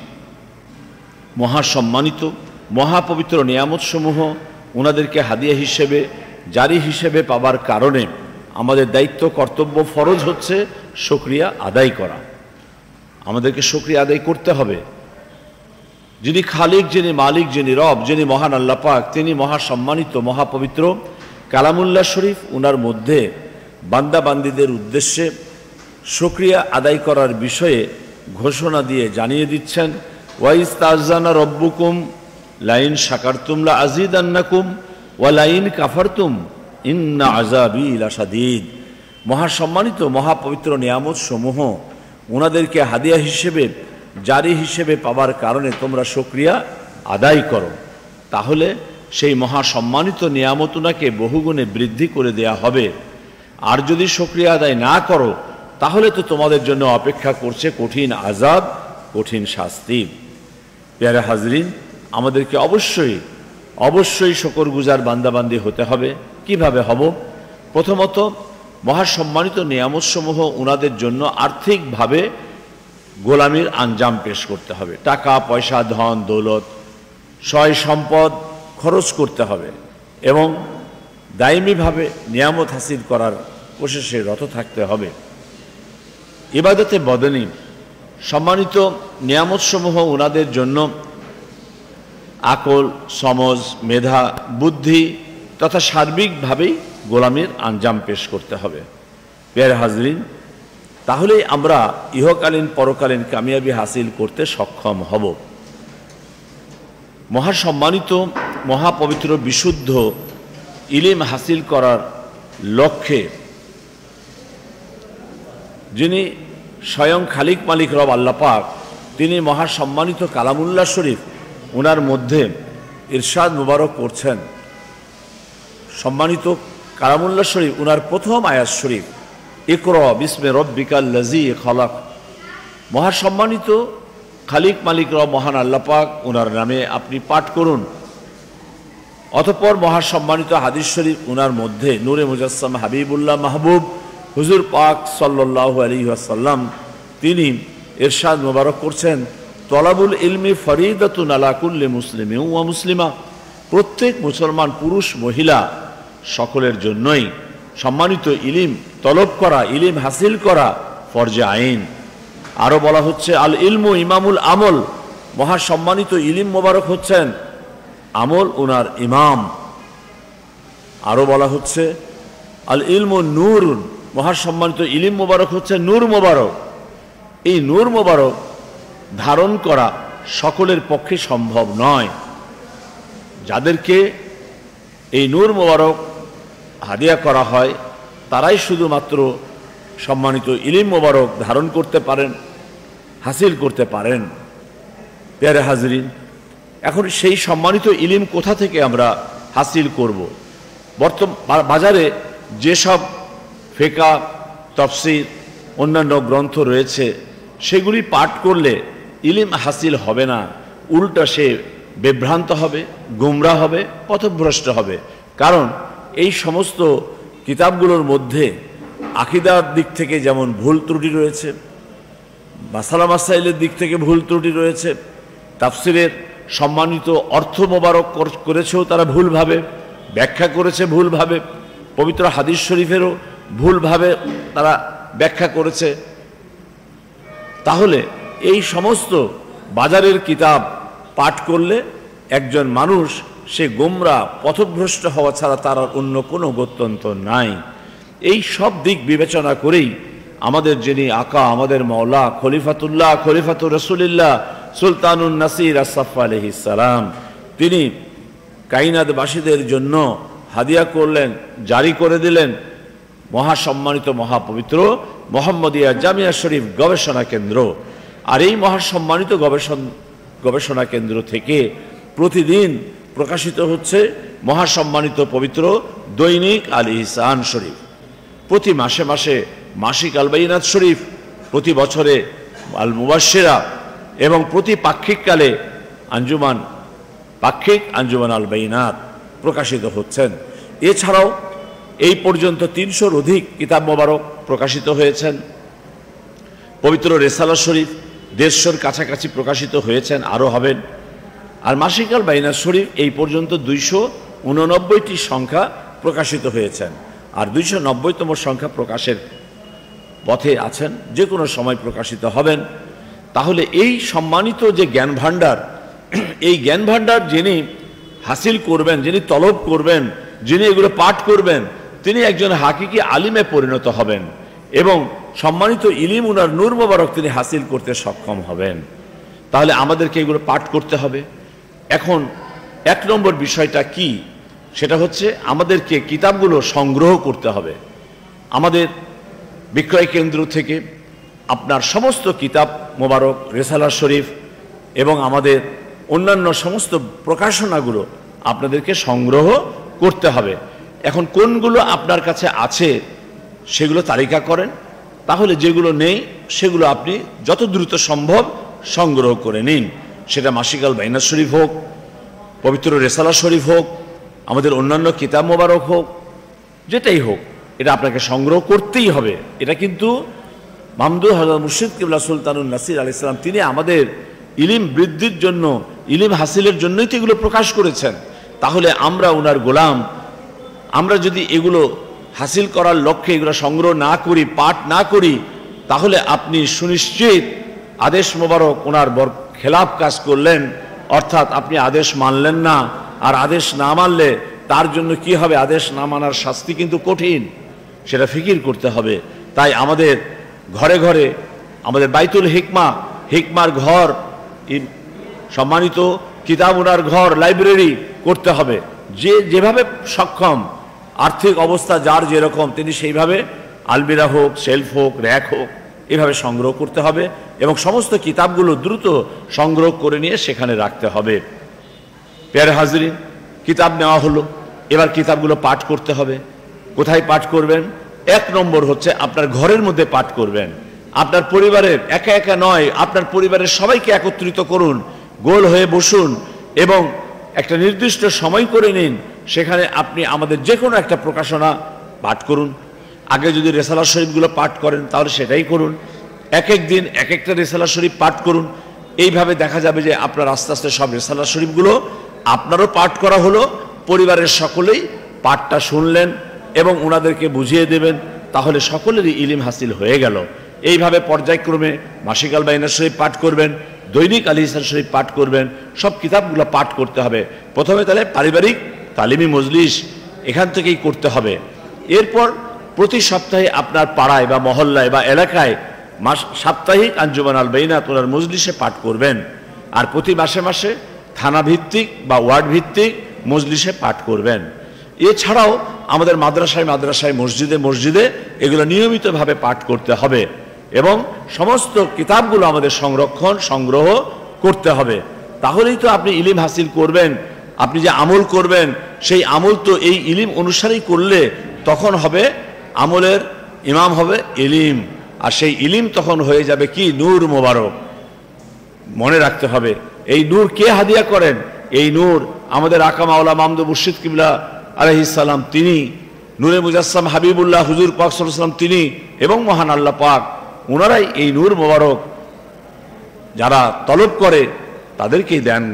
মহাসম্মানিত, মহাপবিত্র নিয়ামতসমূহ ওনাদেরকে হাদিয়া হিসেবে জারি হিসেবে পাবার কারণে আমাদের দায়িত্ব, কর্তব্য ফরজ হচ্ছে সক্রিয়া আদায় করা। আমাদেরকে সক্রিয়া আদায় করতে হবে। যিনি খালিক, যিনি মালিক, যিনি রব, যিনি মহান আল্লাহ পাক, তিনি মহাসম্মানিত, মহাপবিত্র কালামুল্লাহ শরীফ, উনার মধ্যে বান্দাবান্দিদের উদ্দেশ্যে সক্রিয়া আদায় করার বিষয়ে ঘোষণা দিয়ে জানিয়ে দিচ্ছেন, ওয়াইজ তাজানা রব্বুকুম লাইন সাকারতুমলা আজিদ আন্নাকুম ওয়া লাইন কাফারতুম, ইন্না আজাবি লাসাদিদ মহাসম্মানিত, মহাপবিত্র নিয়ামত সমূহ ওনাদেরকে হাদিয়া হিসেবে, জারি হিসেবে পাবার কারণে তোমরা সক্রিয়া আদায় করো। তাহলে সেই মহাসম্মানিত নিয়ামত ওনাকে বহুগুণে বৃদ্ধি করে দেয়া হবে। আর যদি সক্রিয়া আদায় না করো, তাহলে তো তোমাদের জন্য অপেক্ষা করছে কঠিন আজাব কঠিন শাস্তি। পেয়ারে হাজরিন, আমাদেরকে অবশ্যই অবশ্যই শকর গুজার বান্দাবান্দি হতে হবে। কীভাবে হব? প্রথমত, মহাসম্মানিত নিয়ামতসমূহ ওনাদের জন্য আর্থিকভাবে গোলামির আঞ্জাম পেশ করতে হবে। টাকা, পয়সা, ধন, দৌলত, সয় সম্পদ খরচ করতে হবে এবং দায়মীভাবে নিয়ামত হাসিল করার কোশেষে রত থাকতে হবে। ইবাদতে বদনী, সম্মানিত নিয়ামতসমূহ ওনাদের জন্য আকল, সমজ, মেধা, বুদ্ধি তথা সার্বিকভাবেই গোলামের আঞ্জাম পেশ করতে হবে। পেয়ার হাজরিন তাহলেই আমরা ইহকালীন, পরকালীন কামিয়াবি হাসিল করতে সক্ষম হব। মহাসম্মানিত, মহাপবিত্র, বিশুদ্ধ ইলিম হাসিল করার লক্ষ্যে যিনি স্বয়ং খালিক মালিক রব আল্লাপাক, তিনি মহাসম্মানিত কালামুল্লাহ শরীফ ওনার মধ্যে ইরশাদ মুবারক করছেন। সম্মানিত কালামুল্লাহ শরীফ ওনার প্রথম আয়াত শরীফ, ইকর বিসমে রব্বিকাল লাজি খলাক। মহাসম্মানিত খালিক মালিক র মহান আল্লাহ পাক ওনার নামে আপনি পাঠ করুন। অতঃপর মহাসম্মানিত হাদিস শরীফ উনার মধ্যে নূরে মুজাসম হাবিবুল্লাহ মাহবুব, হুজুর পাক সাল্লাহ আলী আসাল্লাম তিনি এরশাদ মোবারক করছেন। তলাবুল ইলমি ফরিদাতুন আলাকুল্লি মুসলিমে উয়া মুসলিমা। প্রত্যেক মুসলমান, পুরুষ, মহিলা সকলের জন্যই সম্মানিত ইলিম, তলব করা, ইলিম হাসিল করা ফরজে আইন। আরও বলা হচ্ছে, আল ইলমু ইমামুল আমল। মহাসম্মানিত ইলিম মোবারক হচ্ছেন আমল ওনার ইমাম। আরও বলা হচ্ছে, আল ইলম নূর মহাসম্মানিত ইলিম মোবারক হচ্ছে নূর মোবারক। এই নূর মোবারক ধারণ করা সকলের পক্ষে সম্ভব নয়। যাদেরকে এই নূর মোবারক হাদিয়া করা হয়, তারাই শুধুমাত্র সম্মানিত ইলিম মোবারক ধারণ করতে পারেন, হাসিল করতে পারেন। পেয়ারে হাজরিন, এখন সেই সম্মানিত ইলিম কোথা থেকে আমরা হাসিল করব? বর্তমান বাজারে যেসব ফেকা, তফসির, অন্যান্য গ্রন্থ রয়েছে, সেগুলি পাঠ করলে ইলিম হাসিল হবে না। উল্টা সে বিভ্রান্ত হবে, গুমরা হবে, পথভ্রষ্ট হবে। কারণ এই সমস্ত কিতাবগুলোর মধ্যে আকিদার দিক থেকে যেমন ভুল ত্রুটি রয়েছে, মাসালা মাসাইলের দিক থেকে ভুল ত্রুটি রয়েছে, তাফসিরের সম্মানিত অর্থ মোবারক করেছেও তারা ভুলভাবে ব্যাখ্যা করেছে ভুলভাবে পবিত্র হাদিস শরীফেরও ভুলভাবে তারা ব্যাখ্যা করেছে। তাহলে এই সমস্ত বাজারের কিতাব পাঠ করলে একজন মানুষ সে গোমরা পথভ্রষ্ট হওয়া ছাড়া তার আর অন্য কোনো গত্যন্তর নাই। এই সব দিক বিবেচনা করেই আমাদের যিনি আকা, আমাদের মৌলা খলিফাতুল্লাহ, খলিফাতুর রসুলিল্লাহ সুলতানুল নাসির আসাফ আলহিসাম তিনি কাইনাদবাসীদের জন্য হাদিয়া করলেন, জারি করে দিলেন। মহাসম্মানিত মহাপবিত্র মোহাম্মদিয়া জামিয়া শরীফ গবেষণা কেন্দ্র। আর এই মহাসম্মানিত গবেষণ, গবেষণা কেন্দ্র থেকে প্রতিদিন প্রকাশিত হচ্ছে মহাসম্মানিত পবিত্র দৈনিক আল ইহসান শরীফ। প্রতি মাসে মাসে মাসিক আলবাইনাথ শরীফ, প্রতি বছরে আল মুবাসেরা এবং প্রতি পাক্ষিককালে আঞ্জুমান, পাক্ষিক আঞ্জুমান আল বাইনাত প্রকাশিত হচ্ছেন। এছাড়াও এই পর্যন্ত তিনশোর অধিক কিতাব মোবারক প্রকাশিত হয়েছেন। পবিত্র রেসালা শরীফ দেড়শোর কাছাকাছি প্রকাশিত হয়েছেন, আরও হবেন। আর মাসিকাল বাইনার শরীফ এই পর্যন্ত দুইশো উননব্বইটি সংখ্যা প্রকাশিত হয়েছেন। আর দুইশো নব্বইতম সংখ্যা প্রকাশের পথে আছেন, যে কোনো সময় প্রকাশিত হবেন। তাহলে এই সম্মানিত যে জ্ঞান ভাণ্ডার, এই জ্ঞান ভাণ্ডার যিনি হাসিল করবেন, যিনি তলব করবেন, যিনি এগুলো পাঠ করবেন, তিনি একজন হাকিকি আলিমে পরিণত হবেন। এবং সম্মানিত ইলিম উনার নূর মোবারক তিনি হাসিল করতে সক্ষম হবেন। তাহলে আমাদেরকে এগুলো পাঠ করতে হবে। এখন এক নম্বর বিষয়টা কি? সেটা হচ্ছে আমাদেরকে কিতাবগুলো সংগ্রহ করতে হবে। আমাদের বিক্রয় কেন্দ্র থেকে আপনার সমস্ত কিতাব মোবারক, রেসালা শরীফ এবং আমাদের অন্যান্য সমস্ত প্রকাশনাগুলো আপনাদেরকে সংগ্রহ করতে হবে। এখন কোনগুলো আপনার কাছে আছে সেগুলো তালিকা করেন। তাহলে যেগুলো নেই, সেগুলো আপনি যত দ্রুত সম্ভব সংগ্রহ করে নিন। সেটা মাসিকাল বাইনা শরীফ হোক, পবিত্র রেসালা শরীফ হোক, আমাদের অন্যান্য কিতাব মোবারক হোক, যেটাই হোক, এটা আপনাকে সংগ্রহ করতেই হবে। এটা কিন্তু মামদুল হজরত মুর্শিদ কিবলা সুলতানুল নাসির আলি ইসলাম তিনি আমাদের ইলিম বৃদ্ধির জন্য, ইলিম হাসিলের জন্যই তো এগুলো প্রকাশ করেছেন। তাহলে আমরা ওনার গোলাম, আমরা যদি এগুলো হাসিল করার লক্ষ্যে এগুলো সংগ্রহ না করি, পাঠ না করি, তাহলে আপনি সুনিশ্চিত আদেশ মোবারক ওনার বর খেলাফ কাজ করলেন, অর্থাৎ আপনি আদেশ মানলেন না, আর আদেশ না মানলে তার জন্য কি হবে? আদেশ না মানার শাস্তি কিন্তু কঠিন, সেটা ফিকির করতে হবে। তাই আমাদের ঘরে ঘরে, আমাদের বাইতুল হিকমা, হিকমার ঘর সম্মানিত কিতাব ওনার ঘর, লাইব্রেরি করতে হবে। যে যেভাবে সক্ষম আর্থিক অবস্থা যার যেরকম, তিনি সেইভাবে আলমিরা হোক শেলফ হোক, র্যাক হোক, এভাবে সংগ্রহ করতে হবে এবং সমস্ত কিতাবগুলো দ্রুত সংগ্রহ করে নিয়ে সেখানে রাখতে হবে। পেয়ারে হাজরিন, কিতাব নেওয়া হলো, এবার কিতাবগুলো পাঠ করতে হবে। কোথায় পাঠ করবেন? এক নম্বর হচ্ছে আপনার ঘরের মধ্যে পাঠ করবেন। আপনার পরিবারের, একা একা নয়, আপনার পরিবারের সবাইকে একত্রিত করুন, গোল হয়ে বসুন এবং একটা নির্দিষ্ট সময় করে নিন সেখানে আপনি আমাদের যে কোনো একটা প্রকাশনা পাঠ করুন। আগে যদি রেসালা শরীফগুলো পাঠ করেন, তাহলে সেটাই করুন। এক এক দিন এক একটা রেসালা শরীফ পাঠ করুন। এইভাবে দেখা যাবে যে আপনার আস্তে আস্তে সব রেসালা শরীফগুলো আপনারও পাঠ করা হলো, পরিবারের সকলেই পাঠটা শুনলেন এবং ওনাদেরকে বুঝিয়ে দেবেন, তাহলে সকলেরই ইলিম হাসিল হয়ে গেল। এইভাবে পর্যায়ক্রমে মাসিক আল বাইনা শরীফ পাঠ করবেন, দৈনিক আলী ইসান শরীফ পাঠ করবেন, সব কিতাবগুলো পাঠ করতে হবে। প্রথমে তাহলে পারিবারিক তালিমি মজলিস এখান থেকেই করতে হবে। এরপর প্রতি সপ্তাহে আপনার পাড়ায় বা মহল্লায় বা এলাকায় মাস, সাপ্তাহিক আঞ্জুমান আল বেইনা তোলার মজলিসে পাঠ করবেন। আর প্রতি মাসে মাসে থানা ভিত্তিক বা ওয়ার্ড ভিত্তিক মজলিসে পাঠ করবেন। এছাড়াও আমাদের মাদ্রাসায় মাদ্রাসায় মসজিদে মসজিদে এগুলো নিয়মিতভাবে পাঠ করতে হবে এবং সমস্ত কিতাবগুলো আমাদের সংরক্ষণ, সংগ্রহ করতে হবে। তাহলেই তো আপনি ইলিম হাসিল করবেন। আপনি যে আমল করবেন, সেই আমল তো এই ইলিম অনুসারেই করলে তখন হবে আমলের ইমাম হবে ইলিম। আর সেই ইলিম তখন হয়ে যাবে কি? নূর মোবারক। মনে রাখতে হবে, এই নূর কে হাদিয়া করেন? এই নূর আমাদের আকামাওলা মামদু মুর্শিদ কিবলা আলহিসাল্লাম তিনি, নূরে মুজাসম হাবিবুল্লাহ হুজুর পাক সাল্লাম তিনি এবং মহান আল্লাহ পাক ওনারাই এই নূর মোবারক যারা তলব করে তাদেরকেই দেন।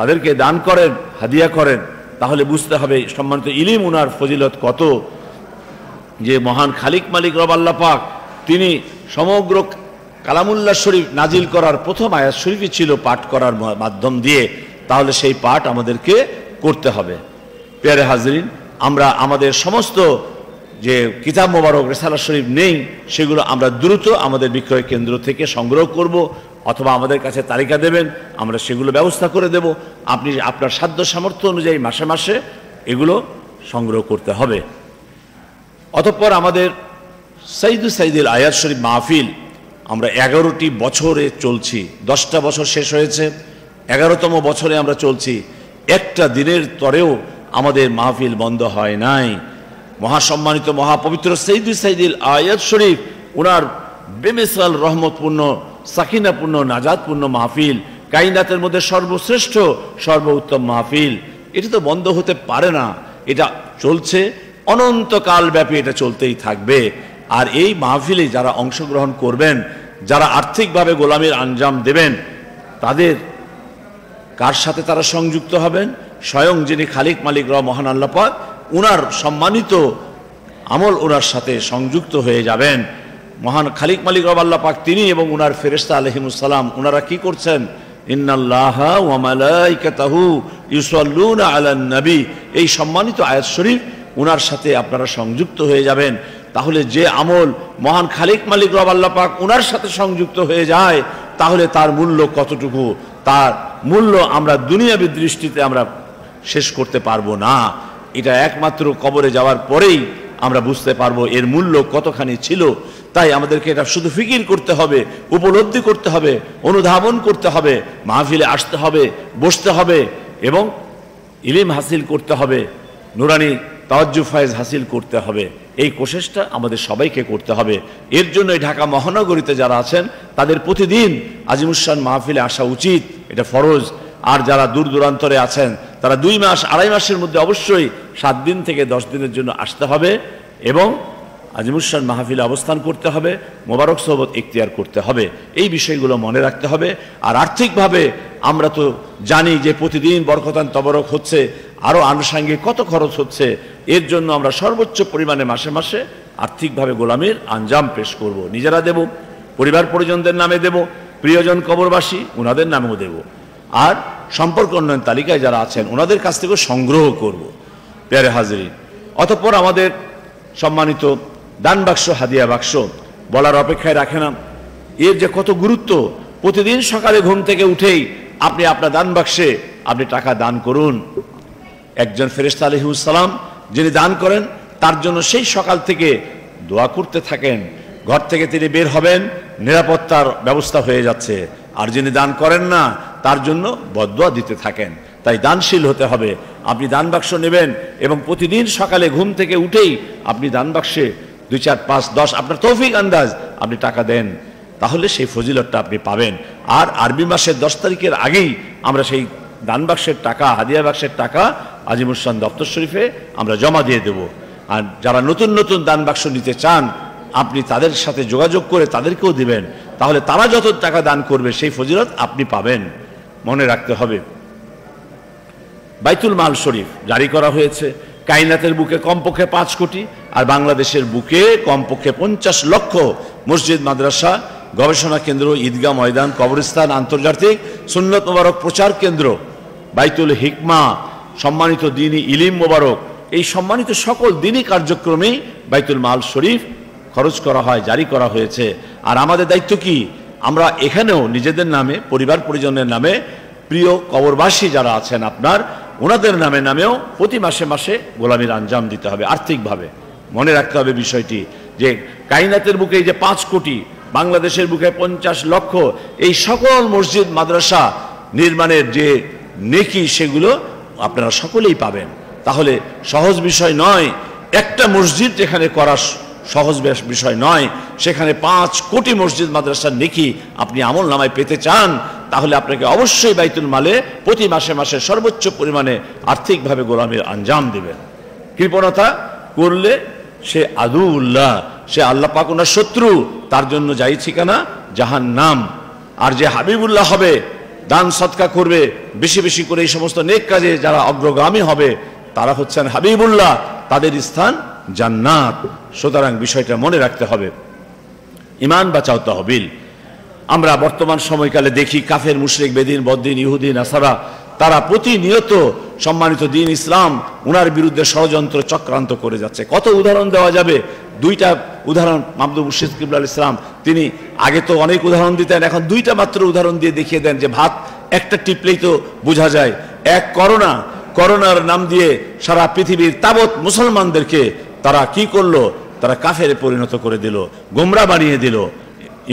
তাদেরকে দান করেন, হাদিয়া করেন, তাহলে বুঝতে হবে সম্মানিত ইলিম উনার ফজিলত কত। যে মহান খালিক মালিক রব আল্লাহ পাক, তিনি সমগ্র কালামুল্লাহ শরীফ নাজিল করার প্রথম আয়াত শরীফই ছিল পাঠ করার মাধ্যম দিয়ে, তাহলে সেই পাঠ আমাদেরকে করতে হবে। পেয়ারে হাজরিন, আমরা আমাদের সমস্ত যে কিতাব মোবারক রেসালা শরীফ নেই, সেগুলো আমরা দ্রুত আমাদের বিক্রয় কেন্দ্র থেকে সংগ্রহ করব, অথবা আমাদের কাছে তালিকা দেবেন, আমরা সেগুলো ব্যবস্থা করে দেব। আপনি আপনার সাধ্য সামর্থ্য অনুযায়ী মাসে মাসে এগুলো সংগ্রহ করতে হবে। অতঃপর আমাদের সাইদু সাইদুল আয়াত শরীফ মাহফিল, আমরা এগারোটি বছরে চলছি, দশটা বছর শেষ হয়েছে, এগারোতম বছরে আমরা চলছি। একটা দিনের তরেও আমাদের মাহফিল বন্ধ হয় নাই। মহাসম্মানিত মহাপবিত্র সৈদুল সাইদুল আয়াত শরীফ ওনার বেমেসাল রহমতপূর্ণ, সাকিনাপূর্ণ নাজাদপূর্ণ মাহফিল, কাইনাতের মধ্যে সর্বশ্রেষ্ঠ, সর্বোত্তম মাহফিল। এটা তো বন্ধ হতে পারে না। এটা চলছে, অনন্তকাল ব্যাপী এটা চলতেই থাকবে। আর এই মাহফিলে যারা অংশগ্রহণ করবেন, যারা আর্থিকভাবে গোলামের আঞ্জাম দেবেন, তাদের কার সাথে তারা সংযুক্ত হবেন? স্বয়ং যিনি খালিক মালিক র মহান আল্লাপাক উনার সম্মানিত আমল ওনার সাথে সংযুক্ত হয়ে যাবেন। মহান খালিক মালিক রব আল্লাহ পাক তিনি এবং উনার ফেরেস্তা আলহিমুসালাম উনারা কি করছেন? নবী। এই সম্মানিত আয়াত শরীফ উনার সাথে আপনারা সংযুক্ত হয়ে যাবেন। তাহলে যে আমল মহান খালিক মালিক রব আল্লাহ পাক উনার সাথে সংযুক্ত হয়ে যায়, তাহলে তার মূল্য কতটুকু? তার মূল্য আমরা দুনিয়াবি দৃষ্টিতে আমরা শেষ করতে পারব না। এটা একমাত্র কবরে যাওয়ার পরেই আমরা বুঝতে পারব এর মূল্য কতখানি ছিল। তাই আমাদেরকে এটা শুধু ফিকির করতে হবে, উপলব্ধি করতে হবে, অনুধাবন করতে হবে, মাহফিলে আসতে হবে, বসতে হবে এবং ইলিম হাসিল করতে হবে, নুরানি তাওয়াজ্জু ফায়েজ হাসিল করতে হবে। এই কোশেষটা আমাদের সবাইকে করতে হবে। এর জন্য ঢাকা মহানগরীতে যারা আছেন, তাদের প্রতিদিন আজিমুসান মাহফিলে আসা উচিত। এটা ফরজ। আর যারা দূর দূরান্তরে আছেন, তারা দুই মাস, আড়াই মাসের মধ্যে অবশ্যই সাত দিন থেকে দশ দিনের জন্য আসতে হবে এবং আজিমুসান মাহফিলে অবস্থান করতে হবে, মোবারক সহবত ইখতিয়ার করতে হবে। এই বিষয়গুলো মনে রাখতে হবে। আর আর্থিকভাবে আমরা তো জানি যে প্রতিদিন বরকতান তবরক হচ্ছে আরও আনুষাঙ্গিক কত খরচ হচ্ছে, এর জন্য আমরা সর্বোচ্চ পরিমাণে মাসে মাসে আর্থিকভাবে গোলামির আঞ্জাম পেশ করব। নিজেরা দেব, পরিবার পরিজনদের নামে দেব, প্রিয়জন কবরবাসী ওনাদের নামেও দেব। আর সম্পর্ক উন্নয়ন তালিকায় যারা আছেন, ওনাদের কাছ থেকেও সংগ্রহ করব। পেয়ারে হাজিরি অতঃপর আমাদের সম্মানিত দান বাক্স হাদিয়া বাক্স বলার অপেক্ষায় রাখে না। এর যে কত গুরুত্ব, প্রতিদিন সকালে ঘুম থেকে উঠেই আপনি আপনার দান বাক্সে আপনি টাকা দান করুন। একজন ফেরেস্তা আলহিউসালাম যিনি দান করেন, তার জন্য সেই সকাল থেকে দোয়া করতে থাকেন। ঘর থেকে তিনি বের হবেন, নিরাপত্তার ব্যবস্থা হয়ে যাচ্ছে। আর যিনি দান করেন না, তার জন্য বদোয়া দিতে থাকেন। তাই দানশীল হতে হবে। আপনি দান বাক্স নেবেন এবং প্রতিদিন সকালে ঘুম থেকে উঠেই আপনি দান বাক্সে দুই, চার, পাঁচ, দশ, আপনার তৌফিক আন্দাজ আপনি টাকা দেন। তাহলে সেই ফজিলতটা আপনি পাবেন। আর আরবি মাসের দশ তারিখের আগেই আমরা সেই দান বাক্সের টাকা, হাদিয়া বাক্সের টাকা আজিমুসান দপ্তর শরীফে আমরা জমা দিয়ে দেব। আর যারা নতুন নতুন দান বাক্স নিতে চান আপনি তাদের সাথে যোগাযোগ করে তাদেরকেও দিবেন, তাহলে তারা যত টাকা দান করবে, সেই ফজিলত আপনি পাবেন। মনে রাখতে হবে। বাইতুল মাল শরীফ জারি করা হয়েছে। কাইনাতের বুকে কমপক্ষে পাঁচ কোটি, আর বাংলাদেশের বুকে কমপক্ষে পঞ্চাশ লক্ষ মসজিদ, মাদ্রাসা, গবেষণা কেন্দ্র, ঈদগাহ ময়দান, কবরস্থান, আন্তর্জাতিক সুন্নত মোবারক প্রচার কেন্দ্র, বাইতুল হিকমা, সম্মানিত দিনী ইলিম মোবারক, এই সম্মানিত সকল দিনী কার্যক্রমেই বাইতুল মাল শরীফ খরচ করা হয়, জারি করা হয়েছে। আর আমাদের দায়িত্ব কি? আমরা এখানেও নিজেদের নামে, পরিবার পরিজনের নামে, প্রিয় কবরবাসী যারা আছেন আপনার, ওনাদের নামে নামেও প্রতি মাসে মাসে গোলামির আঞ্জাম দিতে হবে আর্থিকভাবে। মনে রাখতে হবে বিষয়টি যে কাইনাতের বুকে যে পাঁচ কোটি, বাংলাদেশের বুকে পঞ্চাশ লক্ষ, এই সকল মসজিদ, মাদ্রাসা নির্মাণের যে নেকি, সেগুলো আপনারা সকলেই পাবেন। তাহলে সহজ বিষয় নয়, একটা মসজিদ যেখানে করা সহজ বিষয় নয়। সেখানে পাঁচ কোটি মসজিদ মাদ্রাসার নেকি আপনি আমল নামায় পেতে চান, তাহলে আপনাকে অবশ্যই বাইতুল মালে প্রতি মাসে মাসে সর্বোচ্চ পরিমাণে আর্থিকভাবে গোলামির আঞ্জাম দেবেন। কৃপণতা করলে সে আদু উল্লাহ সে আল্লাহ পাক ওনার শত্রু, তার জন্য যাই ঠিকানা? জাহান নাম আর যে হাবিবুল্লাহ হবে, দান সৎকা করবে, বেশি বেশি করে এই সমস্ত নেক কাজে যারা অগ্রগামী হবে, তারা হচ্ছেন হাবিবুল্লাহ, তাদের স্থান জান্নাত। সুতরাং বিষয়টা মনে রাখতে হবে। ইমান বাঁচাও তহবিল। আমরা বর্তমান সময়কালে দেখি কাফের, মুশরিক, বেদিন, বদ্দিন ইহুদিন আসারা তারা প্রতিনিয়ত সম্মানিত দিন ইসলাম, উনার বিরুদ্ধে ষড়যন্ত্র চক্রান্ত করে যাচ্ছে। কত উদাহরণ দেওয়া যাবে? দুইটা উদাহরণ মামদু মুর্শিদ কিবুল ইসলাম, তিনি আগে তো অনেক উদাহরণ দিতেন, এখন দুইটা মাত্র উদাহরণ দিয়ে দেখিয়ে দেন যে ভাত একটা টিপলেই তো বোঝা যায়। এক করোনা, করোনার নাম দিয়ে সারা পৃথিবীর তাবৎ মুসলমানদেরকে তারা কি করল? তারা কাফের পরিণত করে দিল, গোমরা বানিয়ে দিল,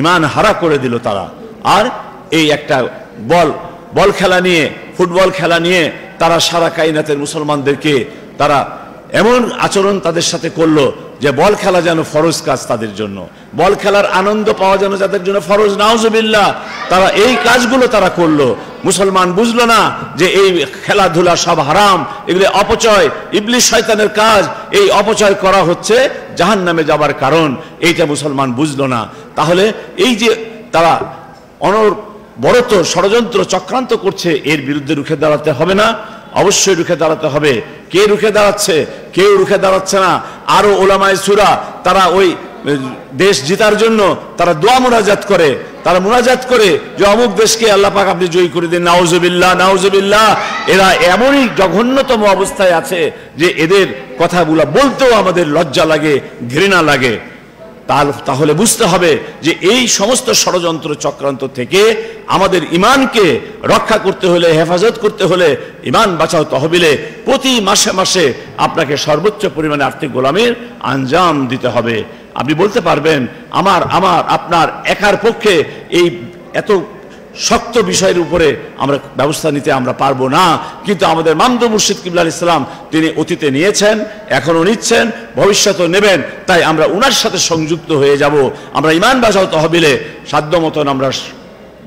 ইমান হারা করে দিল তারা। আর এই একটা বল বল খেলা নিয়ে, ফুটবল খেলা নিয়ে তারা সারা কাইনাতের মুসলমানদেরকে তারা এমন আচরণ তাদের সাথে করল যে বল খেলা যেন ফরজ কাজ তাদের জন্য, বল খেলার আনন্দ পাওয়া যেন যাদের জন্য ফরজ, নাউজবিল্লাহ। তারা এই কাজগুলো তারা করল। মুসলমান বুঝলো না যে এই খেলাধুলা সব হারাম, এগুলি অপচয় ইবলিশ শয়তানের কাজ, এই অপচয় করা হচ্ছে জাহান নামে যাবার কারণ, এইটা মুসলমান বুঝলো না। তাহলে এই যে তারা অনর বড় তো ষড়যন্ত্র চক্রান্ত করছে, এর বিরুদ্ধে রুখে দাঁড়াতে হবে না। অবশ্যই রুখে দাঁড়াতে হবে। কে রুখে দাঁড়াচ্ছে? কেউ রুখে দাঁড়াচ্ছে না। আরও ওলামায় সুরা, তারা ওই দেশ জিতার জন্য তারা দোয়া মোনাজাত করে। তারা মোনাজাত করে যে অমুক দেশকে আল্লাহ পাক আপনি জয়ী করে দিন। নাউজুবিল্লাহ নাউজুবিল্লাহ। এরা এমনই জঘন্যতম অবস্থায় আছে যে এদের কথাগুলো বলতেও আমাদের লজ্জা লাগে, ঘৃণা লাগে। তাহলে- বুঝতে হবে যে এই সমস্ত ষড়যন্ত্র চক্রান্ত থেকে আমাদের ইমানকে রক্ষা করতে হলে, হেফাজত করতে হলে ইমান বাঁচাও তহবিলে প্রতি মাসে মাসে আপনাকে সর্বোচ্চ পরিমাণে আর্থিক গোলামের আঞ্জাম দিতে হবে। আপনি বলতে পারবেন, আমার আমার, আপনার একার পক্ষে এই এত শক্ত বিষয়ের উপরে আমরা ব্যবস্থা নিতে আমরা পারব না। কিন্তু আমাদের মামদু মুর্শিদ কিবলাল ইসলাম তিনি অতীতে নিয়েছেন, এখনও নিচ্ছেন ভবিষ্যতেও নেবেন। তাই আমরা উনার সাথে সংযুক্ত হয়ে যাব। আমরা ইমান বাজাও তহবিলে সাধ্য মতন আমরা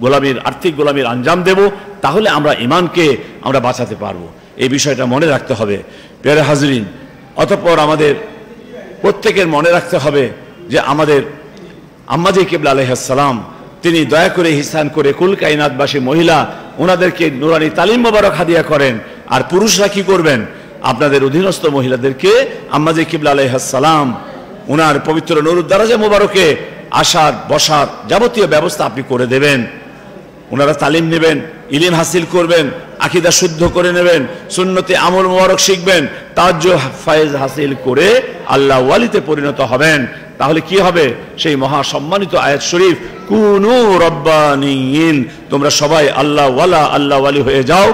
গোলামীর, আর্থিক গোলামীর আঞ্জাম দেব। তাহলে আমরা ইমানকে আমরা বাঁচাতে পারব। এই বিষয়টা মনে রাখতে হবে। পেয়ারে হাজরিন, অতঃপর আমাদের প্রত্যেকের মনে রাখতে হবে যে আমাদের আম্মাজি কেবলা আলহাম তিনি দয়া করে হিসান করে কুল কাইনাথবাসী মহিলা, ওনাদেরকে নুরানি তালিম মোবারক হাদিয়া করেন। আর পুরুষরা কি করবেন? আপনাদের অধীনস্থ মহিলাদেরকে আম্মাজি কিবলা আলহাম ওনার পবিত্র নুরুদ্দারাজা মোবারকে আসার বসার যাবতীয় ব্যবস্থা আপনি করে দেবেন। ওনারা তালিম নেবেন, ইলিম হাসিল করবেন, আকিদা শুদ্ধ করে নেবেন, সুন্নতে আমল মোবারক শিখবেন তাজ্য ফায়েজ হাসিল করে আল্লাহ ওয়ালিতে পরিণত হবেন। তাহলে কি হবে? সেই মহা সম্মানিত আয়াত শরীফ, কুনু রব্বানিন তোমরা সবাই আল্লাহ ওয়ালা, আল্লাহ ওয়ালি হয়ে যাও।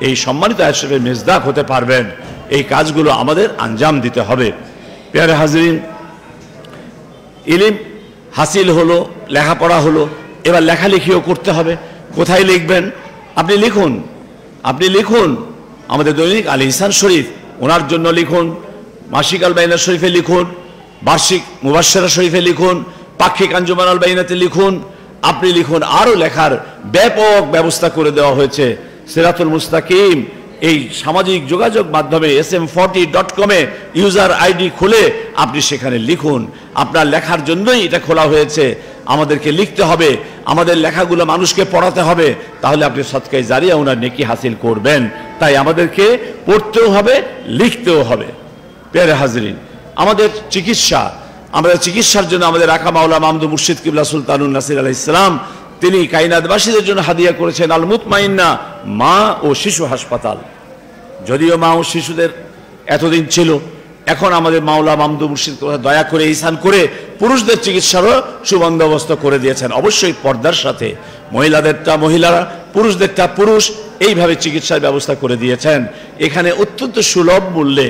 এই সম্মানিত আয়াত শরীফের মেজদাক হতে পারবেন। এই কাজগুলো আমাদের আঞ্জাম দিতে হবে। পেয়ারে হাজরিন, ইলিম হাসিল হলো, লেখাপড়া হলো, এবার লেখালেখিও করতে হবে। কোথায় লিখবেন? আপনি লিখুন আপনি লিখুন। আমাদের দৈনিক আলী ইসান শরীফ, ওনার জন্য লিখুন। মাসিক আল বাইনা শরীফে লিখুন। বার্ষিক মুবাসেরা শরীফে লিখুন, পাক্ষিক আঞ্জুমান আল বাইনাতে লিখুন, আপনি লিখুন, আরও লেখার ব্যাপক ব্যবস্থা করে দেওয়া হয়েছে। সেরাতুল মুস্তাকিম, এই সামাজিক যোগাযোগ মাধ্যমে এস এম ফর্টি ডট কমে ইউজার আইডি খুলে আপনি সেখানে লিখুন। আপনার লেখার জন্যই এটা খোলা হয়েছে। আমাদেরকে লিখতে হবে। আমাদের লেখাগুলো মানুষকে পড়াতে হবে। তাহলে আপনি সৎকায় জারিয়া ওনার নেকি হাসিল করবেন। তাই আমাদেরকে পড়তেও হবে, লিখতেও হবে। পেয়ারে হাজরিন আমাদের চিকিৎসা, আমাদের চিকিৎসার জন্য আমাদের রাখা মাওলা মামদু মুর্শিদ কিবলা সুলতানুল নাসির আলাহ ইসলাম তিনি কাইনাদবাসীদের জন্য হাদিয়া করেছেন আল মুতমাইন্না মা ও শিশু হাসপাতাল। যদিও মা ও শিশুদের এতদিন ছিল, এখন আমাদের মাওলা মামদু মুর্শিদ দয়া করে ইসান করে পুরুষদের চিকিৎসারও সুবন্দোবস্ত করে দিয়েছেন। অবশ্যই পর্দার সাথে মহিলাদেরটা, মহিলারা, পুরুষদেরটা পুরুষ, এইভাবে চিকিৎসার ব্যবস্থা করে দিয়েছেন। এখানে অত্যন্ত সুলভ মূল্যে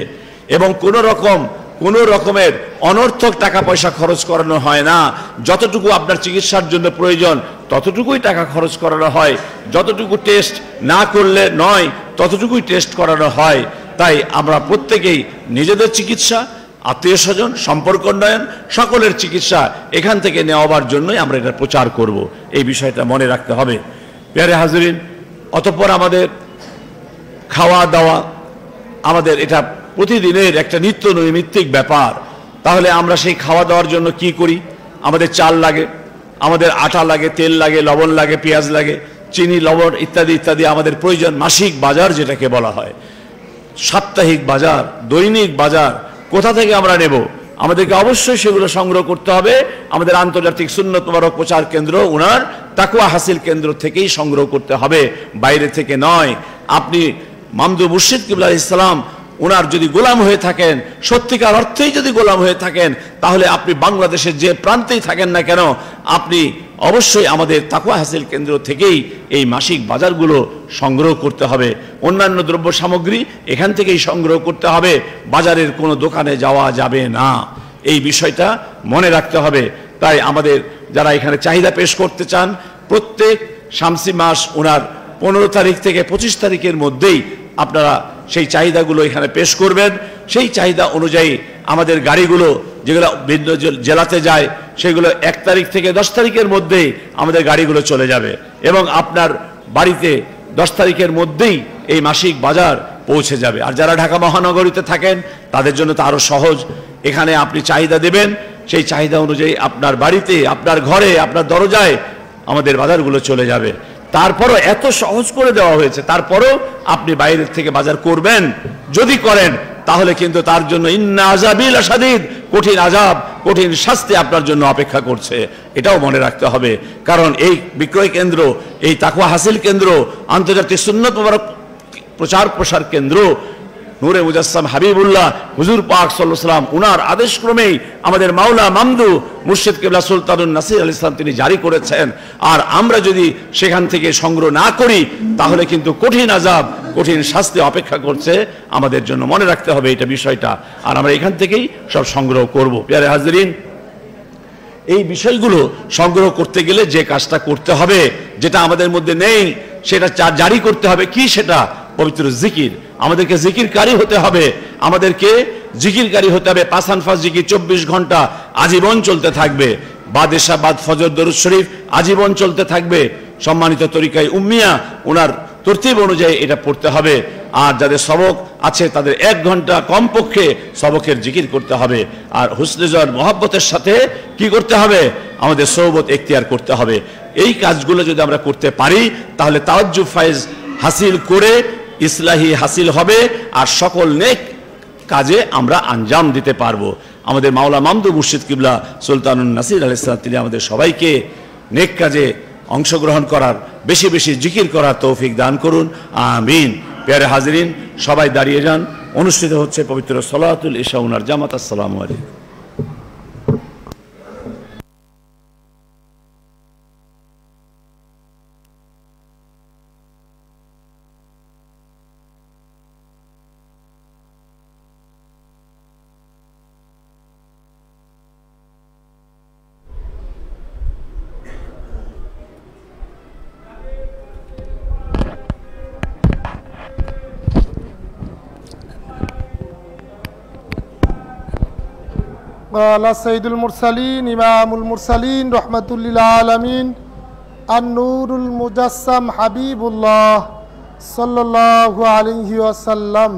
এবং কোনো রকম কোনো রকমের অনর্থক টাকা পয়সা খরচ করানো হয় না। যতটুকু আপনার চিকিৎসার জন্য প্রয়োজন, ততটুকুই টাকা খরচ করানো হয়। যতটুকু টেস্ট না করলে নয়, ততটুকুই টেস্ট করানো হয়। তাই আমরা প্রত্যেকেই নিজেদের চিকিৎসা আত্মীয় স্বজন সম্পর্ক উন্নয়ন, সকলের চিকিৎসা এখান থেকে নেওয়ার জন্যই আমরা এটা প্রচার করব। এই বিষয়টা মনে রাখতে হবে। পেয়ারে হাজরিন, অতঃপর আমাদের খাওয়া দাওয়া আমাদের এটা প্রতিদিনের একটা নিত্য নৈমিত্তিক ব্যাপার। তাহলে আমরা সেই খাওয়া দাওয়ার জন্য কি করি? আমাদের চাল লাগে, আমাদের আটা লাগে, তেল লাগে, লবণ লাগে, পেঁয়াজ লাগে, চিনি, লবণ ইত্যাদি ইত্যাদি আমাদের প্রয়োজন মাসিক বাজার যেটাকে বলা হয়। সাপ্তাহিক বাজার, দৈনিক বাজার, কোথা থেকে আমরা নেব? আমাদেরকে অবশ্যই সেগুলো সংগ্রহ করতে হবে। আমাদের আন্তর্জাতিক সুন্নত প্রচার কেন্দ্র, উনার তাকুয়া হাসিল কেন্দ্র থেকেই সংগ্রহ করতে হবে। বাইরে থেকে নয়। আপনি মামদু মুর্শিদ কিবুল্লাহ ইসলাম ওনার যদি গোলাম হয়ে থাকেন, সত্যিকার অর্থেই যদি গোলাম হয়ে থাকেন, তাহলে আপনি বাংলাদেশের যে প্রান্তেই থাকেন না কেন, আপনি অবশ্যই আমাদের তাকুয়া হাসিল কেন্দ্র থেকেই এই মাসিক বাজারগুলো সংগ্রহ করতে হবে। অন্যান্য দ্রব্য সামগ্রী এখান থেকেই সংগ্রহ করতে হবে। বাজারের কোনো দোকানে যাওয়া যাবে না। এই বিষয়টা মনে রাখতে হবে। তাই আমাদের যারা এখানে চাহিদা পেশ করতে চান, প্রত্যেক শামসি মাস ওনার পনেরো তারিখ থেকে পঁচিশ তারিখের মধ্যেই আপনারা সেই চাহিদাগুলো এখানে পেশ করবেন। সেই চাহিদা অনুযায়ী আমাদের গাড়িগুলো যেগুলো ভিন্ন জেলাতে যায়, সেগুলো এক তারিখ থেকে দশ তারিখের মধ্যেই আমাদের গাড়িগুলো চলে যাবে এবং আপনার বাড়িতে দশ তারিখের মধ্যেই এই মাসিক বাজার পৌঁছে যাবে। আর যারা ঢাকা মহানগরীতে থাকেন, তাদের জন্য তো আরও সহজ। এখানে আপনি চাহিদা দেবেন, সেই চাহিদা অনুযায়ী আপনার বাড়িতে, আপনার ঘরে, আপনার দরজায় আমাদের বাজারগুলো চলে যাবে। তারপরও এত সহজ করে দেওয়া হয়েছে, তারপরও আপনি বাইরের থেকে বাজার করবেন, যদি করেন, তাহলে কিন্তু তার জন্য ইন্না আসাদিদ কঠিন আজাব কঠিন শাস্তি আপনার জন্য অপেক্ষা করছে। এটাও মনে রাখতে হবে, কারণ এই বিক্রয় কেন্দ্র, এই তাকুয়া হাসিল কেন্দ্র, আন্তর্জাতিক সুন্নত প্রচার প্রসার কেন্দ্র নূরে মুজাসসাম হাবিবুল্লাহ, হুজুর পাক সাল্লাম উনার আদেশক্রমেই আমাদের মাওলা মামদু মুর্শিদ কেবলা সুলতানুল নাসির আল ইসলাম তিনি জারি করেছেন। আর আমরা যদি সেখান থেকে সংগ্রহ না করি, তাহলে কিন্তু কঠিন আজাব কঠিন শাস্তি অপেক্ষা করছে। আমাদের জন্য মনে রাখতে হবে এটা বিষয়টা। আর আমরা এখান থেকেই সব সংগ্রহ করব। পেয়ারে হাজরিন, এই বিষয়গুলো সংগ্রহ করতে গেলে যে কাজটা করতে হবে, যেটা আমাদের মধ্যে নেই, সেটা জারি করতে হবে। কি সেটা? পবিত্র জিকির। আমাদেরকে জিকিরকারী হতে হবে, আমাদেরকে জিকিরকারী হতে হবে। পাসান ফাস জিকির চব্বিশ ঘণ্টা আজীবন চলতে থাকবে। বাদেশা বাদ ফজর, দরুদ শরীফ আজীবন চলতে থাকবে। সম্মানিত তরিকায় উম্মিয়া ওনার তরতিব অনুযায়ী এটা পড়তে হবে। আর যাদের সবক আছে, তাদের এক ঘণ্টা কমপক্ষে সবকের জিকির করতে হবে। আর হুসনেজর মহাব্বতের সাথে কি করতে হবে? আমাদের সৌবত এখতিয়ার করতে হবে। এই কাজগুলো যদি আমরা করতে পারি, তাহলে তাওয়াজ্জু ফাইজ হাসিল করে ইসলাহি হাসিল হবে আর সকল নেক কাজে আমরা আঞ্জাম দিতে পারব। আমাদের মাওলা মামদু মুর্শিদ কিবলা সুলতানুল নাসির আল ইসলাম তিনি আমাদের সবাইকে নেক কাজে অংশগ্রহণ করার, বেশি বেশি জিকির করার তৌফিক দান করুন। আমিন। পেয়ারে হাজরিন, সবাই দাঁড়িয়ে যান। অনুষ্ঠিত হচ্ছে পবিত্র সলাতুল ইশা উনার জামাত। আসসালামু আলাইকুম। قال سيد المرسلين إمام المرسلين رحمة للعالمين النور المجسم حبيب الله صلى الله عليه وسلم.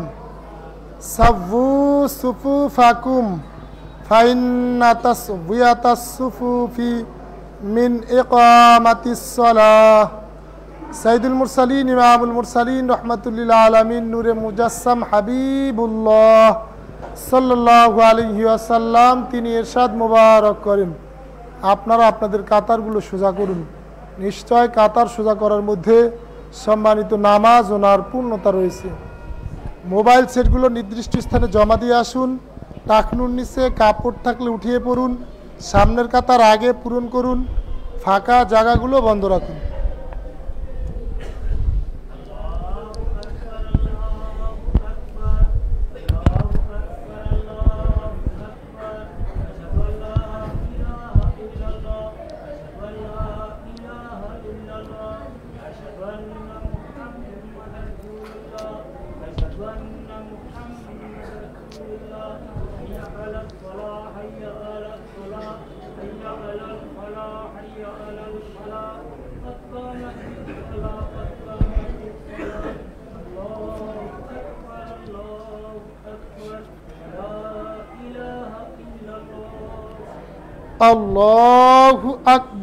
سووا صفوفكم فإن تسوية الصفوف من إقامة الصلاة. سيد المرسلين إمام المرسلين رحمة للعالمين نور مجسم حبيب الله সাল্লাল্লাহু আলাইহি ওয়াসাল্লাম, তিনি এরশাদ মোবারক করেন। আপনারা আপনাদের কাতারগুলো সোজা করুন। নিশ্চয় কাতার সোজা করার মধ্যে সম্মানিত নামাজ ওনার পূর্ণতা রয়েছে। মোবাইল সেটগুলো নির্দিষ্ট স্থানে জমা দিয়ে আসুন, টাকনুর নিচে কাপড় থাকলে উঠিয়ে পড়ুন, সামনের কাতার আগে পূরণ করুন, ফাঁকা জায়গাগুলো বন্ধ রাখুন।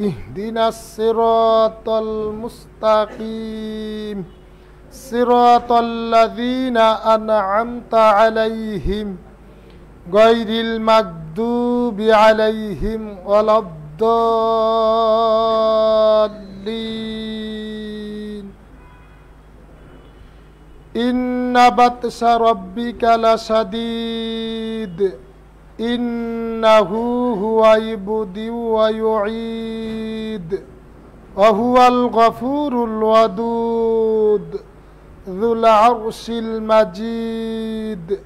اهدنا الصراط المستقيم. صراط الذين أنعمت عليهم غير المكذوب عليهم ولا الضالين. إن بطش ربك لشديد. إنه هو يبدئ ويعيد وهو الغفور الودود ذو العرش المجيد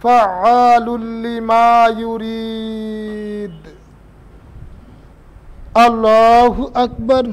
فعال لما يريد. الله أكبر.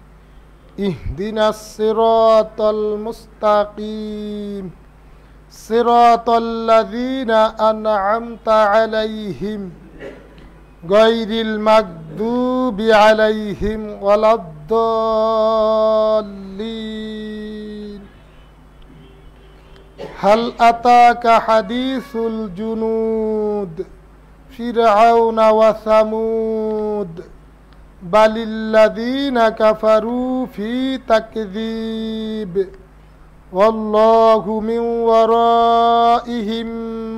اهدنا الصراط المستقيم. صراط الذين أنعمت عليهم. غير المكذوب عليهم ولا الضالين. هل أتاك حديث الجنود؟ فرعون وثمود. بل الذين كفروا في تكذيب والله من ورائهم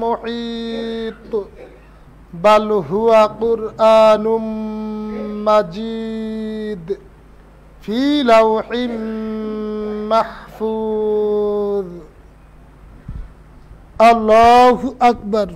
محيط بل هو قرآن مجيد في لوح محفوظ. الله أكبر.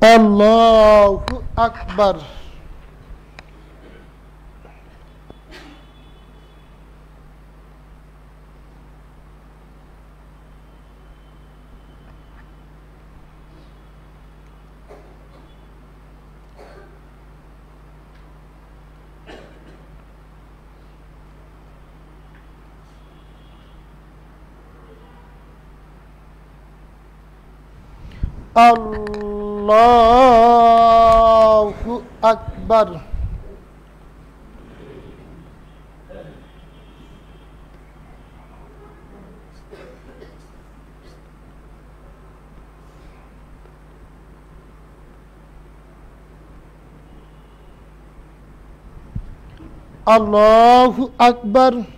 Allahu Akbar. Allah الله أكبر. الله أكبر.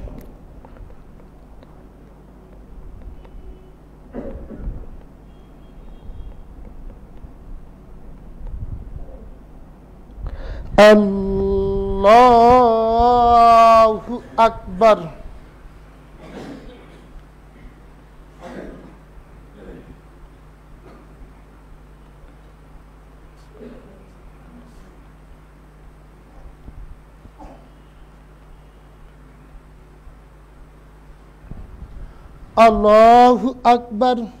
الله أكبر. الله أكبر.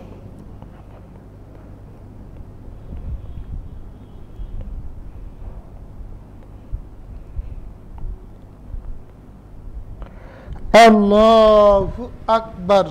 اللہ اکبر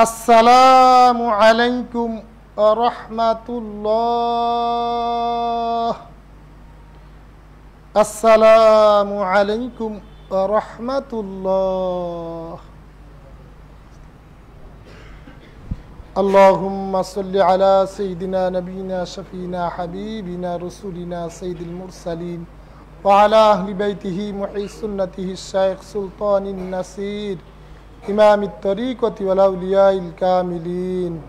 السلام عليكم ورحمة الله. السلام عليكم ورحمة الله. اللهم صل على سيدنا نبينا شفينا حبيبنا رسولنا سيد المرسلين وعلى أهل بيته محي سنته الشيخ سلطان النصير. إمام الطريقة والأولياء الكاملين.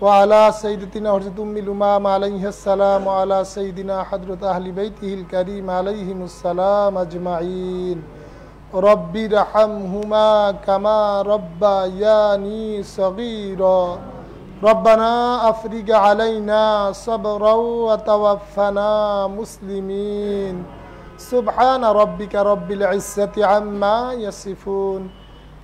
وعلى سيدتنا حضرت أم الأمام عليه السلام وعلى سيدنا حضرة أهل بيته الكريم عليهم السلام أجمعين. رب ارحمهما كما ربياني صغيرا. ربنا أفرج علينا صبرا وتوفنا مسلمين. سبحان ربك رب العزة عما يصفون.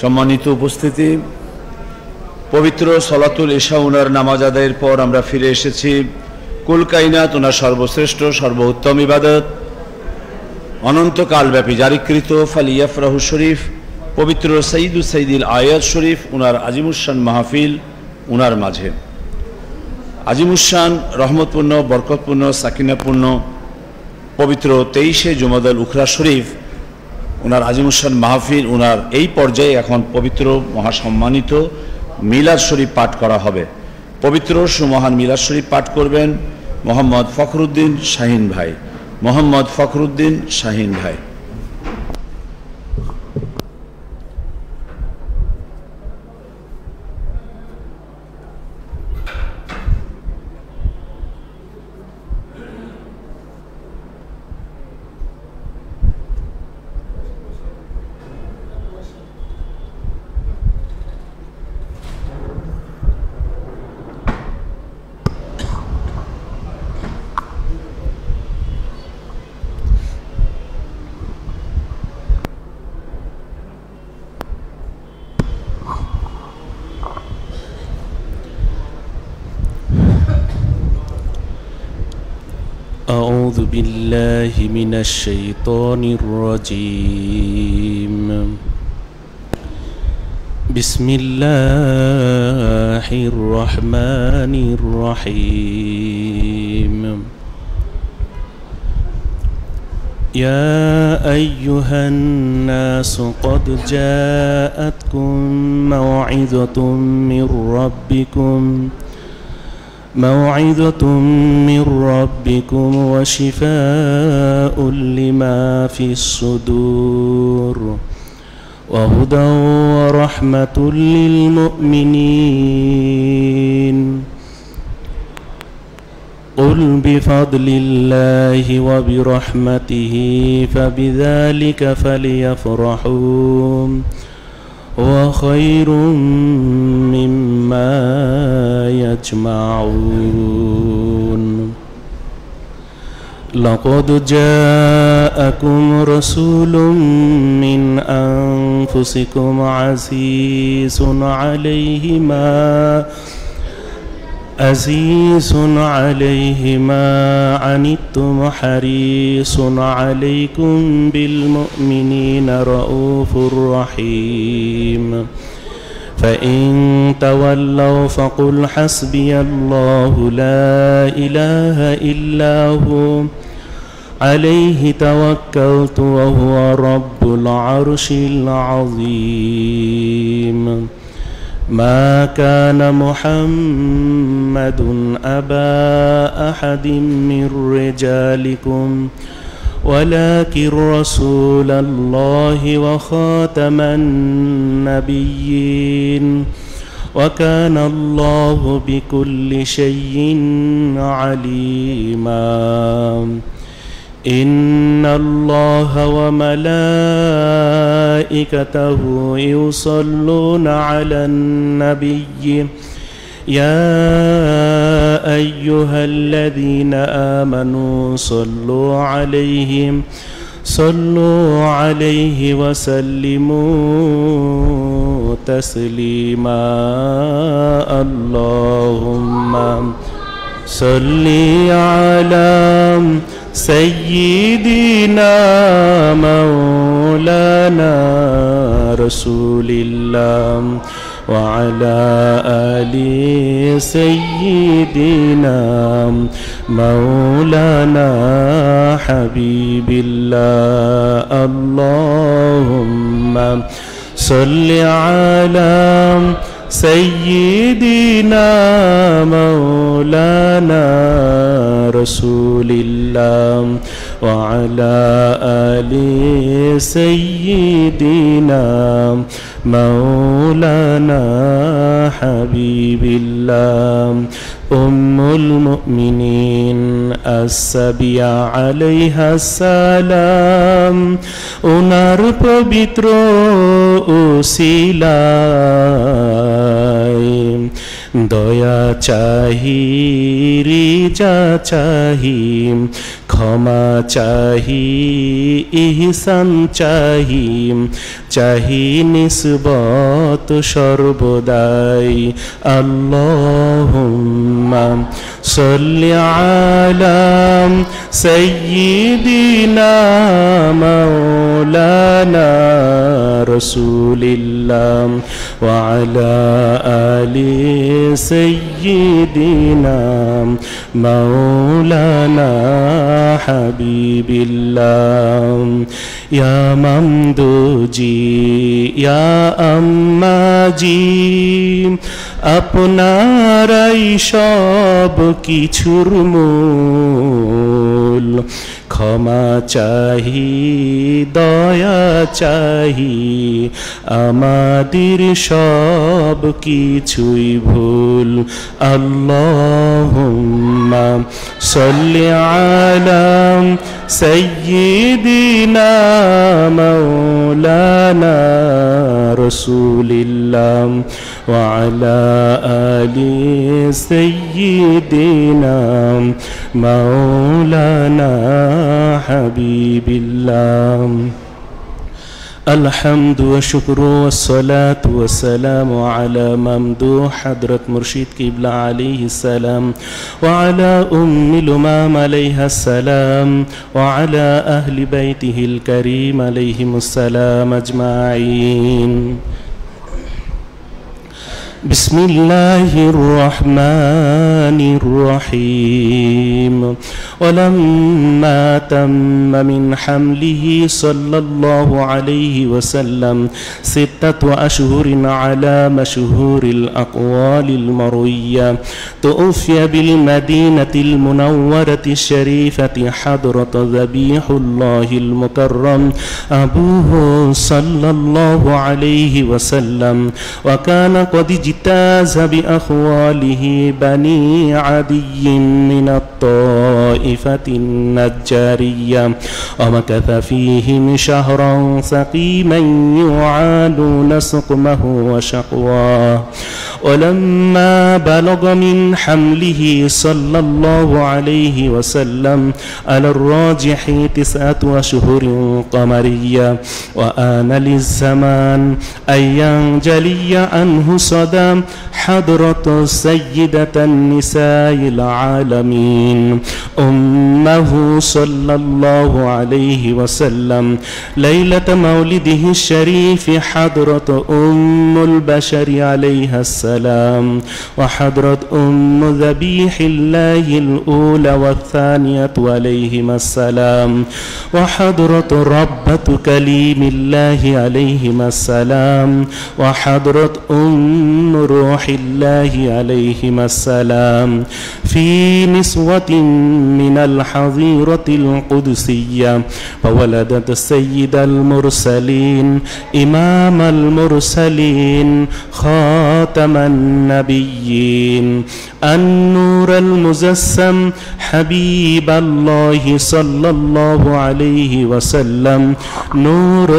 সম্মানিত উপস্থিতি, পবিত্র সলাতুল ইশা উনার নামাজ আদায়ের পর আমরা ফিরে এসেছি। কুল কাইনাত ওনার সর্বশ্রেষ্ঠ, সর্বোত্তম ইবাদত। অনন্তকালব্যাপী জারিকৃত ফালিয়াফ রাহু শরীফ, পবিত্র সঈদু সঈদুল আয়াত শরীফ উনার আজিমুসান মাহফিল উনার মাঝে। আজিমুসান রহমতপূর্ণ, বরকতপূর্ণ সাকিনাপূর্ণ পবিত্র তেইশে জুমাদাল উখরা শরীফ ওনার আজিম আজিমুসান মাহফির ওনার এই পর্যায়ে এখন পবিত্র মহাসম্মানিত মিলাদ শরীফ পাঠ করা হবে। পবিত্র সুমহান মিলাদ শরীফ পাঠ করবেন মোহাম্মদ ফখরুদ্দিন শাহিন ভাই। মোহাম্মদ ফখরুদ্দিন শাহিন ভাই। بالله من الشيطان الرجيم. بسم الله الرحمن الرحيم. يا أيها الناس قد جاءتكم موعظة من ربكم موعظة من ربكم وشفاء لما في الصدور وهدى ورحمة للمؤمنين. قل بفضل الله وبرحمته فبذلك فليفرحوا. وخير مما يجمعون. لقد جاءكم رسول من أنفسكم عزيز عليه ما عزيز عليه ما عنتم حريص عليكم بالمؤمنين رؤوف رحيم. فإن تولوا فقل حسبي الله لا إله إلا هو. عليه توكلت وهو رب العرش العظيم. ما كان محمد أبا أحد من رجالكم ولكن رسول الله وخاتم النبيين. وكان الله بكل شيء عليما. إن الله وملائكته يصلون على النبي. يا أيها الذين آمنوا صلوا عليهم صلوا عليه وسلموا تسليما. اللهم صل على سيدنا مولانا رسول الله وعلى آل سيدنا مولانا حبيب الله. اللهم صل على سيدنا مولانا رسول الله وعلى آل سيدنا مولانا حبيب الله أم المؤمنين السبيع عليها السلام ওনার পবিত্র উসিলায় দয়া চাহি রিজা চাহি ক্ষমা চাহি, ইহসান চাহি চাহি নিসবত সর্বদাই। আল্লাহুম্মা সাল্লি আলা সাইয়্যিদিনা মাওলানা রাসূলিল্লাহ ওয়া আলা আলি সাইয়্যিদিনা মাওলানা হাবিবিল্লাহ। ইয়া মামদুজি ইয়া আম্মাজি আপনারাই সব কিছুর মূল। ক্ষমা চাহি দয়া চাহি আমাদের সব কিছুই ভুল। আল্লাহুম্মা সাল্লি আলা সাইয়্যিদিনা মাওলানা রাসূলিল্লাহ। وعلى آل سيدنا مولانا حبيب الله. الحمد والشكر والصلاة والسلام على ممدوح حضرة مرشد كيبل عليه السلام وعلى أم الأمام عليها السلام وعلى أهل بيته الكريم عليهم السلام أجمعين. بسم الله الرحمن الرحيم ولما تم من حمله صلى الله عليه وسلم ستة أشهر على مشهور الأقوال المروية توفي بالمدينة المنورة الشريفة حضرة ذبيح الله المكرم أبوه صلى الله عليه وسلم وكان قد اجتاز بأخواله بني عدي من الطائفة النجارية ومكث فيهم شهرا سقيما يعانون سقمه وشقواه. ولما بلغ من حمله صلى الله عليه وسلم على الراجح تسعة أشهر قمرية وآن للزمان أن ينجلي عنه صدى حضرة سيدة النساء العالمين. أمه صلى الله عليه وسلم. ليلة مولده الشريف حضرة أم البشر عليها السلام. وحضرة أم ذبيح الله الأولى والثانية عليهما السلام. وحضرة ربة كليم الله عليهما السلام. وحضرة أم روح الله عليهما السلام. في نسوة من الحظيرة القدسية فولدت السيد المرسلين إمام المرسلين خاتم النبيين. النور المزسم حبيب الله صلى الله عليه وسلم. نور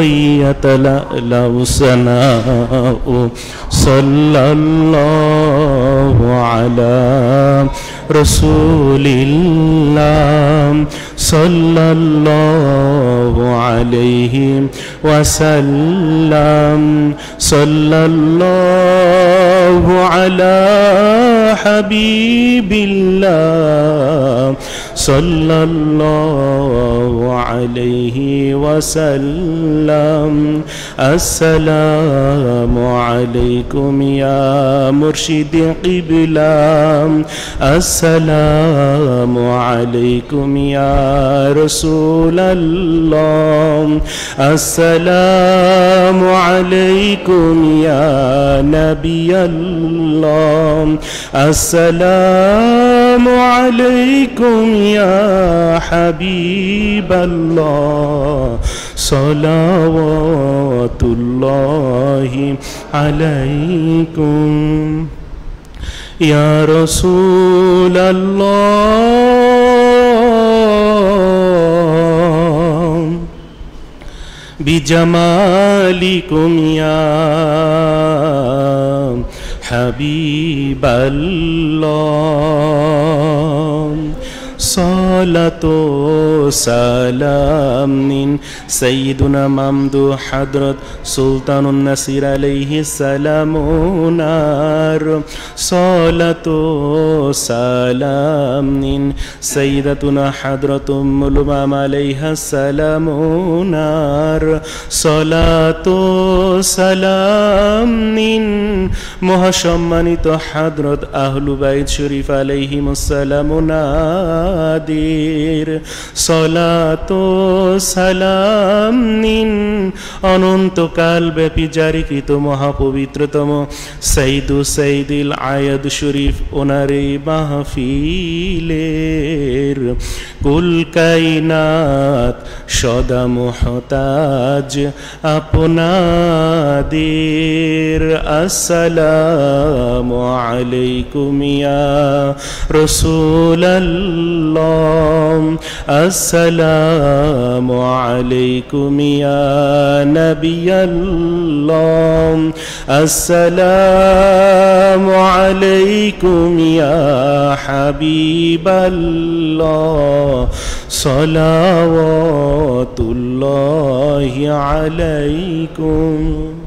يتلألأ سناء صلى الله على رسول الله صلى الله عليه وسلم. صلى الله على حبيب الله صلى الله عليه وسلم. السلام عليكم يا مرشد قبلة. السلام عليكم يا رسول الله. السلام عليكم يا نبي الله. السلام عليكم يا حبيب الله. صلوات الله عليكم. يا رسول الله. بجمالكم يا হাবিবাল্লাহ الله صلاة সালাম নিন সৈয়দুনা মামদু হাদরত সুলতানুন নাসির আলাইহি সালাম ওনার সলাত সালাম নিন সৈয়দাতুনা হাদরত উম্মুল উমাম আলাইহা সালাম ওনার সলাত সালাম নিন মহাসম্মানিত হাদরত আহলু বাইত শরীফ আলাইহিমুসসালাম নাদের সলাত সালাম নিন। অনন্তকাল ব্যাপী জারিকৃত মহাপবিত্রতম সৈদু সৈদিল আয়াদ শরীফ ওনার মাহফিলের। কুল কাইনাত সদা মোহতাজ আপনাদের। আসসালামু আলাইকুম ইয়া আসসালামু আলাইকুম ইয়া নবিয়াল্লাহ আসসালামু আলাইকুম ইয়া হাবিবাল্লাহ সলাওয়াতুল্লাহি আলাইকুম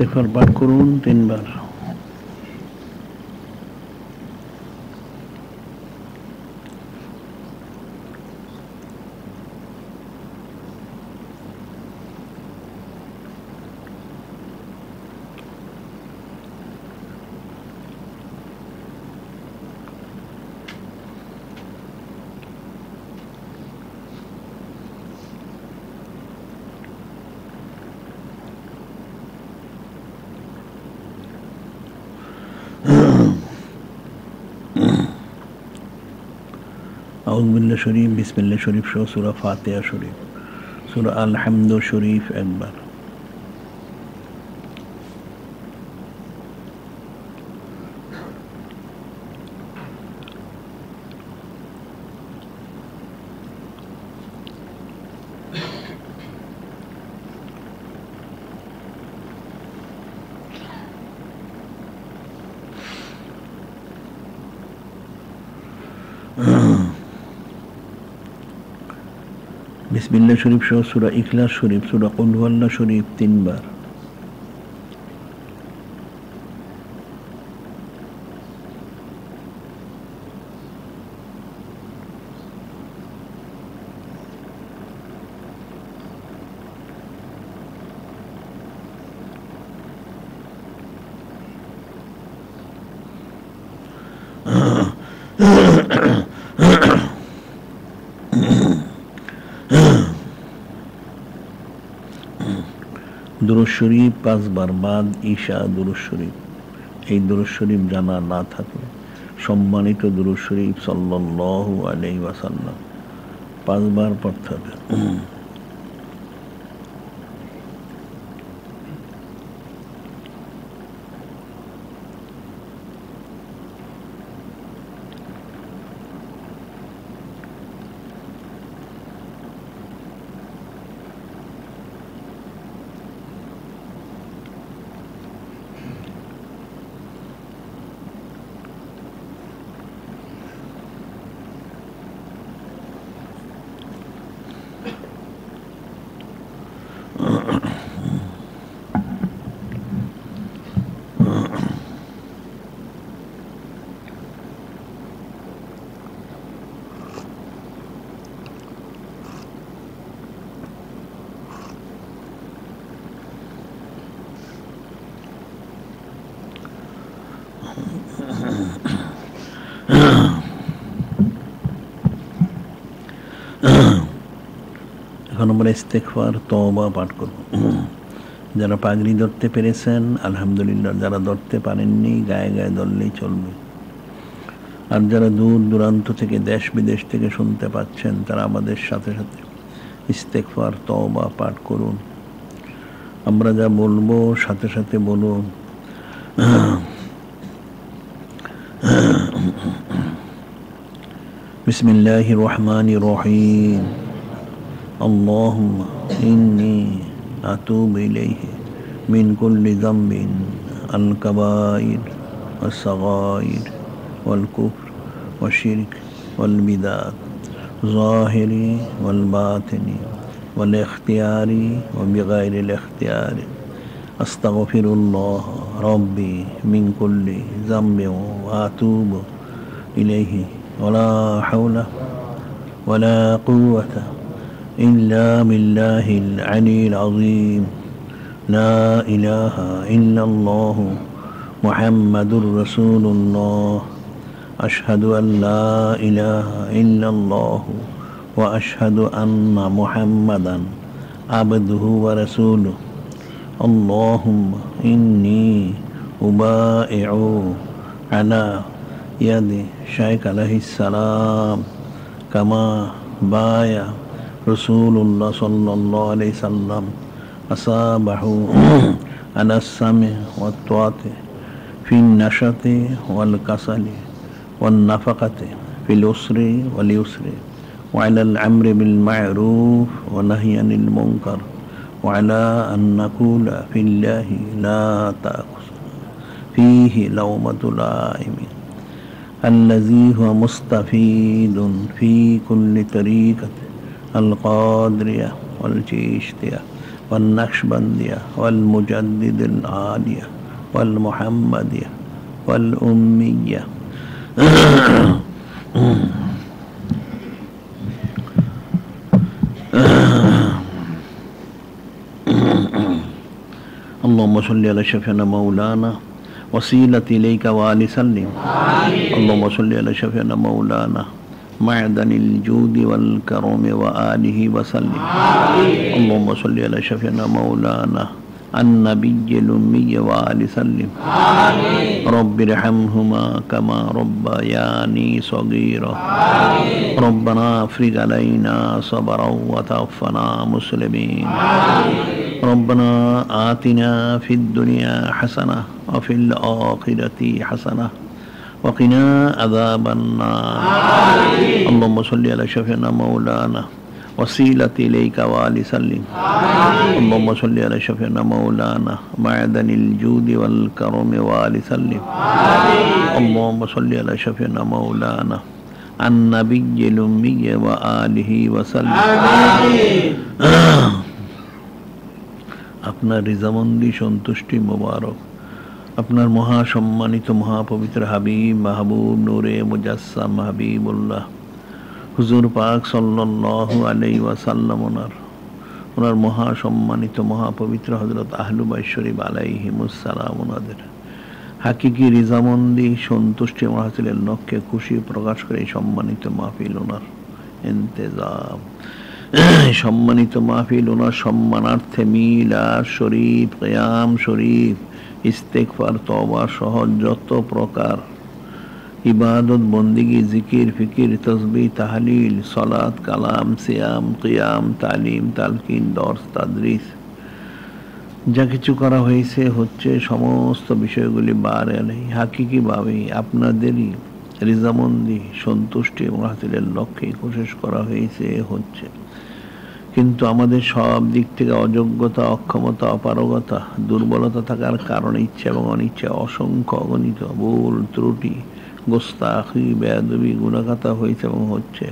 ইস্তেফার পাঠ করুন তিনবার আউজবিল্লা শরীফ বিসমিল্লা শরীফ সহ সুরা ফাতেহা শরীফ সুরা আলহামদ শরীফ একবার। বিসমিল্লা শরীফ সহ সুরা ইখলাস শরীফ সুরা কুলহুয়াল্লা শরীফ তিনবার দুরুজ শরীফ পাঁচবার বাদ ঈশা দুরুজ শরীফ। এই দুরুজ শরীফ জানা না থাকলে, সম্মানিত দুরুদ শরীফ সাল্লাল্লাহু আলাইহি ওয়াসাল্লাম পাঁচবার পড়তে হবে এখন আমরা ইস্তেকফার তওবা পাঠ করব যারা পাগড়ি ধরতে পেরেছেন আলহামদুলিল্লাহ যারা ধরতে পারেননি গায়ে গায়ে ধরলেই চলবে আর যারা দূর দূরান্ত থেকে দেশ বিদেশ থেকে শুনতে পাচ্ছেন তারা আমাদের সাথে সাথে ইস্তেকফার তওবা পাঠ করুন আমরা যা বলবো সাথে সাথে বলুন بسم الله الرحمن الرحيم اللهم إني أتوب إليه من كل ذنب الكبائر والصغائر والكفر والشرك والبدع ظاهري والباطني والاختياري وبغير الاختيار. أستغفر الله ربي من كل ذنب وأتوب إليه. ولا حول ولا قوة إلا بالله العلي العظيم. لا إله إلا الله محمد رسول الله. أشهد أن لا إله إلا الله وأشهد أن محمدا عبده ورسوله. اللهم إني أبائع على يد شيخ عليه السلام كما بايع رسول الله صلى الله عليه وسلم أصابه على السمع والطاعة في النشط والكسل والنفقة في الأسر واليسر وعلى الأمر بالمعروف ونهي عن المنكر وعلى أن نقول في الله لا تأخذ فيه لومة لائم الذي هو مستفيد في كل طريقة القادرية والجيشتية والنقشبندية والمجدد العالية والمحمدية والأمية. اللهم صل على شفينا مولانا وسيلة إليك وآل سلم. اللهم صل على شفينا مولانا معدن الجود والكرم وآله وسلم. اللهم صل على شفينا مولانا النبي الأمي وآل سلم. رب ارحمهما كما ربياني صغيرا. ربنا افرغ علينا صبرا وتوفنا مسلمين. ربنا آتنا في الدنيا حسنة وفي الآخرة حسنة. وقنا عذاب النار اللهم صل على شفينا مولانا وسيلة إليك وآل سلم اللهم صل على شفينا مولانا معدن الجود والكرم وآل سلم اللهم صل على شفينا مولانا النبي الأمي وآله وسلم আপনার রিজামন্দি সন্তুষ্টি মোবারক আপনার মহা সম্মানিত মহাপবিত্র হাবিব, মাহবুব, নূরে, মুজাসসাম, হাবিবুল্লাহ, হুজুর পাক সাল্লাল্লাহু আলাইহি ওয়াসাল্লাম ওনার ওনার মহা সম্মানিত মহাপবিত্র হজরত আহলু বাইশ্বরী আলাইহিমুসালাম ওনাদের। হাকিকি রিজামন্দি সন্তুষ্টি মাহফিলের লক্ষ্যে খুশি প্রকাশ করে সম্মানিত মাহফিল ওনার ইন্তেজাম। সম্মানিত মাহফিল ওনার সম্মানার্থে মিলা শরীফ, কেয়াম শরীফ ইস্তেকফার তবা সহ যত প্রকার। ইবাদত, বন্দিগি, জিকির, ফিকির তসবি তাহলিল, সলাত, কালাম, সিয়াম, কিয়াম, তালিম, তালকিন দর্স তাদরিস। যা কিছু করা হয়েছে, হচ্ছে সমস্ত বিষয়গুলি বারে নেই হাকিকিভাবে আপনাদেরই রিজামন্দি, সন্তুষ্টি এবং হাসিলের লক্ষ্যে কোশিশ করা হয়েছে, হচ্ছে। কিন্তু আমাদের সব দিক থেকে অযোগ্যতা, অক্ষমতা, অপারগতা, দুর্বলতা থাকার কারণে ইচ্ছা এবং অনিচ্ছা অসংখ্য অগণিত ভুল, ত্রুটি, গোস্তাখি, বেয়াদবি গুণাকাতা হয়েছে এবং হচ্ছে,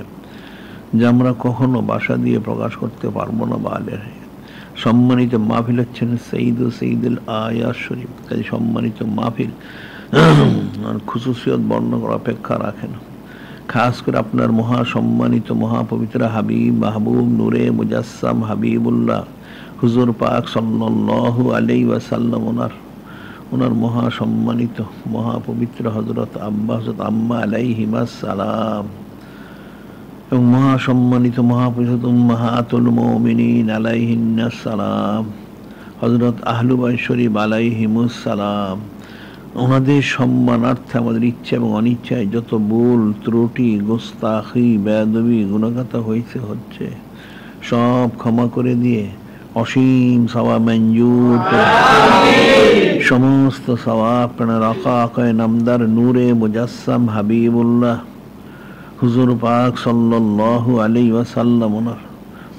যা আমরা কখনো বাসা দিয়ে প্রকাশ করতে পারব না বালের। সম্মানিত মাহফিল হচ্ছেন সঈদ সঈদুল আয়া শরীফ। কাজে সম্মানিত মাহফিল খুশুসিয়ত বর্ণ করা অপেক্ষা রাখে না খাস করে আপনার মহা সম্মানিত মহাপবিত্র হাবিব, মাহবুব, নূরে, মুজাসসাম, হাবিবুল্লাহ, হুজুর পাক সাল্লাল্লাহু আলাইহি ওয়াসাল্লাম, ওনার ওনার মহা সম্মানিত মহাপবিত্র হজরত আব্বা হজরত আম্মা আলাইহিমাস সালাম এবং মহা সম্মানিত মহাপুরুষ উম্মাহাতুল মুমিনিন আলাইহিন্নাস সালাম হজরত আহলুবাই শরীফ আলাইহিমুস সালাম। ওনাদের সম্মানার্থে আমাদের ইচ্ছা এবং অনিচ্ছায় যত ভুল ত্রুটি, গোস্তাখি বেদবি গুণগাতা হয়েছে হচ্ছে, সব ক্ষমা করে দিয়ে অসীম সওয়া মঞ্জুর সমস্ত সওয়াব আকায় নামদার নূরে মুজাসসাম হাবিবুল্লাহ, হুজুর পাক সাল্লাল্লাহু আলাইহি ওয়াসাল্লাম, ওনার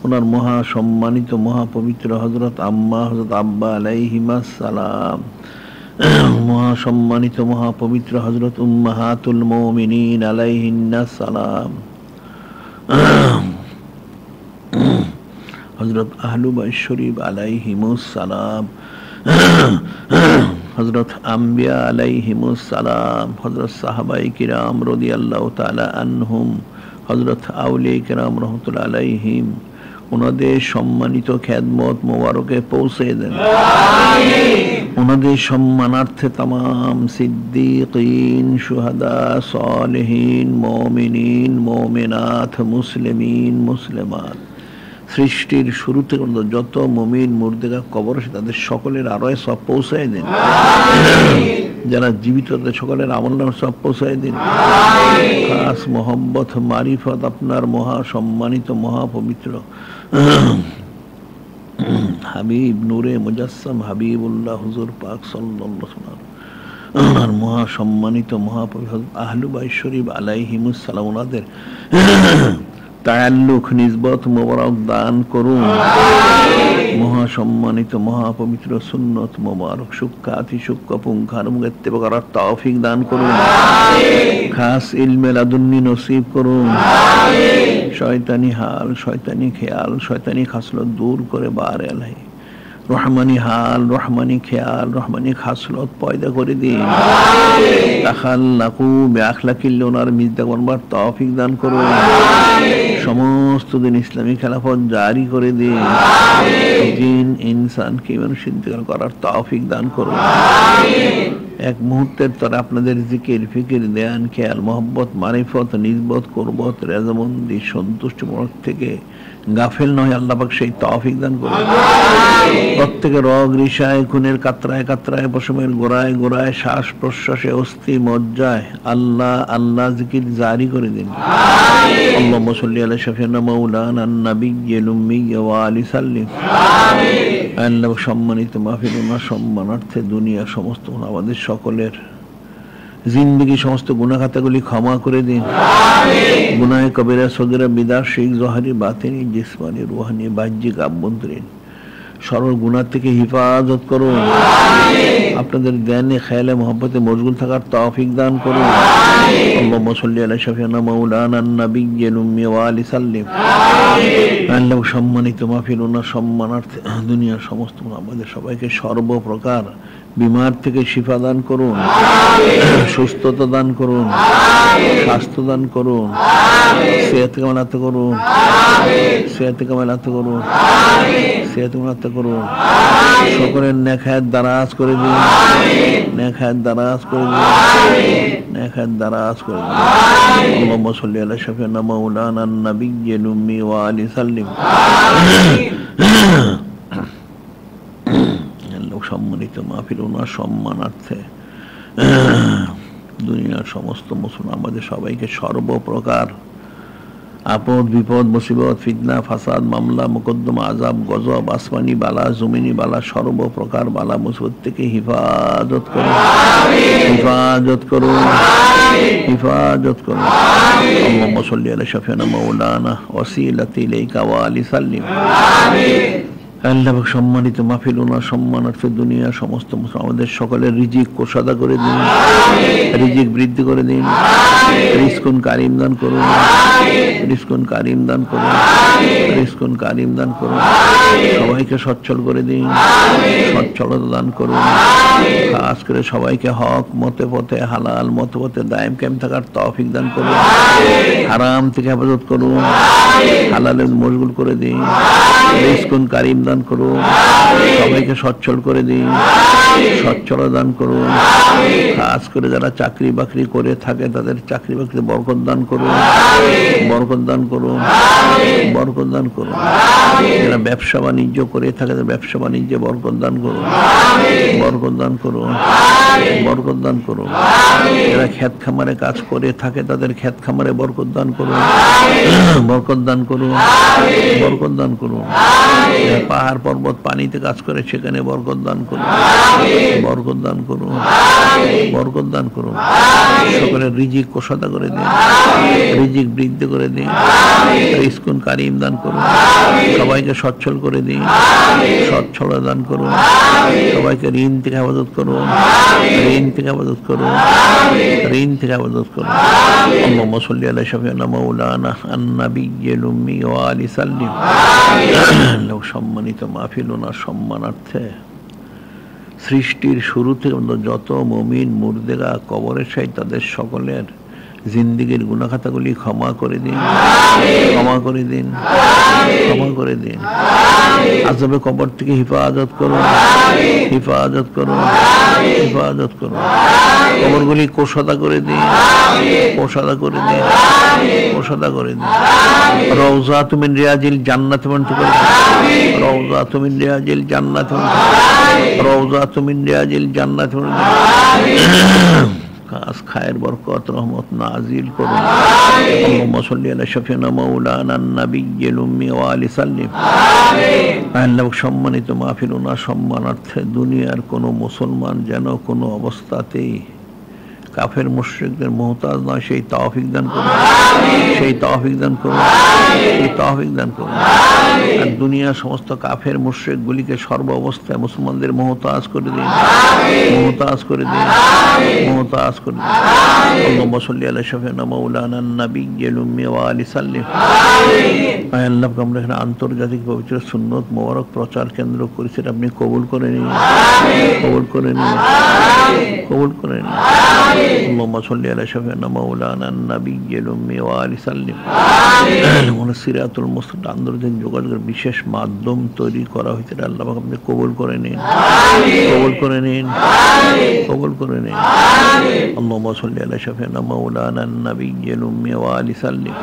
ওনার মহা সম্মানিত, মহা পবিত্র হজরত আম্মা হজরত আব্বা আলাইহিমাস সালাম। মহা সম্মানিত মহা পবিত্র হজরত উম্মাহাতুল মুমিনিন আলাইহিন্নাস সালাম হজরত আহলুবাই শরীফ আলাইহিমুস সালাম। হজরত আম্বিয়া আলাইহিমুস সালাম। হজরত সাহাবাই কিরাম রদি আল্লাহ তালা আনহুম। হজরত আউলি কিরাম রহমতুল্লা আলাইহিম। ওনাদের সম্মানিত খ্যাদমত মোবারকে পৌঁছে দেন। ওনাদের সম্মানার্থে তাম সিদ্দিকিন সুহাদা সালেহীন মমিনিন মোমেনাথ মুসলিমিন মুসলিমাত। সৃষ্টির শুরু থেকে যত মমিন মুর্দেগা কবর আছে তাদের সকলের আরয় সব পৌঁছায় দিন। যারা জীবিত তাদের সকলের আমল নাম সব পৌঁছায় দিন। খাস মোহাম্মত মারিফত আপনার মহা সম্মানিত মহা পবিত্র হাবিব নূরে মুজাসম হাবিবুল্লাহ হুজুর পাক সাল্লাল্লাহু আর মহা সম্মানিত মহাপবিত্র আহলুবাই শরীফ আলাইহিমুসালাম ওনাদের তায়াল্লুক নিজবত মোবারক দান করুন। মহা সম্মানিত মহাপবিত্র সুন্নত মোবারক সুখ্যাতি পুঙ্খার পুঙ্খানুগত্যে করার তৌফিক দান করুন। খাস ইলমে লাদুন্নি নসিব করুন। শয়তানি হাল শয়তানি খেয়াল শয়তানি খাসল দূর করে বার এলাই রহমানি হাল রহমানি খেয়াল রহমানি খাসলত পয়দা করে দিন। আখাল্লাকু বেআখলাকিল্লে ওনার মিজদা করবার তৌফিক দান করুন। সমস্ত দিন ইসলামী খেলাফত জারি করে দিন। জিন ইনসানকে মানুষ ইন্তেকাল করার তৌফিক দান করুন। এক মুহূর্তের তরে আপনাদের জিকির ফিকির দেয়ান খেয়াল মোহব্বত মারিফত নিজবত করবত রেজামন্দি সন্তুষ্টি মূলক থেকে গাফেল নয় আল্লাপাক সেই তৌফিক দান করুন। প্রত্যেকের রগ রিসায় খুনের কাতরায় কাতরায় পশমের গোড়ায় গোড়ায় শ্বাস প্রশ্বাসে অস্থি মজ্জায় আল্লাহ আল্লাহ জিকির জারি করে দিন। আল্লাহ মুসল্লি আলা শফিয়ানা মাওলানা নবী লুম্মি ওয়া আলি সাল্লিম। আল্লাহ সম্মানিত মাহফিল সম্মানার্থে দুনিয়া সমস্ত আমাদের সকলের জিন্দগি সমস্ত গুণাখাতাগুলি ক্ষমা করে দিন। গুনায় কবিরা সগিরা বিদার শেখ জহারি বাতিনি জিসমানি রুহানি বাহ্যিক আভ্যন্তরীণ। সর্ব গুণার থেকে হিফাজত করুন। আপনাদের জ্ঞানে খেয়ালে মোহাম্মতে মশগুল থাকার তৌফিক দান করুন। আল্লাহুম্মা সাল্লি আলা শাফিয়ানা মাওলানা নাবিয়্যিল উম্মি ওয়া আলি সাল্লিম। আল্লাহ সম্মানিত মাহফিল ওনার সম্মানার্থে দুনিয়ার সমস্ত আমাদের সবাইকে সর্বপ্রকার বিমার থেকে শিফা দান করুন, সুস্থতা দান করুন, স্বাস্থ্য দান করুন, সেহত কামালাতে করুন, সেহত কামালাতে করুন, সেহত কামালাতে করুন। সকলের নেখায়ের দারাজ করে দিন নেখায়ের দারাজ করে দিন নেখায়ের দারাজ করে দিন। সাল্লি আলা শাফিয়ানা মাওলানা নাবিয়্যিল উম্মি ওয়া আলি সাল্লিম। সম্মানিত মাহফিল ওনার সম্মানার্থে দুনিয়ার সমস্ত মুসলমান আমাদের সবাইকে সর্বপ্রকার আপদ বিপদ মুসিবত ফিতনা ফাসাদ মামলা মোকদ্দমা আজাব গজব আসমানি বালা জমিনি বালা সর্বপ্রকার বালা মুসিবত থেকে হিফাজত করুন। হিফাজত করুন। হিফাজত করুন। সাল্লি আলা শাফিয়ানা মাওলানা ওয়াসিলাতি ইলাইকা ওয়া আলি সাল্লিম। আল্লাহ সম্মানিত মাহফিল ওনার সম্মানার্থে দুনিয়া সমস্ত আমাদের সকলের রিজিক কোষাদা করে দিন। রিজিক বৃদ্ধি করে দিন। রিস্কুন কারিম দান করুন। রিস্কুন কারিম দান করুন। রিস্কুন কারিম দান করুন। সবাইকে সচ্ছল করে দিন। সচ্ছলতা দান করুন। খাস করে সবাইকে হক মতে পথে হালাল মতে পথে দায়েম ক্যাম থাকার তৌফিক দান করুন। হারাম থেকে হেফাজত করুন। হালালের মশগুল করে দিন। রিস্কুন কারিম দান করুন। সবাইকে সচ্ছল করে দিন। সচ্ছল দান করুন খাস করে যারা চাকরি বাকরি করে থাকে তাদের চাকরি বাকরি বরকত দান করুন বরকত দান করুন বরকত দান করুন যারা ব্যবসা বাণিজ্য করে থাকে তাদের ব্যবসা বাণিজ্যে বরকত দান করুন বরকত দান করুন বরকত দান করুন যারা ক্ষেত খামারে কাজ করে থাকে তাদের ক্ষেত খামারে বরকত দান করুন বরকত দান করুন বরকত দান করুন পাহাড় পর্বত পানিতে কাজ করে সেখানে বরকত দান করুন বরকত দান করুন বরকত দান করুন সকলের রিজিক কোষাদা করে দিন রিজিক বৃদ্ধি করে দিন রিস্কুন কারিম দান করুন সবাইকে সচ্ছল করে দিন সচ্ছল দান করুন সবাইকে ঋণ থেকে হেফাজত করুন ঋণ থেকে হেফাজত করুন ঋণ থেকে হেফাজত করুন اللهم صل على شفيعنا مولانا النبي الأمي وآل سلم لو সম্মানিত মাহফিল ওনার সম্মানার্থে সৃষ্টির শুরু থেকে যত মমিন মুর্দেরা কবরের সাই তাদের সকলের জিন্দিগির গুণাখাতাগুলি ক্ষমা করে দিন। ক্ষমা করে দিন। ক্ষমা করে দিন। আজবে কবর থেকে হিফাজত করুন। হিফাজত করুন। হিফাজত করুন। কবরগুলি কোষাদা করে দিন। কোষাদা করে দিন। কোষাদা করে দিন। রওজা তুমি রিয়াজিল জান্নাত মন্ত্র করে রওজা তুমি রিয়াজিল জান্নাত রওজা তুমি রিয়াজিল জান্নাত কাজ খায়ের বরকত রহমত নাজিল করুন। আল্লাহুম্মা সাল্লি আলা শাফিনা মাওলানা নাবিয়্যিল উম্মি ওয়া আলি সাল্লিম। আল্লাহ সম্মানিত মাহফিল ওনার সম্মানার্থে দুনিয়ার কোনো মুসলমান যেন কোনো অবস্থাতেই কাফের মুশ্রিকদের মোহতাজ নয় সেই তৌফিক দান করুন। সেই তৌফিক দান করুন। সেই তৌফিক দান করুন। আর দুনিয়ার সমস্ত কাফের মুশ্রিকগুলিকে সর্ব অবস্থায় মুসলমানদের মোহতাজ করে দিন। মোহতাজ করে দিন। মোহতাজ করে দিন। সাল্লি আলা শাফিনা মাওলানা নাবিয়্যিল উম্মি ওয়া আলি সাল্লিম। আয় আল্লাহ আমরা এখানে আন্তর্জাতিক পবিত্র সুন্নত মোবারক প্রচার কেন্দ্র করেছি আপনি কবুল করে নিন। কবুল করে নিন। কবুল করে নিন। اللهم صل على شفيعنا مولانا النبي الأمي وآل سلم মনে সিরাতুল মুস্তাদ আন্তর্জাতিক যোগাযোগের বিশেষ মাধ্যম তৈরি করা হয়েছে এটা আল্লাহ পাক আপনি কবুল করে নিন কবুল করে নিন কবুল করে নিন اللهم صل على شفيعنا مولانا النبي الأمي وآل سلم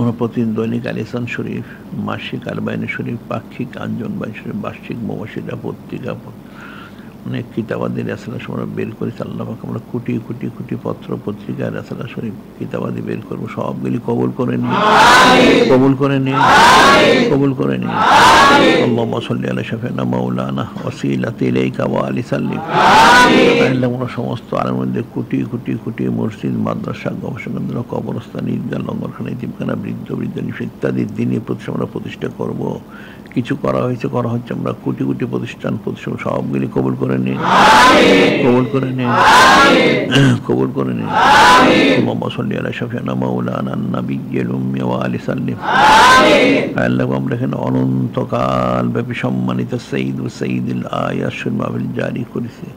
মনে প্রতিদিন দৈনিক আলিসান শরীফ মাসিক আলবাইন শরীফ পাক্ষিক আঞ্জন বাইন শরীফ বার্ষিক মবাসিরা পত্রিকা অনেক কিতাবাদী রাসেলা আমরা বের করেছি আল্লাহ আমরা কোটি কোটি কোটি পত্র পত্রিকা রাসেলা শরীফ কিতাবাদি বের করব। সবগুলি কবুল করে নিন। কবুল করে নিন। কবুল করে নিন। আল্লাহ সাল্লি আলা মাওলানা ইলাইকা ওয়া আলি সাল্লিম। আমরা সমস্ত আলের মধ্যে কোটি কোটি কোটি মসজিদ মাদ্রাসা গবেষণা কেন্দ্র কবরস্থান ঈদগাহ লঙ্গরখানা ইতিমখানা বৃদ্ধ বৃদ্ধ ইত্যাদি দিনে প্রতিষ্ঠা আমরা প্রতিষ্ঠা করব। কিছু করা হয়েছে, করা হচ্ছে। আমরা কোটি কোটি প্রতিষ্ঠান প্রতিষ্ঠান সবগুলি কবুল করে নিন। কবুল করে নিন। কবুল করে নিন। আমরা এখানে অনন্তকাল ব্যাপী সম্মানিত সঈদ ও সঈদুল আয়াস মাহফিল জারি করেছি।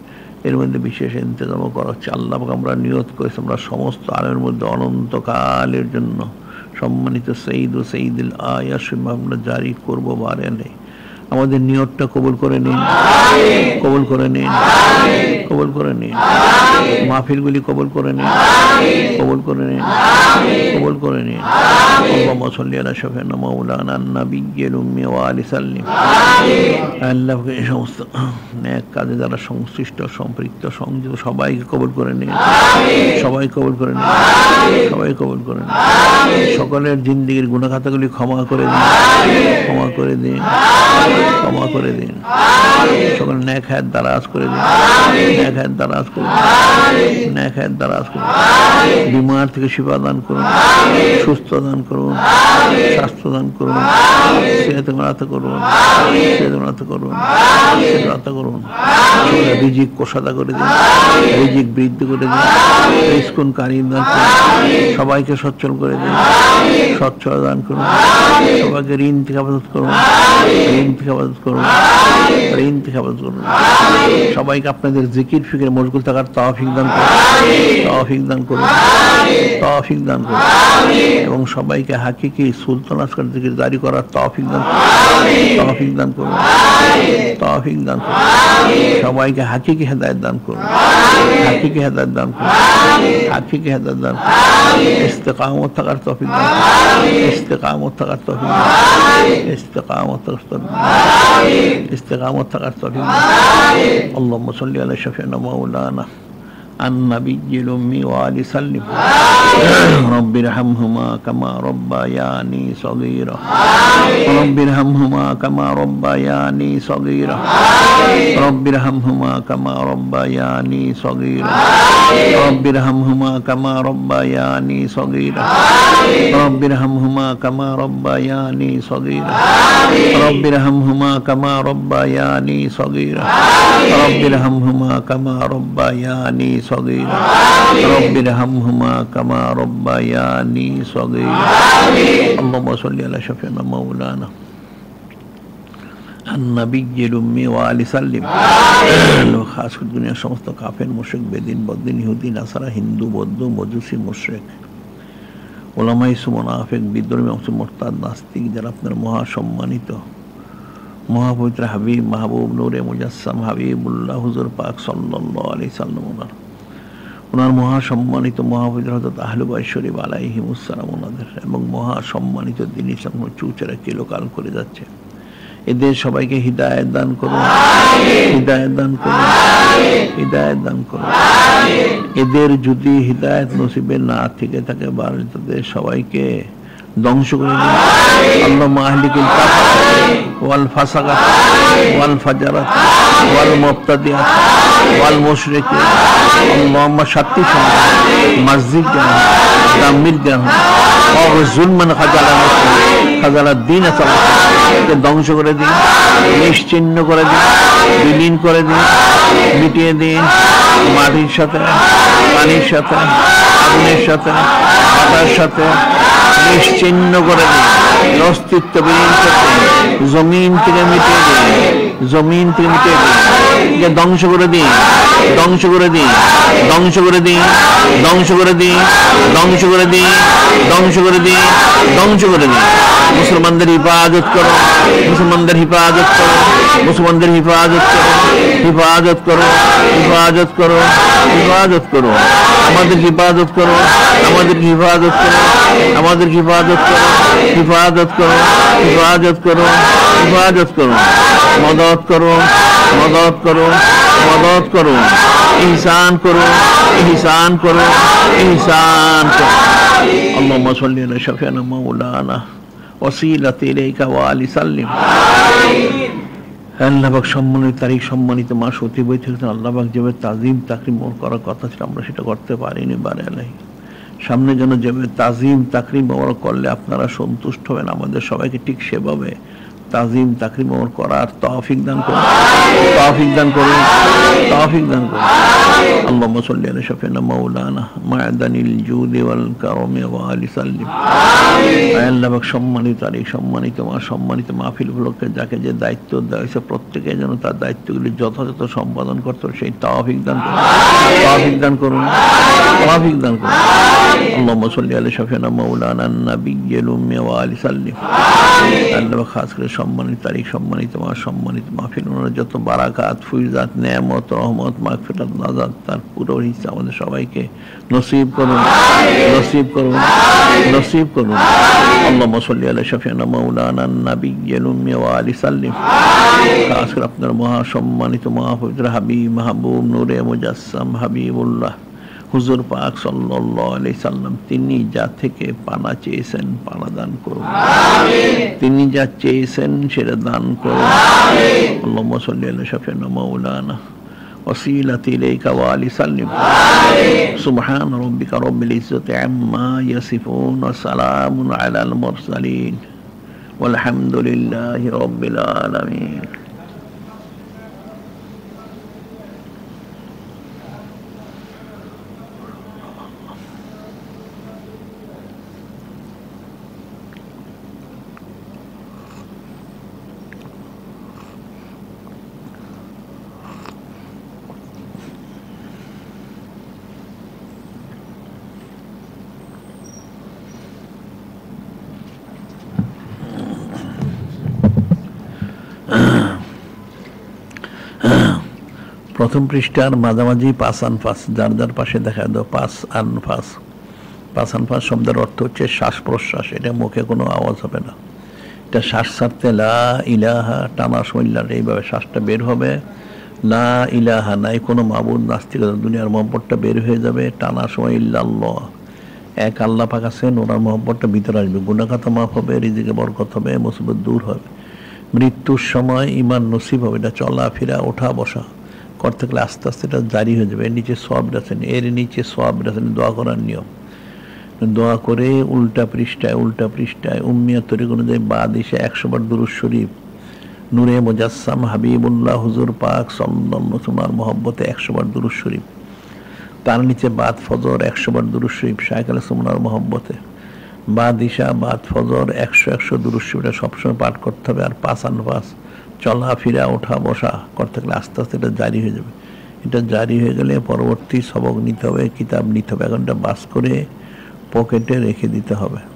এর মধ্যে বিশেষ ইন্তজাম করা হচ্ছে। আল্লাহ আমরা নিয়ত করেছি। আমরা সমস্ত আলের মধ্যে অনন্তকালের জন্য সম্মানিত সঈদ ও সঈদুল আয়াস মামলা জারি করব বারে নেই আমাদের নিয়তটা কবুল করে নিন। কবুল করে নিন। কবুল করে নিন। মাহফিলগুলি কবুল করে নিন। কবুল করে নিন। কবুল করে নিন। আলা শাফিনা মাওলানা নাবিয়্যিল উম্মি ওয়া আলি সাল্লিম। আল্লাহকে এই সমস্ত ন্যাক কাজে যারা সংশ্লিষ্ট সম্পৃক্ত সংযুক্ত সবাইকে কবুল করে নিন। সবাই কবুল করে নিন। সবাই কবুল করে নিন। সকলের জিন্দিগির গুণাখাতাগুলি ক্ষমা করে দিন। ক্ষমা করে দিন। ক্ষমা করে দিন। সকল ন্যাক হায়াত দারাজ করে দিন। ন্যাক হায়াত দারাজ করে দিন। ন্যাক হায়াত দারাজ করে দিন। বিমার থেকে শিবা দান করুন। সুস্থ দান করুন। স্বাস্থ্য দান করুন। সেহত মারাত করুন। সেহত মারাত করুন। সেহত করুন। রিজিক কোষাদা করে দিন। রিজিক বৃদ্ধি করে দিন। রিস্কুন কারিম দান করুন। সবাইকে সচ্ছল করে দিন। সচ্ছল দান করুন। সবাইকে ঋণ থেকে আবাদত করুন। ঋণ থেকে আবাদত করুন থেকে আবাদত করুন সবাইকে আপনাদের জিকির ফিকির মশগুল থাকার তহফিক দান করুন তহফিক দান করুন তহফিক দান করুন এবং সবাইকে হাকিকি সুলতান আসকার জিকির জারি করার তহফিক দান তহফিক দান করুন তহফিক দান করুন সবাইকে হাকিকি হেদায়ত দান করুন হাকিকি হেদায়ত দান করুন হাকিকি হেদায়ত দান করুন ইস্তেকামত থাকার তৌফিক দান করুন ইস্তেকামত থাকার করুন ইস্তেকামত থাকার তৌফিক آمين. استقامة تقدم آمين. اللهم صلي على شفعنا مولانا. النبي الأمي وآل سلم. رب ارحمهما كما ربياني صغيرا. رب ارحمهما كما ربياني صغيرا. رب ارحمهما كما ربياني صغيرا. رب ارحمهما كما ربياني صغيرا. رب ارحمهما كما ربياني صغيرا. رب ارحمهما كما ربياني صغيرا. رب ارحمهما كما ربياني صغيرا رب ارحمهما كما ربياني صغيرا اللهم صل على شفيعنا مولانا النبي الأمي وآل سلم খাস করে দুনিয়ার সমস্ত কাফের মুশরিক বেদিন বদিন ইহুদি নাসারা হিন্দু বৌদ্ধ মজুসি মুশরিক ওলামাই সুমনাফেক বিদ্রোহী অংশ মোরতাদ নাস্তিক যারা আপনার মহা সম্মানিত মহাপবিত্র হাবিব মাহবুব নূরে মুজাসসাম হাবিবুল্লাহ হুজুর পাক সাল্লাল্লাহু আলাইহি সাল্লাম ওনার ওনার মহা সম্মানিত মহাপবিত্র হজরত আহলুবাই শরীফ আলাইহিমুসসালাম ওনাদের এবং মহা সম্মানিত দিন ইসলাম চুচেরা চিরকাল করে যাচ্ছে। এদের সবাইকে হৃদায়ত দান করুন। হৃদায়ত দান করুন। হৃদায়ত দান করুন। এদের যদি হৃদায়ত নসিবে না থেকে থাকে বারে তাদের সবাইকে ধ্বংস করে দিন। আল্লাহ মাহলিকুল ওয়াল ফাসাকাত ওয়াল ফাজারাত ওয়াল মুবতাদিয়াত ওয়াল মুশরিকিন। আল্লাহ সাতটি সন্তান মসজিদ দেন তামির দেন জুলমান মানে খাজালা খাজালা দিন আছে ধ্বংস করে দিন নিশ্চিহ্ন করে দিন, বিলীন করে দিন, মিটিয়ে দিন, মাটির সাথে, পানির সাথে, আগুনের সাথে পাতার সাথে নিশ্চিহ্ন করে দিন। অস্তিত্ব জমিন থেকে মিটিয়ে দিন জমিন থেকে মিটিয়ে দিন ধ্বংস করে দিন ধ্বংস করে দিন ধ্বংস করে দিন ধ্বংস করে দিন ধ্বংস করে দিন ধ্বংস করে দিন ধ্বংস করে দিন মুসলমানদের হিফাজত করো। মুসলমানদের হিফাজত করো। মুসলমানদের হিফাজত করো। হিফাজত করো। হিফাজত করো। হিফাজত করো। আমাদের হিফাজত করো। আমাদের হিফাজত করো। আমাদের হিফাজত করো। হিফাজত हिफाजत करो हिफाजत करो हिफाजत करो मदद करो मदद करो मदद करो इंसान करो इंसान करो इंसान करो अल्लाह मसल शफन मौलाना वसीलत वाली सल्लिम আল্লাহবাক সম্মানিত তারিখ সম্মানিত মাস অতিবাহিত আল্লাহবাক যেভাবে তাজিম তাকরিম করার কথা ছিল আমরা সেটা করতে পারিনি বারে আলাই সামনে যেন যেভাবে তাজিম তাকরিম ওর করলে আপনারা সন্তুষ্ট হবেন আমাদের সবাইকে ঠিক সেভাবে তাজিম তাকরিম ওর করার তৌফিক দান করুন তৌফিক দান করুন তৌফিক দান করুন اللهم صل على شفينا مولانا معدن الجود والكرم وآل سلم আল্লাহ পাক সম্মানিত আর এই সম্মানিত মা সম্মানিত মাহফিল গুলোকে যাকে যে দায়িত্ব দেওয়া হয়েছে প্রত্যেকে যেন তার দায়িত্বগুলি যথাযথ সম্পাদন করতে পারে সেই তৌফিক দান করুন তৌফিক দান করুন তৌফিক দান করুন اللهم صل على شفينا مولانا النبي الأمي وآل سلم আল্লাহ খাস করে সম্মানিত তারিখ সম্মানিত মা সম্মানিত মাহফিল ওনার যত বারাকাত ফুইজাত নেয়ামত রহমত মাগফিরাত নাজাত তার পুরো হিসা আমাদের সবাইকে নসিব করুন নসিব করুন নসিব করুন। আল্লাহ সাল্লি আলা শাফিয়ানা মাওলানা নাবিয়্যিল উম্মি ওয়া আলি সাল্লিম। আপনার মহা সম্মানিত মহাপবিত্র হাবিব মাহবুব নূরে মুজাসসাম হাবিবুল্লাহ। হুজুর পাক সাল্লাল্লাহু আলাইহি সাল্লাম তিনি যা থেকে পানা চেয়েছেন পানা দান করুন তিনি যা চেয়েছেন সেটা দান করুন আল্লাহুম্মা সাল্লি আলা শাফিয়ানা মাওলানা وسيلتي إليك وآل سلم سبحان ربك رب العزة عما يصفون وسلام على المرسلين والحمد لله رب العالمين প্রথম পৃষ্ঠার মাঝামাঝি পাস আন ফাস যার যার পাশে দেখা দাও পাস আন ফাস পাস আন ফাস শব্দের অর্থ হচ্ছে শ্বাস প্রশ্বাস, এটা মুখে কোনো আওয়াজ হবে না। এটা শ্বাস ছাড়তে লা ইলাহা টানা শৈলার এইভাবে শ্বাসটা বের হবে। লা ইলাহা নাই, কোনো মাবুদ নাস্তিকতা দুনিয়ার মহব্বতটা বের হয়ে যাবে, টানা সময় ইল্লাল্লাহ এক আল্লাহ পাক আছেন, ওনার মহব্বতটা ভিতরে আসবে। গুণাখাতা মাফ হবে, রিজিকে বরকত হবে, মুসিবত দূর হবে। মৃত্যুর সময় ইমান নসিব হবে, এটা চলা চলাফেরা ওঠা বসা করতে গেলে আস্তে আস্তে এটা জারি হয়ে যাবে। এর নিচে সব রাখেন এর নিচে সব রাখেন দোয়া করার নিয়ম। দোয়া করে উল্টা পৃষ্ঠায় উল্টা পৃষ্ঠায় উম্মিয়া তরিক অনুযায়ী বা এসে একশো বার দুরুজ শরীফ, নূরে মুজাসসাম হাবিবুল্লাহ হুজুর পাক সল্লাল্লাহু তোমার মহব্বতে একশো বার দুরুজ শরীফ। তার নিচে বাদ ফজর একশো বার দুরুজ শরীফ শাহেখ সুমনার মহব্বতে। বা দিশা বাদ ফজর একশো একশো দুরুজ শরীফ এটা সবসময় পাঠ করতে হবে। আর পাঁচ আন পাস চলা ফিরা ওঠা বসা করতে থাকলে আস্তে আস্তে এটা জারি হয়ে যাবে। এটা জারি হয়ে গেলে পরবর্তী সবক নিতে হবে, কিতাব নিতে হবে। এখন বাস করে পকেটে রেখে দিতে হবে।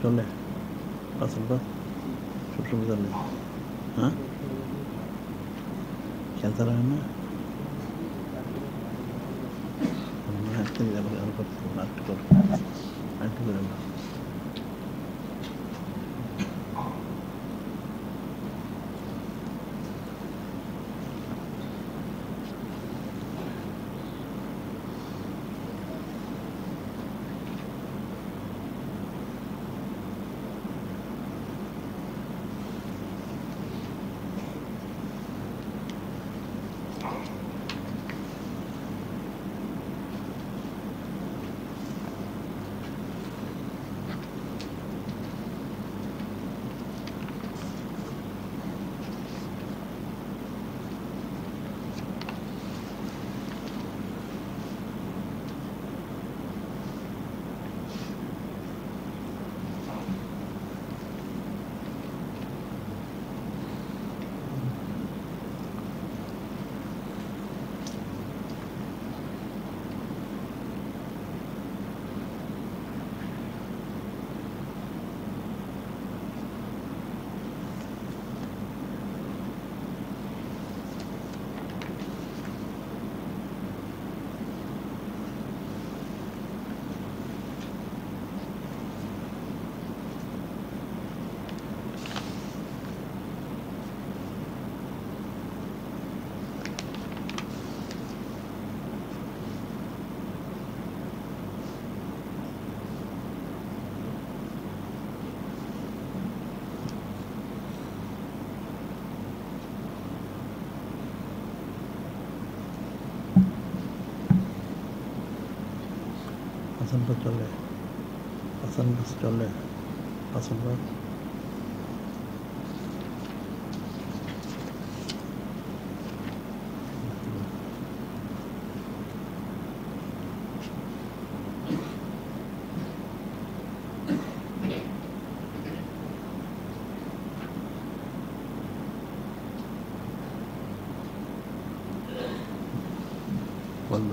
পাঁচ মিনিট চলে পাঁচ পাঁচ সবসময় চলে হ্যাঁ ক্যান্সার হয় না আজকে আবার আরও করতে হবে পথ চলে হাসান চলে হাসান পথ বন্ধ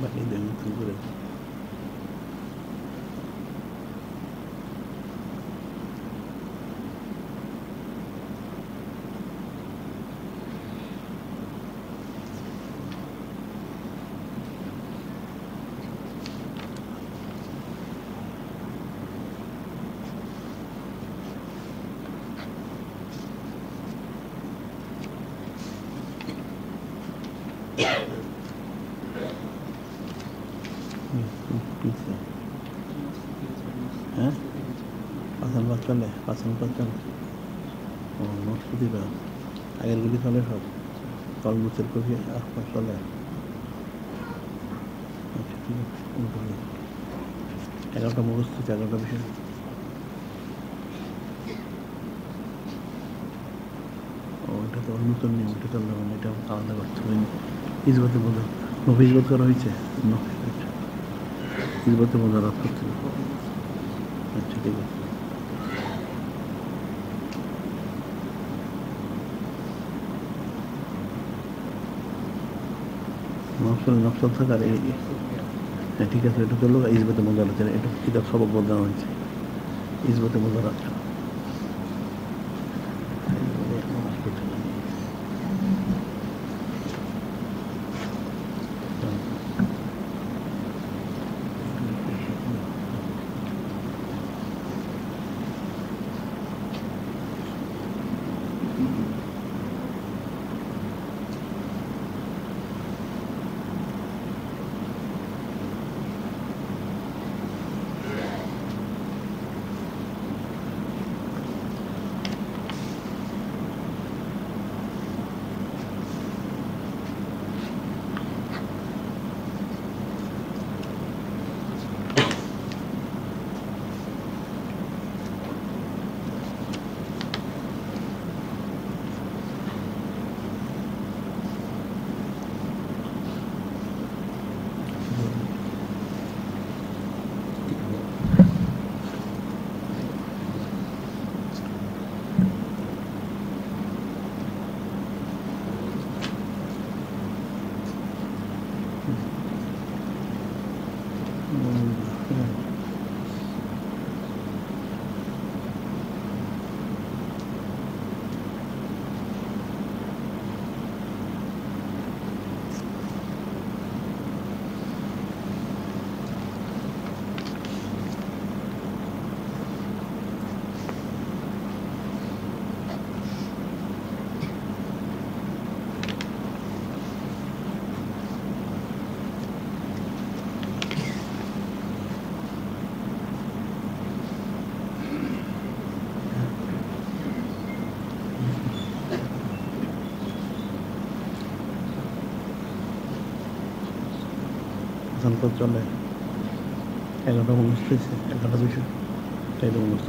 বাকি দেন নতুন করে পিছে হ্যাঁ পাঁচান পাঁচ চলে ও দিবা। আগের গুলি চলে সব? তলমুচের কফি আশপাশ চলে? আচ্ছা ঠিক আছে এগারোটা মুখস্থ, এগারোটা বিষয়। ও, এটা তো নতুন নিয়ম, এটা চলবে না, এটা আলাদা করতে হবে। ইজবতে বোঝা ইজবত করা হয়েছে ইজবতে বোঝা রাত করতে আচ্ছা ঠিক আছে। নকশাল নকশাল থাকার এই হ্যাঁ ঠিক আছে, এটা চলল ইজবতে মজা রাখছে এটা কিতাব সবক বদলানো হয়েছে? ইজবতে মজা চলে। এগারোটা হয়েছে এগারোটা বিষয় তাই তো মুখস্থ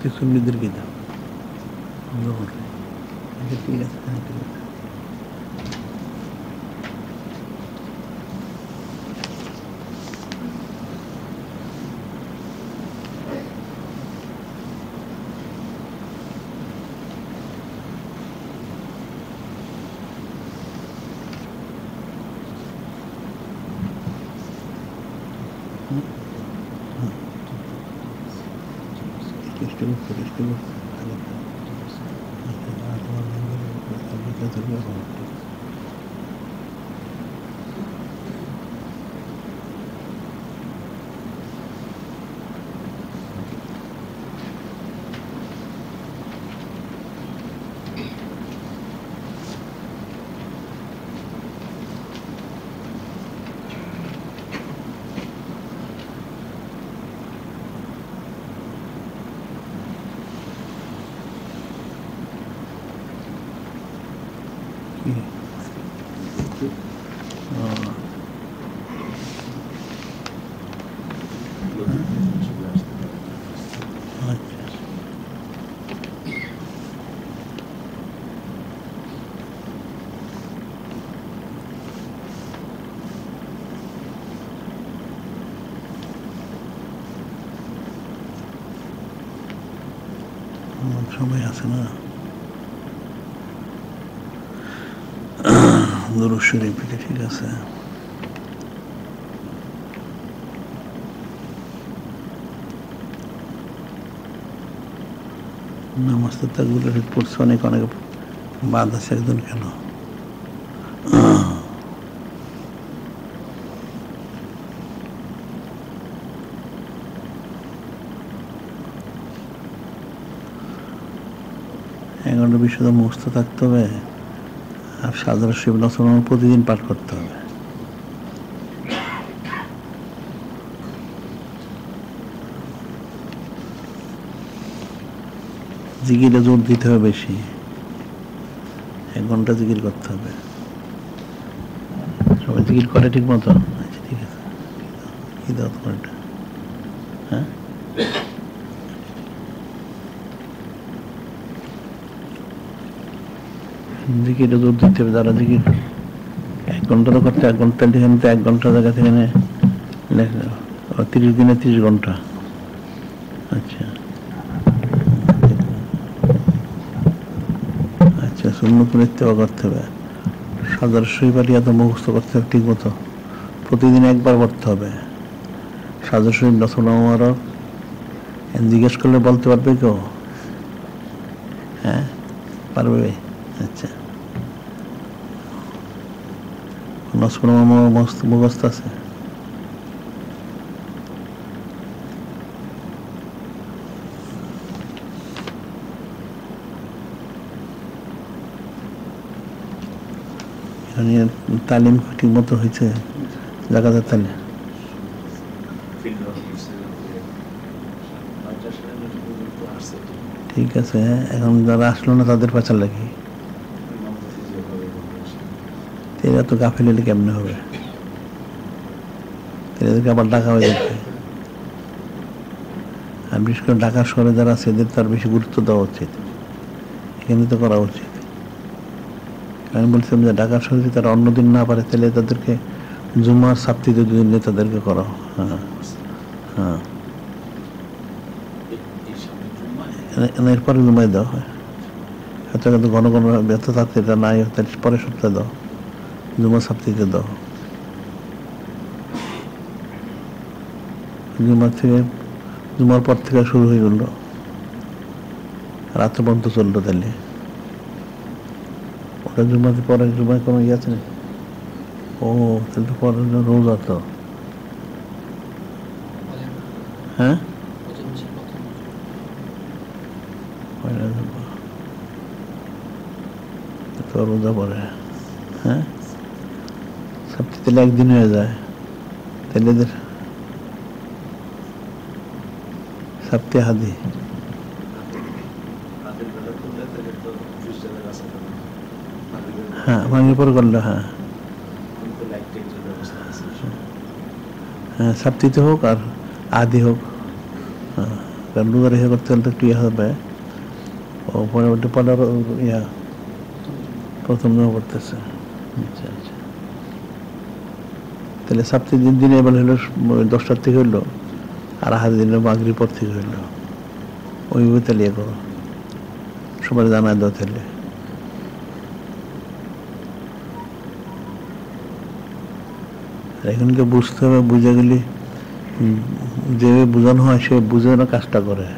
করছিল অতি সুন্নিদেরকে দাও জোহর। আচ্ছা, ঠিক আছে হ্যাঁ, ঠিক আছে চেষ্টা করতে চেষ্টা করতে আমার সময় ঠিক আছে। পড়ছে অনেক অনেক বাদ আছে একজন কেন? বিশুদ্ধ মুখস্থ থাকতে হবে আর সাধারণ শিব নচরণ প্রতিদিন পাঠ করতে হবে। জিকিরে জোর দিতে হবে বেশি। এক ঘণ্টা জিকির করতে হবে। সবাই জিকির করে ঠিক মতো আচ্ছা ঠিক আছে। কি দাও এটা হ্যাঁ জিকিরে জোর দিতে হবে যারা জিকির এক ঘণ্টা তো করতে এক ঘণ্টা এখানে তো এক ঘণ্টা জায়গা থেকে তিরিশ দিনে তিরিশ ঘণ্টা। আচ্ছা। আচ্ছা শূন্য করে করতে হবে। সাদার শরীফারিয়া এত মুখস্থ করতে হবে ঠিক মতো প্রতিদিন একবার পড়তে হবে। শরীফ নসল আমার জিজ্ঞেস করলে বলতে পারবে কেউ হ্যাঁ পারবে আচ্ছা নসপুর মুখস্থ আছে। তালিম ঠিক মতো হয়েছে জাকাতের তালিম ঠিক আছে, এখন যারা আসলো না তাদের পাচার লাগে। এরা তো গাফিল হলে কেমনে হবে? এদেরকে আবার ডাকা হয়ে যাবে। আর বিশেষ করে ঢাকা শহরে যারা আছে, এদের তার বেশি গুরুত্ব দেওয়া উচিত। এখানে তো করা উচিত। আমি বলছিলাম যে ঢাকা শহরে যদি তারা অন্যদিন না পারে, তাহলে তাদেরকে জুমার সাপ্তিতে দুদিন নিয়ে তাদেরকে করা হ্যাঁ। হ্যাঁ এরপরে জুমাই দেওয়া হয়। হয়তো ঘন ঘন ব্যর্থ থাকতে এটা নাই, তাহলে পরের সপ্তাহে দাও জুমা সাপ্তিতে দাও। জুমার থেকে জুমার পর থেকে শুরু হয়ে গেল। রাতে পর্যন্ত চলল তাহলে। ওটা জুমাতে পরে জুমায় কোনো ইয়ে আছে না ও, তাহলে তো পরে রোজা তো। হ্যাঁ? জুমা। রোজা পরে তাহলে একদিন হয়ে যায় তাহলে এদের সপ্তাহে হাদি হ্যাঁ ভাঙে পরে করল হ্যাঁ হ্যাঁ সপ্তিতে হোক আর আদি হোক হ্যাঁ কারণ রোজা রেখে করতে হলে তো একটু ইয়ে হবে ও পরে ওটা পরে আরও ইয়া প্রথম জমা পড়তেছে আচ্ছা আচ্ছা তাহলে সপ্তাহে দিন এবার হলো দশটার থেকে হইল, আর হাতে দিন মাগরি পর থেকে হইল। ওইভাবে তাহলে করো সবার জানায় দাও তাহলে। এখানকে বুঝতে হবে, বুঝে গেলে যে বোঝানো হয় সে বুঝে না কাজটা করে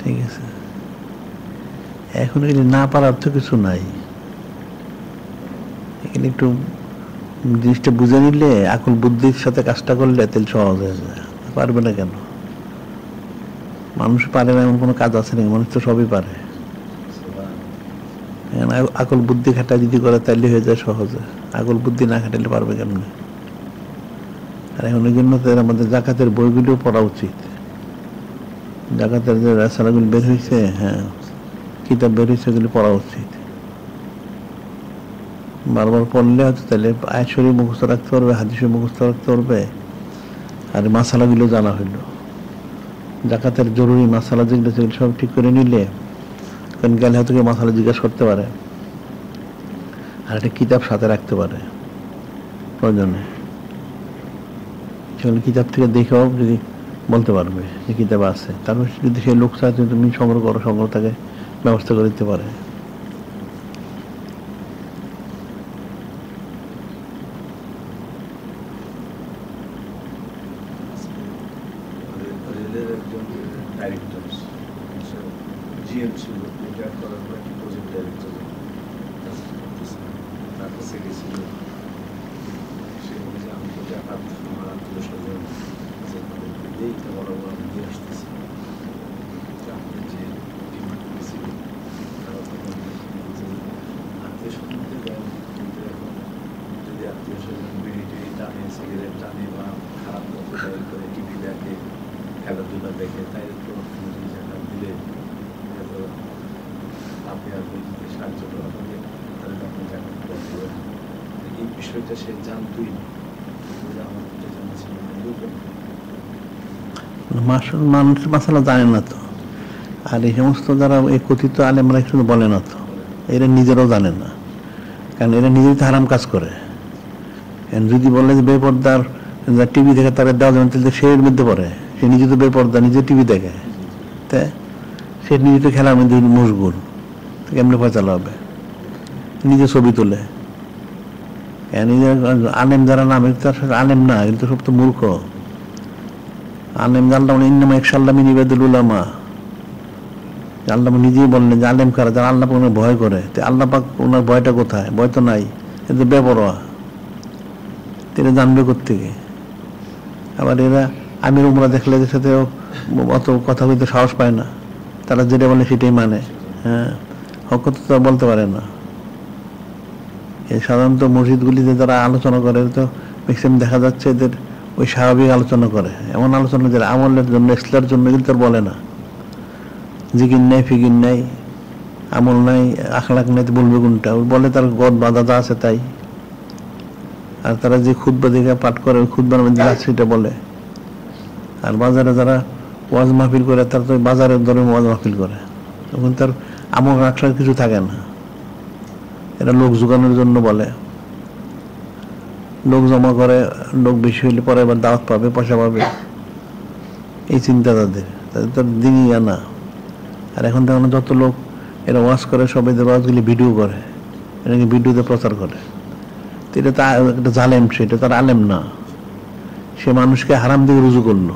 ঠিক আছে এখন এগুলি না পারার তো কিছু নাই। এখানে একটু জিনিসটা বুঝে নিলে, আকল বুদ্ধির সাথে কাজটা করলে তাহলে সহজ হয়ে যায়। পারবে না কেন? মানুষ পারে না এমন কোনো কাজ আছে নাকি? মানুষ তো সবই পারে। আকল বুদ্ধি খাটা যদি করে তাহলে হয়ে যায় সহজে। আকল বুদ্ধি না খাটালে পারবে কেমনে? আর এখন ওই জন্য তো আমাদের জাকাতের বইগুলিও পড়া উচিত। জাকাতের যে রাসালাগুলি বের হয়েছে হ্যাঁ। কিতাব বের হয়েছে ওগুলি পড়া উচিত। বারবার পড়লে হয়তো তাহলে আয়সরি মুখস্থ রাখতে পারবে হাদিসে মুখস্থ রাখতে পারবে, আর মাসালাগুলো জানা হইল। জাকাতের জরুরি মাসালা যেগুলো সেগুলো সব ঠিক করে নিলে কারণ গেলে হয়তো কেউ মাসালা জিজ্ঞাসা করতে পারে, আর একটা কিতাব সাথে রাখতে পারে, প্রয়োজনে। সেগুলো কিতাব থেকে দেখেও যদি বলতে পারবে যে কিতাব আছে, তারপর যদি সেই লোক চায়, তুমি সংগ্রহ করো, সংগ্রহ তাকে ব্যবস্থা করে দিতে পারে রেলের একজন ডাইরেক্টর জিএম ছিল রিটায়ার করার পর একটি প্রজেক্ট ডাইরেক্টর তার কাছে গেছিল সে বলেছে আমি তো টাকা আমার আত্মীয় স্বজন দিয়েই তো বড় বড় আমি দিয়ে আসতেছি তো আমাদের যে ডিমান্ড করেছিল তারা তখন যে আত্মীয় স্বজনদের দেয় কিন্তু এখন যদি আত্মীয় স্বজন বিড়ি টিড়ি টানে সিগারেট টানে বা খারাপ পথে ব্যয় করে টিভি দেখে খেলাধুলা দেখে তাই তো যদি জায়গা দিলে হয়তো আপনি আর ওই দিকে সাহায্য করা হবে তাহলে আপনি জায়গা বন্ধ হবে এই বিষয়টা সে জানতই না বলে আমার এটা জানা ছিল না এরকম মাস- মানুষ মাসালা জানে না তো। আর এই সমস্ত যারা এই কথিত আলেমরা কিন্তু বলে না তো। এরা নিজেরাও জানে না। কারণ এরা নিজেই তো হারাম কাজ করে। যদি বলে যে বেপর্দার টিভি দেখে তারা দেওয়া যাবে তাহলে সে এর মধ্যে পড়ে। সে নিজে তো বেপর্দা, নিজে টিভি দেখে। তাই সে নিজে তো খেলার মধ্যে মশগুল। কেমনে পয়সা হবে। নিজে ছবি তোলে। নিজের আলেম যারা নাম এগুলো তো আসলে আলেম না এগুলো তো সব তো মূর্খ। আলেম আল্লাহ ইন্নামা একশাল্লাহ মিনিবাদুল উলামা। আল্লাহ নিজেই বললেন যে আলেম কারা? যারা আল্লাহ পাক ভয় করে। তো আল্লাহ পাক ওনার ভয়টা কোথায়? ভয় তো নাই। কিন্তু বেপরোয়া। তিনি জানবে কোথেকে আবার এরা আমির উমরা দেখলে এদের সাথে অত কথা বলতে সাহস পায় না। তারা যেটা বলে সেটাই মানে। হ্যাঁ হক তো বলতে পারে না। এই সাধারণত মসজিদগুলিতে যারা আলোচনা করে, তো ম্যাক্সিমাম দেখা যাচ্ছে এদের ওই স্বাভাবিক আলোচনা করে। এমন আলোচনা যারা আমলের জন্য ইসলার জন্য কিন্তু বলে না। জিকির নেই, ফিকির নেই, আমল নাই আখলাক নেই, তো বলবে কোনটা? বলে তার গদ বাধা আছে তাই। আর তারা যে খুদ্া দেখে পাঠ করে, ওই খুদ্বার মধ্যে সেটা বলে। আর বাজারে যারা ওয়াজ মাহফিল করে, তারা তো বাজারের দরে ওয়াজ মাহফিল করে। তখন তার আমল রাখার কিছু থাকে না। এটা লোক জোগানোর জন্য বলে। লোক জমা করে, লোক বেশি হইলে পরে এবার দাওয়াত পাবে, পয়সা পাবে। এই চিন্তা তাদের। তাদের তো দিনই আনা আর এখন দেখুন যত লোক এরা ওয়াশ করে, সব এদের ওয়াজগুলি ভিডিও করে। এটাকে ভিডিওতে প্রচার করে? তো এটা তা একটা জালেম, সে এটা তার আলেম না। সে মানুষকে হারাম দিকে রুজু করল।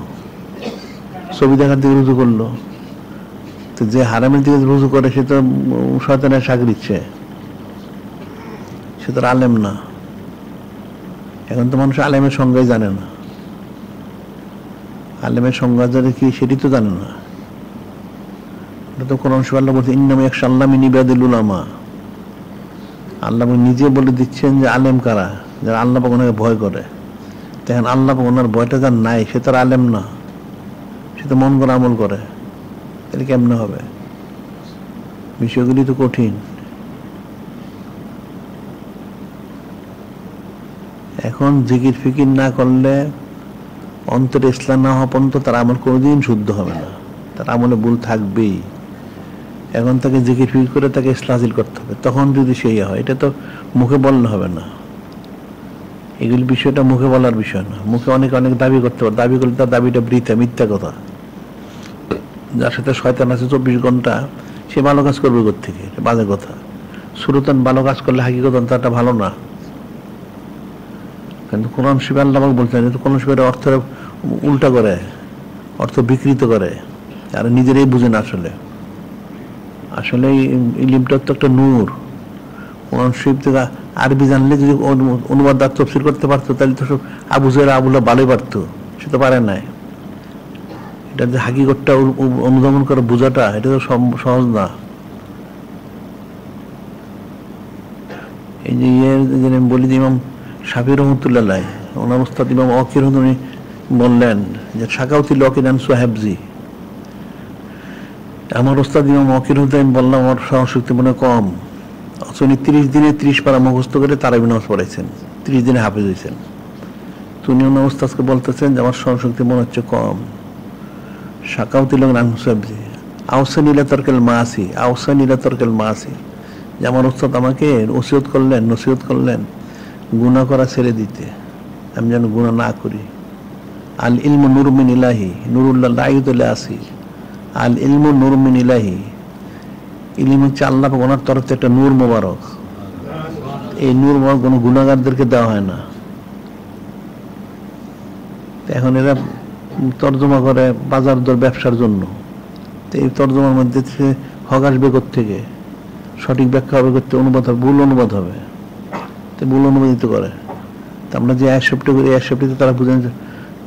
ছবি দেখার দিকে রুজু করল। তো যে হারামের দিকে রুজু করে, সে তো শয়তানের দিচ্ছে সে তার আলেম না। এখন তো মানুষ আলেমের সংজ্ঞাই জানে না। আলেমের সংজ্ঞা জানে কি, সেটি তো জানে না। এটা তো কোরআন সুবাল্লাহ বলছে, ইন্নাম এক সাল্লাম ইনিবাদুল উলামা। আল্লাহ নিজে বলে দিচ্ছেন যে আলেম কারা, যারা আল্লাহ ওনাকে ভয় করে। দেখেন আল্লাহ ওনার ভয়টা যার নাই, সে তার আলেম না। সে তো মন করে আমল করে। তাহলে কেমনে হবে? বিষয়গুলি তো কঠিন। এখন জিকির ফিকির না করলে অন্তরে ইসলাম না হওয়া পর্যন্ত তার আমল কোনোদিন শুদ্ধ হবে না। তার আমলে ভুল থাকবেই। এখন তাকে জিকির ফিকির করে তাকে ইসলাম করতে হবে। তখন যদি সেই হয়, এটা তো মুখে বললে হবে না। এগুলি বিষয়টা মুখে বলার বিষয় না। মুখে অনেক অনেক দাবি করতে পারে। দাবি করলে তার দাবিটা বৃথা, মিথ্যা কথা। যার সাথে শয়তান আছে চব্বিশ ঘণ্টা, সে ভালো কাজ করবে থেকে বাজে কথা। সুরতান ভালো কাজ করলে হাকিকতন তারটা ভালো না। কিন্তু কোরআন শিব আল্লাহ বলছেন কোরআন শিবের অর্থের উল্টা করে, অর্থ বিকৃত করে। আর নিজেরাই বুঝে না আসলে। আসলে ইলিমটা তো একটা নূর। কোরআন শরীফ থেকে আরবি জানলে যদি অনুবাদ আর তফসিল করতে পারতো, তাহলে তো সব আবু জের আবুল্লাহ ভালোই পারতো। সে তো পারে নাই। এটা যে হাকিকতটা অনুধাবন করে, বোঝাটা, এটা তো সহজ না। এই যে ইয়ে বলি যে ইমাম সাবির রহমতুল্লাহ ওনার উস্তাদ ইমাম অকির উনি বললেন যে, শাকাউতি লকিনান সোহেবজি আমার ওস্তাদ ইমাম অকির আমি বললাম, আমার সহশক্তি মনে কম। অথচ উনি তিরিশ দিনে ত্রিশ পারা মুখস্থ করে তারা বিনাশ পড়াইছেন, ত্রিশ দিনে হাফেজ হয়েছেন তো উনি ওনার ওস্তাদকে বলতেছেন যে, আমার সহশক্তি মনে হচ্ছে কম। শাকাউতি লকিনান সোহেবজি আউসান ইলা তরকেল মাসি আউসান ইলা তরকেল মাসি যে, আমার ওস্তাদ আমাকে ওসিয়ত করলেন, নসিহত করলেন। গুণা করা ছেড়ে দিতে। আমি যেন গুণা না করি। আল ইলম নুরমিন ইলাহি, নুরুল্লাহ লাইদুল্লাহ আসি আল ইলম নুরমিন ইলাহি, ইলিম হচ্ছে আল্লাহ ওনার তরফ থেকে একটা নূর মোবারক। এই নূর মোবারক কোনো গুণাগারদেরকে দেওয়া হয় না। এখন এরা তর্জমা করে বাজার দর ব্যবসার জন্য। তো এই তর্জমার মধ্যে হক আসবে থেকে সঠিক ব্যাখ্যা হবে করতে অনুবাদ হবে, ভুল অনুবাদ হবে। ভুল অনুমোদিত করে। তা আমরা যে একশোটি করি একশোটিতে তারা বুঝেন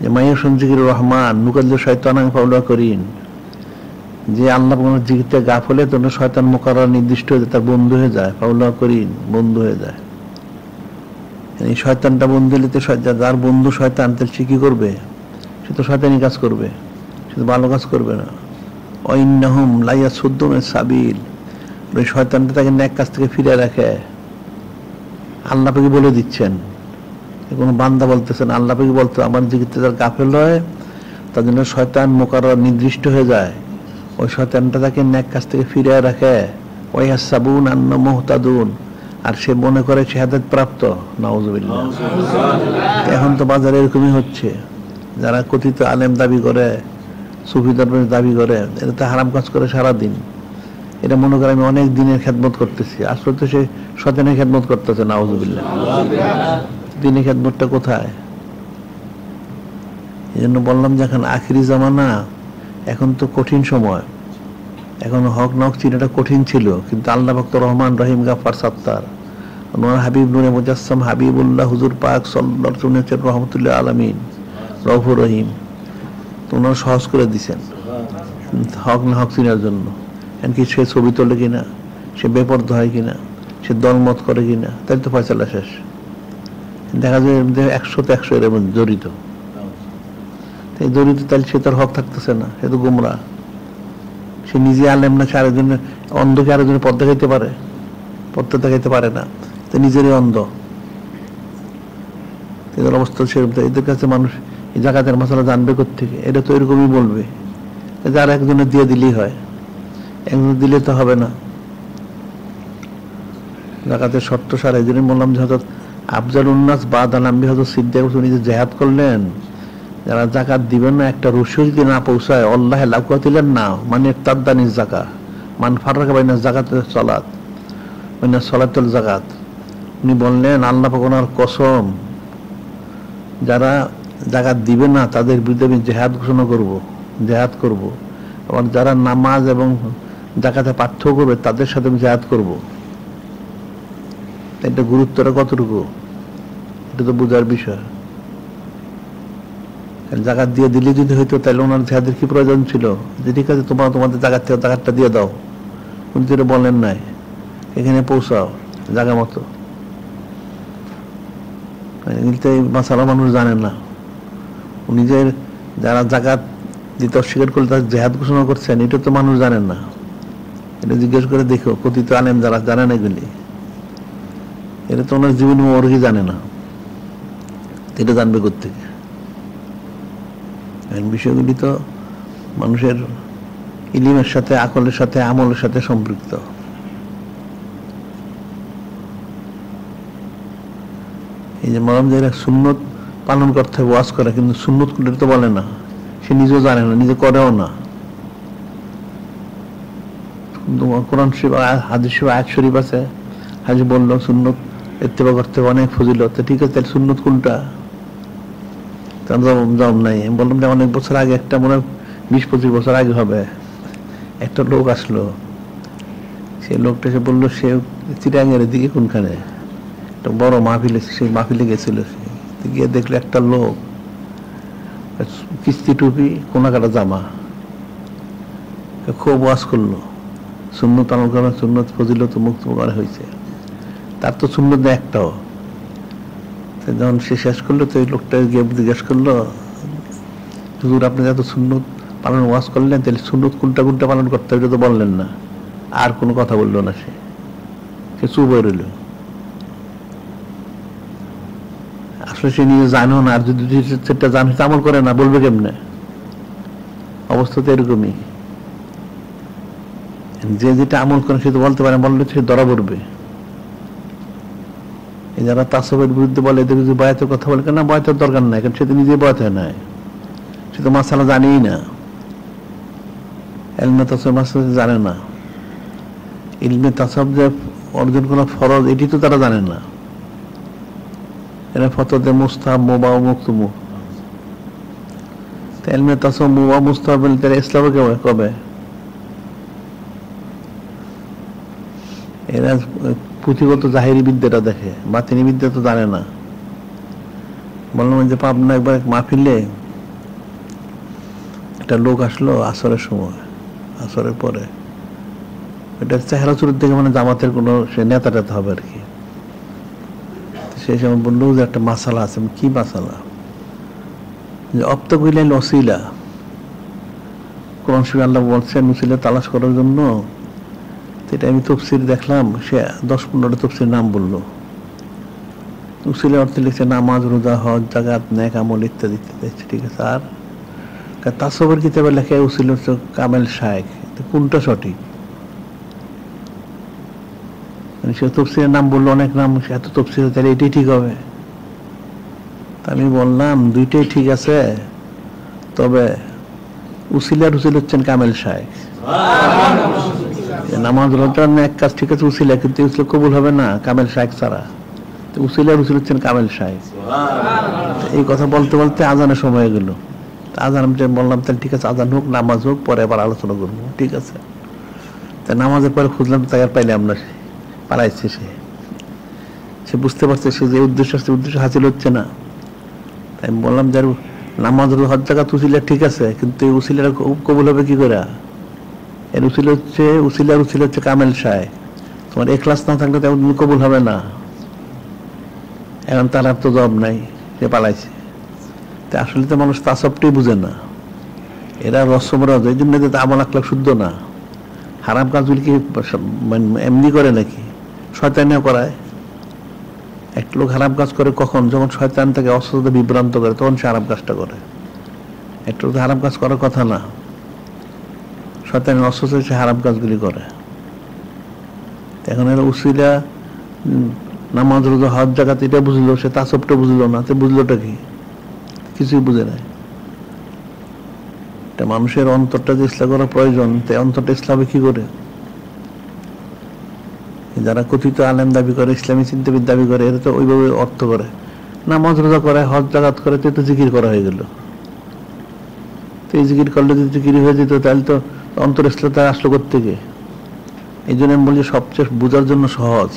যে মাইয়া সঞ্জিকির রহমান নুকাল শয়তান ফাউলা করিন। যে আল্লাহ কোনো জিকিরটা গাফ হলে তখন শয়তান মোকার নির্দিষ্ট হয়ে যায়, তার বন্ধু হয়ে যায়, ফাউলা করিন, বন্ধু হয়ে যায়। এই শয়তানটা বন্ধু হলে তো যার বন্ধু শয়তান তাহলে সে কি করবে? সে তো শয়তানি কাজ করবে, সে তো ভালো কাজ করবে না। অইন্নাহম লাইয়া সুদ্দমের সাবিল ওই শয়তানটা তাকে ন্যাক কাছ থেকে ফিরে রাখে। আল্লাহ পাকে বলে দিচ্ছেন। কোনো বান্দা বলতেছেন আল্লাহ পাকে বলতে আমার জিকিতে তার গাফেল হয়, তার জন্য শয়তান মোকার নির্দিষ্ট হয়ে যায়। ওই শয়তানটা তাকে ন্যাক কাছ থেকে ফিরে রাখে। ওই সাবুন আন্ন মোহতাদুন। আর সে মনে করে সে শেহাদত প্রাপ্ত। নওয়াজবিল্লাহ এখন তো বাজারে এরকমই হচ্ছে। যারা কথিত আলেম দাবি করে, সুফি দাবি করে এটা তো হারাম কাজ করে সারাদিন। এটা মনে করে আমি অনেক দিনের খেদমত করতেছি। আসলে তো সে শতেনের খেদমত করতেছে নাওজুবিল্লাহ দিনের খেদমতটা কোথায়? এই জন্য বললাম যে এখন আখিরি জামানা, এখন তো কঠিন সময়। এখন হক নক চিনাটা কঠিন ছিল, কিন্তু আল্লাহ ভক্ত রহমান রহিম গাফার সত্তার। ওনার হাবিব নুরে মুজাসম হাবিবুল্লাহ হুজুর পাক সল্লাহ রহমতুল্লাহ আলমিন রফুর রহিম। তো ওনারা সহজ করে দিছেন, হক না হক চিনার জন্য। এমনকি সে ছবি তোলে কিনা, সে বেপর্দ হয় কিনা, সে দলমত করে কিনা তাই তো ফয়সালা শেষ। দেখা যায় মধ্যে একশোতে একশো এর মধ্যে জড়িত। তাই জড়িত তাহলে সে তার হক থাকতেছে না, সে তো গুমরা। সে নিজে আলেম না, সে আরেকজনের অন্ধকে আরেকজনের পথ দেখাইতে পারে পথ দেখাইতে পারে না, তো নিজেরই অন্ধ। এদের অবস্থা সেরকম তো এদের কাছে মানুষ এই জায়গাতের মশলা জানবে থেকে এটা তো এরকমই বলবে। যার একজনের দিয়ে দিলেই হয়। একজন দিলে তো হবে না। জাকাতের শর্ত সার এই জন্যই বললাম যে হজরত আফজাল উন্নাস বাদ আলাম্বি হজরত উনি যে জেহাদ করলেন, যারা জাকাত দিবেন না, একটা রসিও যদি না পৌঁছায়, আল্লাহ লাগুয়া দিলেন না। মানে তাদ্দানির জাকা মান ফারাকা বাইনা জাকাতের সলাত, বাইনা সলাতুল জাকাত উনি বললেন, আল্লাহ পাক ওনার কসম, যারা জাকাত দিবে না, তাদের বিরুদ্ধে আমি জেহাদ ঘোষণা করব, জেহাদ করব। আবার যারা নামাজ এবং জাকাতে পার্থক্য করবে, তাদের সাথে আমি জেহাদ করব। এটা গুরুত্বটা কতটুকু? এটা তো বোঝার বিষয়। জাকাত দিয়ে দিলে যদি হইতো, তাহলে ওনার জেহাদের কি প্রয়োজন ছিল? যে ঠিক আছে, তোমার তোমাদের জাকাত থেকে জাকাতটা দিয়ে দাও। উনি যেটা বলেন নাই, এখানে পৌঁছাও জায়গা মতো। কিন্তু এই মাসালা মানুষ জানে না। উনি যে যারা জাকাত দিতে অস্বীকার করলে, তার জেহাদ ঘোষণা করছেন, এটা তো মানুষ জানেন না। এটা জিজ্ঞেস করে দেখো, কথিত আনেন যারা জানেন এগুলি? এটা তো ওনার জীবন মোরগি জানে না। এটা জানবে কোথেকে বিষয়গুলি তো মানুষের ইলিমের সাথে, আকলের সাথে, আমলের সাথে সম্পৃক্ত। এই যে মরম যে সুন্নত পালন করতে হবে ওয়াজ করে, কিন্তু সুন্নত তো বলে না। সে নিজেও জানে না, নিজে করেও না। কোরআন শরীফ হাদিস শরীফ আয়াত শরীফ আছে। হাজি বলল, সুন্নত ইত্তেবা করতে অনেক ফজিলত। ঠিক আছে, তাহলে সুন্নত কোনটা? তার নাই। আমি বললাম যে, অনেক বছর আগে একটা, মনে বিশ, পঁচিশ বছর আগে হবে। একটা লোক আসলো। সে লোকটা এসে বলল, সে চিরাঙ্গের দিকে কোনখানে? একটা বড় মাহফিলে সে মাহফিলে গেছিল সে। গিয়ে দেখল একটা লোক, কিস্তি টুপি কোনা কাটা জামা খুব ওয়াজ করল। সুন্নত আমল করা সুন্নত ফজিলত মুক্ত করা হয়েছে। তার তো সুন্নত একটাও। যখন সে শেষ করল, তো এই লোকটা গিয়ে জিজ্ঞেস করল, হুজুর, আপনি যত সুন্নত পালন, ওয়াজ করলেন, তাহলে সুন্নত কোনটা কোনটা পালন করতে হবে তো বললেন না। আর কোনো কথা বলল না সে। চুপ হয়ে রইল। আসলে সে নিজে জানেও না, আর যদি সেটা জানে আমল করে না, বলবে কেমনে? অবস্থা তো এরকমই। যে যেটা আমল করে সে তো বলতে পারে বললে সে ধরা পড়বে। যারা তাসবের বিরুদ্ধে বলে, এদের যদি বয়াতের কথা বলে না বয়াতের দরকার নাই, কারণ সে তো নিজে বয়াত হয় নাই। সে তো মাসালা জানেই না। এলমে তাসব মাসালা জানে না। ইলমে তাসব যে অর্জন করা ফরজ, এটি তো তারা জানে না। এরা ফততে মুস্তাহাব মোবা মুক্তমু এলমে তাসব মোবা মুস্তাহাব তারা ইসলামে কেমন কবে? এরা পুঁথিগত জাহেরি বিদ্যাটা দেখে বাতিনি বিদ্যা তো জানে না। বললাম যে, পাবনা একবার এক মাহফিলে একটা লোক আসলো আসরের সময়, আসরের পরে। এটা চেহারা চুরির দেখে মানে জামাতের কোনো সে নেতা টেতা হবে আর কি। সেই সময় বলল যে, একটা মাসালা আছে। কি মাসালা? যে, অপ্ত কইলেন অসিলা কোরআন শরীফ আল্লাহ বলছেন মুসিলা তালাশ করার জন্য এটা আমি তফসির দেখলাম, সে দশ পনেরোটা তফসির নাম বলল। তফসিলের অর্থে লিখছে, নামাজ, রোজা, হজ জাগাত ন্যাক আমল ইত্যাদি ইত্যাদি ঠিক আছে, আর? তাসবের কিতাবে লেখা উসিল হচ্ছে কামেল শায়েক কোনটা সঠিক? মানে সে তফসিরের নাম বলল, অনেক নাম এত তফসির তাহলে এটাই ঠিক হবে। তা আমি বললাম, দুইটাই ঠিক আছে, তবে উসিলার উসিল হচ্ছেন কামেল শায়েক নামাজ রোজার এক কাজ ঠিক আছে, উসিলা, কিন্তু উসিলা কবুল হবে না, কামেল শাহেক ছাড়া। উসিল হচ্ছেন কামেল শাহেক এই কথা বলতে বলতে আজানের সময় গেল। আজান আমি বললাম, তাহলে ঠিক আছে, আজান হোক, নামাজ হোক, পরে আবার আলোচনা করব। ঠিক আছে? তা নামাজের পরে খুঁজলাম, তাই আর পাইলাম না সে। পালাইছে সে। সে বুঝতে পারছে সে যে উদ্দেশ্য, সে উদ্দেশ্য হাসিল হচ্ছে না। তাই বললাম যে আর নামাজ হজ জায়গা উসিলা ঠিক আছে, কিন্তু এই উসিলাটা কবুল হবে কি করে? এর উসিলা হচ্ছে উসিলার উসিলা হচ্ছে কামেল সায়। তোমার এখলাস না থাকলে তেমন কবুল হবে না। এখন তার তো জব নাই, সে পালাইছে। তা আসলে তো মানুষ তাসবটাই বুঝে না। এরা রসমরাজ এই জন্য তো আমল আকলাক শুদ্ধ না। হারাম কাজগুলি কি মানে এমনি করে নাকি? শয়তানিও করায়। একটা লোক হারাম কাজ করে কখন? যখন শয়তান তাকে অসুস্থতা বিভ্রান্ত করে, তখন সে হারাম কাজটা করে। একটা লোক হারাম কাজ করার কথা না। শয়তানের অসুস্থ সে হারাম কাজগুলি করে। এখন এরা উসিলা নামাজ, রোজা, হজ জায়গাতে এটা বুঝলো, সে তাসবটা বুঝলো না তো বুঝলোটা কি? কিছুই বুঝে নাই। এটা মানুষের অন্তরটা যে ইসলাম করা প্রয়োজন, তে অন্তরটা ইসলামে কি করে? যারা কথিত আলেম দাবি করে, ইসলামী চিন্তাবিদ দাবি করে, এরা তো ওইভাবে অর্থ করে। নামাজ, রোজা করে, হজ জাগাত করে, তো তো জিকির করা হয়ে গেল। তো এই জিকির করলে যদি জিকির হয়ে যেত, তাহলে তো অন্তর ইসলামটা আসলো থেকে এই জন্য আমি বলছি সবচেয়ে বোঝার জন্য সহজ।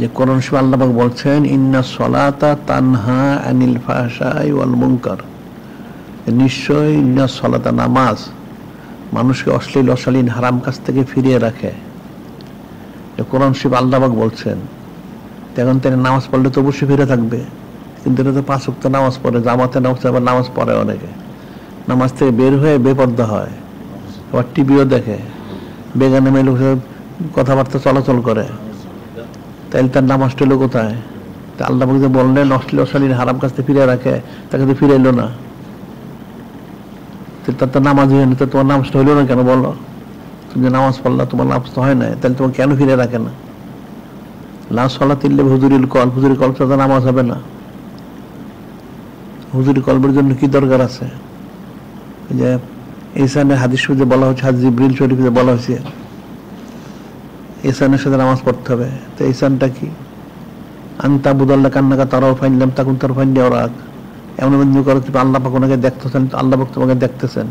যে কোরআন শিব আল্লাহ বলছেন, ইন্না সলাতা তানহা আনিল ফাহশাই ওয়াল মুনকার। নিশ্চয় ইন্না সলাতা নামাজ মানুষকে অশ্লীল, অশালীন, হারাম কাজ থেকে ফিরিয়ে রাখে। কোরআন শিব আল্লাহ বলছেন তো এখন তিনি নামাজ পড়লে তো অবশ্যই ফিরে থাকবে। কিন্তু এটা তো পাঁচ ওয়াক্ত নামাজ পড়ে, জামাতে নামাজ আবার নামাজ পড়ে অনেকে। নামাজ থেকে বের হয়ে বেপর্দা হয়। আবার টিভিও দেখে। বেগানে মেয়ে লোক কথাবার্তা চলাচল করে। তাইলে তার নামাজটা এলো কোথায়? তা আল্লাহ যে বললেন, অশ্লীল অশালীন হারাম কাছ থেকে ফিরে রাখে, তাকে তো ফিরে এলো না তার তো নামাজ হয়নি, তো তোমার নামাজটা হইল না কেন বলো? তুমি নামাজ পড়লা, তোমার নামাজ তো হয় না তাহলে তোমার কেন ফিরে রাখে না? লাশ সলা তিল্লে হুজুরিল কল হুজুরি কল তো নামাজ হবে না। হুজুরি কলবের জন্য কি দরকার আছে? যে ইসানের হাদিস বলা হচ্ছে হাদিস জিব্রিল শরীফে বলা হয়েছে ইসানের সাথে নামাজ পড়তে হবে। তো ইসানটা কি? আমি আন্তা বুদাল্লা কান্নাকা তারাও ফাইনলাম তখন তার ফাইন দেওয়ার আগ এমন এমন করে তুমি আল্লাহ পাক ওনাকে দেখতেছেন আল্লাহ পাক তোমাকে দেখতেছেন।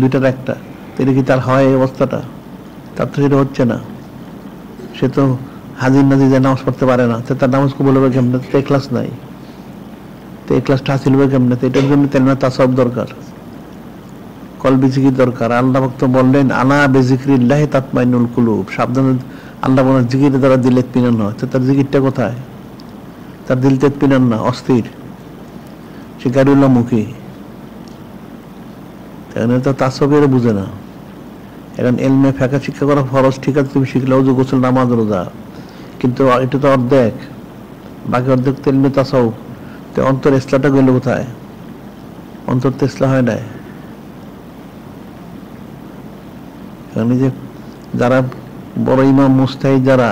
দুইটার একটা। তো এটা কি তার হয় এই অবস্থাটা? তার তো সেটা হচ্ছে না। সে তো হাজির নাজির নামাজ পড়তে পারে না, তো তার নামাজ কবুল হবে কেমনে? তো ক্লাস নাই। তো এই ক্লাসটা হাসিল হবে কেমনে তো এটার জন্য তেল না তা দরকার। কল বিজিকির দরকার। আল্লাহ ভক্ত বললেন, আনা বেজিক্রিল্লাহ তাতমাইনুল কুলুব। সাবধান আল্লাহ বলেন, জিকির দ্বারা দিলে পিনান হয়। তো তার জিকিরটা কোথায়? তার দিল তেত পিনান না, অস্থির। সে গাড়িউল্লাহ মুখী তো তাসবের বুঝে না। এখন এলমে ফেঁকা শিক্ষা করা ফরজ, ঠিক আছে, তুমি শিখলে অজু গোসল, নামাজ, রোজা। কিন্তু এটা তো অর্ধেক। বাকি অর্ধেক তো এলমে তো অন্তর ইসলাটা গেল কোথায়? অন্তর তো ইসলা হয় নাই? যে যারা বড় ইমাম মুস্তাহি যারা,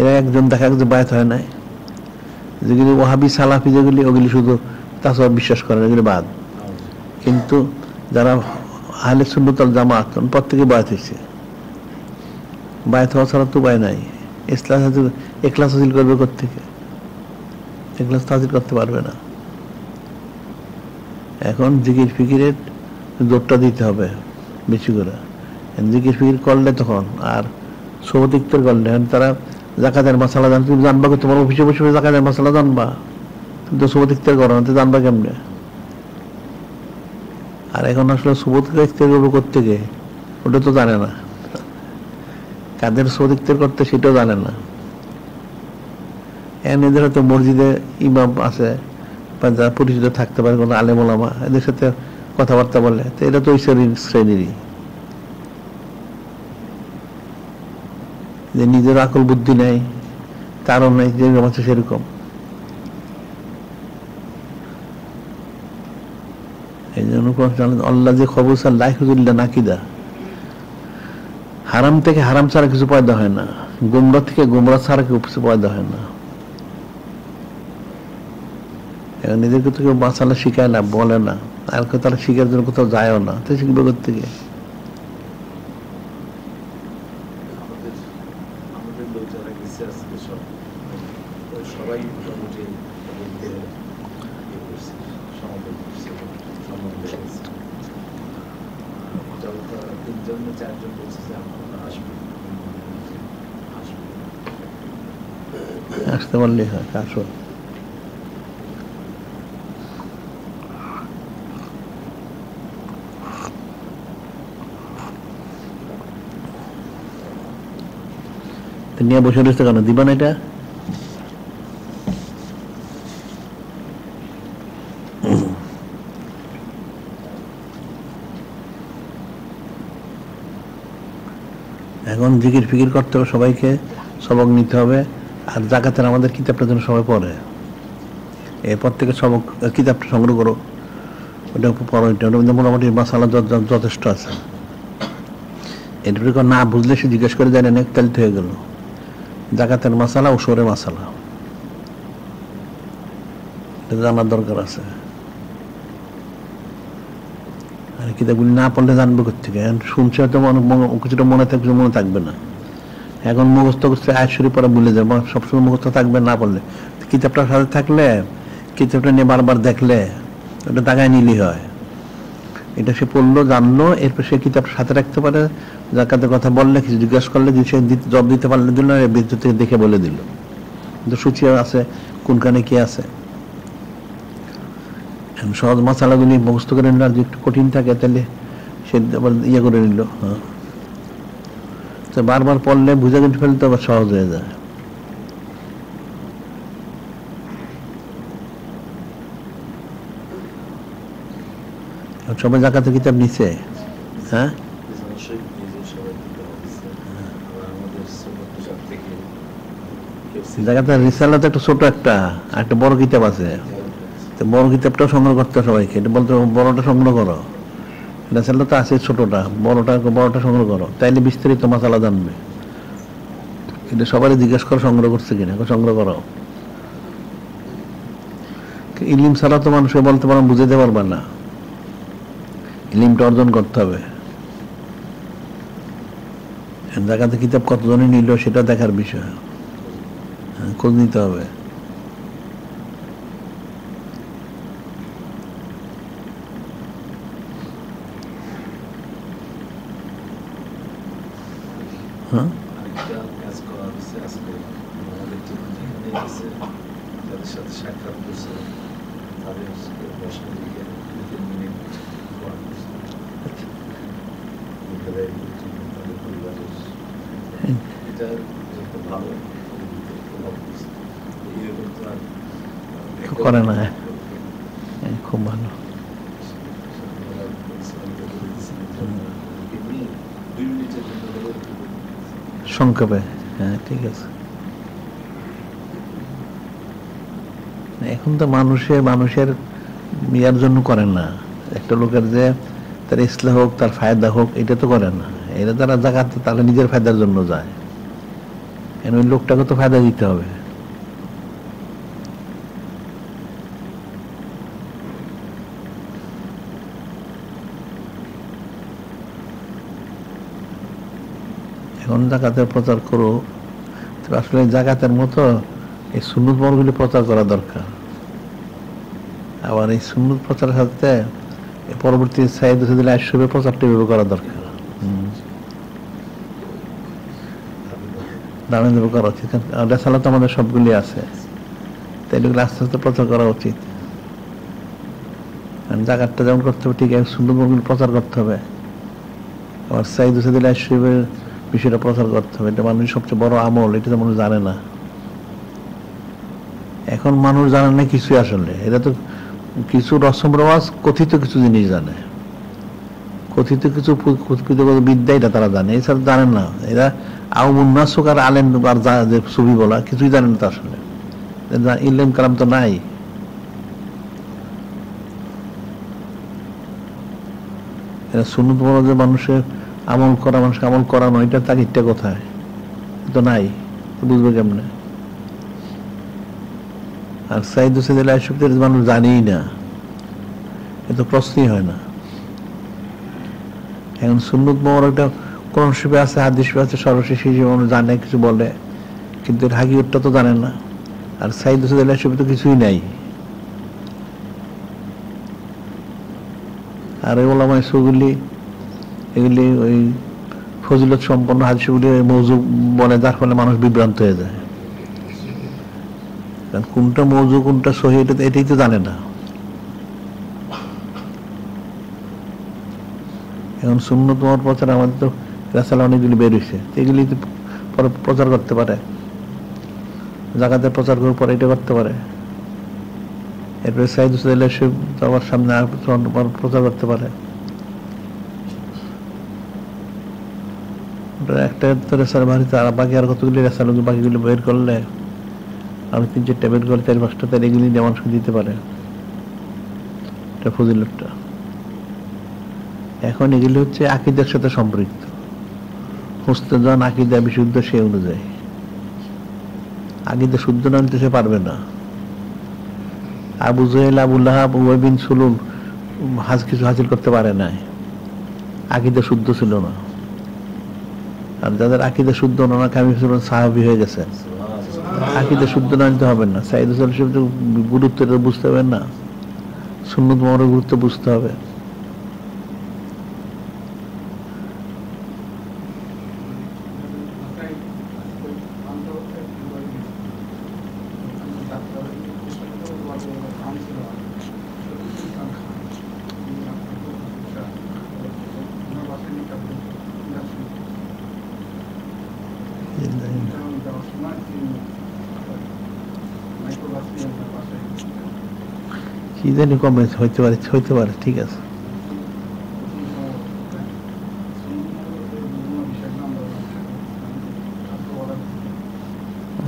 এরা একজন দেখা যে বায়াত হয় নাই। যেগুলি ওহাবি সালাফি যেগুলি, ওগুলি শুধু তাসব বিশ্বাস করে এগুলি বাদ। কিন্তু যারা আহলে সুন্নতল জামাত প্রত্যেকে বায়াত হয়েছে বায়াত হওয়া ছাড়া তো উপায় নাই। ইসলাম এক্লাস হাসিল করবে কোথেকে এক্লাস তো হাসিল করতে পারবে না। এখন জিকির ফিকিরের জোরটা দিতে হবে বেশি করে। জিকির ফিকির করলে তখন আর সৌদিকদের করলে তারা জাকাতের মশলা জান। তুমি জানবা কি তোমার অফিসে বসে জাকাতের মশলা জানবা? তুমি তো সৌদিকদের করো না জানবা কেমনে? আর এখন আসলে ইফতার করব কোথেকে ওটা তো জানে না। কাদের সৌদিকদের করতে সেটাও জানে না। এদের হয়তো মসজিদে ইমাম আছে, বা যারা পরিচিত থাকতে পারে, কোনো আলেম ওলামা, এদের সাথে কথাবার্তা বলে। তো এটা তো ওই শ্রেণির শ্রেণীরই। যে নিজের আকল বুদ্ধি নেই, তারও নেই যেরকম আছে সেরকম। এই জন্য আল্লাহ যে খবর লাইফ হুজুল্লাহ নাকিদা। হারাম থেকে হারাম ছাড়া কিছু পয়দা হয় না। গুমরা থেকে গুমরা ছাড়া কিছু পয়দা হয় না। এবং নিজেকে তো কেউ বাঁচালে শিখায় না বলে না। আর কেউ তারা শিখার জন্য কোথাও যায়ও না। তো শিখবে থেকে আসতে পারলে হয় আসো। নিয়ে বসে রয়েছে কেন? দিবা না এটা? এখন জিকির ফিকির করতে হবে সবাইকে, সবক নিতে হবে, আর জাকাতের আমাদের কিতাবটা যেন সবাই পড়ে। এরপর থেকে সবক কিতাবটা সংগ্রহ করো। ওটা পড়ো, এটা মধ্যে মোটামুটি মশালা যথেষ্ট আছে। এটা না বুঝলে সে জিজ্ঞেস করে জানে না, তাহলে তো হয়ে গেল। জাকাতের মাসালা ও সরে এটা জানার দরকার আছে। আর কিতাবগুলি না পড়লে জানবে কোথেকে শুনছে মনে- কিছুটা মনে থাকবে মনে থাকবে না। এখন মুখস্থ করছে আয়সরি পরে ভুলে যাবে। সবসময় মুখস্থ থাকবে না পড়লে। কিতাবটা সাথে থাকলে, কিতাবটা নিয়ে বারবার দেখলে, ওটা দাগায় নিলি হয়। এটা সে পড়ল, জানলো, এরপর সে কিতাবটা সাথে রাখতে পারে, জাকাতের কথা বললে, কিছু জিজ্ঞাসা করলে সে জবাব দিতে পারলে দিল না বিদ্যুৎ থেকে দেখে বলে দিল। কিন্তু সূচি আছে কোনখানে কি আছে? সহজ মশালাগুলি মুখস্থ করে নিল যদি একটু কঠিন থাকে, তাহলে সে আবার ইয়ে করে নিল হ্যাঁ। তো বারবার পড়লে বুঝে ফেলতে আবার সহজ হয়ে যায়। সবাই জাকাতের কিতাব নিচে হ্যাঁ? জাকাতের রিসালা তো একটা ছোট একটা একটা বড় কিতাব আছে। তো বড় কিতাবটাও সংগ্রহ করতে সবাইকে। এটা বলতে বড়টা সংগ্রহ করো। তো আছে ছোটটা, বড়টা বড়টা সংগ্রহ করো। তাইলে বিস্তারিত মশালা জানবে। এটা সবাই জিজ্ঞেস করো, সংগ্রহ করছে কিনা। সংগ্রহ করো। ইলিম ছাড়া তো মানুষকে বলতে পারো বুঝাতে পারবে না। ইলিমটা অর্জন করতে হবে। জায়গাতে কিতাব কতজনে নিল সেটা দেখার বিষয়। হ্যাঁ, খোঁজ নিতে হবে হ্যাঁ আরেকটা কাজ করা হয়েছে আজকে আমাদের টিম যেখানে আছে তাদের সাথে সাক্ষাৎ করছে তাদের দশ মিনিট তিন মিনিট করা হয়েছে। বিকেলে তাদের পরিবারের এটা একটা ভালো প্রভাব পড়ছে। এরকম তো আর করে না হ্যাঁ, খুব ভালো দুই মিনিটের জন্য হলেও একটু সংক্ষেপে হ্যাঁ ঠিক আছে এখন তো মানুষের ইয়ার জন্য করেন না। একটা লোকের যে তার ইসলাম হোক, তার ফায়দা হোক, এটা তো করে না। এটা তারা জায়গাতে তাহলে নিজের ফায়দার জন্য যায়। কেন ওই লোকটাকে তো ফায়দা দিতে হবে? এখন জাকাতের প্রচার করো। আসলে জাকাতের মতো এই সুন্নত মরগুলি প্রচার করা দরকার। আবার এই সুন্নত প্রচারের সাথে পরবর্তী সাইদ হুসেদিল আইসবের প্রচারটা এভাবে করা দরকার। করা উচিত। রেসালা তো আমাদের সবগুলি আছে। তাই এগুলো আস্তে আস্তে প্রচার করা উচিত। যেমন করতে হবে, ঠিক আছে সুন্দর মরগুলি প্রচার করতে হবে। আবার সাইদ হুসেদিল আইসবের বিষয়টা প্রচার করতে হবে। এটা মানুষের সবচেয়ে বড় আমল, এটা তো মানুষ জানে না। এখন মানুষ জানে না কিছুই আসলে। এটা তো কিছু রসম রওয়াজ, কথিত কিছু জিনিস জানে। কথিত কিছু পু- বিদ্যা এটা তারা জানে, এছাড়া জানেন না। এরা আউমুন্নাসুক আর আলেন আর যে ছবি বলা, কিছুই জানেন না তো আসলে এরা ইলম কালাম তো নাই। এরা সুন্নত বড় যে মানুষের আমল করা, মানুষকে আমল করানো, এটা তার ইচ্ছা কোথায়? তো নাই। বুঝবে কেমনে? আর সাইদ হুসেন আইসুফদের মানুষ জানেই না। এ তো প্রশ্নই হয় না। এখন সুন্নত মোমর একটা কোরআন শিপে আছে, হাদিস আছে, সর্বশেষ মানুষ জানে, কিছু বলে। কিন্তু এর হাকিকতটা তো জানে না। আর সাইদ হোসেন আল্লাহ তো কিছুই নাই। আর এই ওলামা সুগুলি এগুলি ওই ফজিলত সম্পন্ন হাদিসগুলি মৌজু বলে, যার ফলে মানুষ বিভ্রান্ত হয়ে যায়। কারণ কোনটা মৌজু, কোনটা সহি, এটা এটাই তো জানে না। এখন শূন্য তোমার প্রচার আমাদের তো রাসালা অনেকগুলি বের হয়েছে এগুলি তো পরে প্রচার করতে পারে। জাগাতে প্রচার করার পরে এটা করতে পারে। এরপরে সাইদ হুসেন সে সবার সামনে প্রচার করতে পারে। একটা তো রেসার বাড়িতে আর বাকি আর কতগুলি রেসার বাকিগুলি বের করলে আর তিন চারটা বের করলে চার পাঁচটা তার এগুলি দিয়ে মানুষকে দিতে পারে। ফজিলতটা। এখন এগুলি হচ্ছে আকিদের সাথে সম্পৃক্ত। হোস্তেজন আকিদা বিশুদ্ধ সে অনুযায়ী। আকিদা শুদ্ধ না হলে তো সে পারবে না। আবু জহেল আবুল্লাহ বিন সুলুল হাজ কিছু হাসিল করতে পারে নাই। আকিদা শুদ্ধ ছিল না। আর যাদের আকিদা শুদ্ধ না কামি সাহাবি হয়ে গেছে আকিদা শুদ্ধ না নিতে হবে না। সাইদ হোসেন সাহেব গুরুত্বটা গুরুত্ব বুঝতে হবে না। সুন্নত মহরের গুরুত্ব বুঝতে হবে কি জানি কমে হইতে পারে হইতে পারে, ঠিক আছে।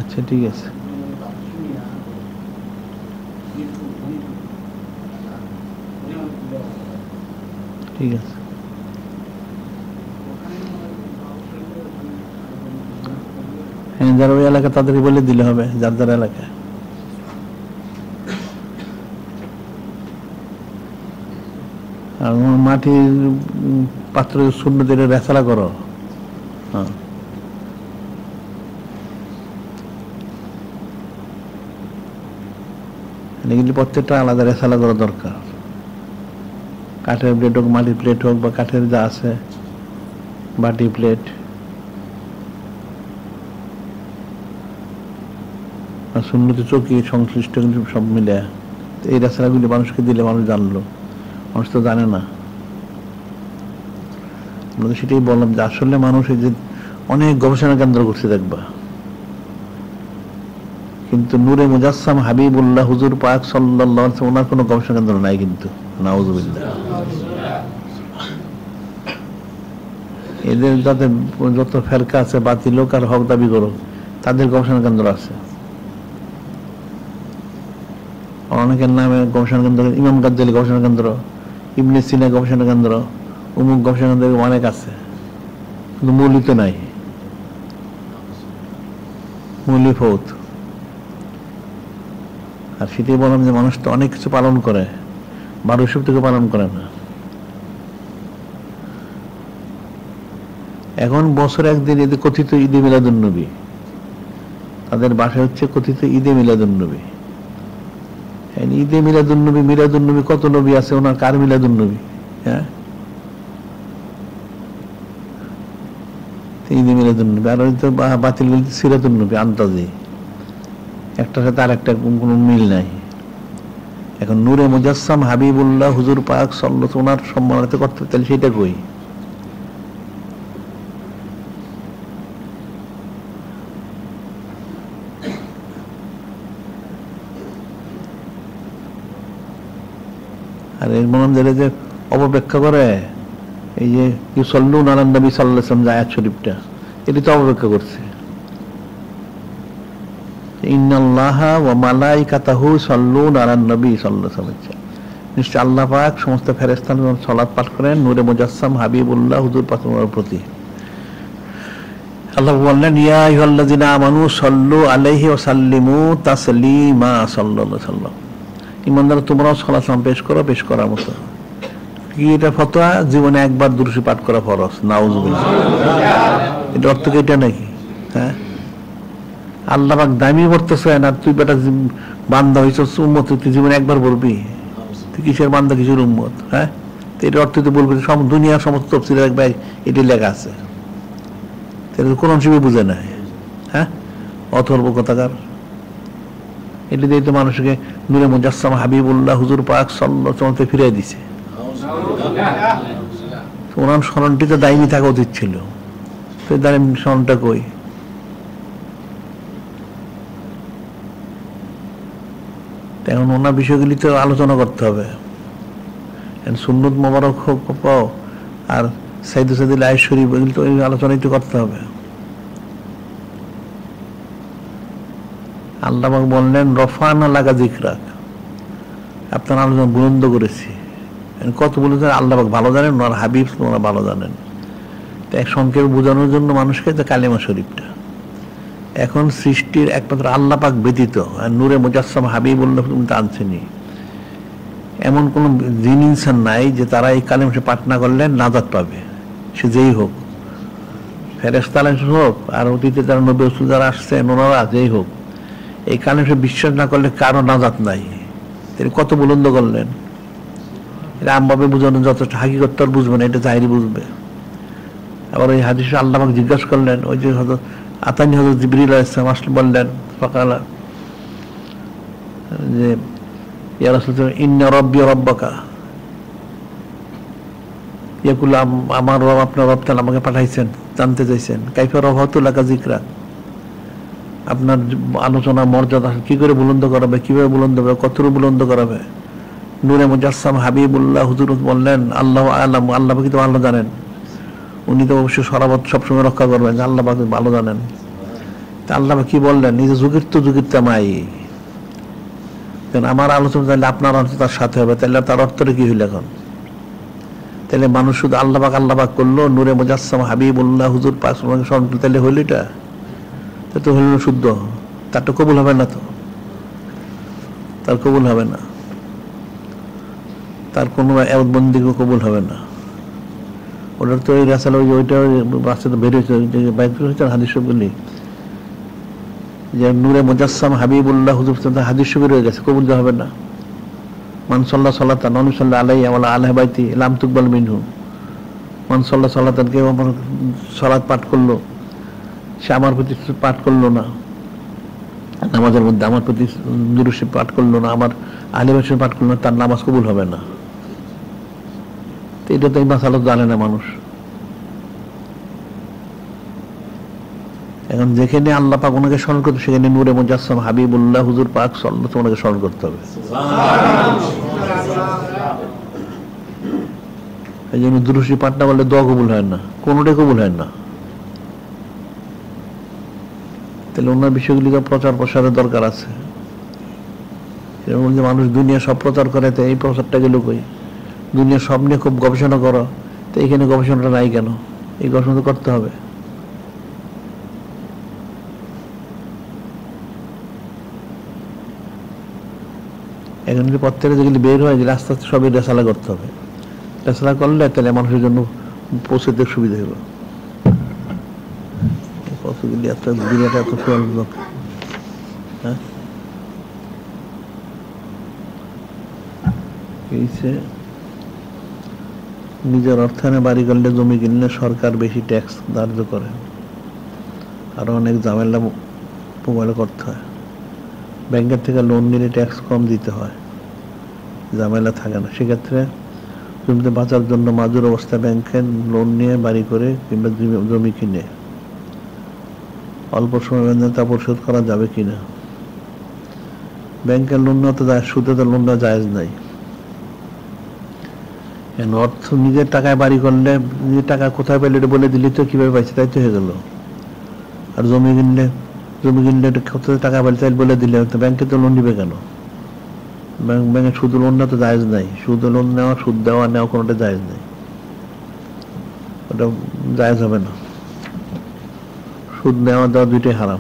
আচ্ছা ঠিক আছে। ঠিক আছে। হ্যাঁ যারা ওই এলাকা তাদেরকে বলে দিলে হবে, যার যার এলাকায় আর তোমার মাটির পাত্র শূন্য দিলে রেসালা করো। হ্যাঁ। এগুলি প্রত্যেকটা আলাদা রেসালা করা দরকার। কাঠের প্লেট হোক, মাটির প্লেট হোক বা কাঠের যা আছে, বাটি প্লেট শূন্যতে চৌকি সংশ্লিষ্ট কিন্তু সব মিলে। এই রেসালাগুলি মানুষকে দিলে মানুষ জানলো। মানুষ তো জানে না। তো সেটাই বললাম যে আসলে মানুষ এই যে অনেক গবেষণা কেন্দ্র করছে দেখবা। কিন্তু নূরে মুজাসসাম হাবিবুল্লাহ হুজুর পাক সাল্লাল্লাহু ওনার কোনো গবেষণা কেন্দ্র নাই কিন্তু। নাউজুবিল্লাহ। এদের যাতে যত ফেরকা আছে বাতিল লোক আর হক দাবি করো তাদের গবেষণা কেন্দ্র আছে। অনেকের নামে গবেষণা কেন্দ্র, ইমাম গাদ্দালি গবেষণা কেন্দ্র, ইবনে সিনা গবেষণা কেন্দ্র অমুক গবেষণা অনেক আছে। কিন্তু মৌলিত নাই। মৌলি ফৌত আর সেটাই বললাম যে মানুষ তো অনেক কিছু পালন করে। বারো সব থেকে পালন করে না। এখন বছর একদিন এদের কথিত ঈদে মিলাদুন্নবী তাদের বাসা হচ্ছে কথিত ঈদে মিলাদুন্নবী ঈদে মিলাদুন্নবী মিলাদুন্নবী কত নবী আছে? ওনার কার মিলাদুন্নবী হ্যাঁ? ঈদে মিলাদুন্নবী আর ওই তো বা- বাতিল বলতে সিরাতুন্নবী আন্তাজি একটার সাথে আর একটা কোনো মিল নাই। এখন নূরে মুজাসসাম হাবিবুল্লাহ হুজুর পাক সল্ল ওনার সম্মানিত করতে তাহলে সেটা কই? আর এর মনে যে অপব্যাখ্যা করে। এই যে ইউসল্লু নারায়ণ নবী সাল্লাম যে আয়াত শরীফটা, এটি তো অপব্যাখ্যা করছে। নবী নিশ্চয় আল্লাহ পাক সমস্ত পাঠ করেন, নূরে মুজাসসাম, হাবিবুল্লাহ, হুজুর প্রতি। আল্লাহ বললেন, ইয়া আলাইহি ওয়া সাল্লিমু তাসলিমা সাল্লাল্লাহু আলাইহি ইমানদার তোমরাও সালাত পেশ করো, পেশ করার মতো। কি এটা ফতোয়া? জীবনে একবার দুরুশি পাঠ করা ফরজ, নাউজুবিল্লাহ। এটা অর্থ কি এটা নাকি? হ্যাঁ? আল্লাহ পাক দামি করতেছে না, তুই বেটা বান্দা হয়েছ উম্মত তুই জীবনে একবার বলবি? তুই কিসের বান্দা, কিসের উম্মত? হ্যাঁ? তো এটার অর্থ তো বলবি সব দুনিয়ার সমস্ত তফসিলের একবার এটি লেখা আছে। তাহলে কোন অংশে বুঝে নাই হ্যাঁ? অথর্ব কথাকার এটি দিয়ে তো মানুষকে নূরে মুজাসসাম হাবিবুল্লাহ হুজুর পাক সল্লা চমতে ফিরিয়ে দিছে। তো ওনার স্মরণটি তো দায়ী থাকা উচিত ছিল। স্মরণটা কই? এখন ওনার বিষয়গুলি তো আলোচনা করতে হবে। সুন্নত মোবারক হোক পাও, আর সাইদু সাইদুল আয় শরীফ, এগুলি তো আলোচনাই তো করতে হবে। আল্লাহ বললেন, রফানা লাগা জিকরাক আপনার আলোচনা বুলন্দ করেছি। কত বলেছেন, আল্লাহ ভালো জানেন, ওনার হাবিব ওনারা ভালো জানেন। তো এক সংক্ষেপ বোঝানোর জন্য মানুষকে তো কালেমা শরীফটা। এখন সৃষ্টির একমাত্র আল্লাহ পাক ব্যতীত, আর নূরে মুজাসসাম হাবিবুল্লাহ তুমি তো আনছেনি এমন কোন জিন ইনসান নাই যে তারা এই কালেম সে পাঠ না করলে নাজাত পাবে। সে যেই হোক ফেরেস্তালেন হোক, আর অতীতে যারা নবী রসুল যারা আসছেন, ওনারা যেই হোক, এই কালেম সে বিশ্বাস না করলে কারও নাজাত নাই। তিনি কত বুলন্দ করলেন। এটা আমভাবে যথেষ্ট হাকিকত আর বুঝবে না, এটা জাহিরি বুঝবে। আবার ওই হাদিস আল্লাহ আমাকে জিজ্ঞাসা করলেন, ওই যে হয়তো আতানি হজরত জিবরিল ইসলাম আসলে বললেন সকাল যে রব্বি আমার রব, আপনার রব তাআলা আমাকে পাঠাইছেন, জানতে চাইছেন। কাইফা জিকরা আপনার আলোচনা, মর্যাদা কি করে বুলন্দ করাবে, কীভাবে বুলন্দ করাবে কতটুকু বুলন্দ করাবে? নূরে মুজাসসাম হাবিবুল্লাহ হুজুর বললেন, আল্লাহ আল্লাহ পাকি তো ভালো জানেন। উনি তো অবশ্যই সরাবত সবসময় রক্ষা করবেন, যে আল্লাহ ভালো জানেন। তা আল্লাহ কি বললেন, নিজে যুগির তো যুগির তামাই আমার আলোচনা তাহলে আপনার অর্থ তার সাথে হবে, তাহলে তার অর্থটা কি হইল এখন? তাহলে মানুষ শুধু আল্লাহ পাক আল্লাহ পাক করল, নূরে মুজাসসাম হাবিবুল্লাহ হুজুর সঙ্গে স্মরণ তাহলে হইল এটা? তো হইল শুদ্ধ। তার তো কবুল হবে না তো? তার কবুল হবে না। তার কোনো বন্দিকে কবুল হবে না। ওটার তো ওই রাসাল ওই ওইটা রাস্তাতে বেরিয়েছে হয়েছে হাদিস যে নূরে মুজাসসাম হাবিবুল্লাহ হুজুর তো হাদিস রয়ে গেছে, কবুল হবে না। মান সাল্লাহ নবী সাল্লাহ আলাই আমলা আলাহ বাইতি লাম তুকবাল মিনহু। মান সাল্লাহ সাল্লাতান কেউ আমার সালাত পাঠ করল, সে আমার প্রতি পাঠ করল না। নামাজের মধ্যে আমার প্রতি দুরুশে পাঠ করল না, আমার আলিবাসে পাঠ করল না, তার নামাজ কবুল হবে না। এটা তো এই মাসালত জানে না মানুষ। এখন যেখানে আল্লাহ পাক ওনাকে স্মরণ করতে, সেখানে নূরে মুজাসসাম হাবিবুল্লাহ হুজুর পাক সাল্লাহ ওনাকে স্মরণ করতে হবে। এই জন্য দুরুশি পাঠ না বললে দোয়া কবুল হয় না, কোনোটাই কবুল হয় না। তাহলে ওনার বিষয়গুলি তো প্রচার প্রসারের দরকার আছে। যে মানুষ দুনিয়া সব প্রচার করে, তো এই প্রচারটা গেল কই? দুনিয়া সব নিয়ে খুব গবেষণা করো। তো এখানে গবেষণাটা নাই কেন? এই গবেষণা তো করতে হবে। এখন যে পথ থেকে যেগুলি বের হয় গেলে আস্তে আস্তে সবই রেসালা করতে হবে। রেসালা করলে তাহলে মানুষের জন্য পৌঁছতে সুবিধা হবে কতগুলি এত বিরাট এত হ্যাঁ? নিজের অর্থায়নে বাড়ি করলে জমি কিনলে সরকার বেশি ট্যাক্স ধার্য করে। আরও অনেক ঝামেলা মোবাইলে করতে হয়। ব্যাংকের থেকে লোন নিলে ট্যাক্স কম দিতে হয়। ঝামেলা থাকে না। সেক্ষেত্রে জমিতে বাঁচার জন্য মাজুর অবস্থায় ব্যাংকে লোন নিয়ে বাড়ি করে কিংবা জমি- কিনে। অল্প সময়ের মধ্যে তা পরিশোধ করা যাবে কিনা? ব্যাংকের লোন নেওয়া তো সুদে তো লোন নেওয়া জায়েজ নাই। অর্থ নিজের টাকায় বাড়ি করলে, নিজের টাকা কোথায় পেলে এটা বলে দিলি তো কীভাবে পাইছে? তাই তো হয়ে গেল। আর জমি কিনলে জমি কিনলে কোথায় টাকা পেলে তাই বলে দিলে? তো ব্যাংকে তো লোন নিবে কেন? ব্যাংক, ব্যাংকে সুদ লোন নেওয়া তো জায়েজ নাই। সুদ লোন নেওয়া, সুদ দেওয়া, নেওয়া কোনোটা জায়েজ নাই। ওটা জায়েজ হবে না। সুদ নেওয়া, দেওয়া দুইটাই হারাম।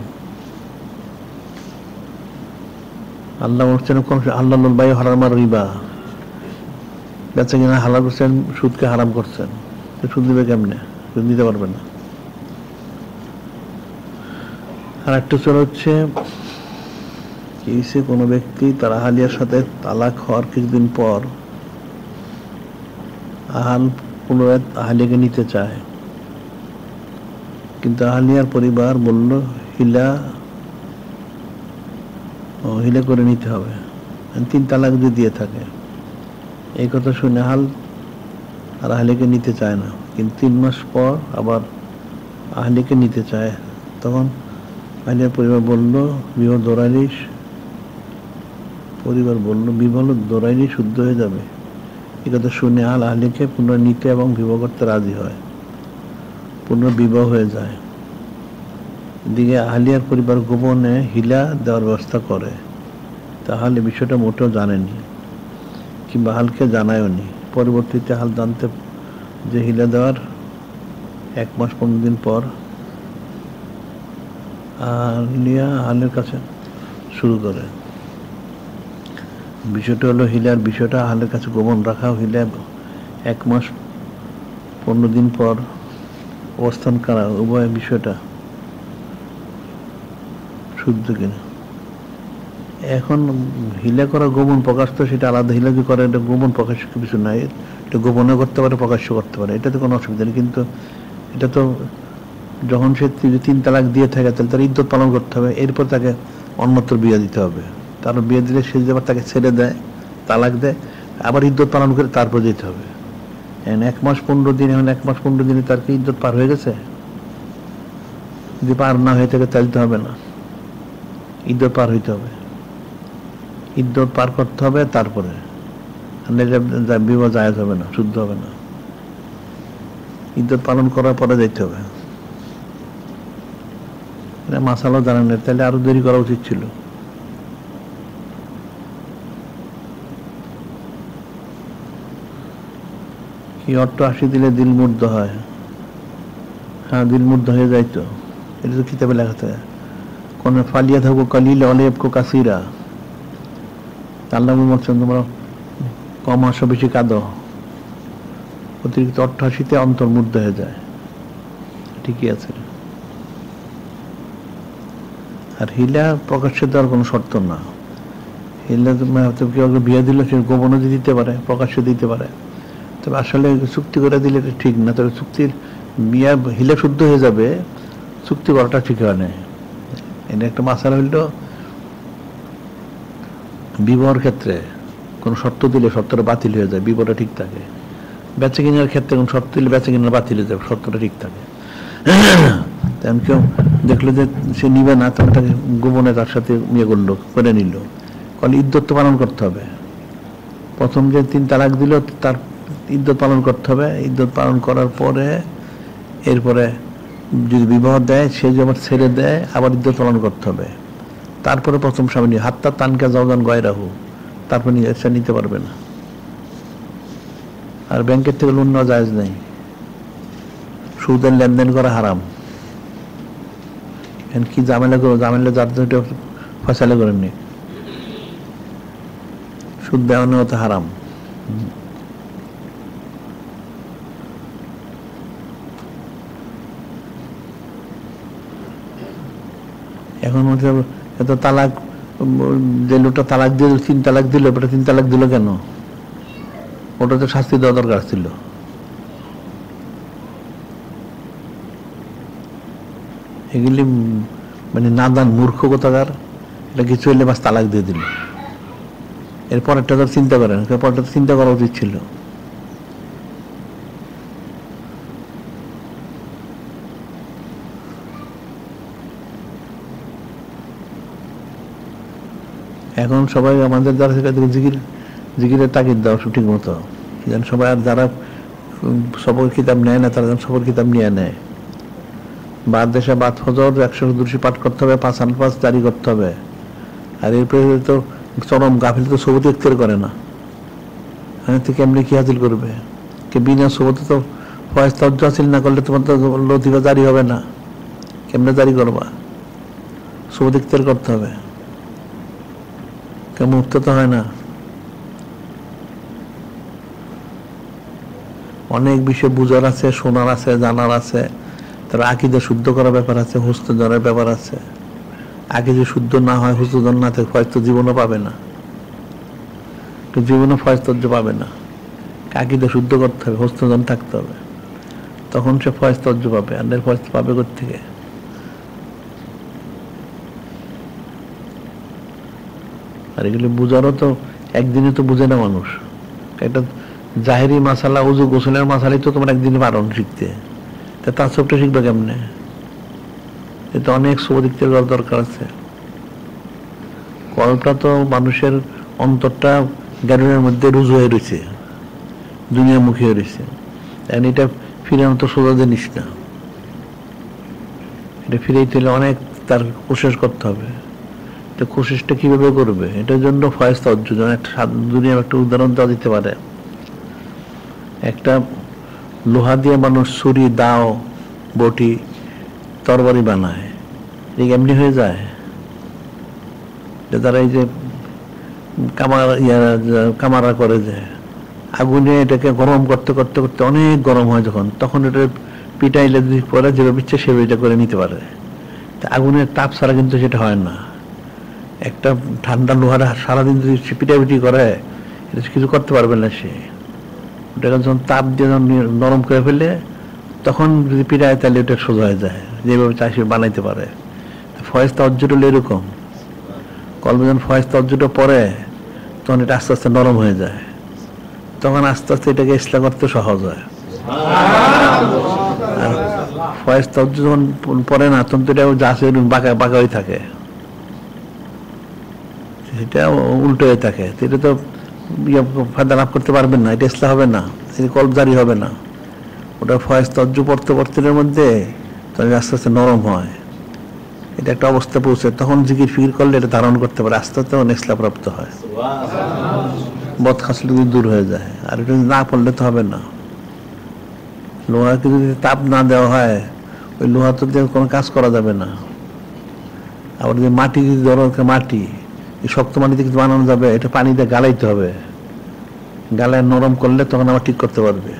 আল্লাহ বলছেন কোন আল্লাহ বায়ু হারাম আর রিবা। বেচা কিনা হালাল করছেন, সুদকে হারাম করছেন সুদ দিবে কেমনে? সুদ দিতে পারবে না। আর একটা চল হচ্ছে, কেসে কোনো ব্যক্তি তার আহালিয়ার সাথে তালাক হওয়ার কিছুদিন পর আহাল পুনরায় আহালিয়াকে নিতে চায়। কিন্তু আহালিয়ার পরিবার বলল, হিলা হিলা করে নিতে হবে। তিন তালাক যদি দিয়ে থাকে। এই কথা শুনে হাল আর আহলিকে নিতে চায় না। কিন্তু তিন মাস পর আবার আহলিকে নিতে চায়। তখন আহলিয়ার পরিবার বলল, বিবাহ দৌড়াইলিস পরিবার বলল, বিবাহ দৌড়াইলি শুদ্ধ হয়ে যাবে। এই কথা শুনে আল আহলিকে পুনরায় নিতে এবং বিবাহ করতে রাজি হয়। পুনর বিবাহ হয়ে যায়। এদিকে আহলিয়ার পরিবার গোপনে হিলা দেওয়ার ব্যবস্থা করে। তাহলে বিষয়টা মোটেও জানেনি। কিংবা হালকে জানায়নি। পরবর্তীতে হাল জানতে যে হিলা দেওয়ার এক মাস পনেরো দিন পর আলিয়া হালের কাছে শুরু করে। বিষয়টা হলো হিলার বিষয়টা, হালের কাছে গোপন রাখা হিলা এক মাস পনেরো দিন পর অবস্থান করা, উভয় বিষয়টা শুদ্ধ কিনা। এখন হিলা করা গোপন প্রকাশ তো সেটা আলাদা। হিলা যে করে? এটা গোপন প্রকাশ কিছু নাই। এটা গোপনে করতে পারে প্রকাশ্য করতে পারে। এটাতে কোনো অসুবিধা নেই। কিন্তু এটা তো যখন সে তি- তিন তালাক দিয়ে থাকে, তাহলে তার ইদ্যত পালন করতে হবে। এরপর তাকে অন্যত্র বিয়ে দিতে হবে। তার বিয়ে দিলে সে যে আবার তাকে ছেড়ে দেয়, তালাক দেয়, আবার ইদ্যত পালন করে তারপর যেতে হবে। এক মাস পনেরো দিন, এখন এক মাস পনেরো দিনে তার কি ইদ্যত পার হয়ে গেছে? যদি পার না হয়ে থাকে, তাহলে তো হবে না। ইদ্যত পার হইতে হবে। ইদ্যত পার করতে হবে, তারপরে। বিবাহ হবে না, শুদ্ধ হবে না। ইদ্যত পালন করার পরে যেতে হবে। মাসালাও জানেন না, তাহলে আরও দেরি করা উচিত ছিল। কি অট্ট আশি দিলে দিল মুগ্ধ হয়। হ্যাঁ দিল মুগ্ধ হয়ে যাইতো। এটা তো কিতাবে লেখা থাকে। কোন ফালিয়া থাকব কালিল অলেপকো কাসিরা। আল্লাহ বলছেন তোমরা বেশি অতিরিক্ত হয়ে যায়। ঠিকই আছে। আর হিলা প্রকাশ্যে দেওয়ার কোনো শর্ত না। হিলা কেউ বিয়ে দিলে, সে গোপনে দিতে পারে, প্রকাশ্যে দিতে পারে। তবে আসলে চুক্তি করে দিলে এটা ঠিক না। তবে চুক্তির বিয়া হিলা শুদ্ধ হয়ে যাবে, চুক্তি করাটা ঠিক হয় না এটা একটা মাসালা হইল বিবাহর ক্ষেত্রে কোনো শর্ত দিলে শর্তটা বাতিল হয়ে যায়, বিবাহটা ঠিক থাকে। বেচে কিনার ক্ষেত্রে কোনো শর্ত দিলে বেচে কিনার বাতিল হয়ে যাবে শর্তটা ঠিক থাকে। তেমন কেউ দেখল যে সে নিবে না তখন তাকে গোপনে তার সাথে ইয়ে করল, করে নিল। কারণ ইদ্যত তো পালন করতে হবে। প্রথম যে তিন তালাক দিল, তার ইদ্যত পালন করতে হবে। ইদ্যত পালন করার পরে, এরপরে যদি বিবাহ দেয়, সে যদি আবার ছেড়ে দেয়, আবার ইদ্যত পালন করতে হবে। তারপরে প্রথম স্বামী নিয়ে হাতটা তানকে যাওয়ান গয় রাহু তারপর সে নিতে পারবে না। আর ব্যাংকের থেকে লোন নেওয়া জায়জ নেই। সুদের লেনদেন করা হারাম। এখন কি ঝামেলা করব? ঝামেলা যার এটা ফয়সালা করেননি সুদ দেওয়া নেওয়া তো হারাম। এখন হচ্ছে এত তালাক যে লোকটা তালাক দিয়ে তিন তালাক দিল ওটা তিন তালাক দিল কেন? ওটা তো শাস্তি দেওয়া দরকার ছিল। এগুলি মানে নাদান মূর্খ কোথাকার এটা কিছু হইলে বাস তালাক দিয়ে দিল। এরপর একটা তো চিন্তা করেন এরপরটা তো চিন্তা করা উচিত ছিল। এখন সবাই আমাদের দ্বারা থেকে জিকির, জিকিরের তাগিদ দেওয়া ঠিক মতো যেন সবাই আর যারা সবর কিতাব নেয় না, তারা যেন সবর কিতাব নিয়ে নেয়। বাদ দেশে বাদ ফজর, একশো দুশো পাঠ করতে হবে, পাঁচ আন পাঁচ জারি করতে হবে। আর এরপরে তো চরম গাফিল, তো সবুত ইফতার করে না। হ্যাঁ তো কেমনি কি হাসিল করবে? কে বিনা সবতে তো ফয়েজ তজ্জ হাসিল না করলে তোমার তো লতিফা জারি হবে না। কেমনে জারি করবা? সবুত ইফতার করতে হবে। মুক্ত তো হয় না। অনেক বিষয় বুঝার আছে, শোনার আছে, জানার আছে। তার আকিদে শুদ্ধ করার ব্যাপার আছে হুস্ত জনের ব্যাপার আছে। আগে যে শুদ্ধ না হয় হুজুদন না থাকে, ফয়জ তো জীবনও পাবে না। তো জীবনে ফয়জ তর্জ পাবে না। আকিদা শুদ্ধ করতে হবে হস্তজন থাকতে হবে। তখন সে ফয়জ তর্জ পাবে, আর ফয়জ পাবে থেকে আর এগুলি বুঝারও তো একদিনে তো বুঝে না মানুষ। একটা জাহেরি মাসালা, উজু গোসলের মাসালাই তো তোমার একদিনে পারো শিখতে। তা তার সবটা শিখবে কেমনে? এটা অনেক সুদিকতে দরকার আছে। কলটা তো মানুষের অন্তরটা জ্ঞানের মধ্যে রুজু হয়ে রয়েছে দুনিয়ামুখী হয়ে রয়েছে। এখন এটা ফিরানো তো সোজা জিনিস না। এটা ফিরাইতে হলে অনেক তার কোশিশ করতে হবে। তো কোশিসটা কীভাবে করবে? এটার জন্য ফয়স্তা অর্জন একটা দুনিয়ার একটা উদাহরণ দেওয়া দিতে পারে। একটা লোহা দিয়ে মানুষ ছুরি, দাও, বটি, তরবারি বানায়। এমনি হয়ে যায়? যে তারা এই যে কামার কামারা করে যে, আগুনে এটাকে গরম করতে করতে করতে অনেক গরম হয় যখন, তখন এটা পিটাইলে পরে যেভাবে ইচ্ছে সেভাবে এটা করে নিতে পারে। তা আগুনের তাপ ছাড়া কিন্তু সেটা হয় না। একটা ঠান্ডা লোহার সারাদিন যদি সে পিটাপিটি করে, এটা কিছু করতে পারবে না সে। ওটাকে যখন তাপ দিয়ে যখন নরম করে ফেলে, তখন যদি পিটায় তাহলে ওটা সোজা হয়ে যায়। যেভাবে সে বানাইতে পারে। ফয়েস্তা অর্জটা হলো এরকম। কলমে যখন ফয়েস্তা অর্জটা পরে তখন এটা আস্তে আস্তে নরম হয়ে যায়। তখন আস্তে আস্তে এটাকে ইসলা করতে সহজ হয়। আর ফয়েস্তা অর্জ যখন পরে না, তখন তো এটা যা বাঁকা বাঁকা হয়ে থাকে। সেটা উল্টো হয়ে থাকে। এটা তো ইয়ে ফায়দা লাভ করতে পারবেন না, এটা ইসলা হবে না সেটা কল্প জারি হবে না। ওটা ফয়েজ তর্জ পড়তে মধ্যে তখন আস্তে আস্তে নরম হয়। এটা একটা অবস্থা পৌঁছে, তখন জিকির ফিকির করলে এটা ধারণ করতে পারে, আস্তে আস্তে অনেক ইসলা প্রাপ্ত হয়। বদ খাসলে দূর হয়ে যায়, আর এটা না পড়লে তো হবে না। লোহাকে যদি তাপ না দেওয়া হয়, ওই লোহা তো কোনো কাজ করা যাবে না। আবার যদি মাটি যদি মাটি শক্ত মাটিতে কিছু বানানো যাবে, এটা পানিতে গালাইতে হবে। গালায় নরম করলে তখন আবার ঠিক করতে পারবে।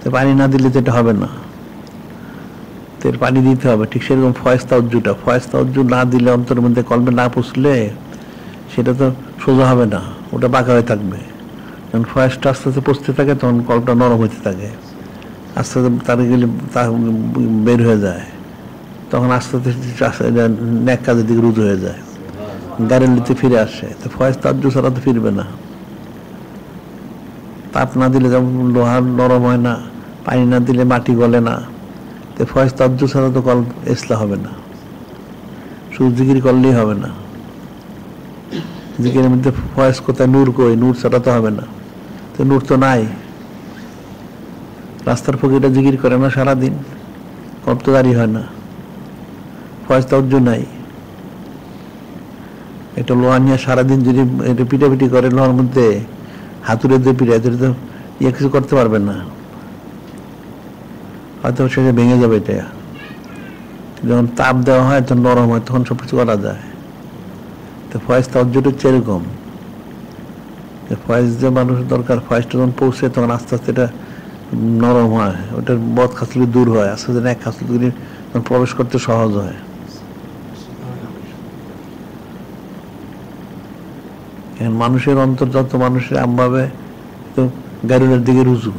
তো পানি না দিলে তো এটা হবে না। তো পানি দিতে হবে, ঠিক সেরকম ফয়স্তা উজ্জুটা। ফয়স্তা উজ্জু না দিলে অন্তরের মধ্যে কলমে না পুষলে সেটা তো সোজা হবে না, ওটা বাঁকা হয়ে থাকবে। যখন ফয়েসটা আস্তে আস্তে পচতে থাকে, তখন কলটা নরম হতে থাকে। আস্তে আস্তে তার গেলে তা বের হয়ে যায়। তখন আস্তে আস্তে ন্যাক কাজের দিকে রুজু হয়ে যায়। গাড়ির নিতে ফিরে আসে। তো ফয়েজ তাজ্য ছাড়া তো ফিরবে না। তাপ না দিলে যেমন লোহার নরম হয় না, পানি না দিলে মাটি গলে না। তো ফয়েজ তাজ্য ছাড়া তো কল এসলা হবে না। শুধু জিকির করলেই হবে না। জিকিরের মধ্যে ফয়েজ কোথায়? নূর কই? নূর ছাড়া তো হবে না। তো নূর তো নাই। রাস্তার ফকিরটা জিকির করে না সারাদিন। দাঁড়িয়ে হয় না। ফয়েজ তাজ্য নাই। একটা লোহা নিয়ে সারাদিন যদি এটা পিটাপিটি করে লোহার মধ্যে, হাতুড়ে দিয়ে পিটায়, তাহলে তো ইয়ে কিছু করতে পারবেন না। হয়তো সেটা ভেঙে যাবে এটা। যখন তাপ দেওয়া হয় তখন নরম হয়, তখন সব কিছু করা যায়। তো ফয়েজ তর্জটা হচ্ছে এরকম। ফয়েজ যে মানুষের দরকার, ফয়েজটা যখন পৌঁছে, তখন আস্তে আস্তে এটা নরম হয়। ওটার বদ খাসলে দূর হয়। আস্তে আস্তে এক খাসলে তখন প্রবেশ করতে সহজ হয়। মানুষের অন্তর যত মানুষের আমভাবে তো গাড়ির দিকে রুজু।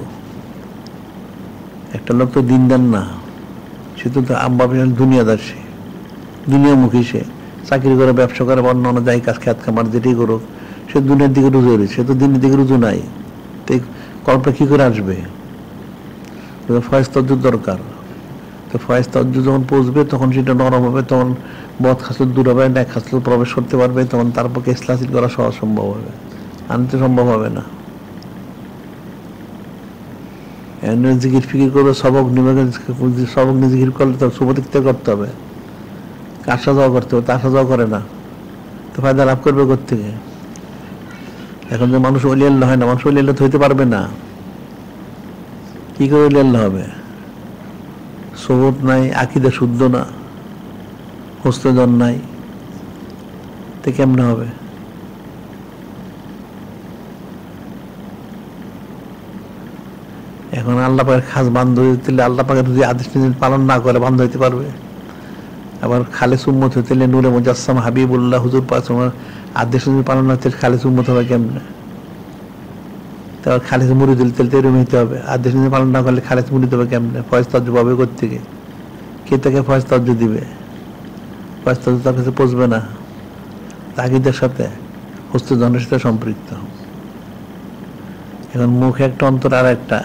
একটা লোক তো দিন দেন না, সে তো আমভাবে দুনিয়াদার দুনিয়ামুখী সে। চাকরি করে, ব্যবসা করে অন্য অন্য যাই কাজ খ্যাত খামার যেটাই করুক, সে দুনিয়ার দিকে রুজু রয়েছে সে তো দিনের দিকে রুজু নাই। তো কল্পনা কি করে আসবে? ফয়েজ তজ্জুর দরকার। তো ফয়েজ তজ্জু যখন পৌঁছবে, তখন সেটা নরম হবে, তখন বধ খাসলত দূর হবে ন্যাক খাসলত প্রবেশ করতে পারবে, তখন তার পক্ষে ইসলাসিল করা সহজ সম্ভব হবে। আনতে সম্ভব হবে না। জিকির ফিকির করবে, সবক নিবে সবক জিকির করলে তো শুভদিকতে করতে হবে। কার সাজাও করতে হবে? তার সাজাও করে না। তো ফায়দা লাভ করবে থেকে এখন যে মানুষ অলিয়াল্লা হয় না, মানুষ অলিয়াল্লা তো হইতে পারবে না। কি করে অলিয়াল্লা হবে? সবত নাই, আকিদা শুদ্ধ না। হস্তজন নাই। তো কেমনে হবে? এখন আল্লাহ পাকের খাস বান্ধ দিলে আল্লাহ পাকের যদি আদেশ পালন না করে বান্ধ হইতে পারবে? আবার খালেস উম্মত হতে হলে নূরে মুজাসসাম হাবিবুল্লাহ হুজুর তোমার আদেশ পালন হতে খালেস উম্মত হবে কেমনে? তারপর খালেস মুড়ি দিল তেল তেরুম হইতে হবে। আদেশ পালন না করলে খালেস মুড়ি দেবে কেমনে? ফয়েজ তর্জ পাবে কোথেকে কে তাকে ফয়েজ তর্জ দিবে? তর্জ তার কাছে পৌঁছবে না। তাগিদের সাথে হস্তজনের সাথে সম্পৃক্ত। এখন মুখে একটা, অন্তর আর একটা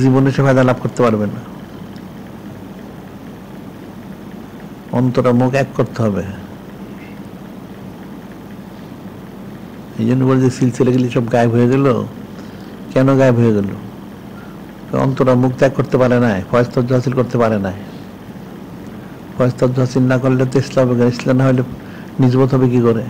জীবনে সে ফায়দা লাভ করতে পারবে না। অন্তর মুখ এক করতে হবে। এই জন্য বলে যে, সিলসিলে গেলে সব গায়েব হয়ে গেল। কেন গায়েব হয়ে গেল? অন্তরা মুখ ত্যাগ করতে পারে নাই ফয়েজ তর্জ হাসিল করতে পারে নাই। ফয়েজ তর্জ না করলে তো ইসলাম হবে। ইসলাম না হলে নিজবত হবে কি করে?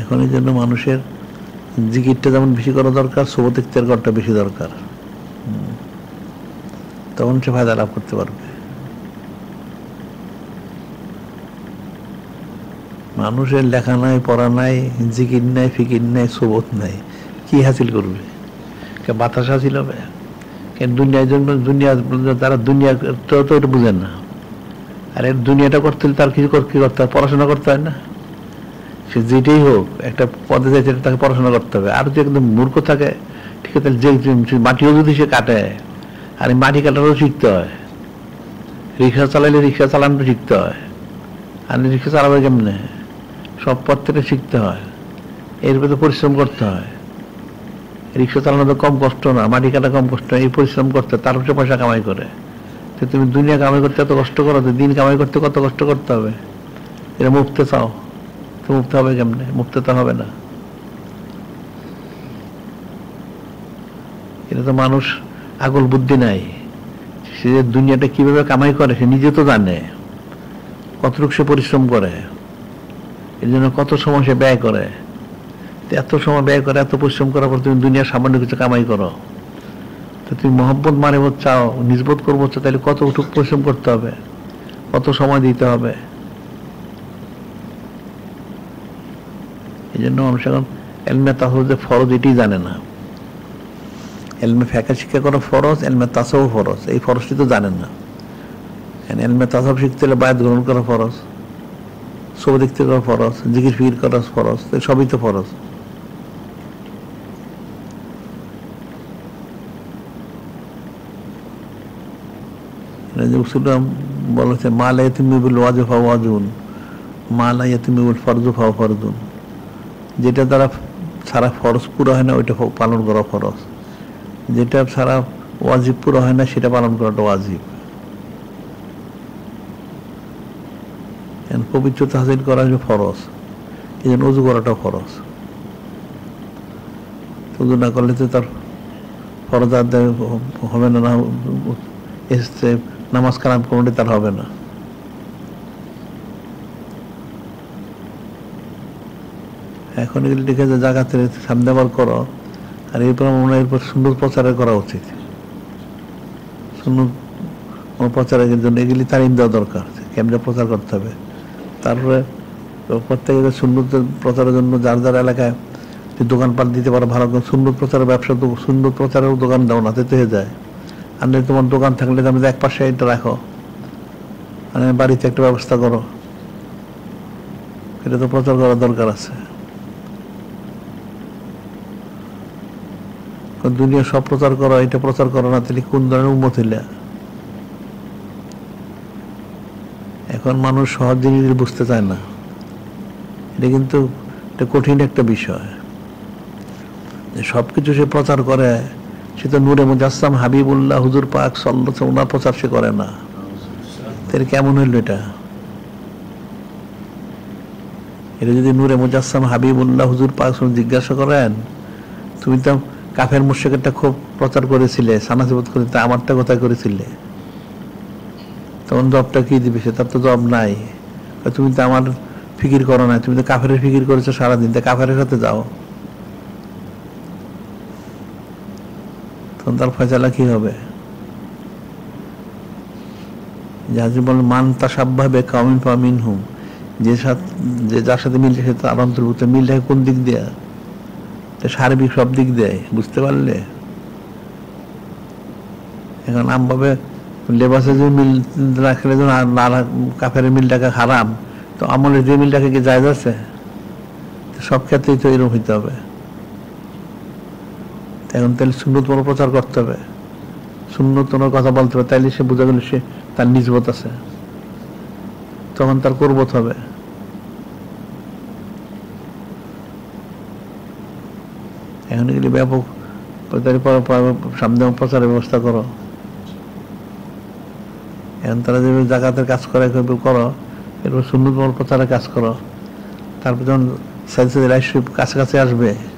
এখন এই জন্য মানুষের জিকিরটা যেমন বেশি করা দরকার, সোবত ইখতিয়ার করাটা বেশি দরকার। তখন সে ফায়দা লাভ করতে পারবে। মানুষের লেখা নাই, পড়া নাই, জিকির নাই, ফিকির নাই, সোবত নাই। কি হাসিল করবে? কে বাতাস হবে কেন দুনিয়ার জন্য দুনিয়া তারা দুনিয়া তো এটা বুঝেন না। আর এর দুনিয়াটা করতে হলে তার কিছু কি করতে হয়? পড়াশোনা করতে হয় না? সে যেটাই হোক, একটা পদে যাইতে হলে তাকে পড়াশোনা করতে হবে। আর যদি একদম মূর্খ থাকে, ঠিক আছে যে মাটিও যদি সে কাটে, আর মাটি কাটারও শিখতে হয়। রিক্সা চালাইলে রিক্সা চালানো শিখতে হয়। আর রিক্সা চালাবে কেমনে? সব পথ থেকে শিখতে হয়। এর ভিতরে পরিশ্রম করতে হয়। রিক্সা চালানো কম কষ্ট না, মাটি কাটা কম কষ্ট, এই পরিশ্রম করতে, তার উপরে পয়সা কামাই করে। তো তুমি দুনিয়া কামাই করতে এত কষ্ট করো, তো দিন কামাই করতে কত কষ্ট করতে হবে? এটা মুক্তে চাও, তো মুক্ত হবে কেমনে? মুক্ত তো হবে না। এটা তো মানুষ আগল বুদ্ধি নাই। সে যে দুনিয়াটা কীভাবে কামাই করে, সে নিজে তো জানে কতটুকু সে পরিশ্রম করে, এর জন্য কত সময় সে ব্যয় করে। এত সময় ব্যয় করে এত পরিশ্রম করার পর তুমি দুনিয়ার সামান্য কিছু কামাই করো। তো তুমি মহব্বত মানে চাও নিজবোধ করব চাও, তাহলে কত উঠুক পরিশ্রম করতে হবে কত সময় দিতে হবে। এই জন্য মানুষ এখন এলমে যে ফরজ এটি জানে না। এলমে ফেঁকা শিক্ষা করা ফরজ এলমে তাসব ফরজ এই ফরজটি তো জানেন না। এলমে তাসব শিখতে হলে বায়াত গ্রহণ করা ফরজ সব দেখতে করা ফরজ জিকির ফিকির করা ফরজ সবই তো ফরজ। যে উসুলাম বলেছে মালা ইতিমিবুল ওয়াজু ফা ওয়াজুন মালা ইতিমিবুল ফরজু ফা ফরজুন। যেটা দ্বারা সারা ফরজ পুরো হয় না, ওইটা পালন করা ফরজ। যেটা সারা ওয়াজিব পুরো হয় না, সেটা পালন করাটা ওয়াজিব। পবিত্রতা হাসিল করা হলো ফরজ। এই জন্য উজু করাটা ফরজ। উজু না করলে তো তার ফরজ আদায় হবে না এসছে নামাজ কালাম করলে তার হবে না। এখন এগুলি লিখে যে জায়গাতে সামনে আবার করো, আর এরপর মনে হয় এরপর সুন্দর প্রচারে করা উচিত। সুন্দর প্রচারের জন্য এগুলি তালিম দেওয়া দরকার কেমনে প্রচার করতে হবে। তারপরে প্রত্যেকের সুন্দর প্রচারের জন্য যার যার এলাকায় দোকানপাট দিতে পারো, ভালো সুন্দর প্রচারের ব্যবসা সুন্দর প্রচারের দোকান দাও না হয়ে যায়। আর তোমার দোকান থাকলে তুমি এক পাশে এটা রাখো। মানে বাড়িতে একটা ব্যবস্থা করো। এটা তো প্রচার করার দরকার আছে। দুনিয়া সব প্রচার করো, এটা প্রচার করো না, তাহলে কোন ধরনের উন্মত হইলে এখন মানুষ সহজ জিনিস বুঝতে চায় না। এটা কিন্তু কঠিন একটা বিষয়। যে সব কিছু সে প্রচার করে সে তো নূরে মুজাসসাম হাবিবুল্লাহ হুজুর পাক সল্লত ওনার প্রচার সে করে না। তাহলে কেমন হইল এটা? এটা যদি নূরে মুজাসসাম হাবিবুল্লাহ হুজুর পাক জিজ্ঞাসা করেন, তুমি তো কাফের মুর্শেকেরটা খুব প্রচার করেছিলে, সানাসিবত করে, তা আমারটা কোথায় করেছিলে? তখন জবটা কি দিবে? সে তার তো জব নাই। তুমি তো আমার ফিকির করো না তুমি তো কাফের ফিকির করেছ সারাদিন, তা কাফের সাথে যাও। তখন তার ফয়সালা কি হবে? যাদের বলেন মান তাসাব্বাবে কামিন ফামিন হুম যে সাথ যে যার সাথে মিল সে তার অন্তর্ভুক্ত মিল কোন দিক দিয়ে? সার্বিক সব দিক দেয় বুঝতে পারলে? এখন আমভাবে লেবাসে যে মিল রাখলে যেন আর না রাখ- কাফের মিলটাকে হারাম। তো আমলের যে মিল মিলটাকে কি যায় আছে? সব ক্ষেত্রেই তো এরকম হইতে হবে। এখন তাহলে শূন্যতম প্রচার করতে হবে। শূন্যতম কথা বলতে হবে, তাইলে সে বোঝা গেল সে তার নিজবত আছে। তখন তার করবত হবে। এখন এগুলি ব্যাপক সামনে প্রচারের ব্যবস্থা করো। এখন তারা যেভাবে জাকাতের কাজ করে করো। এরপর শূন্যতম প্রচারের কাজ করো। তারপর যখন সাইন্সের রাইশিপ কাছাকাছি আসবে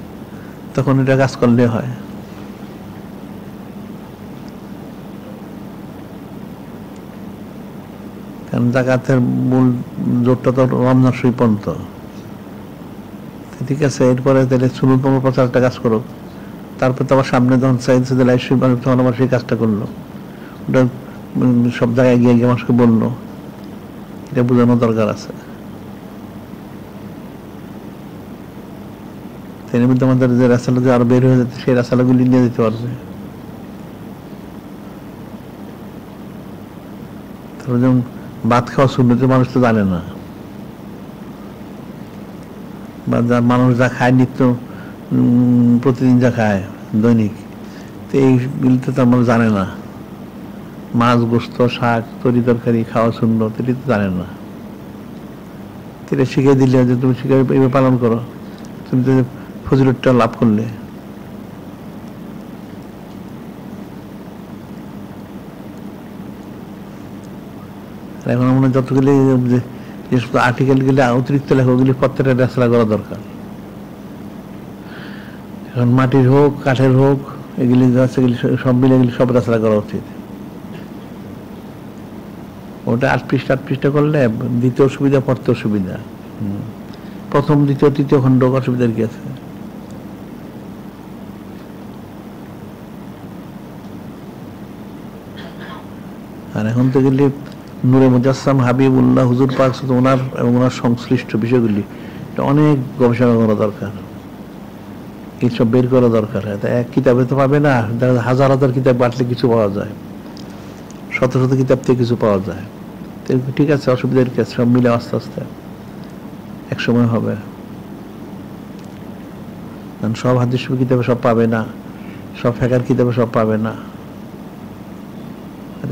তখন এটা কাজ করলে হয়। কারণ জাকাতের মূল জোরটা তো রমজান শরীফ পর্যন্ত। ঠিক আছে, এরপরে তাহলে ষোলোতম প্রচারটা কাজ করো তারপর তো আবার সামনে যখন সাইন্সের লাইফ শরীফ আসবে, তখন আবার সেই কাজটা করল। ওটা সব জায়গায় গিয়ে গিয়ে মানুষকে বলল। এটা বোঝানো দরকার আছে। এর মধ্যে আমাদের যে যে আরও বের হয়ে যাচ্ছে, সেই রাস্তাগুলি নিয়ে যেতে পারবে। যেমন ভাত খাওয়া শুনতে মানুষ তো জানে না। বা যা মানুষ যা খায় নিত্য প্রতিদিন যা খায়, দৈনিক, তো এইগুলিতে তো আমরা জানে না। মাছ, গোস্ত, শাক, তরি তরকারি, খাওয়া শূন্য এটি তো জানে না। এটা শিখিয়ে দিলে যে তুমি শিখে এইভাবে পালন করো। তুমি তো ফজিলতটা লাভ করলে। এখন আমরা যতগুলি যে সমস্ত আর্টিকেলগুলি অতিরিক্ত লেখা ওগুলি প্রত্যেকটা রেসলা করা দরকার। এখন মাটির হোক, কাঠের হোক, এগুলি আছে এগুলি সব মিলে এগুলি সব রেসলা করা উচিত। ওটা আট পৃষ্ঠা আট পৃষ্ঠা করলে দ্বিতীয় সুবিধা পড়তে সুবিধা। প্রথম, দ্বিতীয়, তৃতীয় খণ্ড অসুবিধার কি আছে? আর এখন তো গেলে নূরে মুজাসসাম হাবিবুল্লাহ, হুজুর পাক ওনার এবং ওনার সংশ্লিষ্ট বিষয়গুলি, এটা অনেক গবেষণা করা দরকার। এইসব বের করা দরকার। এটা এক কিতাবে তো পাবে না হাজার হাজার কিতাব বাটলে কিছু পাওয়া যায়। শত শত কিতাব থেকে কিছু পাওয়া যায়। ঠিক আছে, অসুবিধার কি সব মিলে আস্তে আস্তে এক সময় হবে। কারণ সব হাদিস কিতাবে সব পাবে না, সব ফেকার কিতাবে সব পাবে না।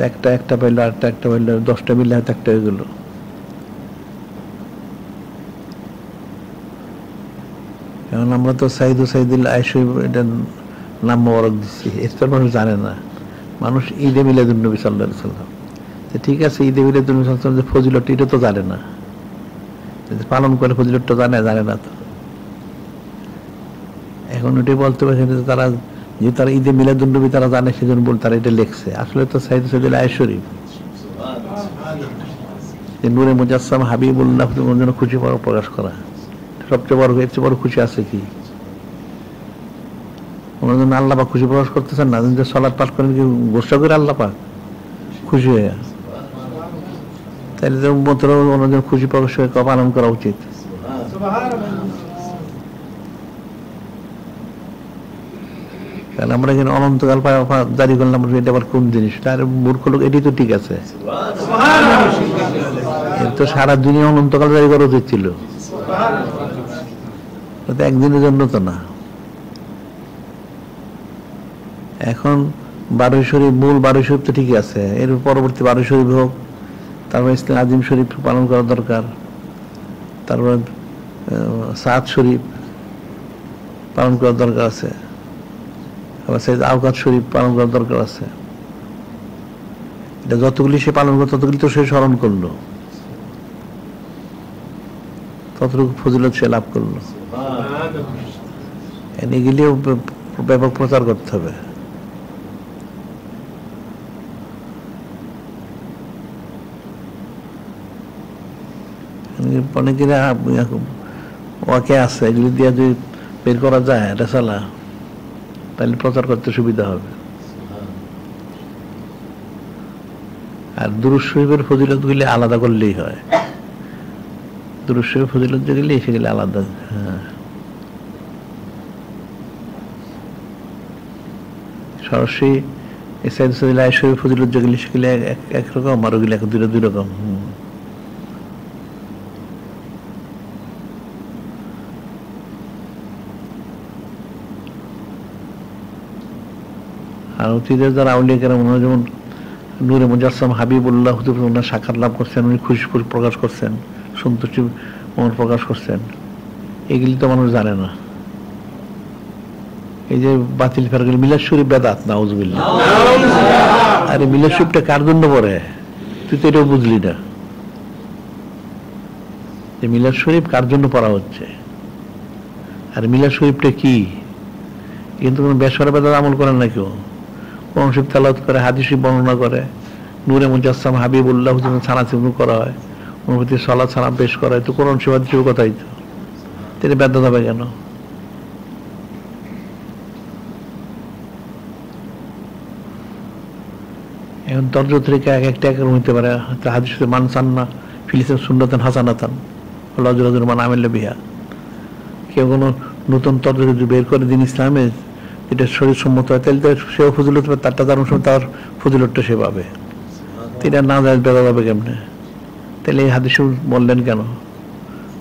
একটা একটা পাইলো আরেকটা একটা পাইলো দশটা মিলে হয়তো একটা হয়ে গেলো এখন আমরা তো সাইদু সাইদুল আয়সই এটা নাম মোবারক দিচ্ছি তো মানুষ জানে না। মানুষ ঈদে মিলাদুল নবী সাল্লাহ সাল্লাম ঠিক আছে, ঈদে মিলাদুল নবী সাল্লাম যে ফজিলত এটা তো জানে না। পালন করে ফজিলতটা জানে জানে না তো। এখন ওটাই বলতে পারছে তারা যে তারা ঈদে মিলাদুল নবী তারা জানে, সেজন্য বল তারা এটা লেখছে। আসলে তো সাইদ সাইদুল আয়সরি যে নূরে মুজাসসাম হাবিবুল্লাহ জন্য খুশি প্র- প্রকাশ করা। সবচেয়ে বড়, এর চেয়ে বড় খুশি আছে কি? ওনার জন্য আল্লাহ পাক খুশি প্রকাশ করতেছেন না। যে সলাৎ পাঠ করেন কি গোসা করে আল্লাহ পাক? খুশি হয়ে। তাইলে তো মতো ওনার জন্য খুশি প্রকাশ হয়ে পালন করা উচিত। কারণ আমরা এখানে অনন্তকাল পা- পা- জারি করলাম এটা আবার কোন জিনিস? তার মূর্খ লোক এটি তো ঠিক আছে। তো সারা দুনিয়া অনন্তকাল জারি করা উচিত ছিল। একদিনের জন্য তো না। এখন বারোই শরীফ, মূল বারোই শরীফ তো ঠিকই আছে। এর পরবর্তী বারোই শরীফ হোক, তারপর ইসলাম আজিম শরীফ পালন করা দরকার। তারপর সাত শরীফ পালন করার দরকার আছে। আবার সেই আওকাত শরীফ পালন করার দরকার আছে। এটা যতগুলি সে পালন করল, ততগুলি তো সে স্মরণ করল। ততটুকু ফজিলত সে লাভ করল। এগুলিও ব্যাপক প্রচার করতে হবে। অনেকেরা ওয়াকে আছে, এগুলি দিয়ে যদি বের করা যায় এটা চালা তাহলে প্রচার করতে সুবিধা হবে। আর শরীফের ফজিলত গুলি আলাদা করলেই হয়। শরীফ ফজিলত যেগুলি সেগুলি আলাদা হ্যাঁ। সরাসরি আয়সের ফজিলত যেগুলি সেগুলি এক একরকম আর ওগুলি এক দুটো দুই রকম, হুম। আর অতীতের যারা আউলিয়া কেরাম, ওনারা যেমন নূরে মুজাসম হাবিবুল্লাহ হুজুর ওনার সাক্ষাৎ লাভ করছেন, উনি খুশি প্রকাশ করছেন সন্তুষ্টি মন প্রকাশ করছেন। এগুলি তো মানুষ জানে না। এই যে বাতিল ফেরগুলি মিলাদ শরীফ বেদাত নাউজবিল্লা আরে মিলাদ শরীফটা কার জন্য পড়ে? তুই তো এটাও বুঝলি না। যে মিলাদ শরীফ কার জন্য পড়া হচ্ছে? আর মিলাদ শরীফটা কি? কিন্তু কোনো বেসরা বেদাত আমল করেন না কেউ। কোরআন তালাত করে, হাদিস বর্ণনা করে। নূরে মুজাসসাম হাবিবুল্লাহ হুজুর ছানা চিহ্ন করা হয় প্রতি সলা ছানা পেশ করা হয়, তো কোরআন শরীফ হাদিস কথাই তো। তিনি ব্যর্থ হবে কেন? এখন তর্জ থেকে এক একটা এক রকম হইতে পারে? হাদিস মান সান্না ফিলিসেন সুন্নতান হাসানাতান। হল্লাজুল মান আমিল বিহা। কেউ কোনো নতুন তর্জ বের করে দিন ইসলামে এটা শরীর সম্মত হয়। তাহলে তো সেও ফজিলত পাবে তারটা তার অনুসারে তার ফজিলতটা সে পাবে। তো এটা না যায় বেদা যাবে কেমনে? তাহলে এই হাদিস বললেন কেন?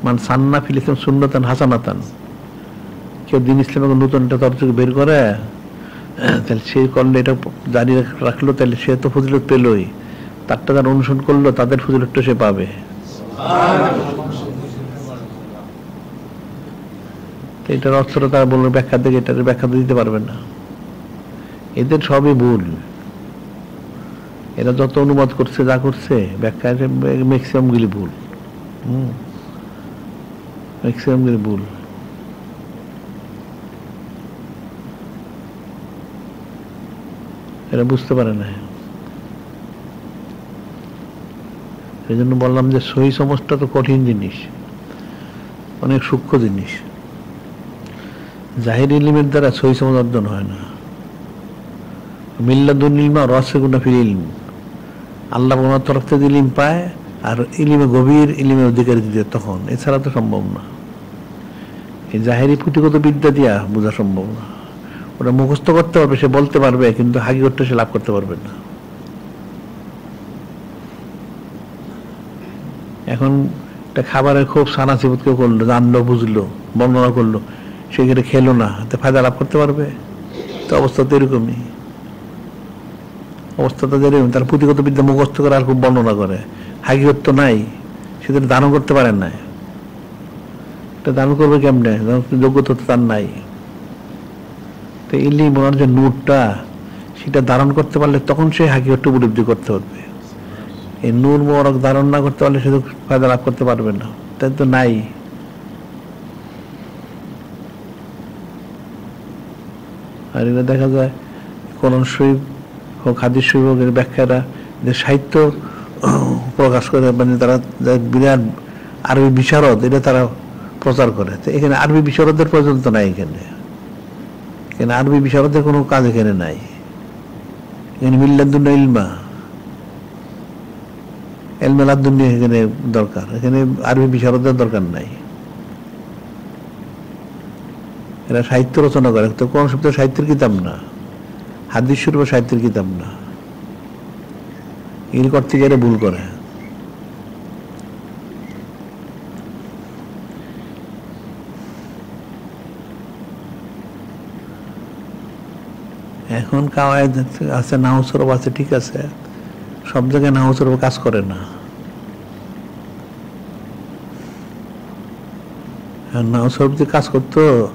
মান সান্না ফিলিসেন সুন্নতান হাসানাতান। কেউ দিন ইসলামে নতুন একটা তর্জ বের করে, তাহলে সে করলে এটা জারি রাখল, তাহলে সে তো ফজিলত পেলই। তারটা যারা অনুসরণ করল, তাদের ফজিলতটা সে পাবে। তো এটার অর্থটা তারা বলল, ব্যাখ্যা থেকে এটার ব্যাখ্যা দিতে পারবেন না। এদের সবই ভুল। এরা যত অনুবাদ করছে, যা করছে, ব্যাখ্যা ম্যাক্সিমাম গুলি ভুল। হম? ম্যাক্সিমাম ভুল। এরা বুঝতে পারে না। এই জন্য বললাম যে সহি সমস্যা তো কঠিন জিনিস, অনেক সূক্ষ্ম জিনিস। জাহির ইলিমের দ্বারা সহি সমাজ অর্জন হয় না। মিল্লাদুল ইলমা রসগুনা ফিল ইলম। আল্লাহ ওনার তরফ থেকে ইলিম পায় আর ইলিমে গভীর ইলিমের অধিকারী দিতে তখন। এছাড়া তো সম্ভব না। এই জাহেরি পুঁথিগত বিদ্যা দিয়া বোঝা সম্ভব না। ওটা মুখস্থ করতে পারবে, সে বলতে পারবে, কিন্তু হাকিগতটা সে লাভ করতে পারবে না। এখন একটা খাবারের খুব সানা সিবত কেউ করল, জানলো, বুঝলো, বর্ণনা করল সেখানে খেলো না? তো ফায়দা লাভ করতে পারবে? তো অবস্থা তো এরকমই। অবস্থাটা যেরকম তার পুঁথিগত বিদ্যা মুখস্থ করে আর খুব বর্ণনা করে। হাকিগত তো নাই। সেদিন দানও করতে পারেন না এটা দান করবে কেমনে? যোগ্যতা তো তার নাই। তো ইলিম ওনার যে নূরটা, সেটা ধারণ করতে পারলে তখন সে হাকিগত উপলব্ধি করতে পারবে। এই নূর মোবারক ধারণ না করতে পারলে সে তো ফায়দা লাভ করতে পারবে না। তাই তো নাই। আর এটা দেখা যায় কোরআন শরীফ হোক, হাদিস শরীফ হোক, এর ব্যাখ্যাটা যে সাহিত্য প্রকাশ করে মানে তারা বিরাট আরবি বিশারদ, এটা তারা প্রচার করে। তো এখানে আরবি বিশারদের পর্যন্ত নাই এখানে। এখানে আরবি বিশারদের কোনো কাজ এখানে নাই। এখানে মিল্লাদুল্লাহ ইলমা। এলমেলাদুল্লাহ এখানে দরকার। এখানে আরবি বিশারদের দরকার নাই। এরা সাহিত্য রচনা করে, তো কোন সপ্তাহে সাহিত্যের কিতাব না? হাদিস শরীফ সাহিত্যের কিতাব না। এগুলি করতে গেলে ভুল করে। এখন কাওয়ায় আছে নাহসরব আছে, ঠিক আছে। সব জায়গায় নাহসরব কাজ করে না। নাহসরব যে কাজ করতো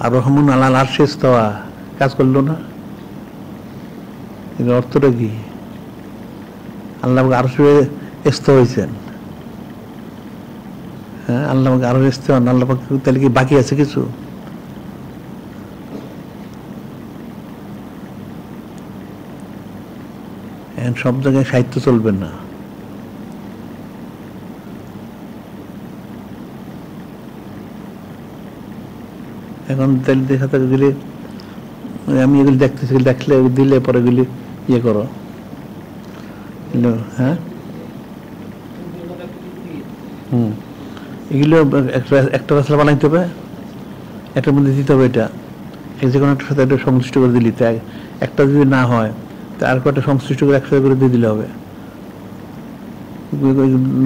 আর রহমান আল্লাহ আর শেষ কাজ করল না। এর অর্থটা কি? আল্লাহ আরও এস্ত হয়েছেন। হ্যাঁ আল্লাহ আরও এস্ত হন আল্লাহ তাহলে কি বাকি আছে কিছু? সব জায়গায় সাহিত্য চলবে না। এখন তাহলে দেখা থাকে গেলে আমি এগুলি দেখতেছি, দেখলে, দিলে পরে এগুলি ইয়ে করো। হ্যাঁ? হুম। এগুলো একটা রাস্তা বানাইতে হবে, একটার মধ্যে দিতে হবে এটা। যে কোনো একটা সাথে একটা সংশ্লিষ্ট করে দিলি, তো এক- একটা যদি না হয়, তা আর কটা সংশ্লিষ্ট করে একসাথে করে দিয়ে দিলে হবে।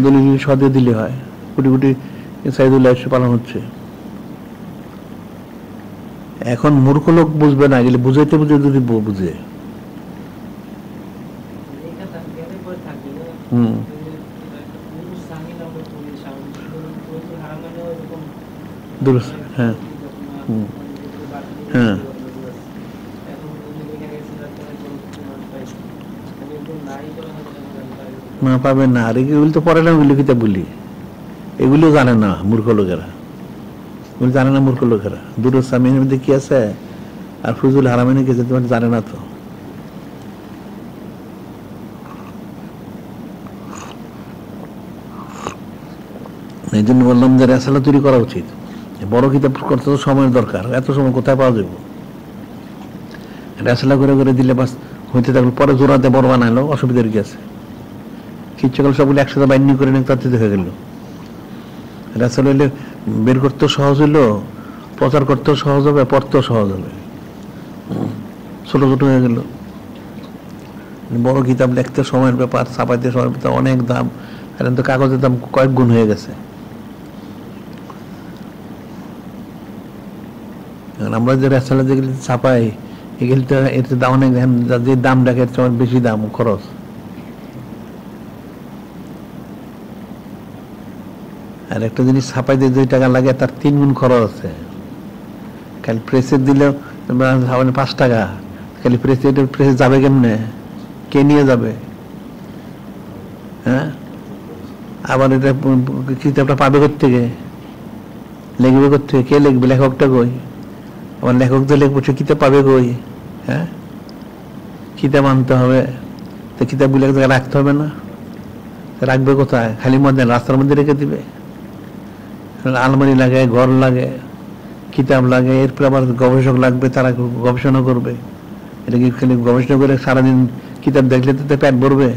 দলিল সদে দিলে হয়। কোটি কোটি সাইদুল্লাহ এসে পালন হচ্ছে। এখন মূর্খ লোক বুঝবে না, গেলে বুঝাইতে বুঝে যদি বু- বুঝে। হ্যাঁ। হ্যাঁ। না পাবেন না। আর এগুলো তো পড়ে না ওগুলো কিতাব বলি। এগুলো জানে না মূর্খ লোকেরা। এগুলো জানে না মূর্খ লোকেরা। দুটো স্বামীর মধ্যে কি আছে? আর ফজুল হারামিনে গেছে তোমার জানে না তো? এই জন্য বললাম যে রেসালা তৈরি করা উচিত। বড় কিতাব করতে তো সময়ের দরকার। এত সময় কোথায় পাওয়া যাবে? রেসালা করে করে দিলে বাস হইতে থাকল। পরে জোড়াতে বড় বানাইলো অসুবিধার কি আছে খিচ্ছকাল সবগুলো একসাথে বাইন্ডিং করে নিয়ে তাতে হয়ে গেল। রেসালা হইলে বের করতেও সহজ হইল, প্রচার করতেও সহজ হবে, পড়তেও সহজ হবে। ছোট ছোট হয়ে গেল। বড় কিতাব লিখতে সময়ের ব্যাপার, ছাপাইতে সময়ের ব্যাপার, অনেক দাম। এখন তো কাগজের দাম কয়েক গুণ হয়ে গেছে। আমরা যে যেগুলি ছাপাই, এগুলি তো এর দাম অনেক যে দাম ডাকে বেশি দাম, খরচ। আর একটা জিনিস ছাপাইতে যে টাকা লাগে, তার তিন গুণ খরচ আছে। খালি প্রেসে দিলেও পাঁচ টাকা। খালি প্রেসে প্রেসে যাবে কেমনে? কে নিয়ে যাবে? হ্যাঁ? আবার এটা কিতাবটা পাবে থেকে লিখবে থেকে কে লিখবে? লেখকটা কই? আবার লেখক যে লিখব সে কিতাব পাবে কই? হ্যাঁ? কিতাব আনতে হবে। তো কিতাবগুলো এক জায়গায় রাখতে হবে না। রাখবে কোথায়? খালি মধ্যে রাস্তার মধ্যে রেখে দিবে। আলমারি লাগে, ঘর লাগে, কিতাব লাগে এরপর আবার গবেষক লাগবে, তারা গবেষণা করবে। এটা কি খালি গবেষণা করে সারাদিন কিতাব দেখলে তো পেট ভরবে?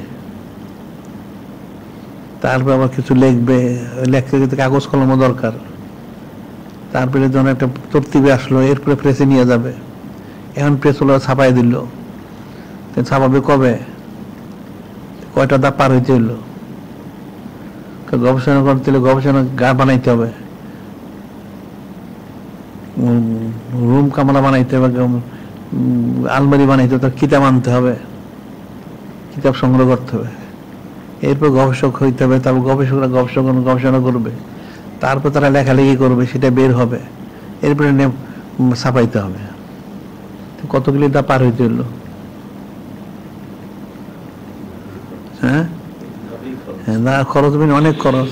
তারপর আবার কিছু লিখবে, লেখতে গেলে কাগজ কলমও দরকার। তারপরে যখন একটা তর্তিবে আসলো এরপরে প্রেসে নিয়ে যাবে। এখন প্রেস হলো ছাপাই দিল। ছাপাবে কবে? কয়টা দা পার হইতে হইল? তো গবেষণা করতে হলে গবেষণা গা বানাইতে হবে। রুম কামরা বানাইতে হবে আলমারি বানাইতে হবে কিতাব আনতে হবে, কিতাব সংগ্রহ করতে হবে। এরপর গবেষক হইতে হবে, তারপর গবেষকরা গবেষক গবেষণা করবে। তারপর তারা লেখালেখি করবে, সেটা বের হবে। এরপরে ছাপাইতে হবে। কতগুলি তা পার হইতে হলো হ্যাঁ হ্যাঁ না খরচ মানে অনেক খরচ।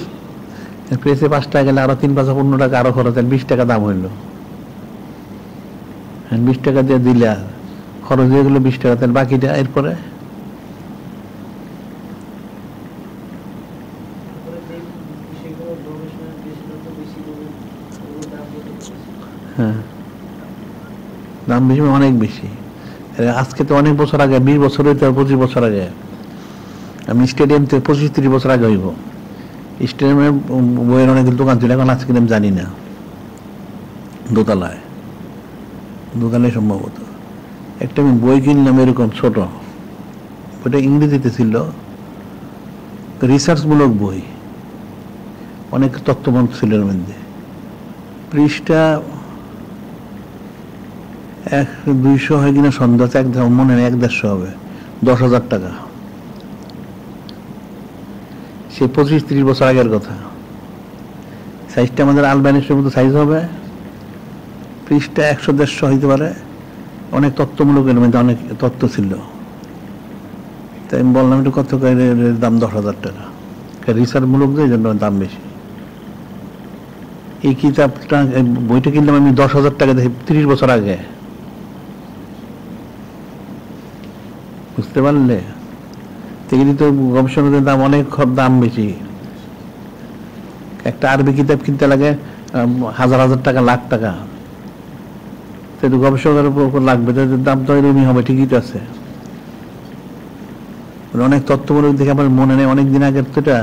প্রেসে পাঁচ টাকা গেলে আরও তিন পাঁচশো পনেরো টাকা আরও খরচ বিশ টাকা দাম হইল। হ্যাঁ, বিশ টাকা দিয়ে দিলে খরচ হয়ে গেলো বিশ টাকা তাহলে বাকিটা এরপরে? হ্যাঁ দাম বেশি মানে অনেক বেশি। আজকে তো অনেক বছর আগে বিশ বছর হইতে পঁচিশ বছর আগে। আমি স্টেডিয়াম থেকে পঁচিশ তিরিশ বছর আগে হইব। স্টেডিয়ামে বইয়ের অনেক দোকান ছিল, এখন আজকে আমি জানি না। দোতলায়। দোকানে সম্ভবত। একটা আমি বই কিনলাম এরকম ছোট। ওটা ইংরেজিতে ছিল। রিসার্চমূলক বই। অনেক তত্ত্বমন্ত ছিল এর মধ্যে। পৃষ্ঠা এক দুইশো হয় কিনা সন্ধ্যা এক মনে নেই, এক দেড়শো হবে। দশ হাজার টাকা। সে পঁচিশ ত্রিশ বছর আগের কথা। সাইজটা আমাদের আলবানিসের মতো সাইজ হবে। পৃষ্ঠা একশো দেড়শো হইতে পারে। অনেক তত্ত্বমূলক এর মধ্যে অনেক তত্ত্ব ছিল। তাই আমি বললাম, একটু কত দাম দশ হাজার টাকা? রিসার্চমূলক যে জন্য দাম বেশি। এই কিতাবটা বইটা কিনলাম আমি দশ হাজার টাকা দেখি তিরিশ বছর আগে। বুঝতে পারলে? তেমনি তো গবেষণাদের দাম অনেক দাম বেশি। একটা আরবি কিতাব কিনতে লাগে হাজার হাজার টাকা, লাখ টাকা। সেটা গবেষকের উপর লাগবে তাদের দাম তো এরকমই হবে, ঠিকই তো আছে। মানে অনেক তথ্যমূলক দেখে আমার মনে নেই অনেক দিন আগের তো এটা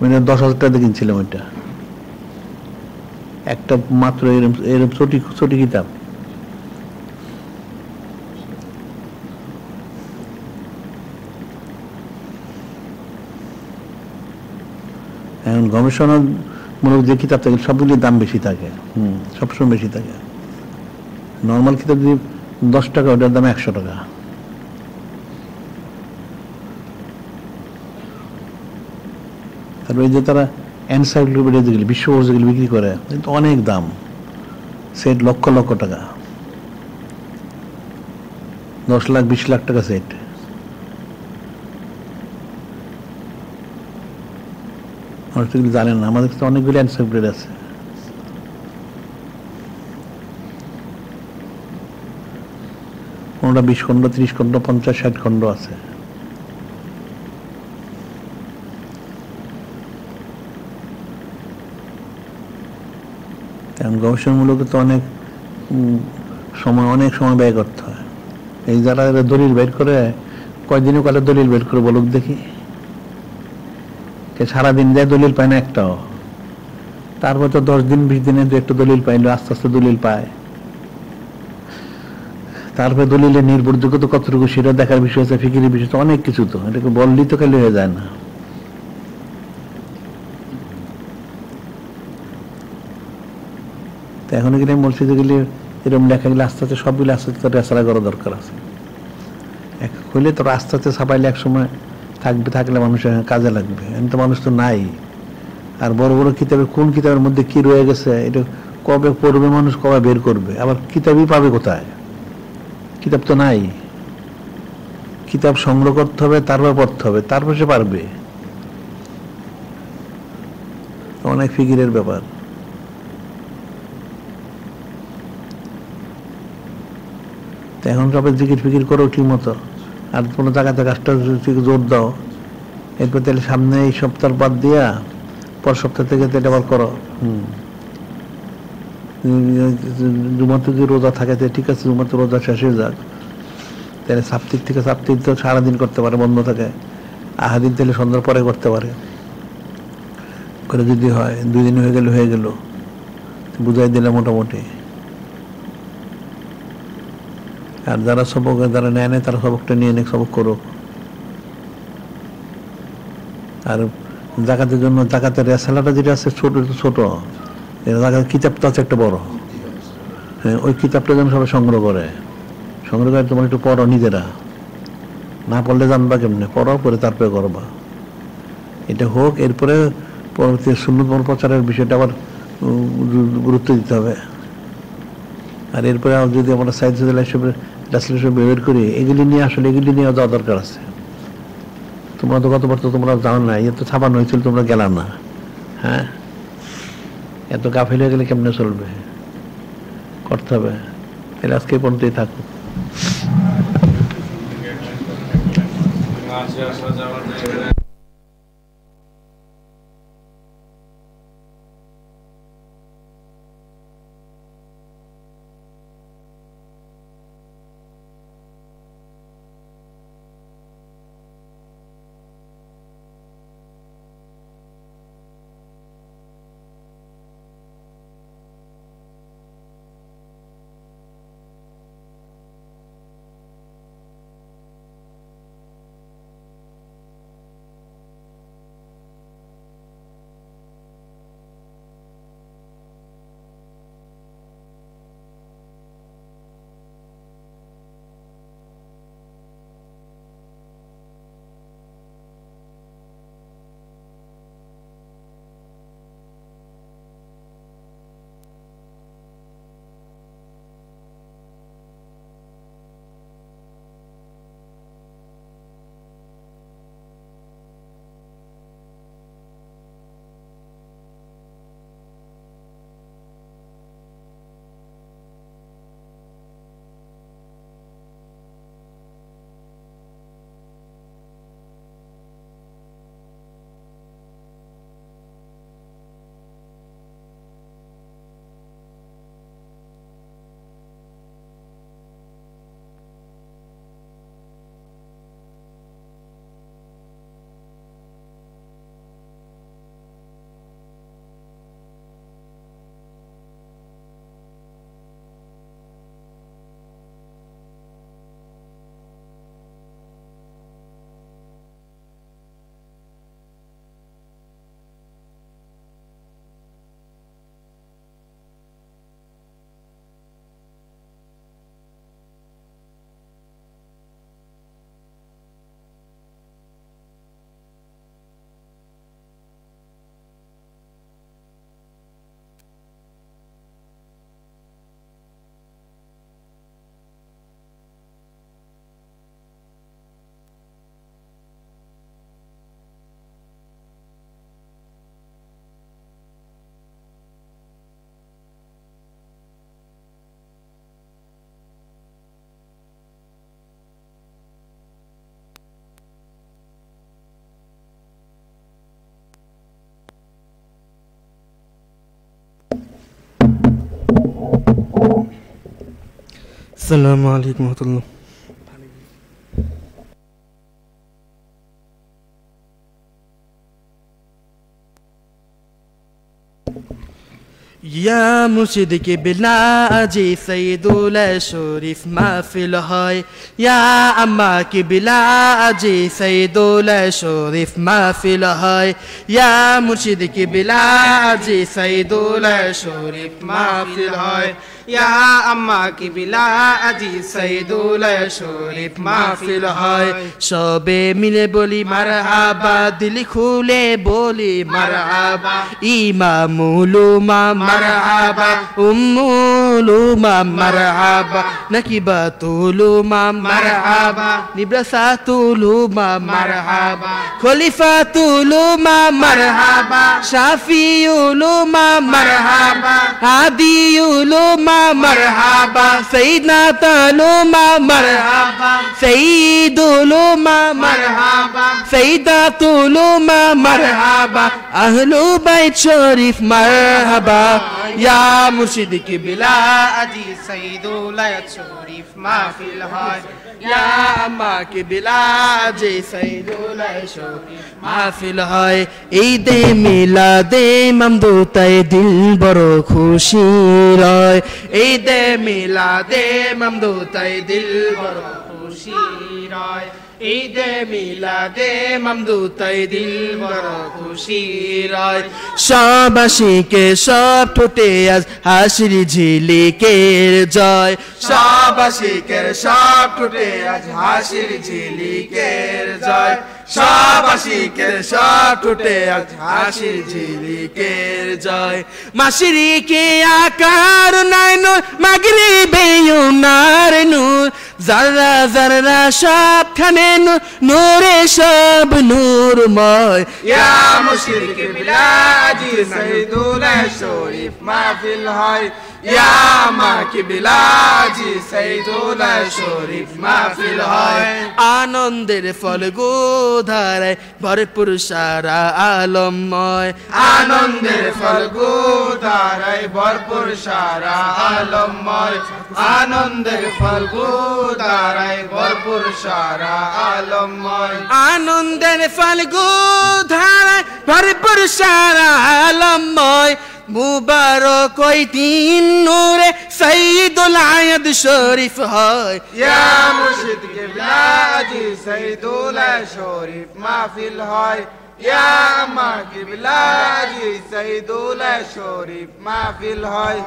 মানে দশ হাজার টাকা কিনছিলাম ওইটা। একটা মাত্র এরম এরম ছোটি ছোটি কিতাব। এখন গবেষণামূলক যে কিতাব থাকে, সবগুলির দাম বেশি থাকে। হুম, সবসময় বেশি থাকে। নর্মাল কিতাব যদি দশ টাকা, ওটার দাম একশো টাকা। তারপরে যে তারা এনসাইক্লোপিডিয়া যেগুলি বিশ্বকোষ যেগুলি বিক্রি করে, কিন্তু অনেক দাম। সেট লক্ষ লক্ষ টাকা। দশ লাখ, বিশ লাখ টাকা সেট। মানুষ তো জানেন না, আমাদের কাছে অনেকগুলি এনসাইক্লোপিডিয়া আছে। কোনোটা বিশ খণ্ড, ত্রিশ খণ্ড, পঞ্চাশ, ষাট খণ্ড আছে। কারণ গবেষণামূলক তো অনেক সময় অনেক সময় ব্যয় করতে হয়। এই যারা দলিল বের করে কয়দিনে কয়টা দলিল বের করে বলুক দেখি। সারাদিন দেয় দলিল পায় না একটাও। তারপর তো দশ দিন বিশ দিনে দু একটা দলিল পাইলো আস্তে আস্তে দলিল পায়। তারপরে দলিলের নির্ভরযোগ্য তো কতটুকু সেটা দেখার বিষয় আছে ফিকিরের বিষয় আছে, অনেক কিছু তো। এটাকে বললেই তো খালি হয়ে যায় না। তো এখন এখানে মসজিদে গেলে এরকম লেখা গেলে আস্তে আস্তে সবগুলো আস্তে আস্তে রেসারা করা দরকার আছে। এক হইলে তো আস্তে আস্তে ছাপাইলে এক সময় থাকবে, থাকলে মানুষের কাজে লাগবে। এখন তো মানুষ তো নাই। আর বড় বড় কিতাবের, কোন কিতাবের মধ্যে কি রয়ে গেছে, এটা কবে পড়বে মানুষ, কবে বের করবে? আবার কিতাবই পাবে কোথায়? কিতাব তো নাই। কিতাব সংগ্রহ করতে হবে, তারপর পড়তে হবে, তারপর সে পারবে। অনেক ফিকিরের ব্যাপার। এখন সবাই জিকির ফিকির করো ঠিক মতো আর কোনো জায়গাতে কাজটা জোর দাও এরপর তাহলে সামনে এই সপ্তাহ বাদ দিয়া পর সপ্তাহ থেকে তাহলে আবার করো। হুম। জুমাতে যদি রোজা থাকে তাহলে ঠিক আছে জুমাতে রোজা শেষ হয়ে যাক। তাহলে সাপ্তিক থেকে সাপ্তিক তো সারাদিন করতে পারে বন্ধ থাকে। আহাদিন তাহলে সন্ধ্যার পরে করতে পারে। করে যদি হয় দুই দিন হয়ে গেলে হয়ে গেল। বুঝাই দিলে মোটামুটি। আর যারা সবক, যারা নেয় নেয় তারা সবকটা নিয়ে নেক, সবক করুক। আর জাকাতের জন্য জাকাতের রেসালাটা যেটা আছে ছোট ছোট জাকাতের কিতাবটা আছে একটা বড়। হ্যাঁ ওই কিতাবটা যেন সবাই সংগ্রহ করে। সংগ্রহ করে তোমার একটু পড়ো নিজেরা। না পড়লে জানবা কেমনে? পড়ো পরে তারপরে করবা। এটা হোক, এরপরে পরবর্তী সুন্নত প্রচারের বিষয়টা আবার গুরুত্ব দিতে হবে। আর এরপরে যদি আমরা হিসেবে বের করি, এগুলি নিয়ে আসলে এগুলি নিয়ে যাওয়া দরকার আছে। তোমরা তো গতবার তো তোমরা যাও না ইয়ে তো ছাপানো হয়েছিল, তোমরা গেলাম না। হ্যাঁ? এত গাফিল হয়ে গেলে কেমনে চলবে? করতে হবে। তাহলে আজকে পর্যন্তই থাকুক। السلام علیکم ورحمۃ اللہ۔ یا مرشد کے بلا اجی سعید شریف محفل ہوئے۔ یا اماں کی بلا اجی سعید شریف محفل ہے یا مرشد کی بلا اجی سعید شریف محفل ہے ইয়া আম্মা কি বিলা আজি সাইদুল শরীফ মাহফিল হয়। সবে মিলে বলি মারহাবা, দিল খুলে বলি মারহাবা। ইমামুল উমা মারহাবা উম্মুল উমা মারহাবা। নাকিবা তুলুমা মারহাবা নিব্রাসা তুলুমা মারহাবা। খলিফা তুলুমা মারহাবা, শাফিউলুমা মারহাবা, হাদিউলুমা মারহাবা সাইয়্যিদনা তালুমা মারহাবা সাইয়্যিদুলুমা মারহাবা সাইয়্যিদাতুলুমা মারহাবা আহলু বাইত শরীফ মারহাবা ইয়া মুর্শিদ কিবলা আজি সাইয়্যিদুল শরীফ মাহফিল হয় ইয়া আম্মা কিবলা আজি সাইয়্যিদুল শরীফ মাহফিল হয় ঈদে মিলাদে, মামদুতায় দিল বড় খুশি রয়। ঈদে মিলাদে, মামদুতায় দিল বড় খুশি রয়। ঈদে মিলাদে মামদুতাই দিল বড় খুশি রয়। আশিকে সব ঠোঁটে আজ হাসির ঝিলিকের জয়। সব আশিকের সব ঠোঁটে আজ হাসির ঝিলিকের জয়। সব আশিকের সব ঠোঁটে আজ হাসির ঝিলিকের জয়। মাসিরিকে আকার নাই নূর মাগরি বেয়ুনার নূর। জাররা জাররা সবখানে নূর সব নূরময়। ইয়া মুর্শিদ কিবলা আজি সাইদুল শরীফ মাহফিল হয়। ইয়া মা কিবলা আজি সাইদুল শরীফ মাহফিল হয় আনন্দের ফল গোধারায় ভরপুর সারা আলমময় আনন্দের ফল গোদারায় ভরপুর সারা আলমময় আনন্দের ফল গোদারায় ভরপুর সারা আলমময় আনন্দের ফাল্গু ধারায় ভরপুর সারা আলমময় মুবারক ওই তিন নূরে সঈদুল আয়াদ শরীফ হয়। ইয়া মুর্শিদ কিবলা আজি সাইদুল শরীফ মাহফিল হয়। ইয়া মা কিবলা আজি সাইদুল শরীফ মাহফিল হয়।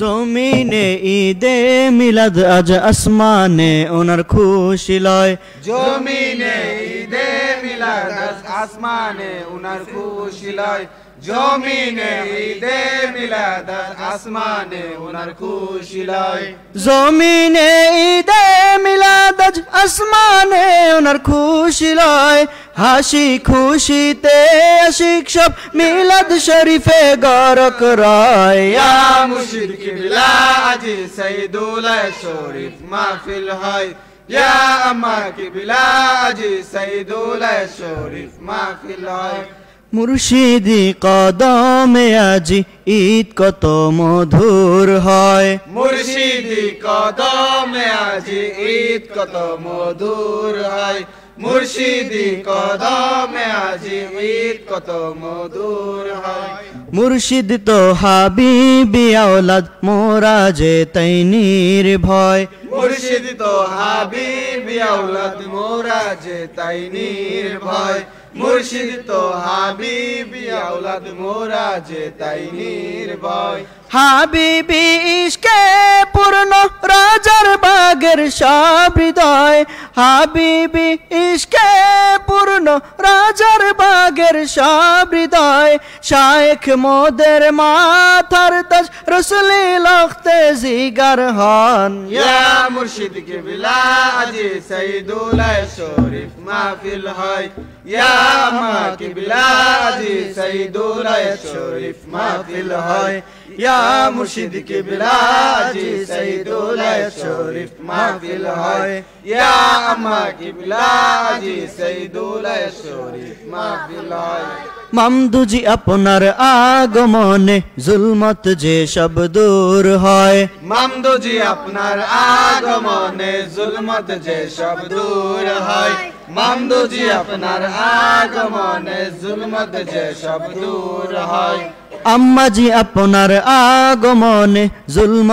জমিনে ঈদে মিলাদ আজ আসমানে ওনার খুশি লয়। জমিনে ঈদে মিলাদ আসমানে উনার খুশি লয়। জমিনে ঈদে মিলাদ আসমানে উনার খুশি লয় জমিনে ঈদে মিলাদ আজ আসমানে ওনার খুশি লয় হাসি খুশিতে আশিক সব মিলাদ শরীফে গরক রয়। ইয়া মুর্শিদ কিবলা আজি সাইদুল শরীফ মাহফিল হয়। ইয়া আমা কিবলা আজি সাইদুল শরীফ মাহফিল হয়। মুর্শিদি কদমে আজি ঈদ কত মধুর হয়। মুর্শিদি কদমে আজি ঈদ কত মধুর হয়। মুর্শিদি কদমে আজি ঈদ কত মধুর হয়। মুর্শিদ তো হাবিবি আওলাদ মোরা যে তাই নির্ভয়। মুর্শিদ তো হাবিবি আওলাদ মোরা যে তাই নির্ভয়। মুর্শিদ তো হাবিবি আউলাদ মোরা যে তাই নির্ভয়। হাবিবি ইশকে পূর্ণ রাজার বাগের সব হৃদয়। হাবিবি ইশকে পূর্ণ রাজার বাগের সব হৃদয়। শায়েখ মোদের মাথার তাজ রসুলি লখতে জিগার হন। ইয়া মুর্শিদ কে বিলা আজি সাইদুল শরীফ মাহফিল হয়। ইয়া মা কে বিলা আজি সাইদুল শরীফ মাহফিল হয়। ইয়া মুর্শিদ কিবলা জি সঈদুল শরীফ মাহফিল হয়। ইয়া আম্মা কিবলা জি সঈদুল শরীফ মাহফিল হয়। মামদুজি আপনার আগমনে জুলমত যে সব দূর হয়। মামদুজি আপনার আগমনে জুলমত যে সব দূর হয়। মামদুজি আপনার আগমনে জুলমত যে সব দূর হয়। আম্মাজি আপনার আগমনে জুলম